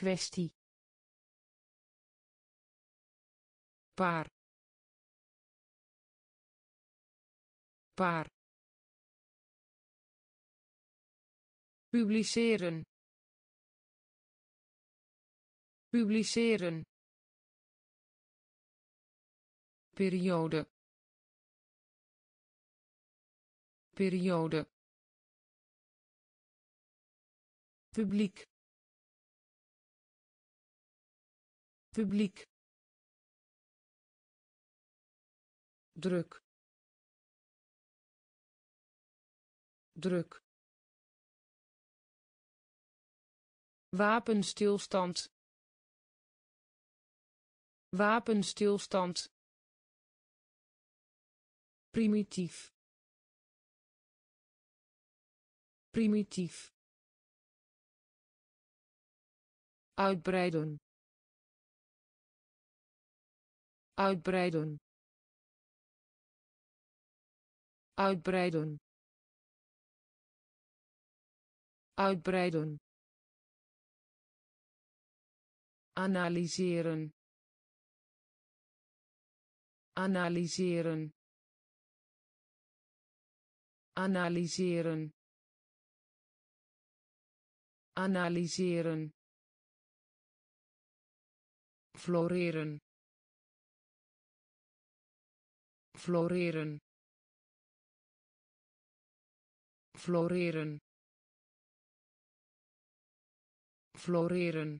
S1: kwestie paar paar publiceren publiceren periode periode publiek publiek druk druk wapenstilstand wapenstilstand primitief primitief uitbreiden uitbreiden uitbreiden uitbreiden analyseren analyseren analyseren analyseren floreren floreren floreren floreren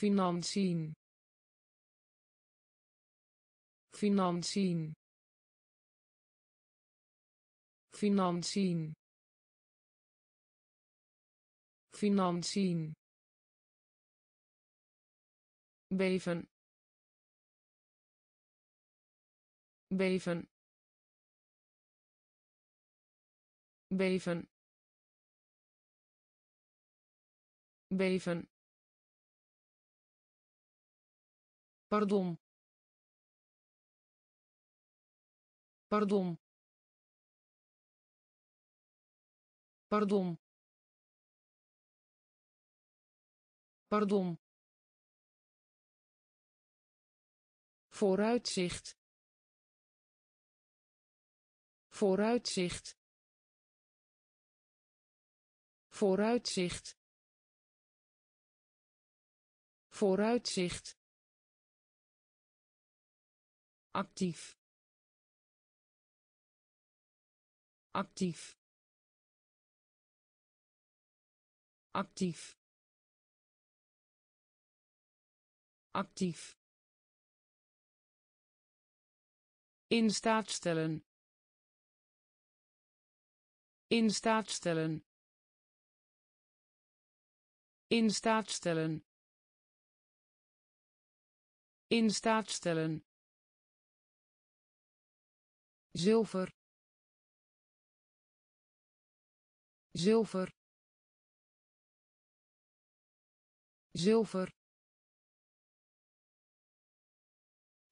S1: financiën financiën financiën financiën beven beven beven beven pardon pardon pardon pardon vooruitzicht vooruitzicht vooruitzicht vooruitzicht actief actief actief actief in staat stellen in staat stellen. In staat stellen. In staat stellen. Zilver. Zilver. Zilver.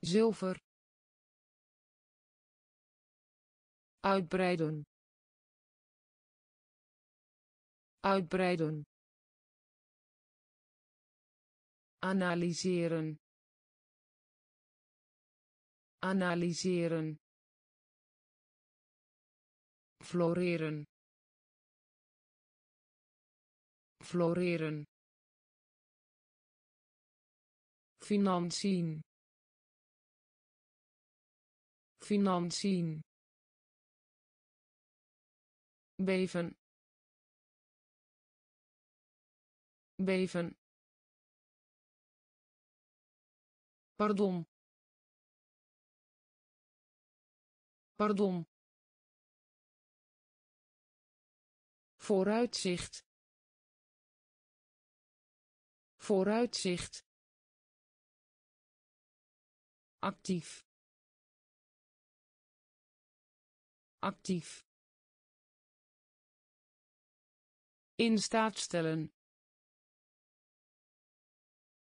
S1: Zilver. Uitbreiden. uitbreiden analyseren analyseren floreren floreren financiën financiën beven beven pardon pardon vooruitzicht vooruitzicht actief actief in staat stellen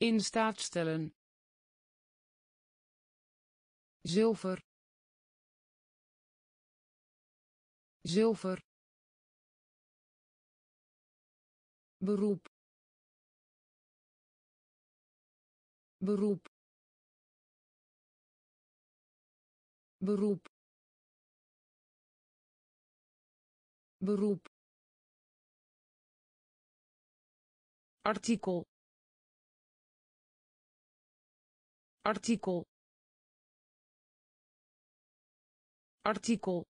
S1: in staat stellen. Zilver. Zilver. Beroep. Beroep. Beroep. Beroep. artikel artikel artikel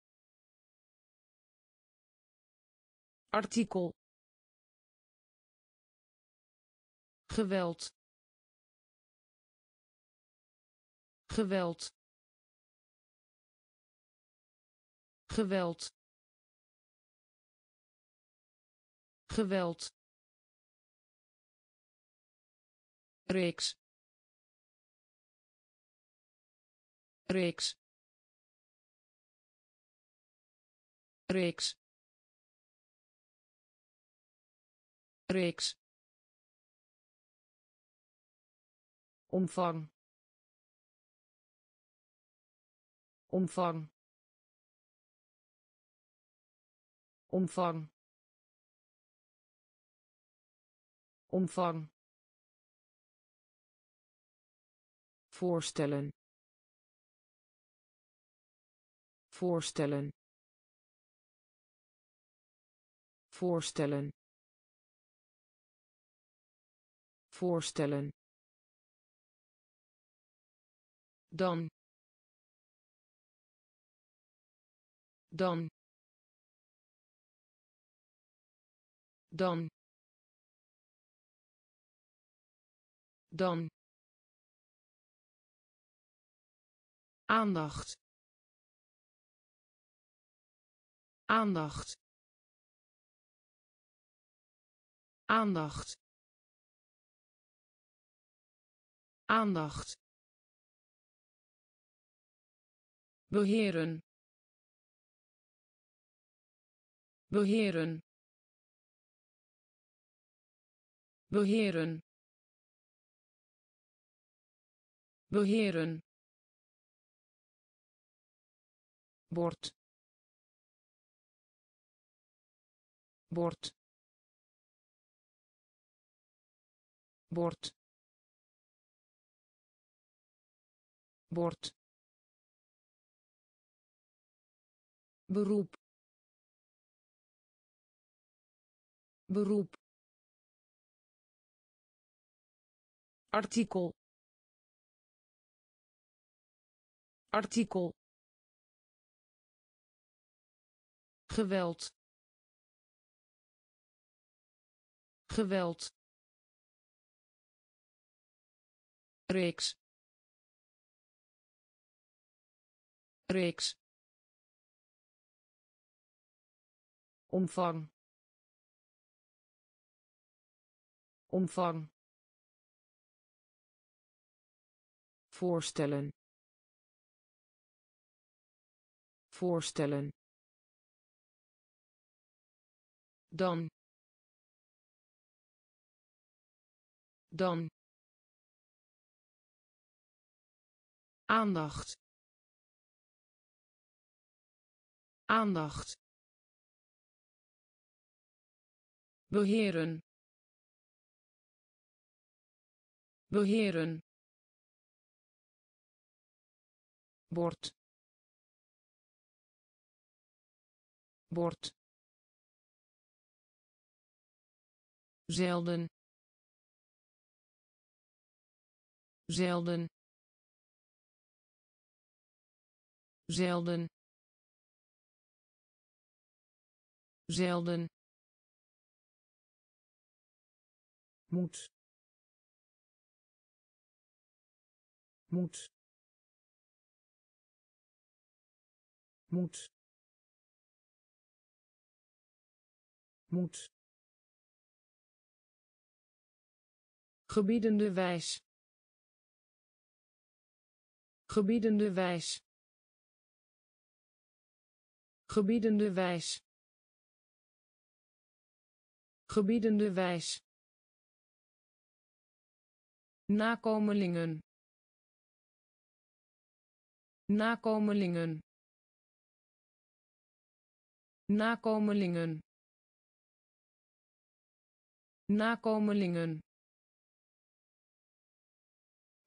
S1: artikel geweld geweld geweld geweld reeks reeks reeks reeks omvang omvang omvang omvang voorstellen voorstellen voorstellen voorstellen dan dan dan dan aandacht aandacht aandacht aandacht beheren beheren beheren beheren bord bord bord bord beroep beroep artikel artikel geweld geweld reeks reeks omvang omvang voorstellen voorstellen dan dan aandacht aandacht beheren beheren bord bord zelden zelden zelden zelden moet moet moet moet gebiedende wijs gebiedende wijs gebiedende wijs gebiedende wijs nakomelingen nakomelingen nakomelingen nakomelingen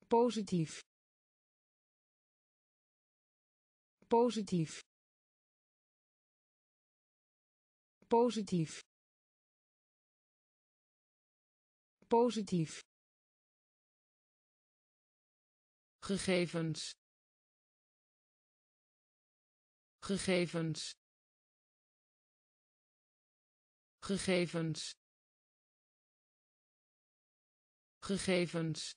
S1: positief positief positief positief gegevens gegevens gegevens gegevens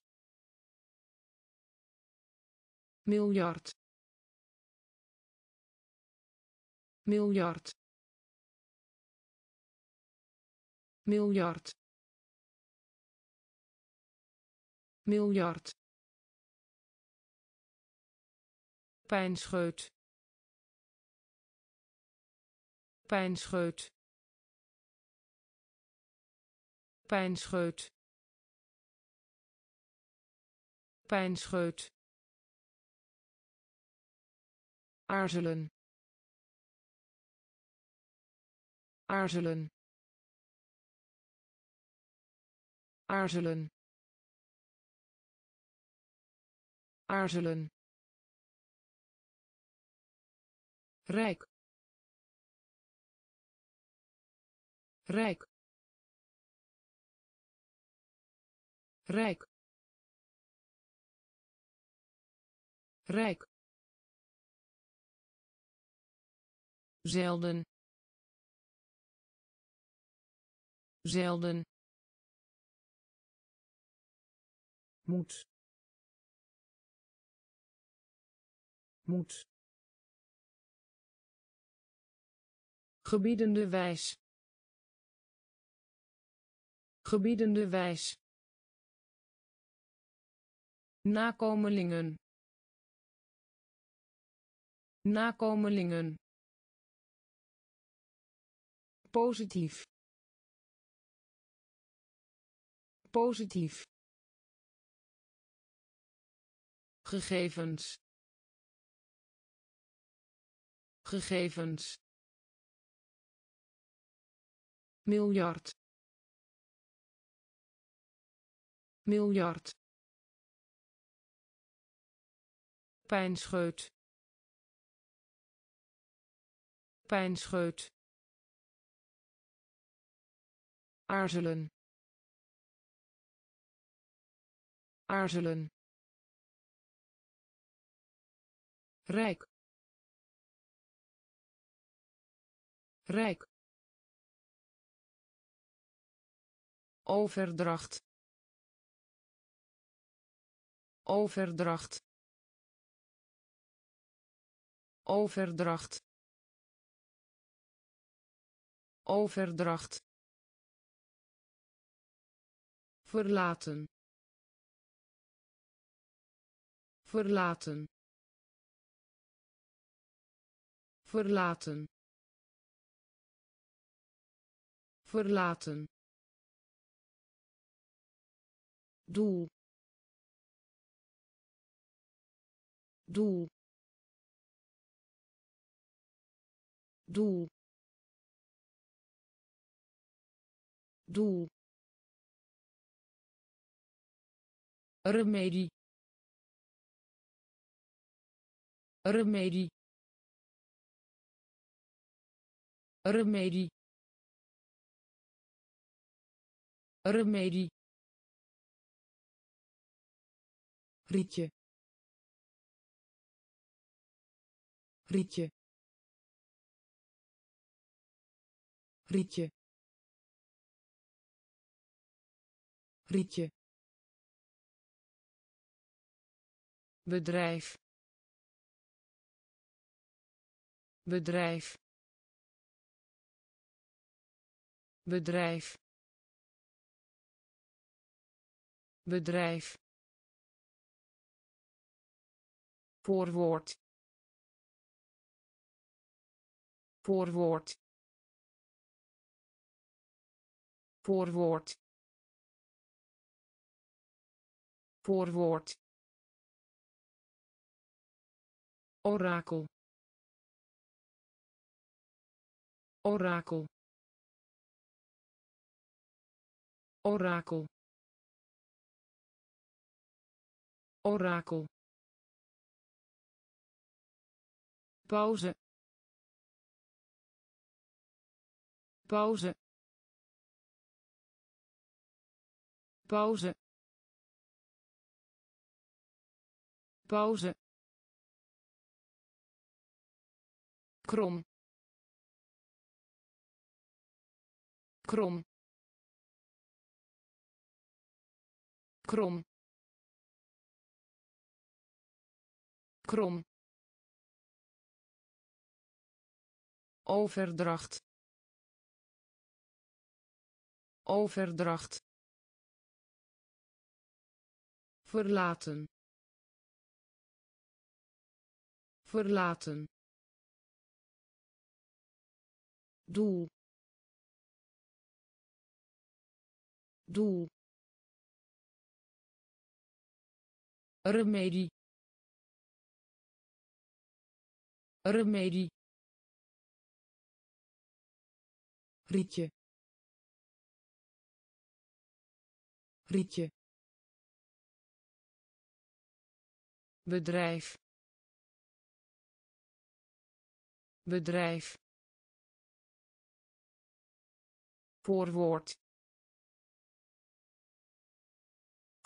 S1: miljard miljard miljard miljard pijnscheut pijnscheut pijnscheut pijnscheut aarzelen aarzelen aarzelen aarzelen rijk rijk rijk rijk zelden zelden moet moet gebiedende wijs gebiedende wijs nakomelingen nakomelingen positief positief gegevens gegevens miljard miljard pijnscheut pijnscheut aarzelen aarzelen rijk rijk overdracht overdracht overdracht overdracht verlaten verlaten verlaten verlaten doel doel doel doel remedie remedie remedie remedie rietje rietje rietje rietje bedrijf bedrijf bedrijf bedrijf voorwoord voorwoord voorwoord voorwoord orakel orakel orakel orakel pauze pauze pauze pauze krom krom krom krom overdracht overdracht verlaten verlaten doel doel remedie remedie rietje rietje bedrijf bedrijf voorwoord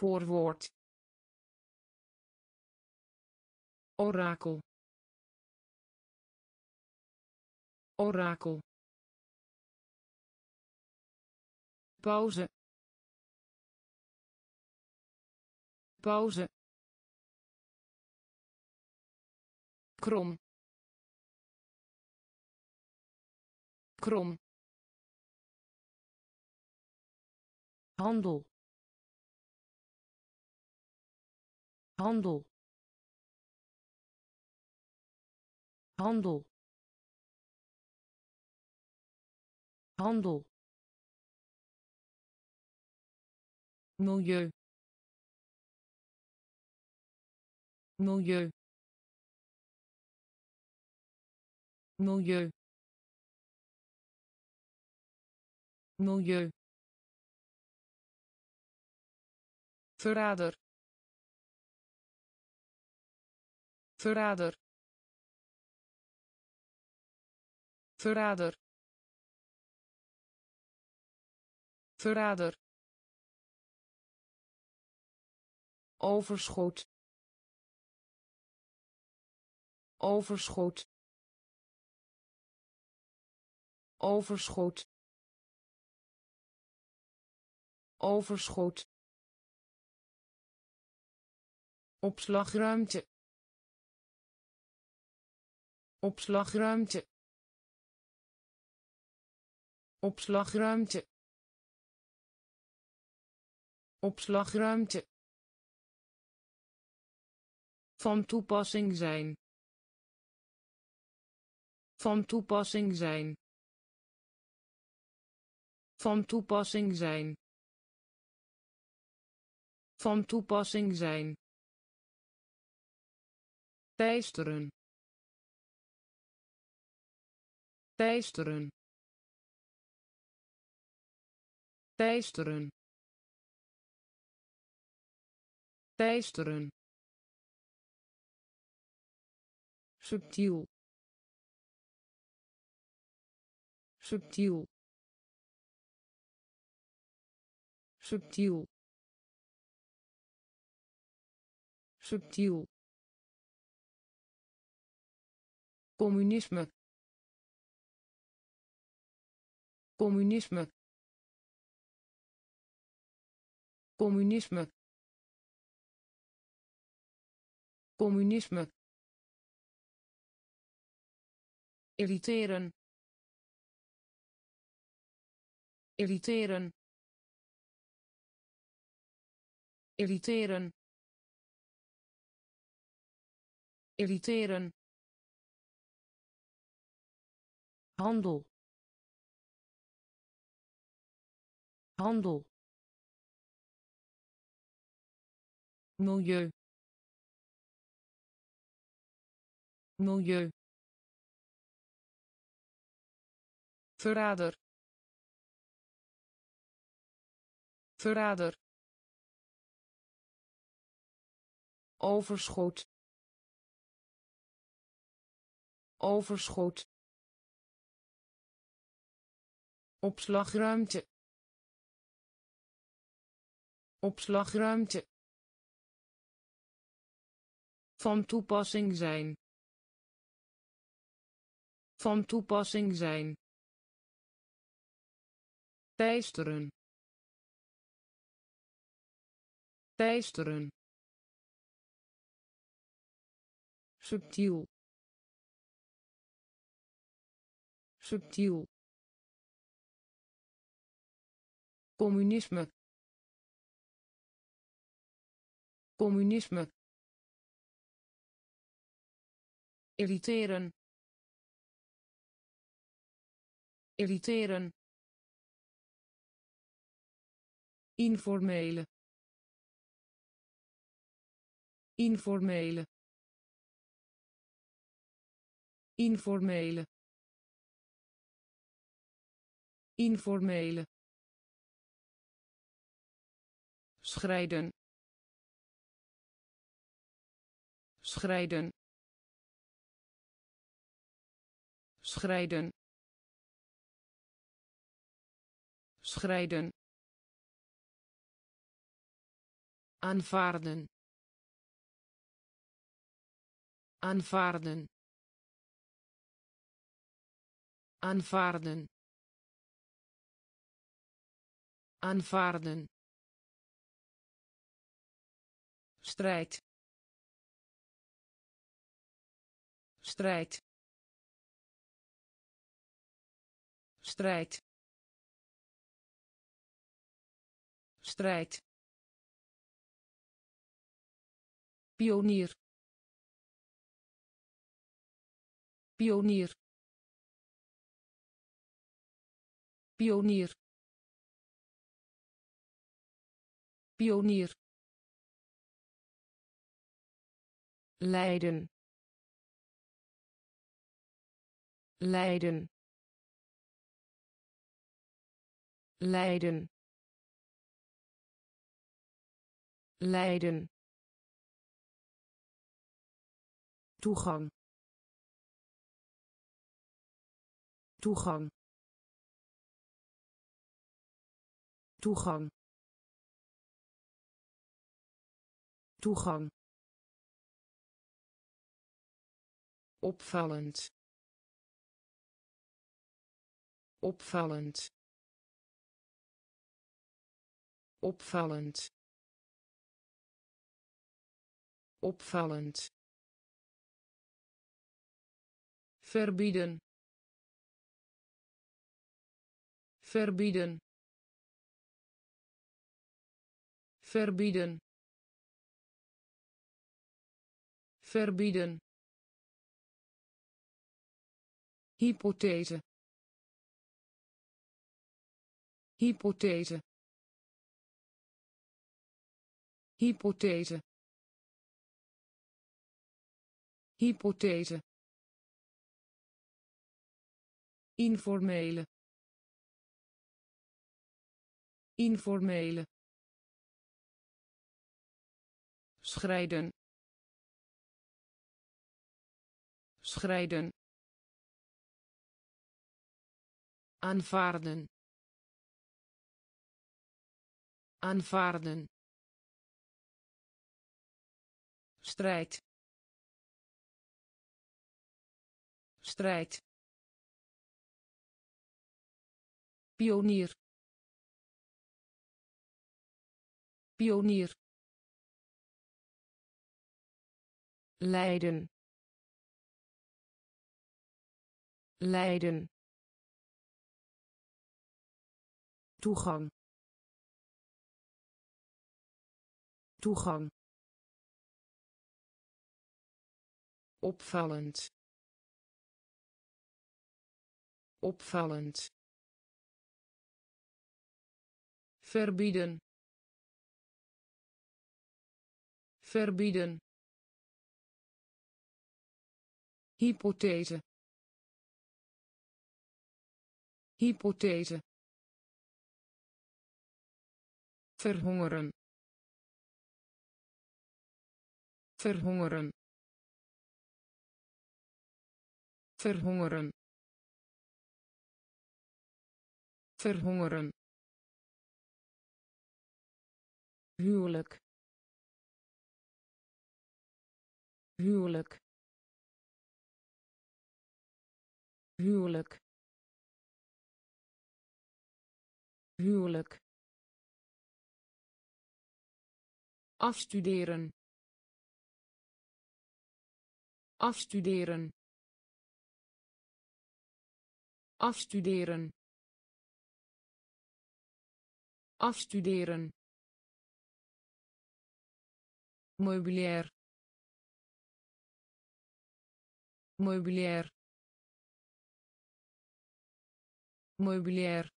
S1: voorwoord orakel orakel pauze pauze krom krom handel handel handel handel milieu milieu milieu milieu verrader verrader verrader verrader overschot overschot overschot overschot opslagruimte opslagruimte opslagruimte opslagruimte van toepassing zijn van toepassing zijn van toepassing zijn van toepassing zijn teisteren teisteren teisteren teisteren subtiel subtiel subtiel subtiel communisme communisme communisme communisme irriteren irriteren irriteren irriteren handel handel milieu milieu verrader verrader overschot overschot opslagruimte opslagruimte van toepassing zijn van toepassing zijn teisteren teisteren subtiel subtiel communisme communisme irriteren irriteren informele informele informele informele schrijden schrijden schrijden schrijden aanvaarden aanvaarden aanvaarden aanvaarden strijd strijd strijd strijd pionier pionier pionier pionier Leiden. Leiden. Leiden. Leiden. Toegang. Toegang. Toegang. Toegang. opvallend opvallend opvallend opvallend verbieden verbieden verbieden verbieden hypothese hypothese hypothese hypothese informele informele schrijden schrijden aanvaarden aanvaarden strijd strijd pionier pionier lijden lijden toegang toegang opvallend opvallend verbieden verbieden hypothese hypothese verhongeren verhongeren verhongeren verhongeren huwelijk huwelijk huwelijk huwelijk afstuderen afstuderen afstuderen afstuderen meubilair meubilair meubilair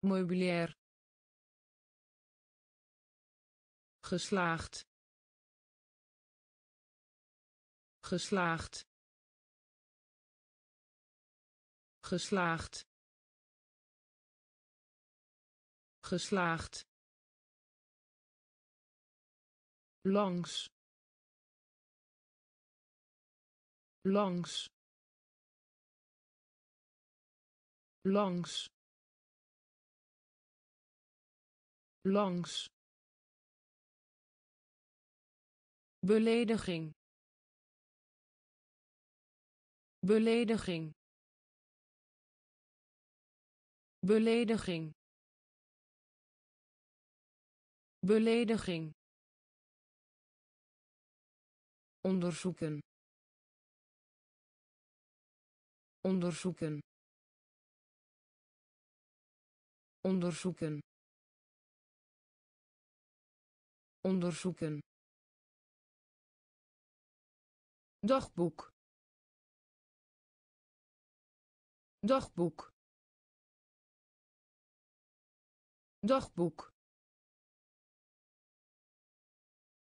S1: meubilair geslaagd geslaagd geslaagd geslaagd langs langs langs langs belediging belediging belediging belediging onderzoeken onderzoeken onderzoeken onderzoeken dagboek dagboek dagboek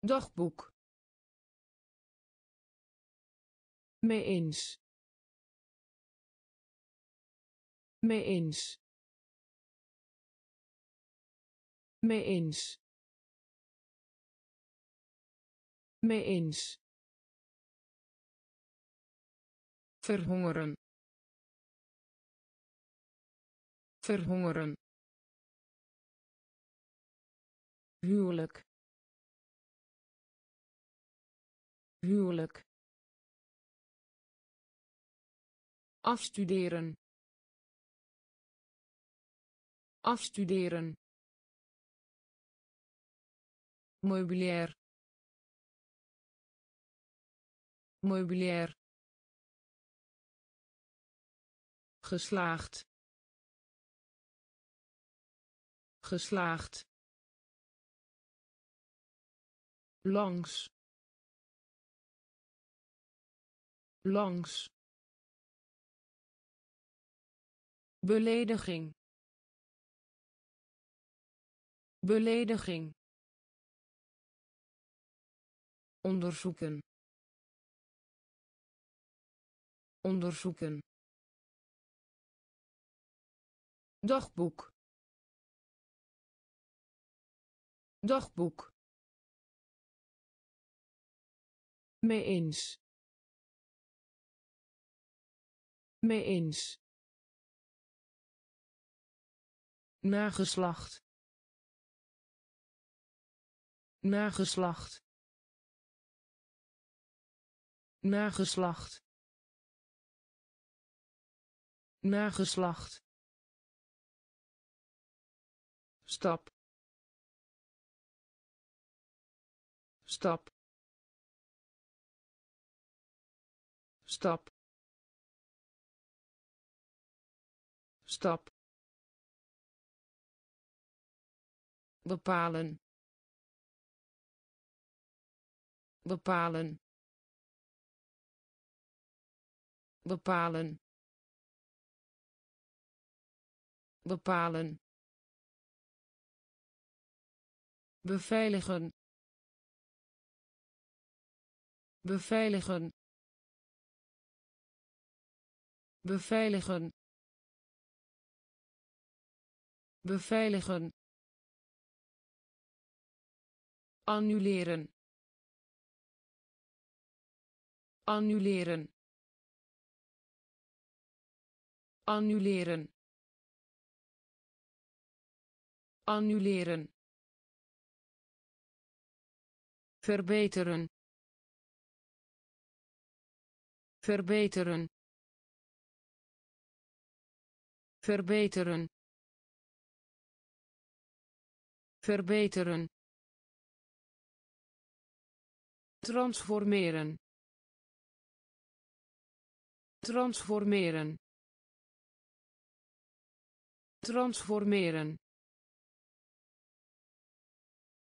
S1: dagboek mee eens mee eens mee eens mee eens verhongeren verhongeren huwelijk huwelijk afstuderen afstuderen meubilair meubilair geslaagd geslaagd langs langs belediging belediging onderzoeken onderzoeken dagboek dagboek mee eens mee eens nageslacht nageslacht nageslacht nageslacht stap stap stap stap bepalen bepalen bepalen bepalen beveiligen beveiligen beveiligen beveiligen annuleren annuleren annuleren annuleren verbeteren verbeteren verbeteren verbeteren transformeren transformeren transformeren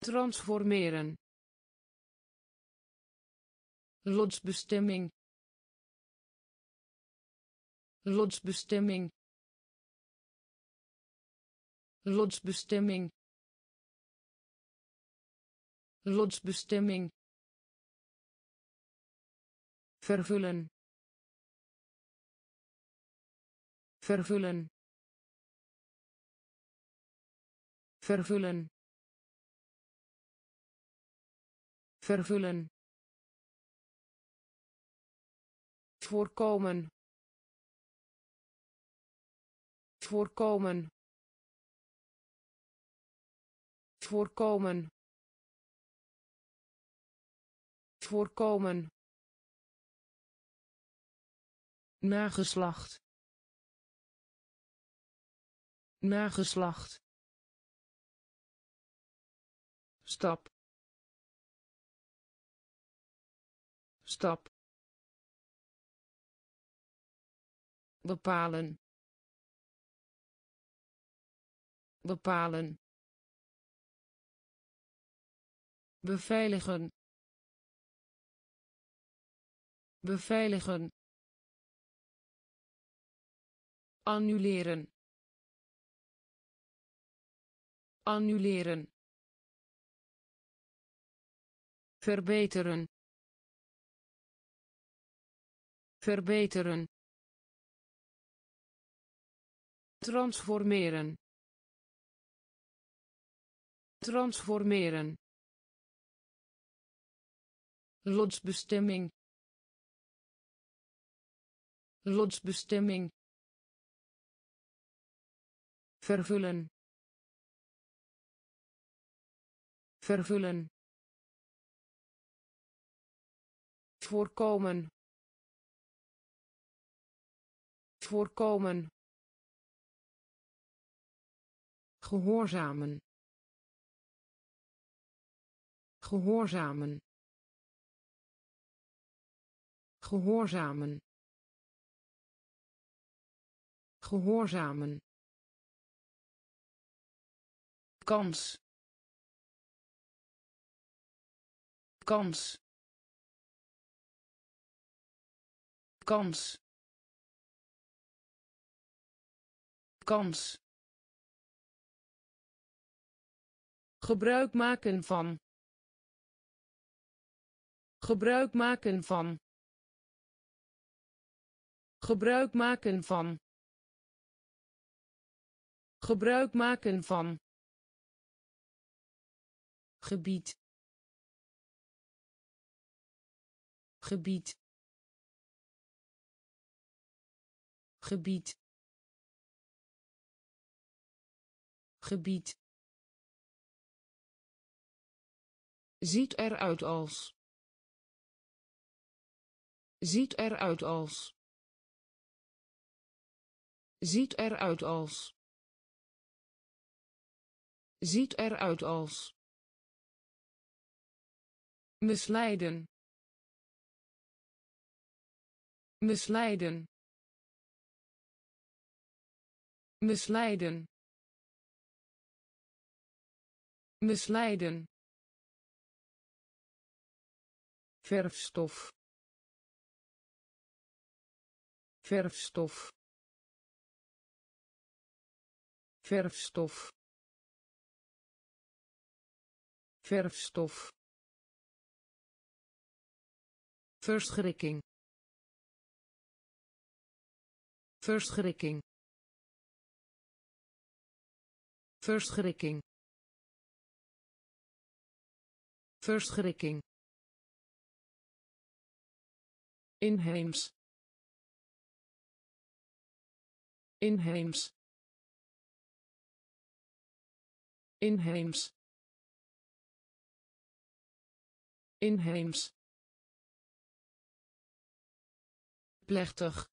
S1: transformeren lotsbestemming lotsbestemming lotsbestemming lotsbestemming vervullen vervullen vervullen vervullen voorkomen voorkomen voorkomen voorkomen nageslacht nageslacht stap stap bepalen bepalen beveiligen beveiligen annuleren annuleren verbeteren verbeteren transformeren transformeren lotsbestemming lotsbestemming vervullen vervullen voorkomen voorkomen gehoorzamen gehoorzamen gehoorzamen gehoorzamen kans kans kans kans gebruik maken van gebruik maken van gebruik maken van gebruik maken van gebied gebied gebied gebied ziet eruit als Ziet er uit als. Ziet er uit als. Ziet uit als. Misleiden. Misleiden. Misleiden. Misleiden. Verfstof. verfstof verfstof verfstof verschrikking verschrikking verschrikking verschrikking inheems inheems inheems inheems plechtig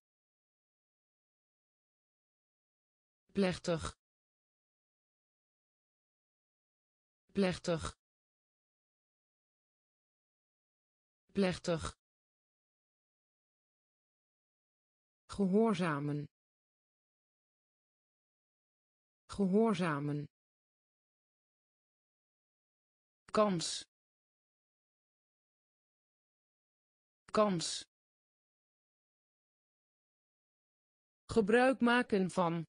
S1: plechtig plechtig plechtig gehoorzamen gehoorzamen kans kans gebruik maken van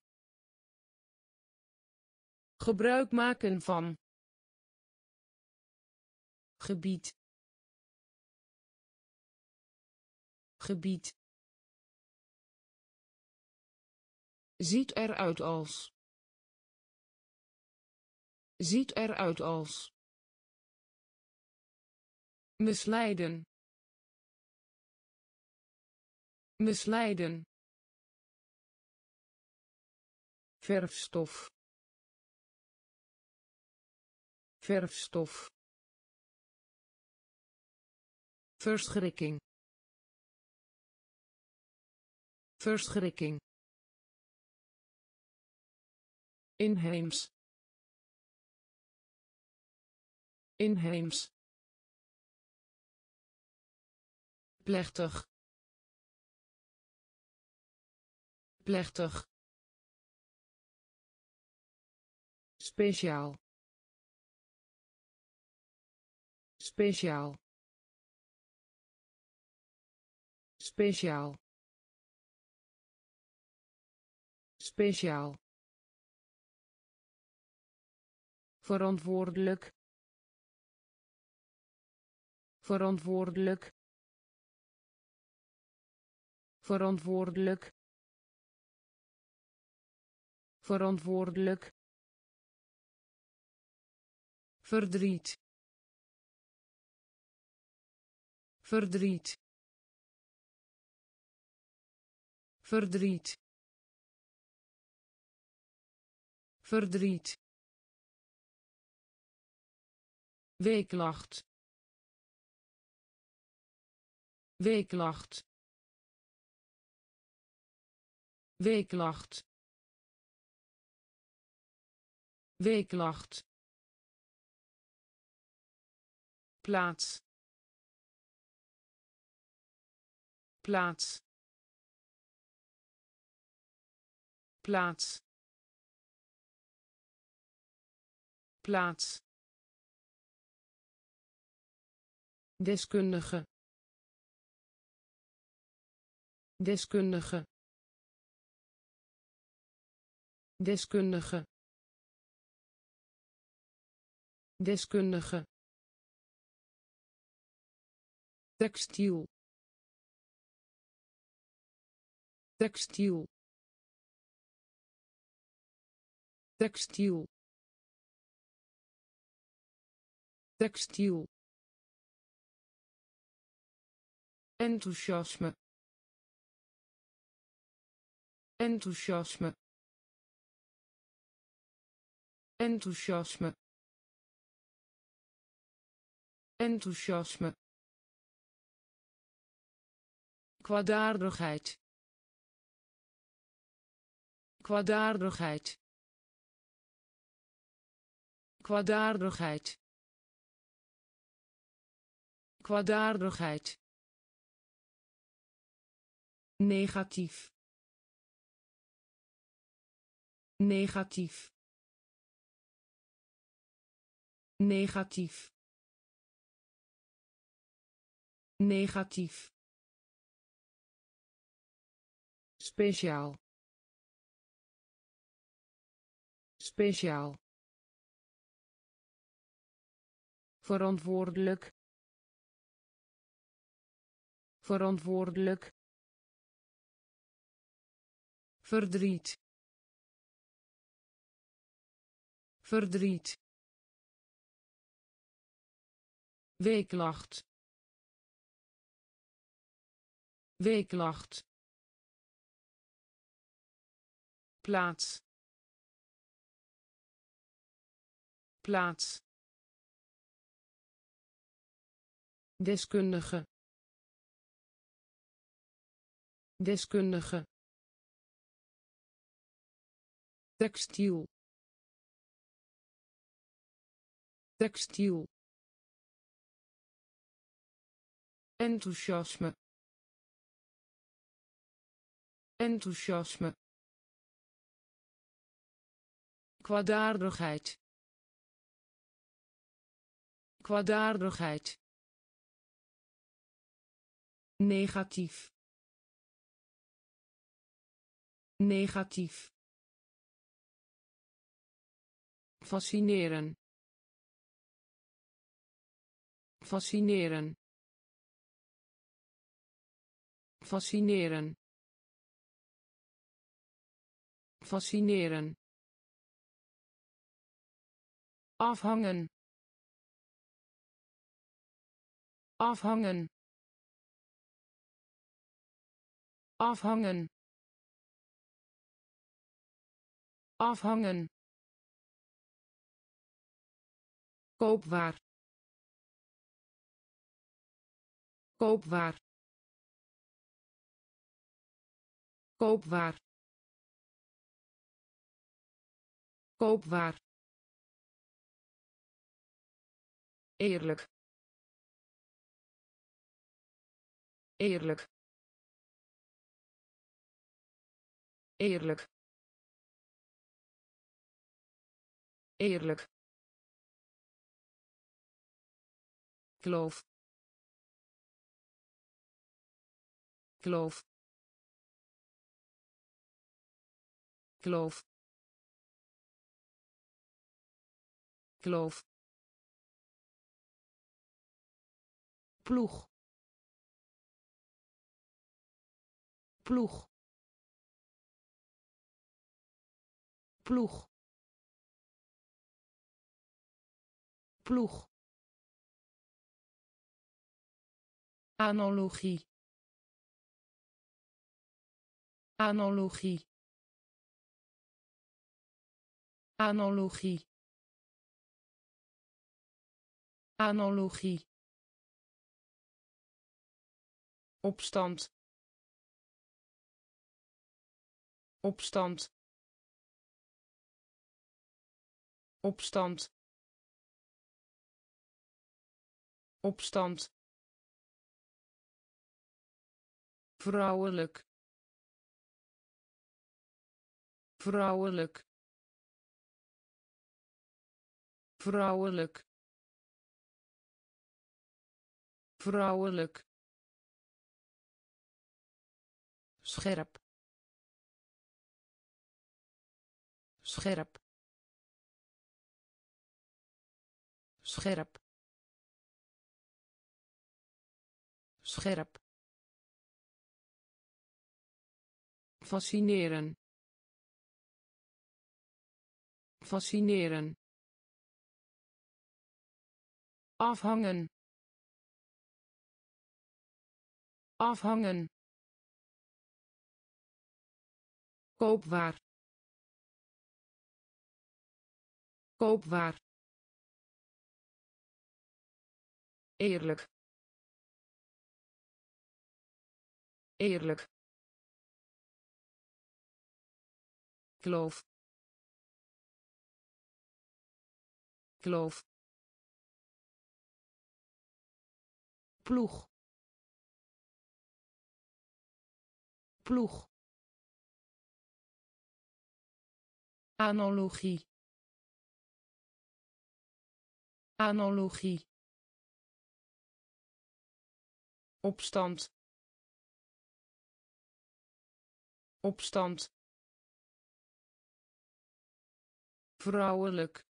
S1: gebruik maken van gebied gebied ziet eruit als Ziet eruit als. Misleiden. Misleiden. Verfstof. Verfstof. Verschrikking. Verschrikking. Inheems. inheems plechtig plechtig speciaal speciaal speciaal speciaal verantwoordelijk verantwoordelijk verantwoordelijk verantwoordelijk verdriet verdriet verdriet verdriet weeklacht weeklacht weeklacht weeklacht plaats plaats plaats plaats deskundige deskundige deskundige deskundige textiel textiel textiel textiel enthousiasme enthousiasme enthousiasme enthousiasme kwaadaardigheid kwaadaardigheid kwaadaardigheid kwaadaardigheid negatief negatief negatief negatief speciaal speciaal verantwoordelijk verantwoordelijk verdriet verdriet weeklacht weeklacht plaats plaats deskundige deskundige textiel textiel enthousiasme enthousiasme kwaadaardigheid kwaadaardigheid negatief negatief fascineren fascineren fascineren fascineren afhangen afhangen afhangen afhangen koopwaar koopwaar koopwaar koopwaar eerlijk eerlijk eerlijk eerlijk kloof kloof kloof kloof ploeg ploeg ploeg ploeg analogie Analogie. Analogie. Analogie. Opstand. Opstand. Opstand. Opstand. Vrouwelijk. vrouwelijk vrouwelijk vrouwelijk scherp scherp scherp scherp fascineren fascineren afhangen afhangen koopwaar koopwaar eerlijk eerlijk kloof kloof ploeg ploeg analogie analogie opstand opstand vrouwelijk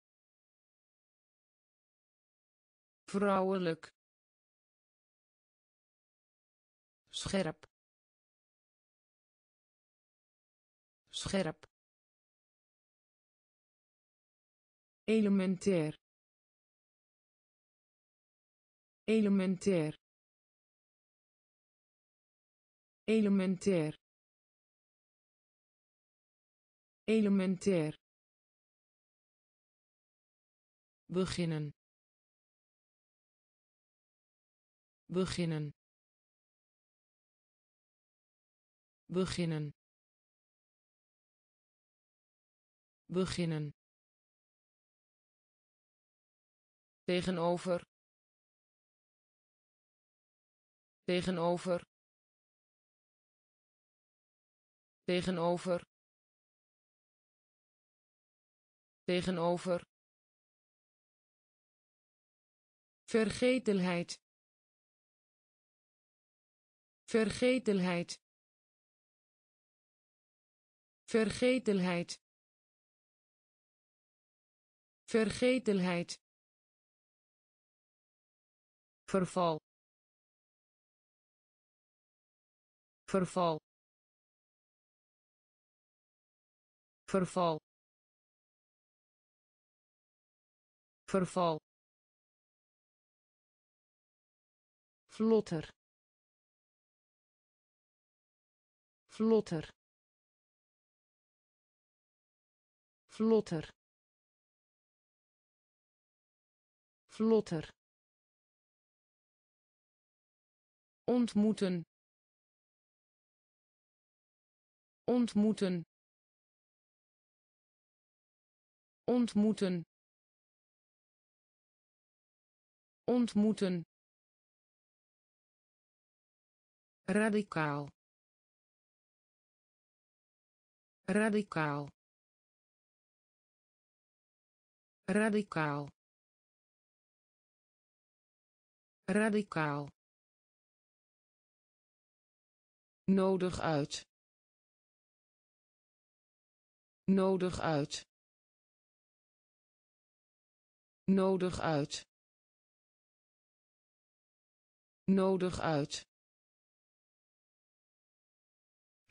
S1: vrouwelijk scherp scherp elementair elementair elementair elementair beginnen beginnen beginnen beginnen tegenover tegenover tegenover tegenover vergetelheid vergetelheid vergetelheid vergetelheid verval verval verval verval vlotter vlotter vlotter vlotter ontmoeten ontmoeten ontmoeten ontmoeten radicaal Radicaal. Radicaal. Radicaal. Nodig uit. Nodig uit. Nodig uit. Nodig uit.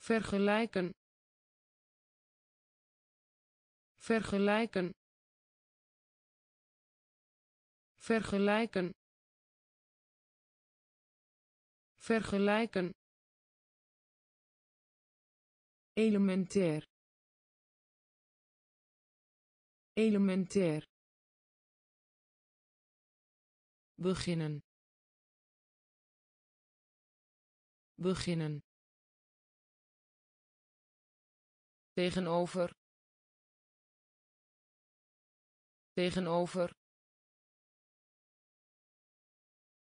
S1: Vergelijken vergelijken vergelijken vergelijken elementair elementair beginnen beginnen tegenover tegenover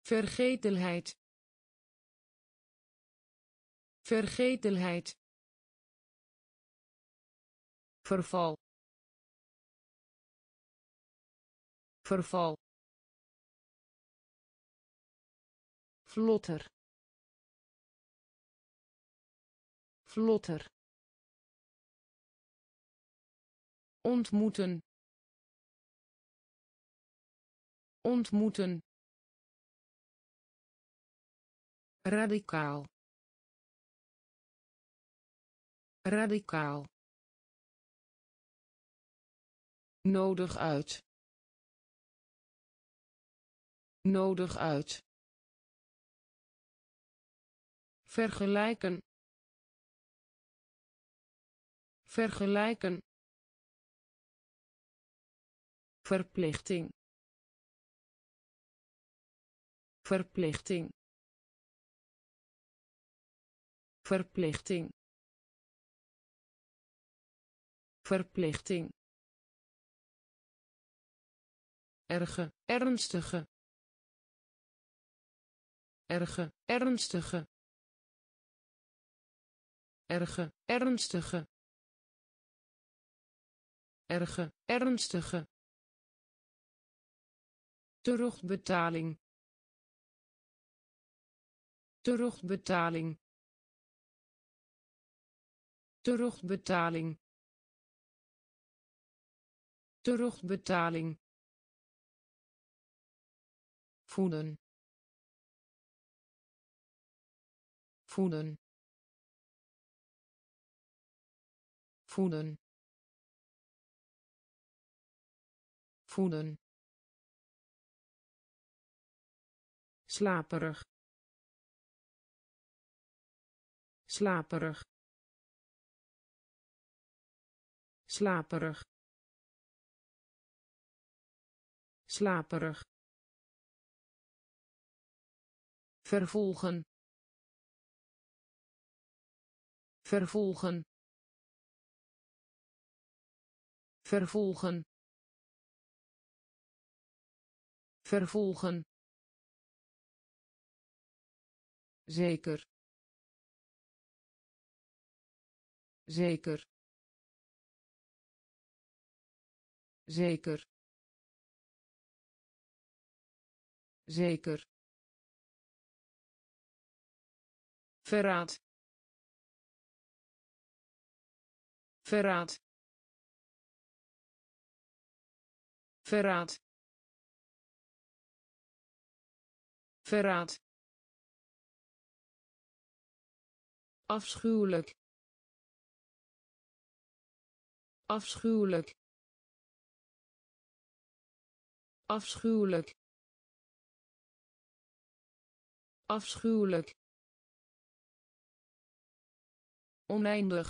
S1: vergetelheid vergetelheid verval verval vlotter vlotter ontmoeten ontmoeten radicaal radicaal nodig uit nodig uit vergelijken vergelijken verplichting verplichting verplichting verplichting erge ernstige erge ernstige erge ernstige erge ernstige terugbetaling terugbetaling terugbetaling terugbetaling voeden voeden voeden voeden slaperig slaperig slaperig slaperig vervolgen vervolgen vervolgen vervolgen zeker zeker zeker zeker verraad verraad verraad verraad afschuwelijk afschuwelijk afschuwelijk afschuwelijk oneindig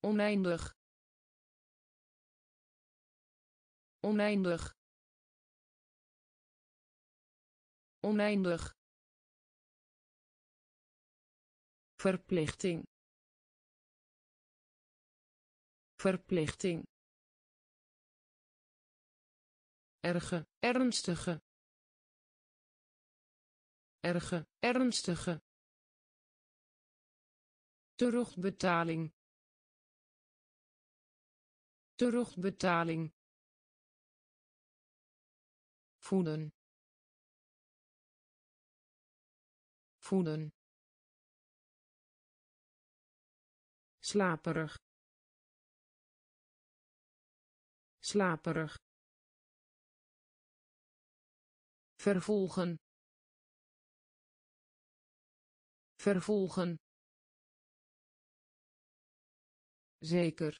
S1: oneindig oneindig oneindig verplichting verplichting erge ernstige erge ernstige terugbetaling terugbetaling voeden voeden slaperig slaperig vervolgen vervolgen zeker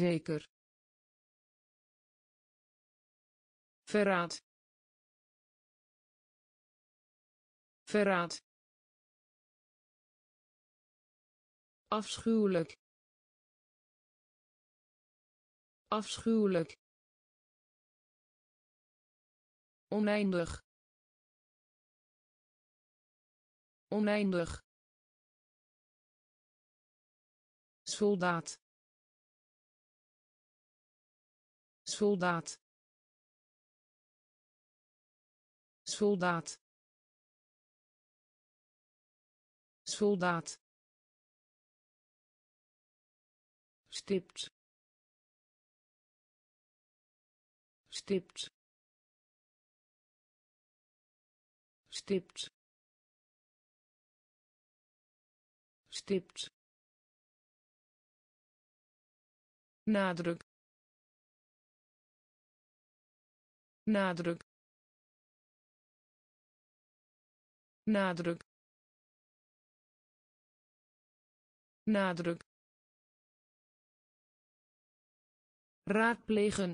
S1: zeker verraad verraad afschuwelijk afschuwelijk oneindig oneindig soldaat soldaat soldaat soldaat stipt stipt stipt stipt nadruk nadruk nadruk nadruk raadplegen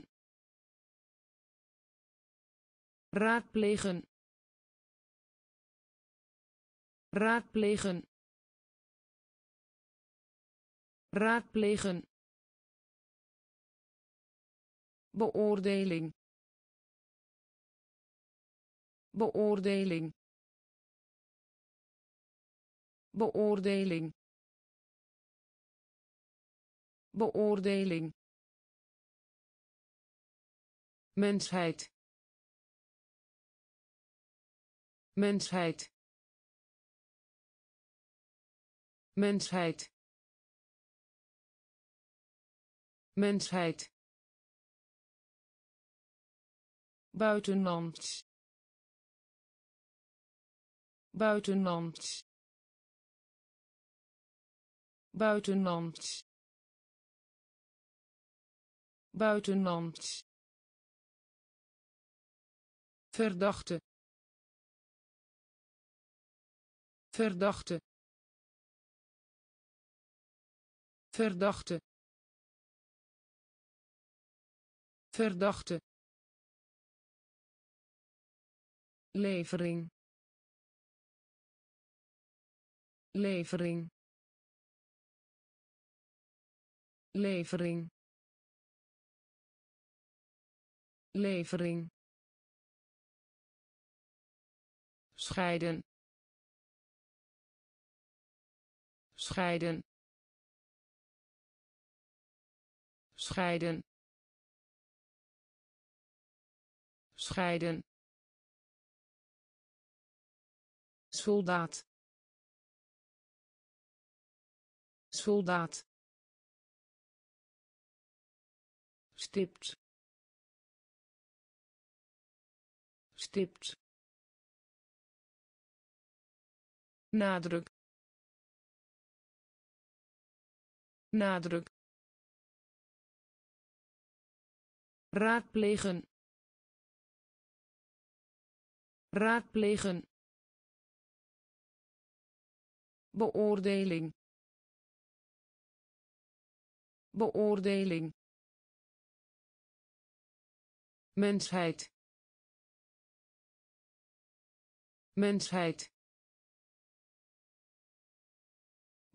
S1: raadplegen raadplegen raadplegen beoordeling beoordeling beoordeling beoordeling mensheid mensheid mensheid mensheid buitenland buitenland buitenland buitenland verdachte verdachte verdachte verdachte levering levering levering levering scheiden scheiden scheiden scheiden soldaat soldaat stipt stipt nadruk nadruk raadplegen raadplegen beoordeling beoordeling mensheid mensheid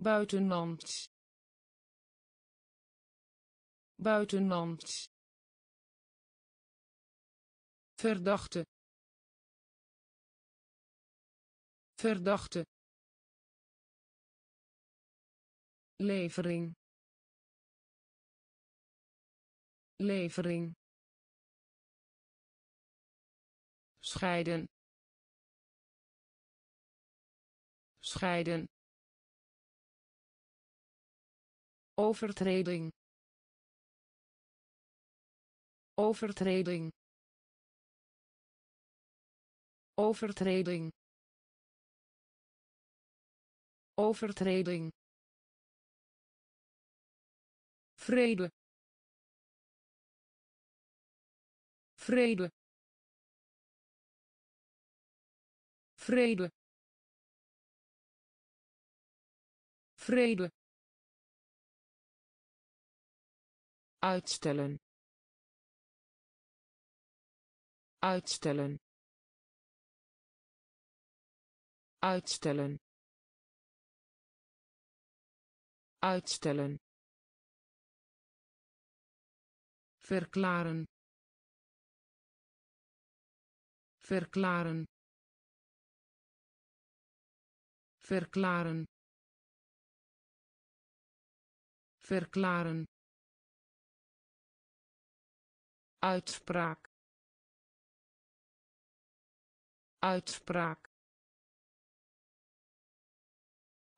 S1: buitenlands buitenland verdachte verdachte levering levering scheiden scheiden overtreding overtreding overtreding overtreding vrede vrede vrede vrede uitstellen uitstellen uitstellen uitstellen verklaren verklaren verklaren verklaren uitspraak uitspraak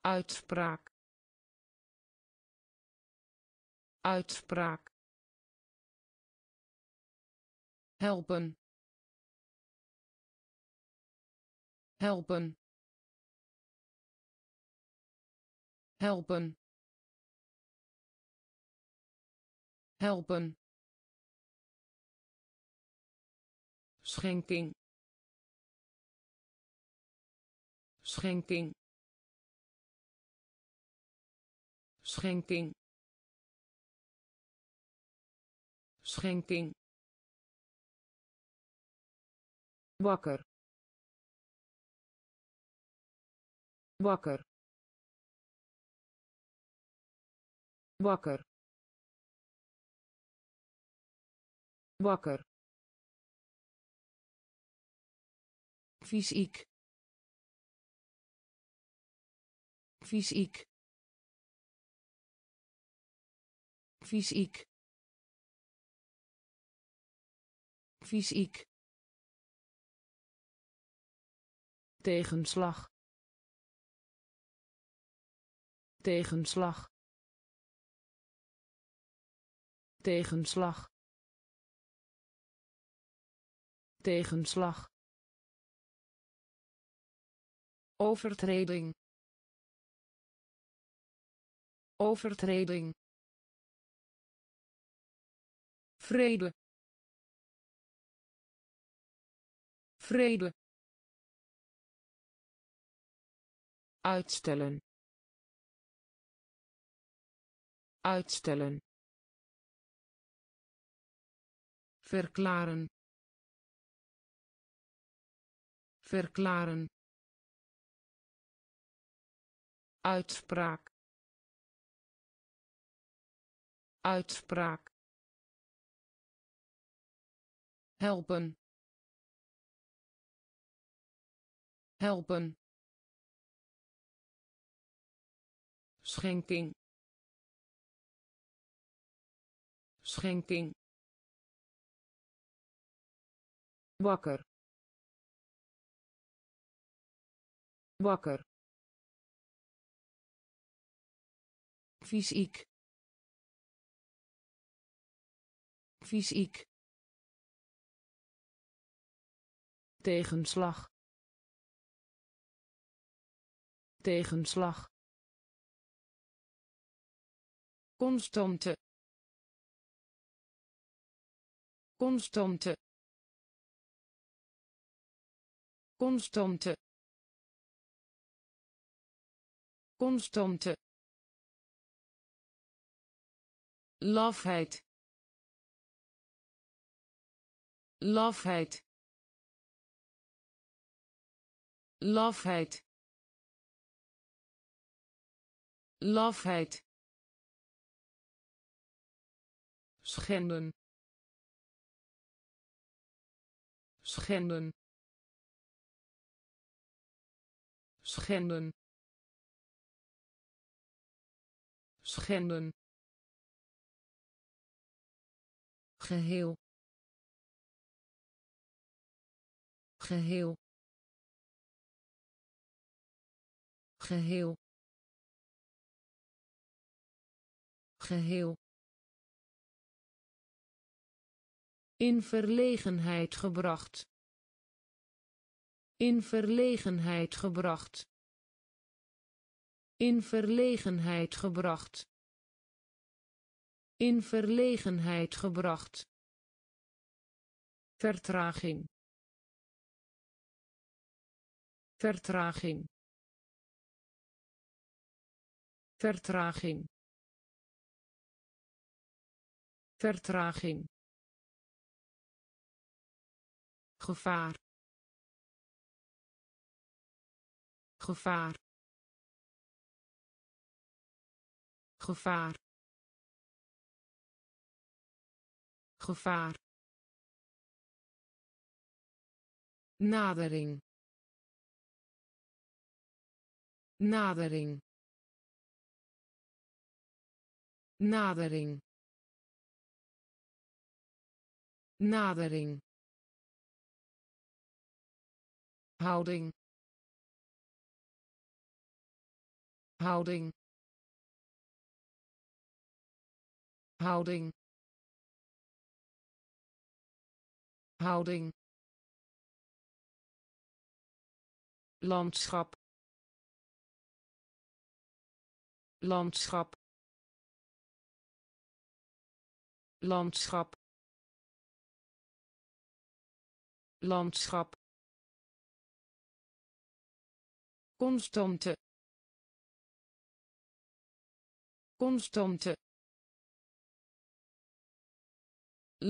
S1: uitspraak uitspraak helpen helpen helpen helpen schenking schenking schenking schenking wakker wakker wakker wakker fysiek fysiek fysiek fysiek tegenslag tegenslag tegenslag tegenslag overtreding overtreding vrede vrede uitstellen uitstellen verklaren verklaren uitspraak uitspraak helpen helpen schenking schenking wakker wakker fysiek fysiek tegenslag tegenslag constante constante constante constante lafheid lafheid lafheid lafheid schenden schenden schenden schenden geheel geheel geheel geheel in verlegenheid gebracht in verlegenheid gebracht in verlegenheid gebracht in verlegenheid gebracht vertraging vertraging vertraging vertraging gevaar gevaar gevaar gevaar nadering nadering nadering nadering houding houding houding houding landschap landschap landschap landschap constante constante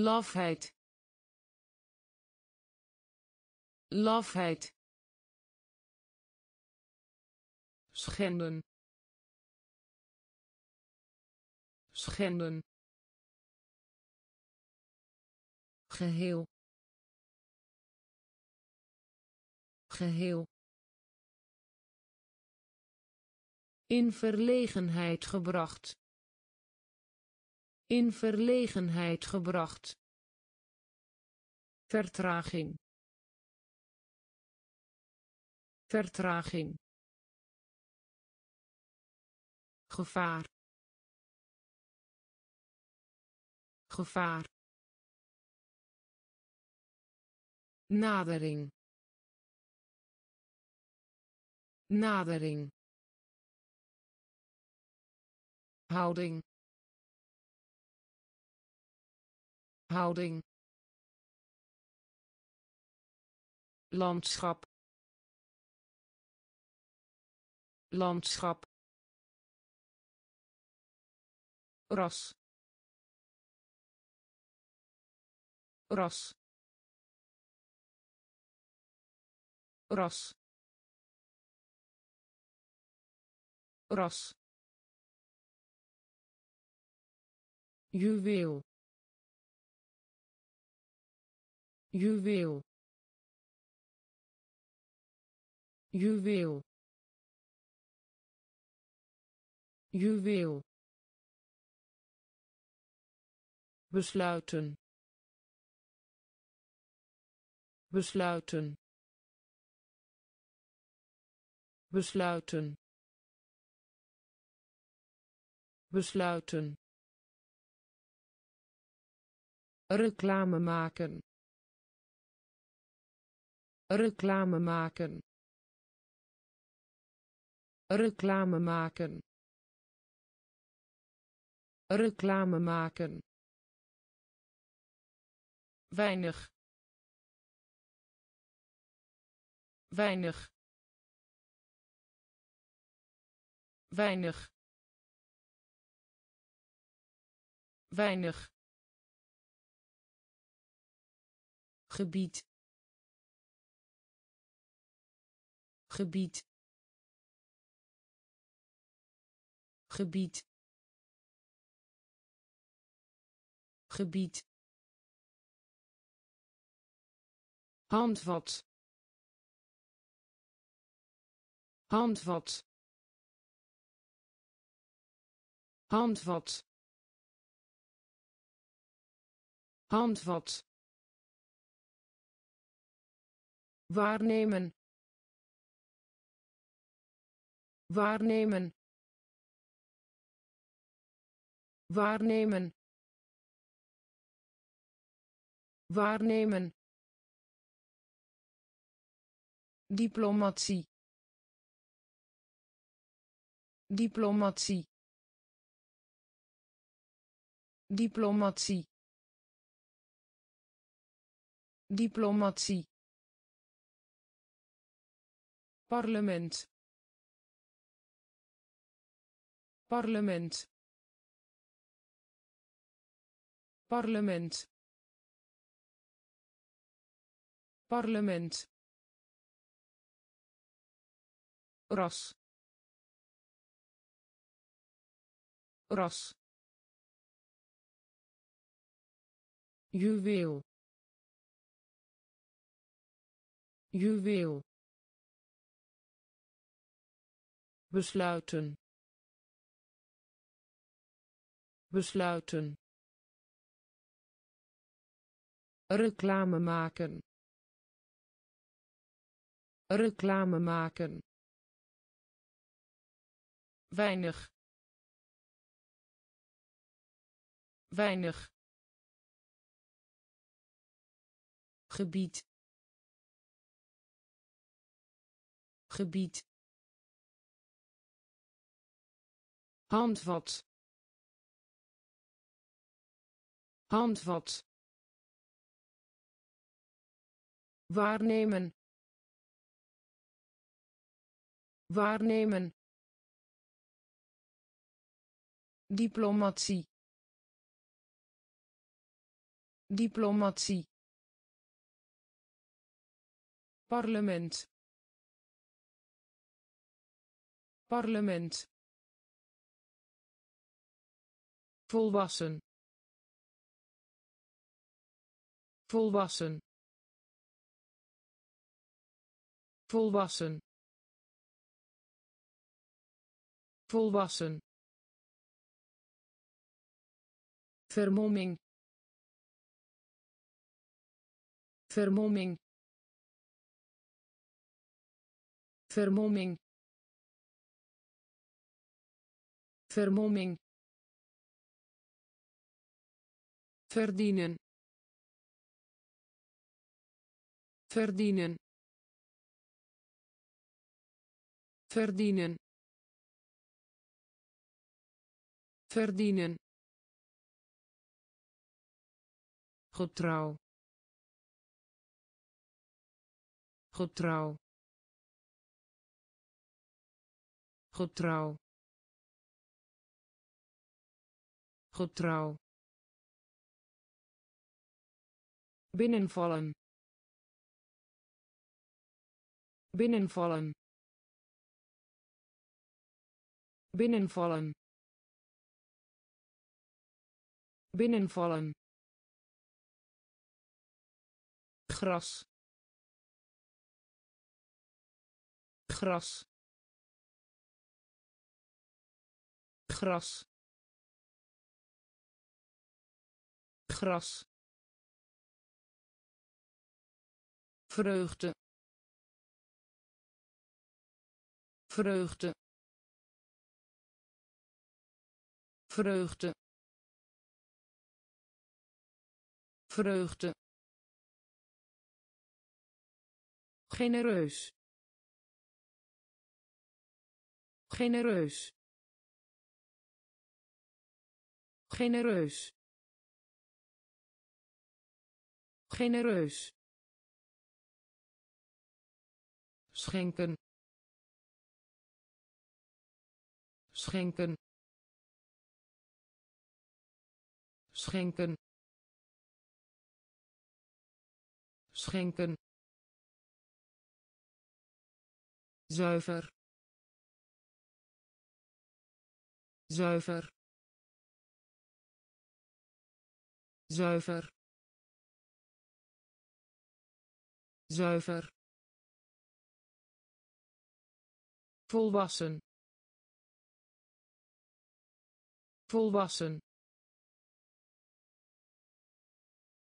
S1: lafheid lafheid schenden schenden geheel geheel in verlegenheid gebracht in verlegenheid gebracht vertraging vertraging gevaar gevaar nadering nadering houding houding landschap landschap ras ras ras ras juweel juweel juweel juweel besluiten besluiten besluiten besluiten reclame maken reclame maken reclame maken reclame maken weinig weinig weinig weinig gebied gebied gebied gebied handvat handvat handvat handvat waarnemen waarnemen waarnemen waarnemen diplomatie Diplomatie. Diplomatie. Diplomatie. Parlement. Parlement. Parlement. Parlement. Ras. ras juweel juweel besluiten besluiten reclame maken reclame maken weinig weinig gebied gebied handvat handvat waarnemen waarnemen diplomatie Diplomatie. Parlement. Parlement. Volwassen. Volwassen. Volwassen. Volwassen. Vermomming. vermomming vermomming vermomming verdienen verdienen verdienen verdienen getrouw getrouw getrouw getrouw binnenvallen binnenvallen binnenvallen binnenvallen gras gras gras gras vreugde vreugde vreugde vreugde genereus genereus genereus genereus schenken schenken schenken schenken zuiver zuiver zuiver zuiver volwassen volwassen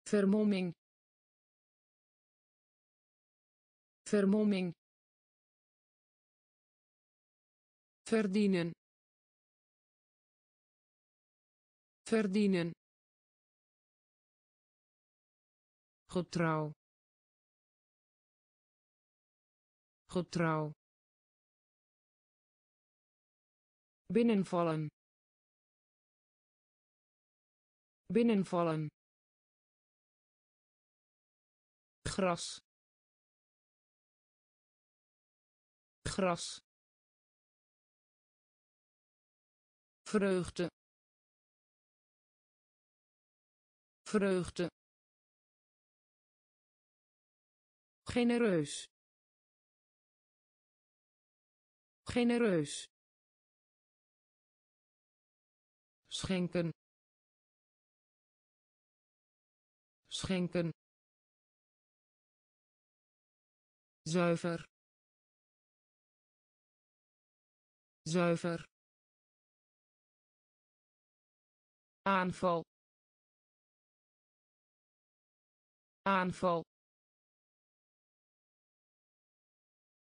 S1: vermomming vermomming verdienen verdienen getrouw getrouw binnenvallen binnenvallen gras gras vreugde vreugde genereus genereus schenken schenken zuiver zuiver aanval aanval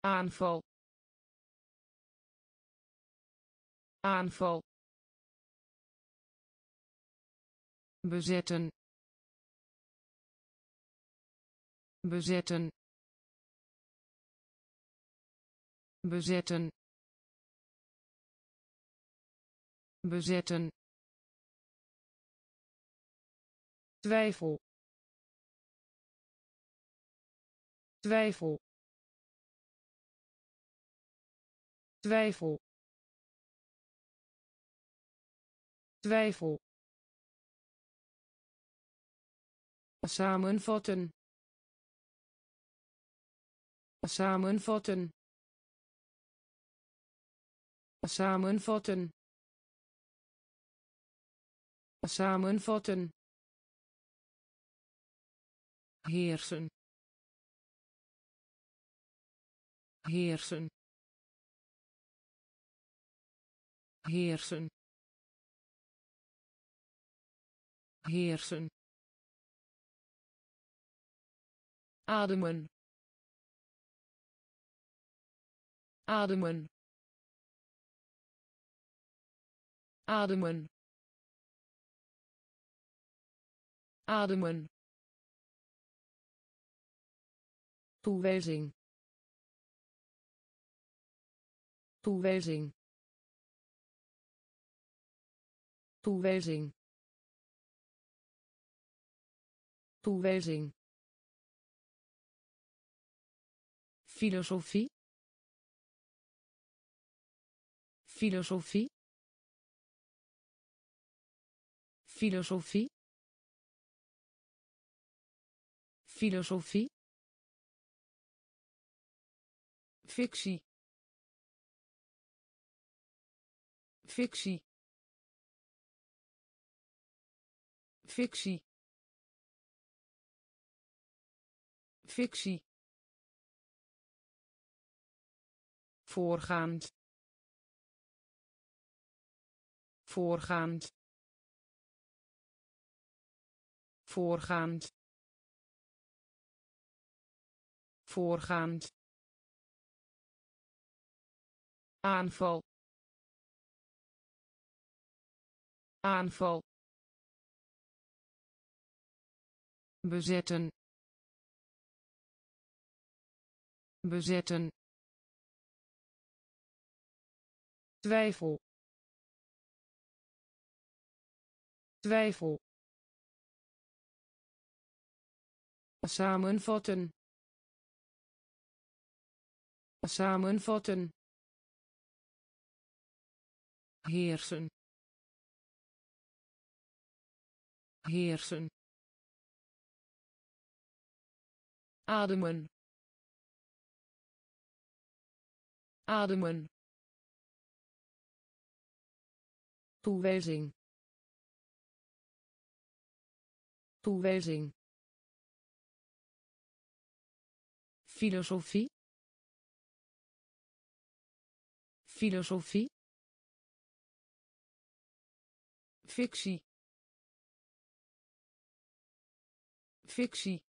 S1: aanval aanval bezetten bezetten bezetten bezetten twijfel twijfel twijfel twijfel samenvatten samenvatten samenvatten samenvatten heersen heersen heersen heersen ademen ademen ademen ademen toewijzing toewijzing toewijzing toewijzing filosofie filosofie filosofie filosofie fictie fictie fictie fictie voorgaand voorgaand voorgaand voorgaand aanval aanval bezetten bezetten twijfel twijfel samenvatten samenvatten heersen heersen ademen ademen toewijzing toewijzing filosofie filosofie fictie fictie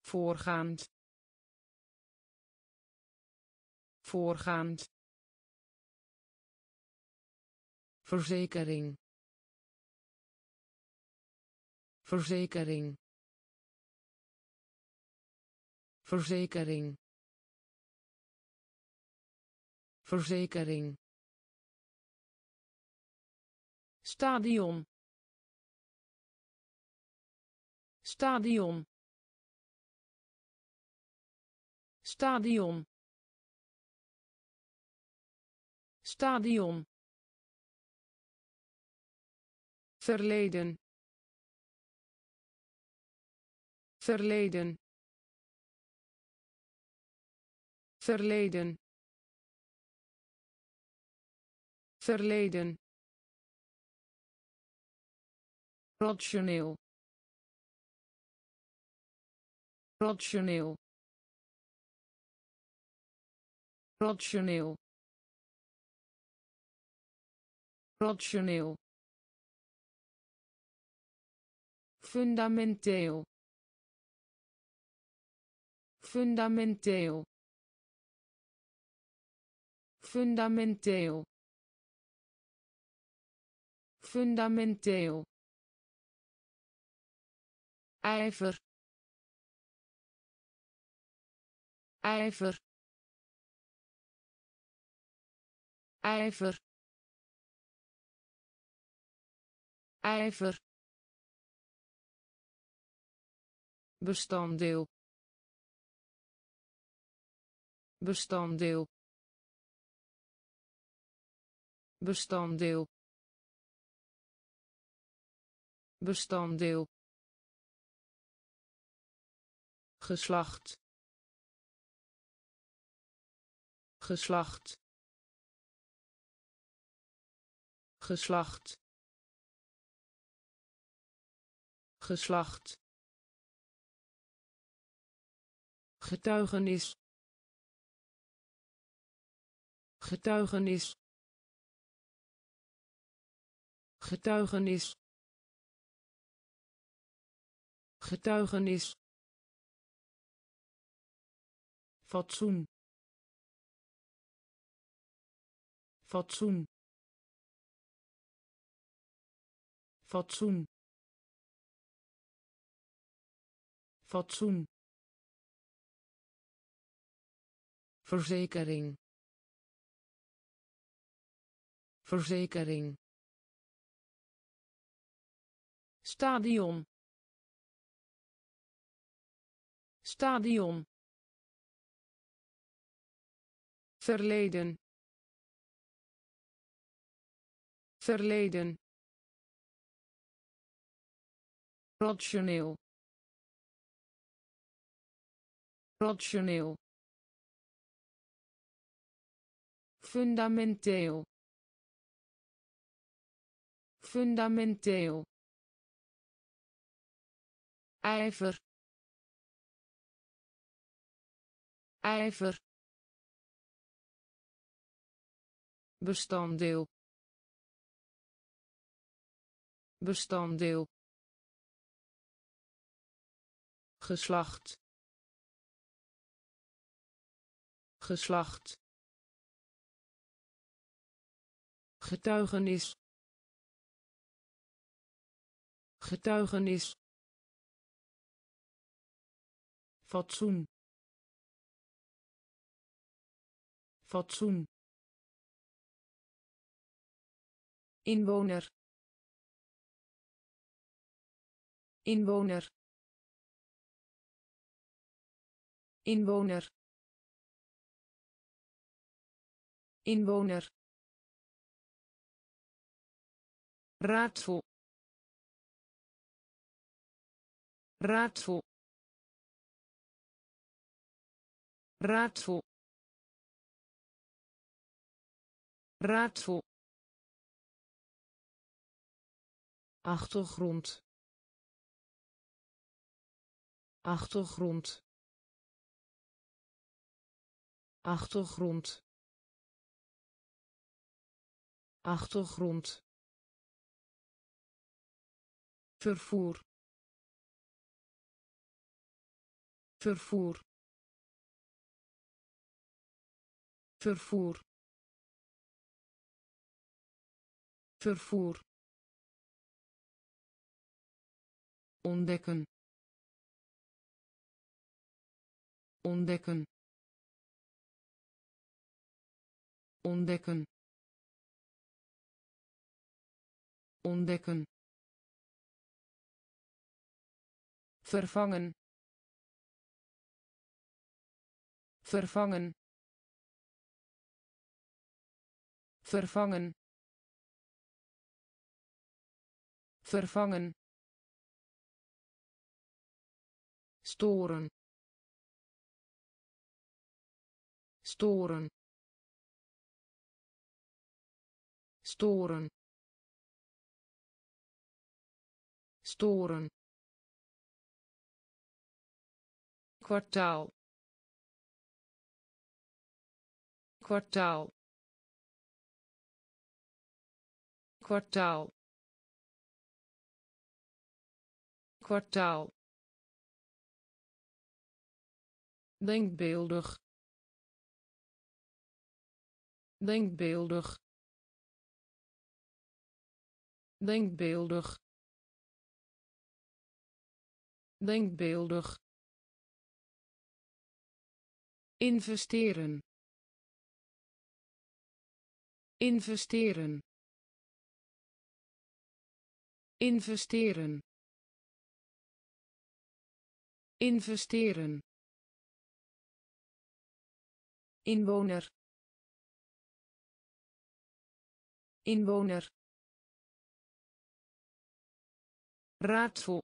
S1: voorgaand voorgaand verzekering verzekering verzekering verzekering stadion stadion stadion stadion verleden verleden verleden verleden rationeel rationeel rationeel rationeel fundamenteel fundamenteel fundamenteel fundamenteel ijver ijver ijver ijver bestanddeel bestanddeel bestanddeel bestanddeel geslacht geslacht geslacht geslacht getuigenis getuigenis getuigenis getuigenis fatsoen fatsoen fatsoen fatsoen verzekering verzekering stadion stadion verleden verleden rationeel rationeel fundamenteel fundamenteel ijver ijver bestanddeel bestanddeel geslacht geslacht getuigenis getuigenis fatsoen fatsoen inwoner inwoner inwoner inwoner raadsel raadsel raadsel raadsel achtergrond achtergrond achtergrond achtergrond vervoer vervoer vervoer vervoer ontdekken ontdekken ontdekken ontdekken vervangen vervangen vervangen vervangen storen storen storen storen kwartaal kwartaal kwartaal kwartaal denkbeeldig denkbeeldig denkbeeldig denkbeeldig investeren investeren investeren investeren inwoner inwoner raadsel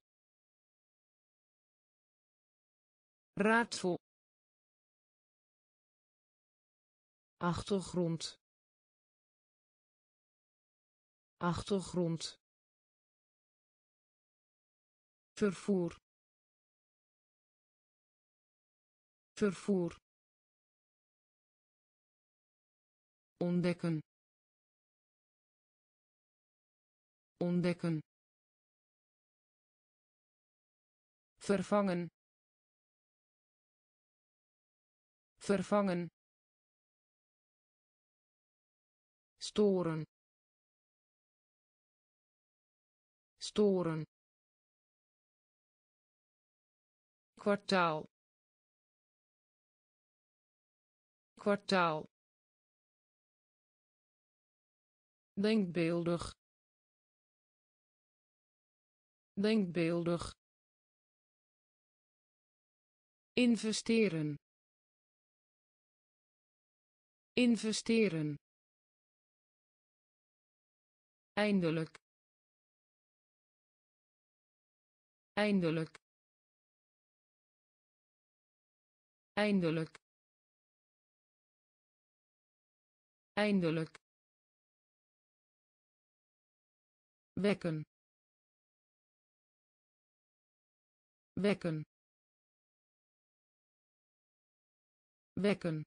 S1: raadsel achtergrond achtergrond vervoer vervoer ontdekken ontdekken vervangen vervangen storen storen kwartaal kwartaal denkbeeldig denkbeeldig investeren investeren eindelijk eindelijk eindelijk eindelijk wekken wekken wekken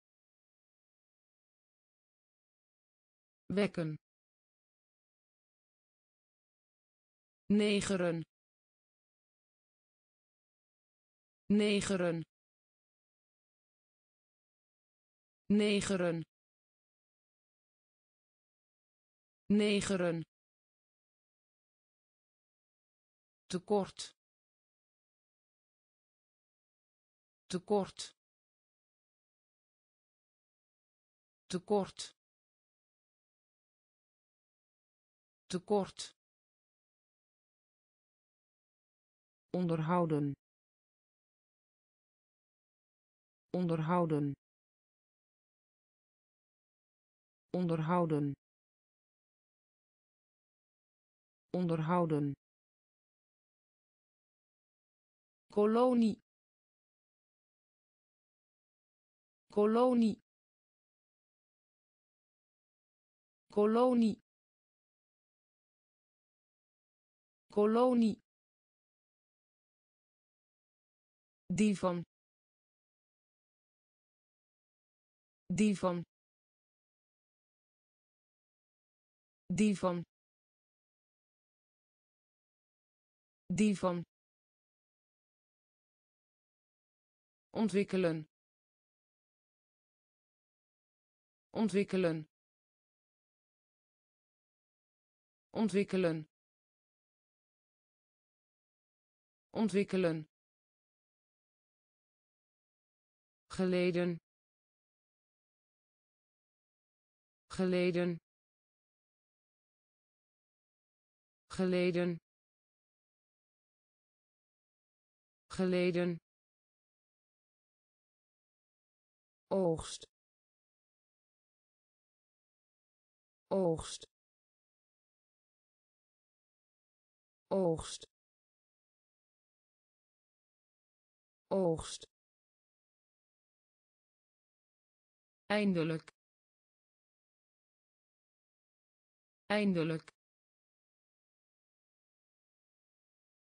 S1: wekken negeren negeren negeren negeren tekort tekort tekort tekort onderhouden onderhouden onderhouden onderhouden kolonie kolonie kolonie kolonie divan divan divan divan ontwikkelen ontwikkelen ontwikkelen ontwikkelen geleden geleden geleden geleden oogst oogst oogst oogst eindelijk eindelijk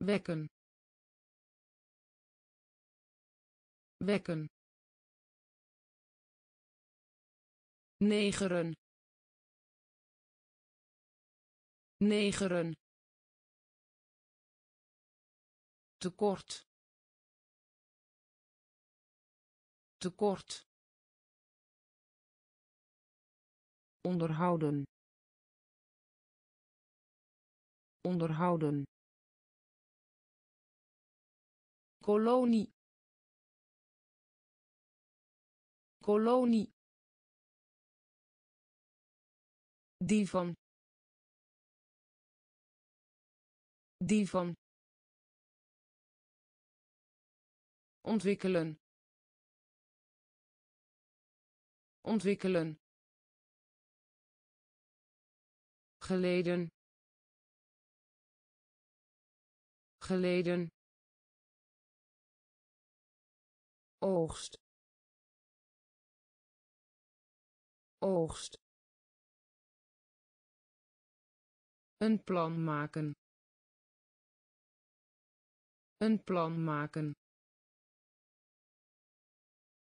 S1: wekken wekken negeren negeren tekort tekort onderhouden onderhouden kolonie kolonie Divan. die van ontwikkelen ontwikkelen geleden geleden oogst oogst een plan maken een plan maken.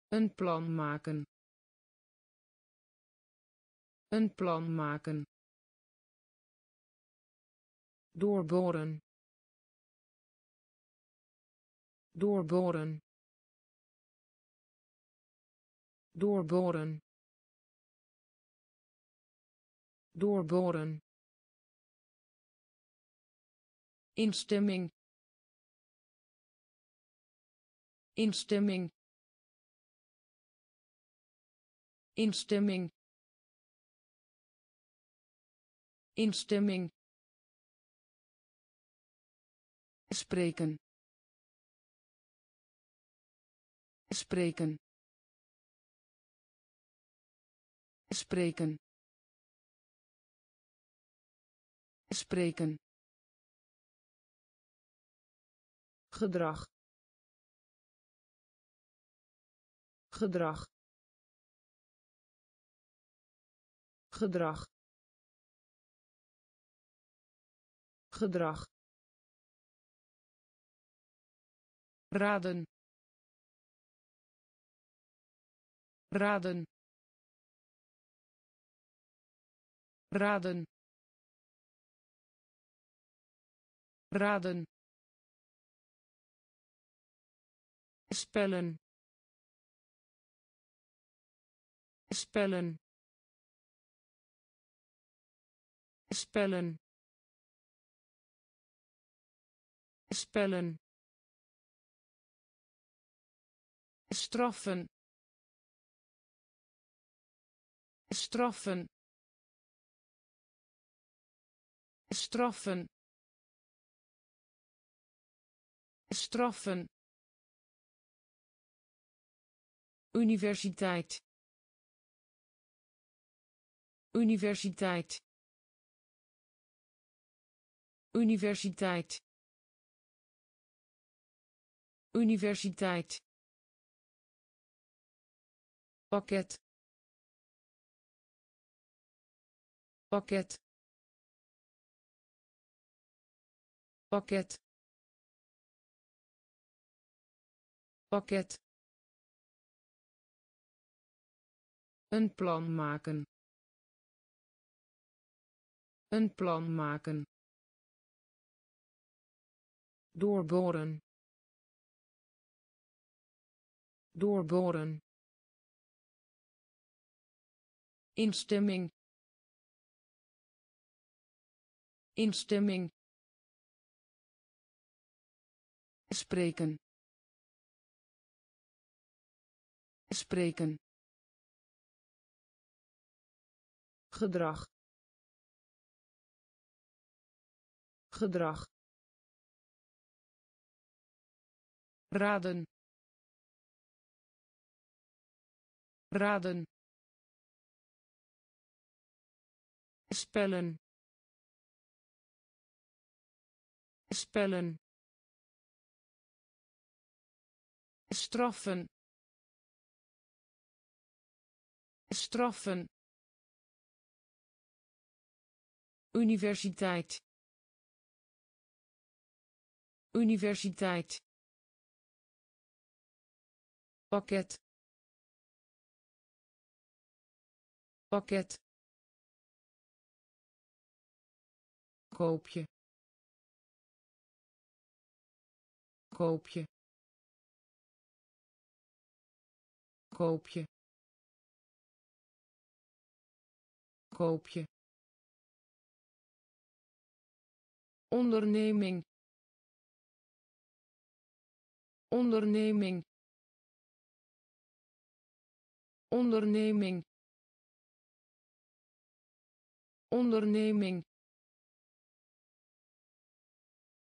S1: Een plan maken. Een plan maken. Doorboren. Doorboren. Doorboren. Doorboren. Instemming. instemming instemming instemming spreken spreken spreken spreken gedrag gedrag gedrag gedrag raden raden raden raden spellen spellen spellen spellen straffen straffen straffen straffen universiteit Universiteit. Universiteit. Universiteit. Pakket. Pakket. Pakket. Pakket. Een plan maken. Een plan maken. Doorboren. Doorboren. Instemming. Instemming. Spreken. Spreken. Gedrag. gedrag raden raden spellen spellen straffen straffen universiteit Universiteit. Pakket. Pakket. koopje koopje koopje koopje onderneming onderneming onderneming onderneming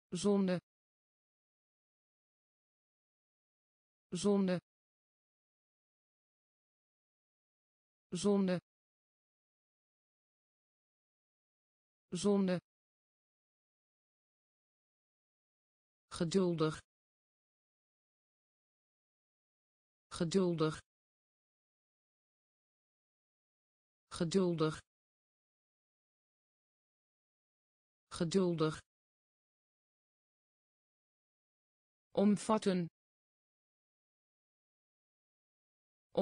S1: zonde zonde zonde zonde geduldig geduldig geduldig geduldig omvatten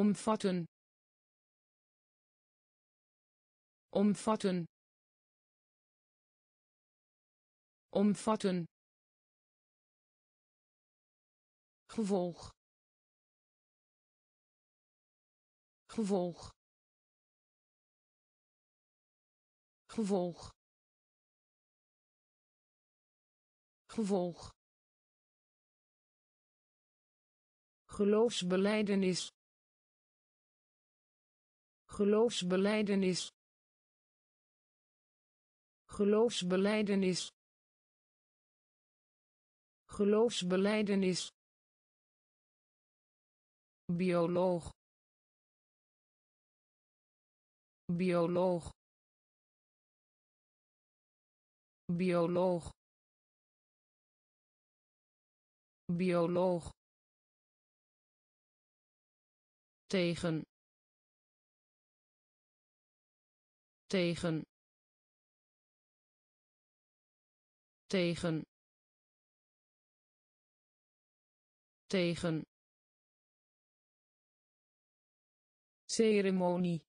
S1: omvatten omvatten omvatten gevolg gevolg gevolg gevolg geloofsbelijdenis geloofsbeleidenis geloofsbeleidenis geloofsbeleidenis bioloog bioloog bioloog bioloog tegen tegen tegen tegen ceremonie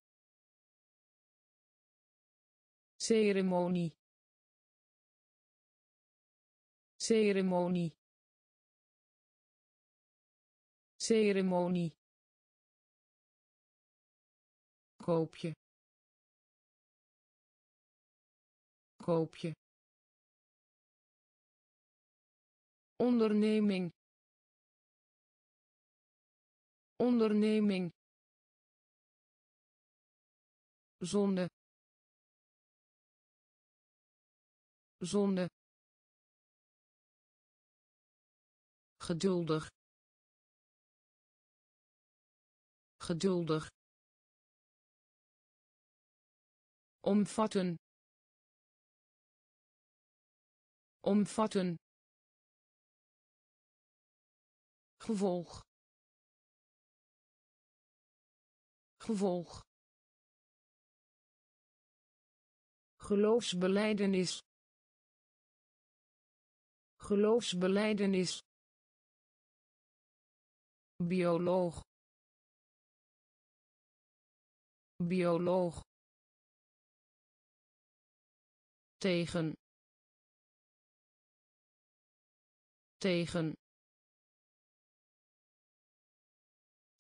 S1: ceremonie ceremonie ceremonie koopje koopje onderneming onderneming zonde zonde geduldig geduldig omvatten omvatten gevolg gevolg geloofsbelijdenis geloofsbeleidenis bioloog bioloog tegen tegen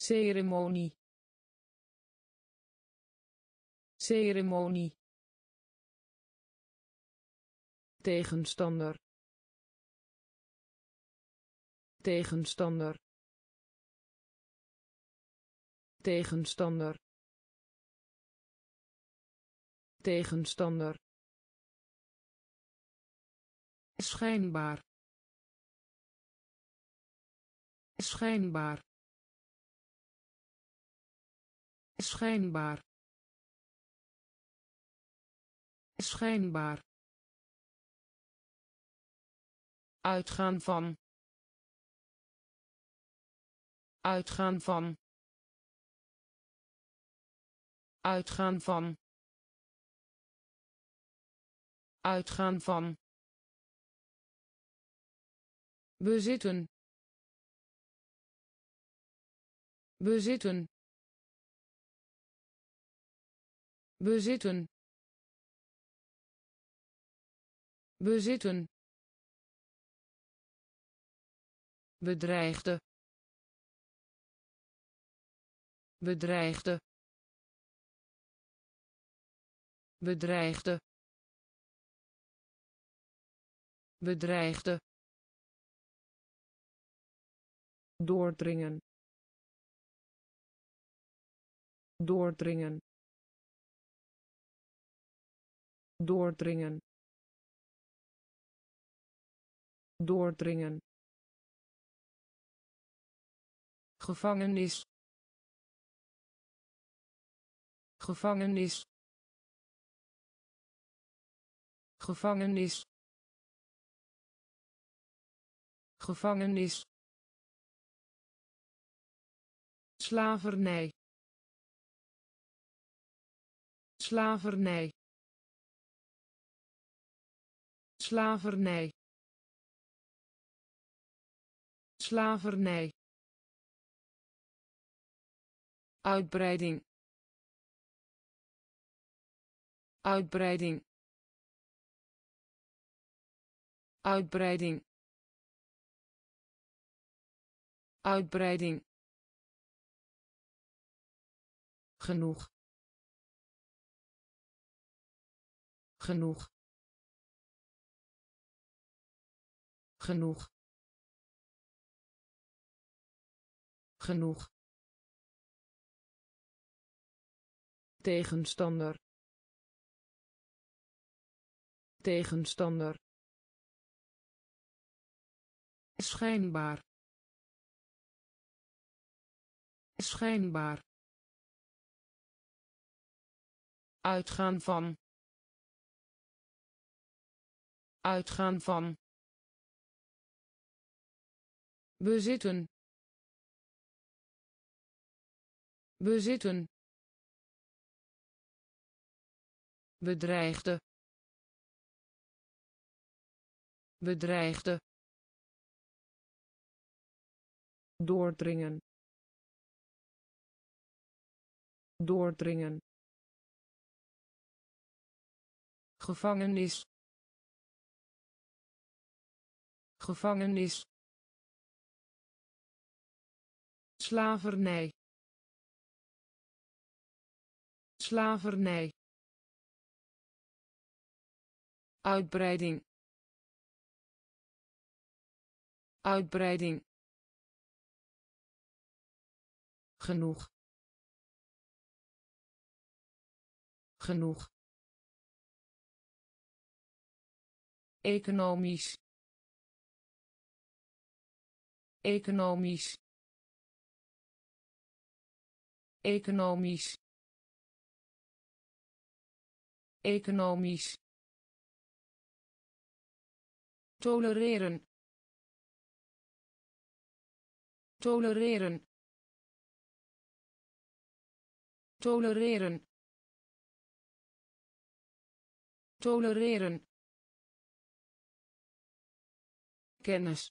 S1: ceremonie ceremonie tegenstander tegenstander tegenstander tegenstander schijnbaar schijnbaar schijnbaar schijnbaar uitgaan van uitgaan van uitgaan van uitgaan van bezitten bezitten bezitten bezitten bedreigde bedreigde bedreigde bedreigde doordringen doordringen doordringen doordringen gevangenis gevangenis gevangenis gevangenis slavernij slavernij slavernij slavernij uitbreiding uitbreiding uitbreiding uitbreiding genoeg genoeg genoeg genoeg tegenstander tegenstander schijnbaar schijnbaar uitgaan van uitgaan van bezitten bezitten bedreigde bedreigde doordringen doordringen gevangenis gevangenis slavernij slavernij uitbreiding uitbreiding genoeg genoeg economisch economisch economisch economisch tolereren tolereren tolereren tolereren kennis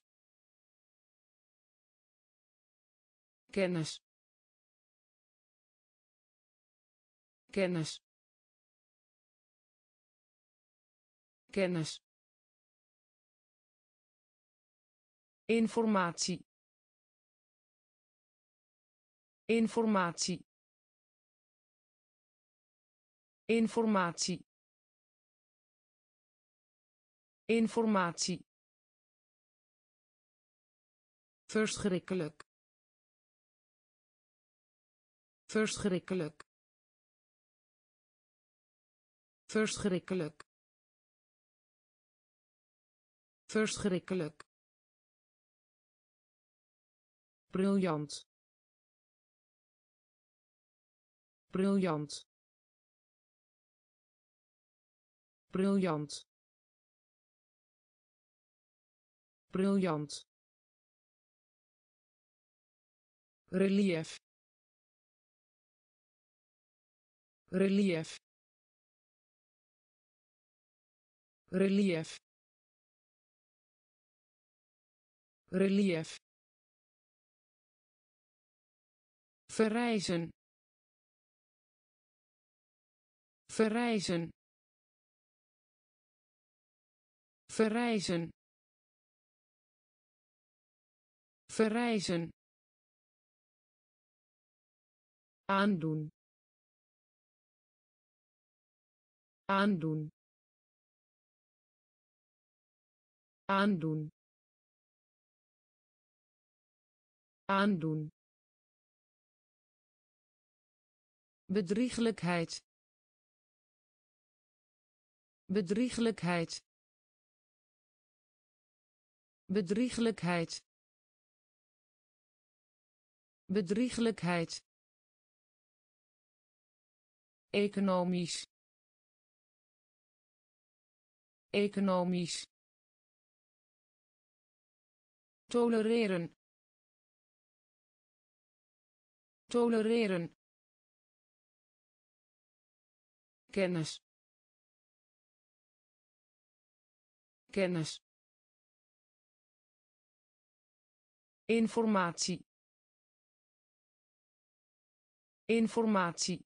S1: kennis kennis kennis informatie informatie informatie informatie verschrikkelijk verschrikkelijk verschrikkelijk verschrikkelijk briljant briljant briljant briljant relief relief relief relief verrijzen verrijzen verrijzen verrijzen aandoen aandoen aandoen aandoen bedrieglijkheid bedrieglijkheid bedrieglijkheid bedrieglijkheid economisch economisch tolereren tolereren kennis kennis informatie informatie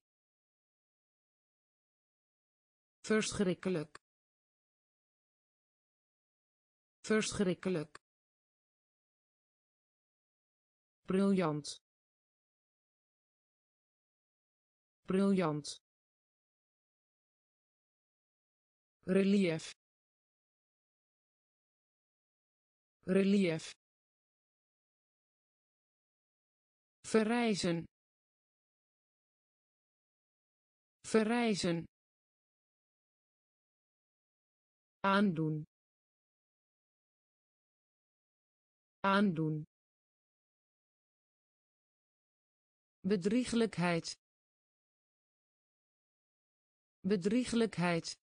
S1: verschrikkelijk verschrikkelijk briljant briljant relief relief verrijzen verrijzen aandoen aandoen bedrieglijkheid bedrieglijkheid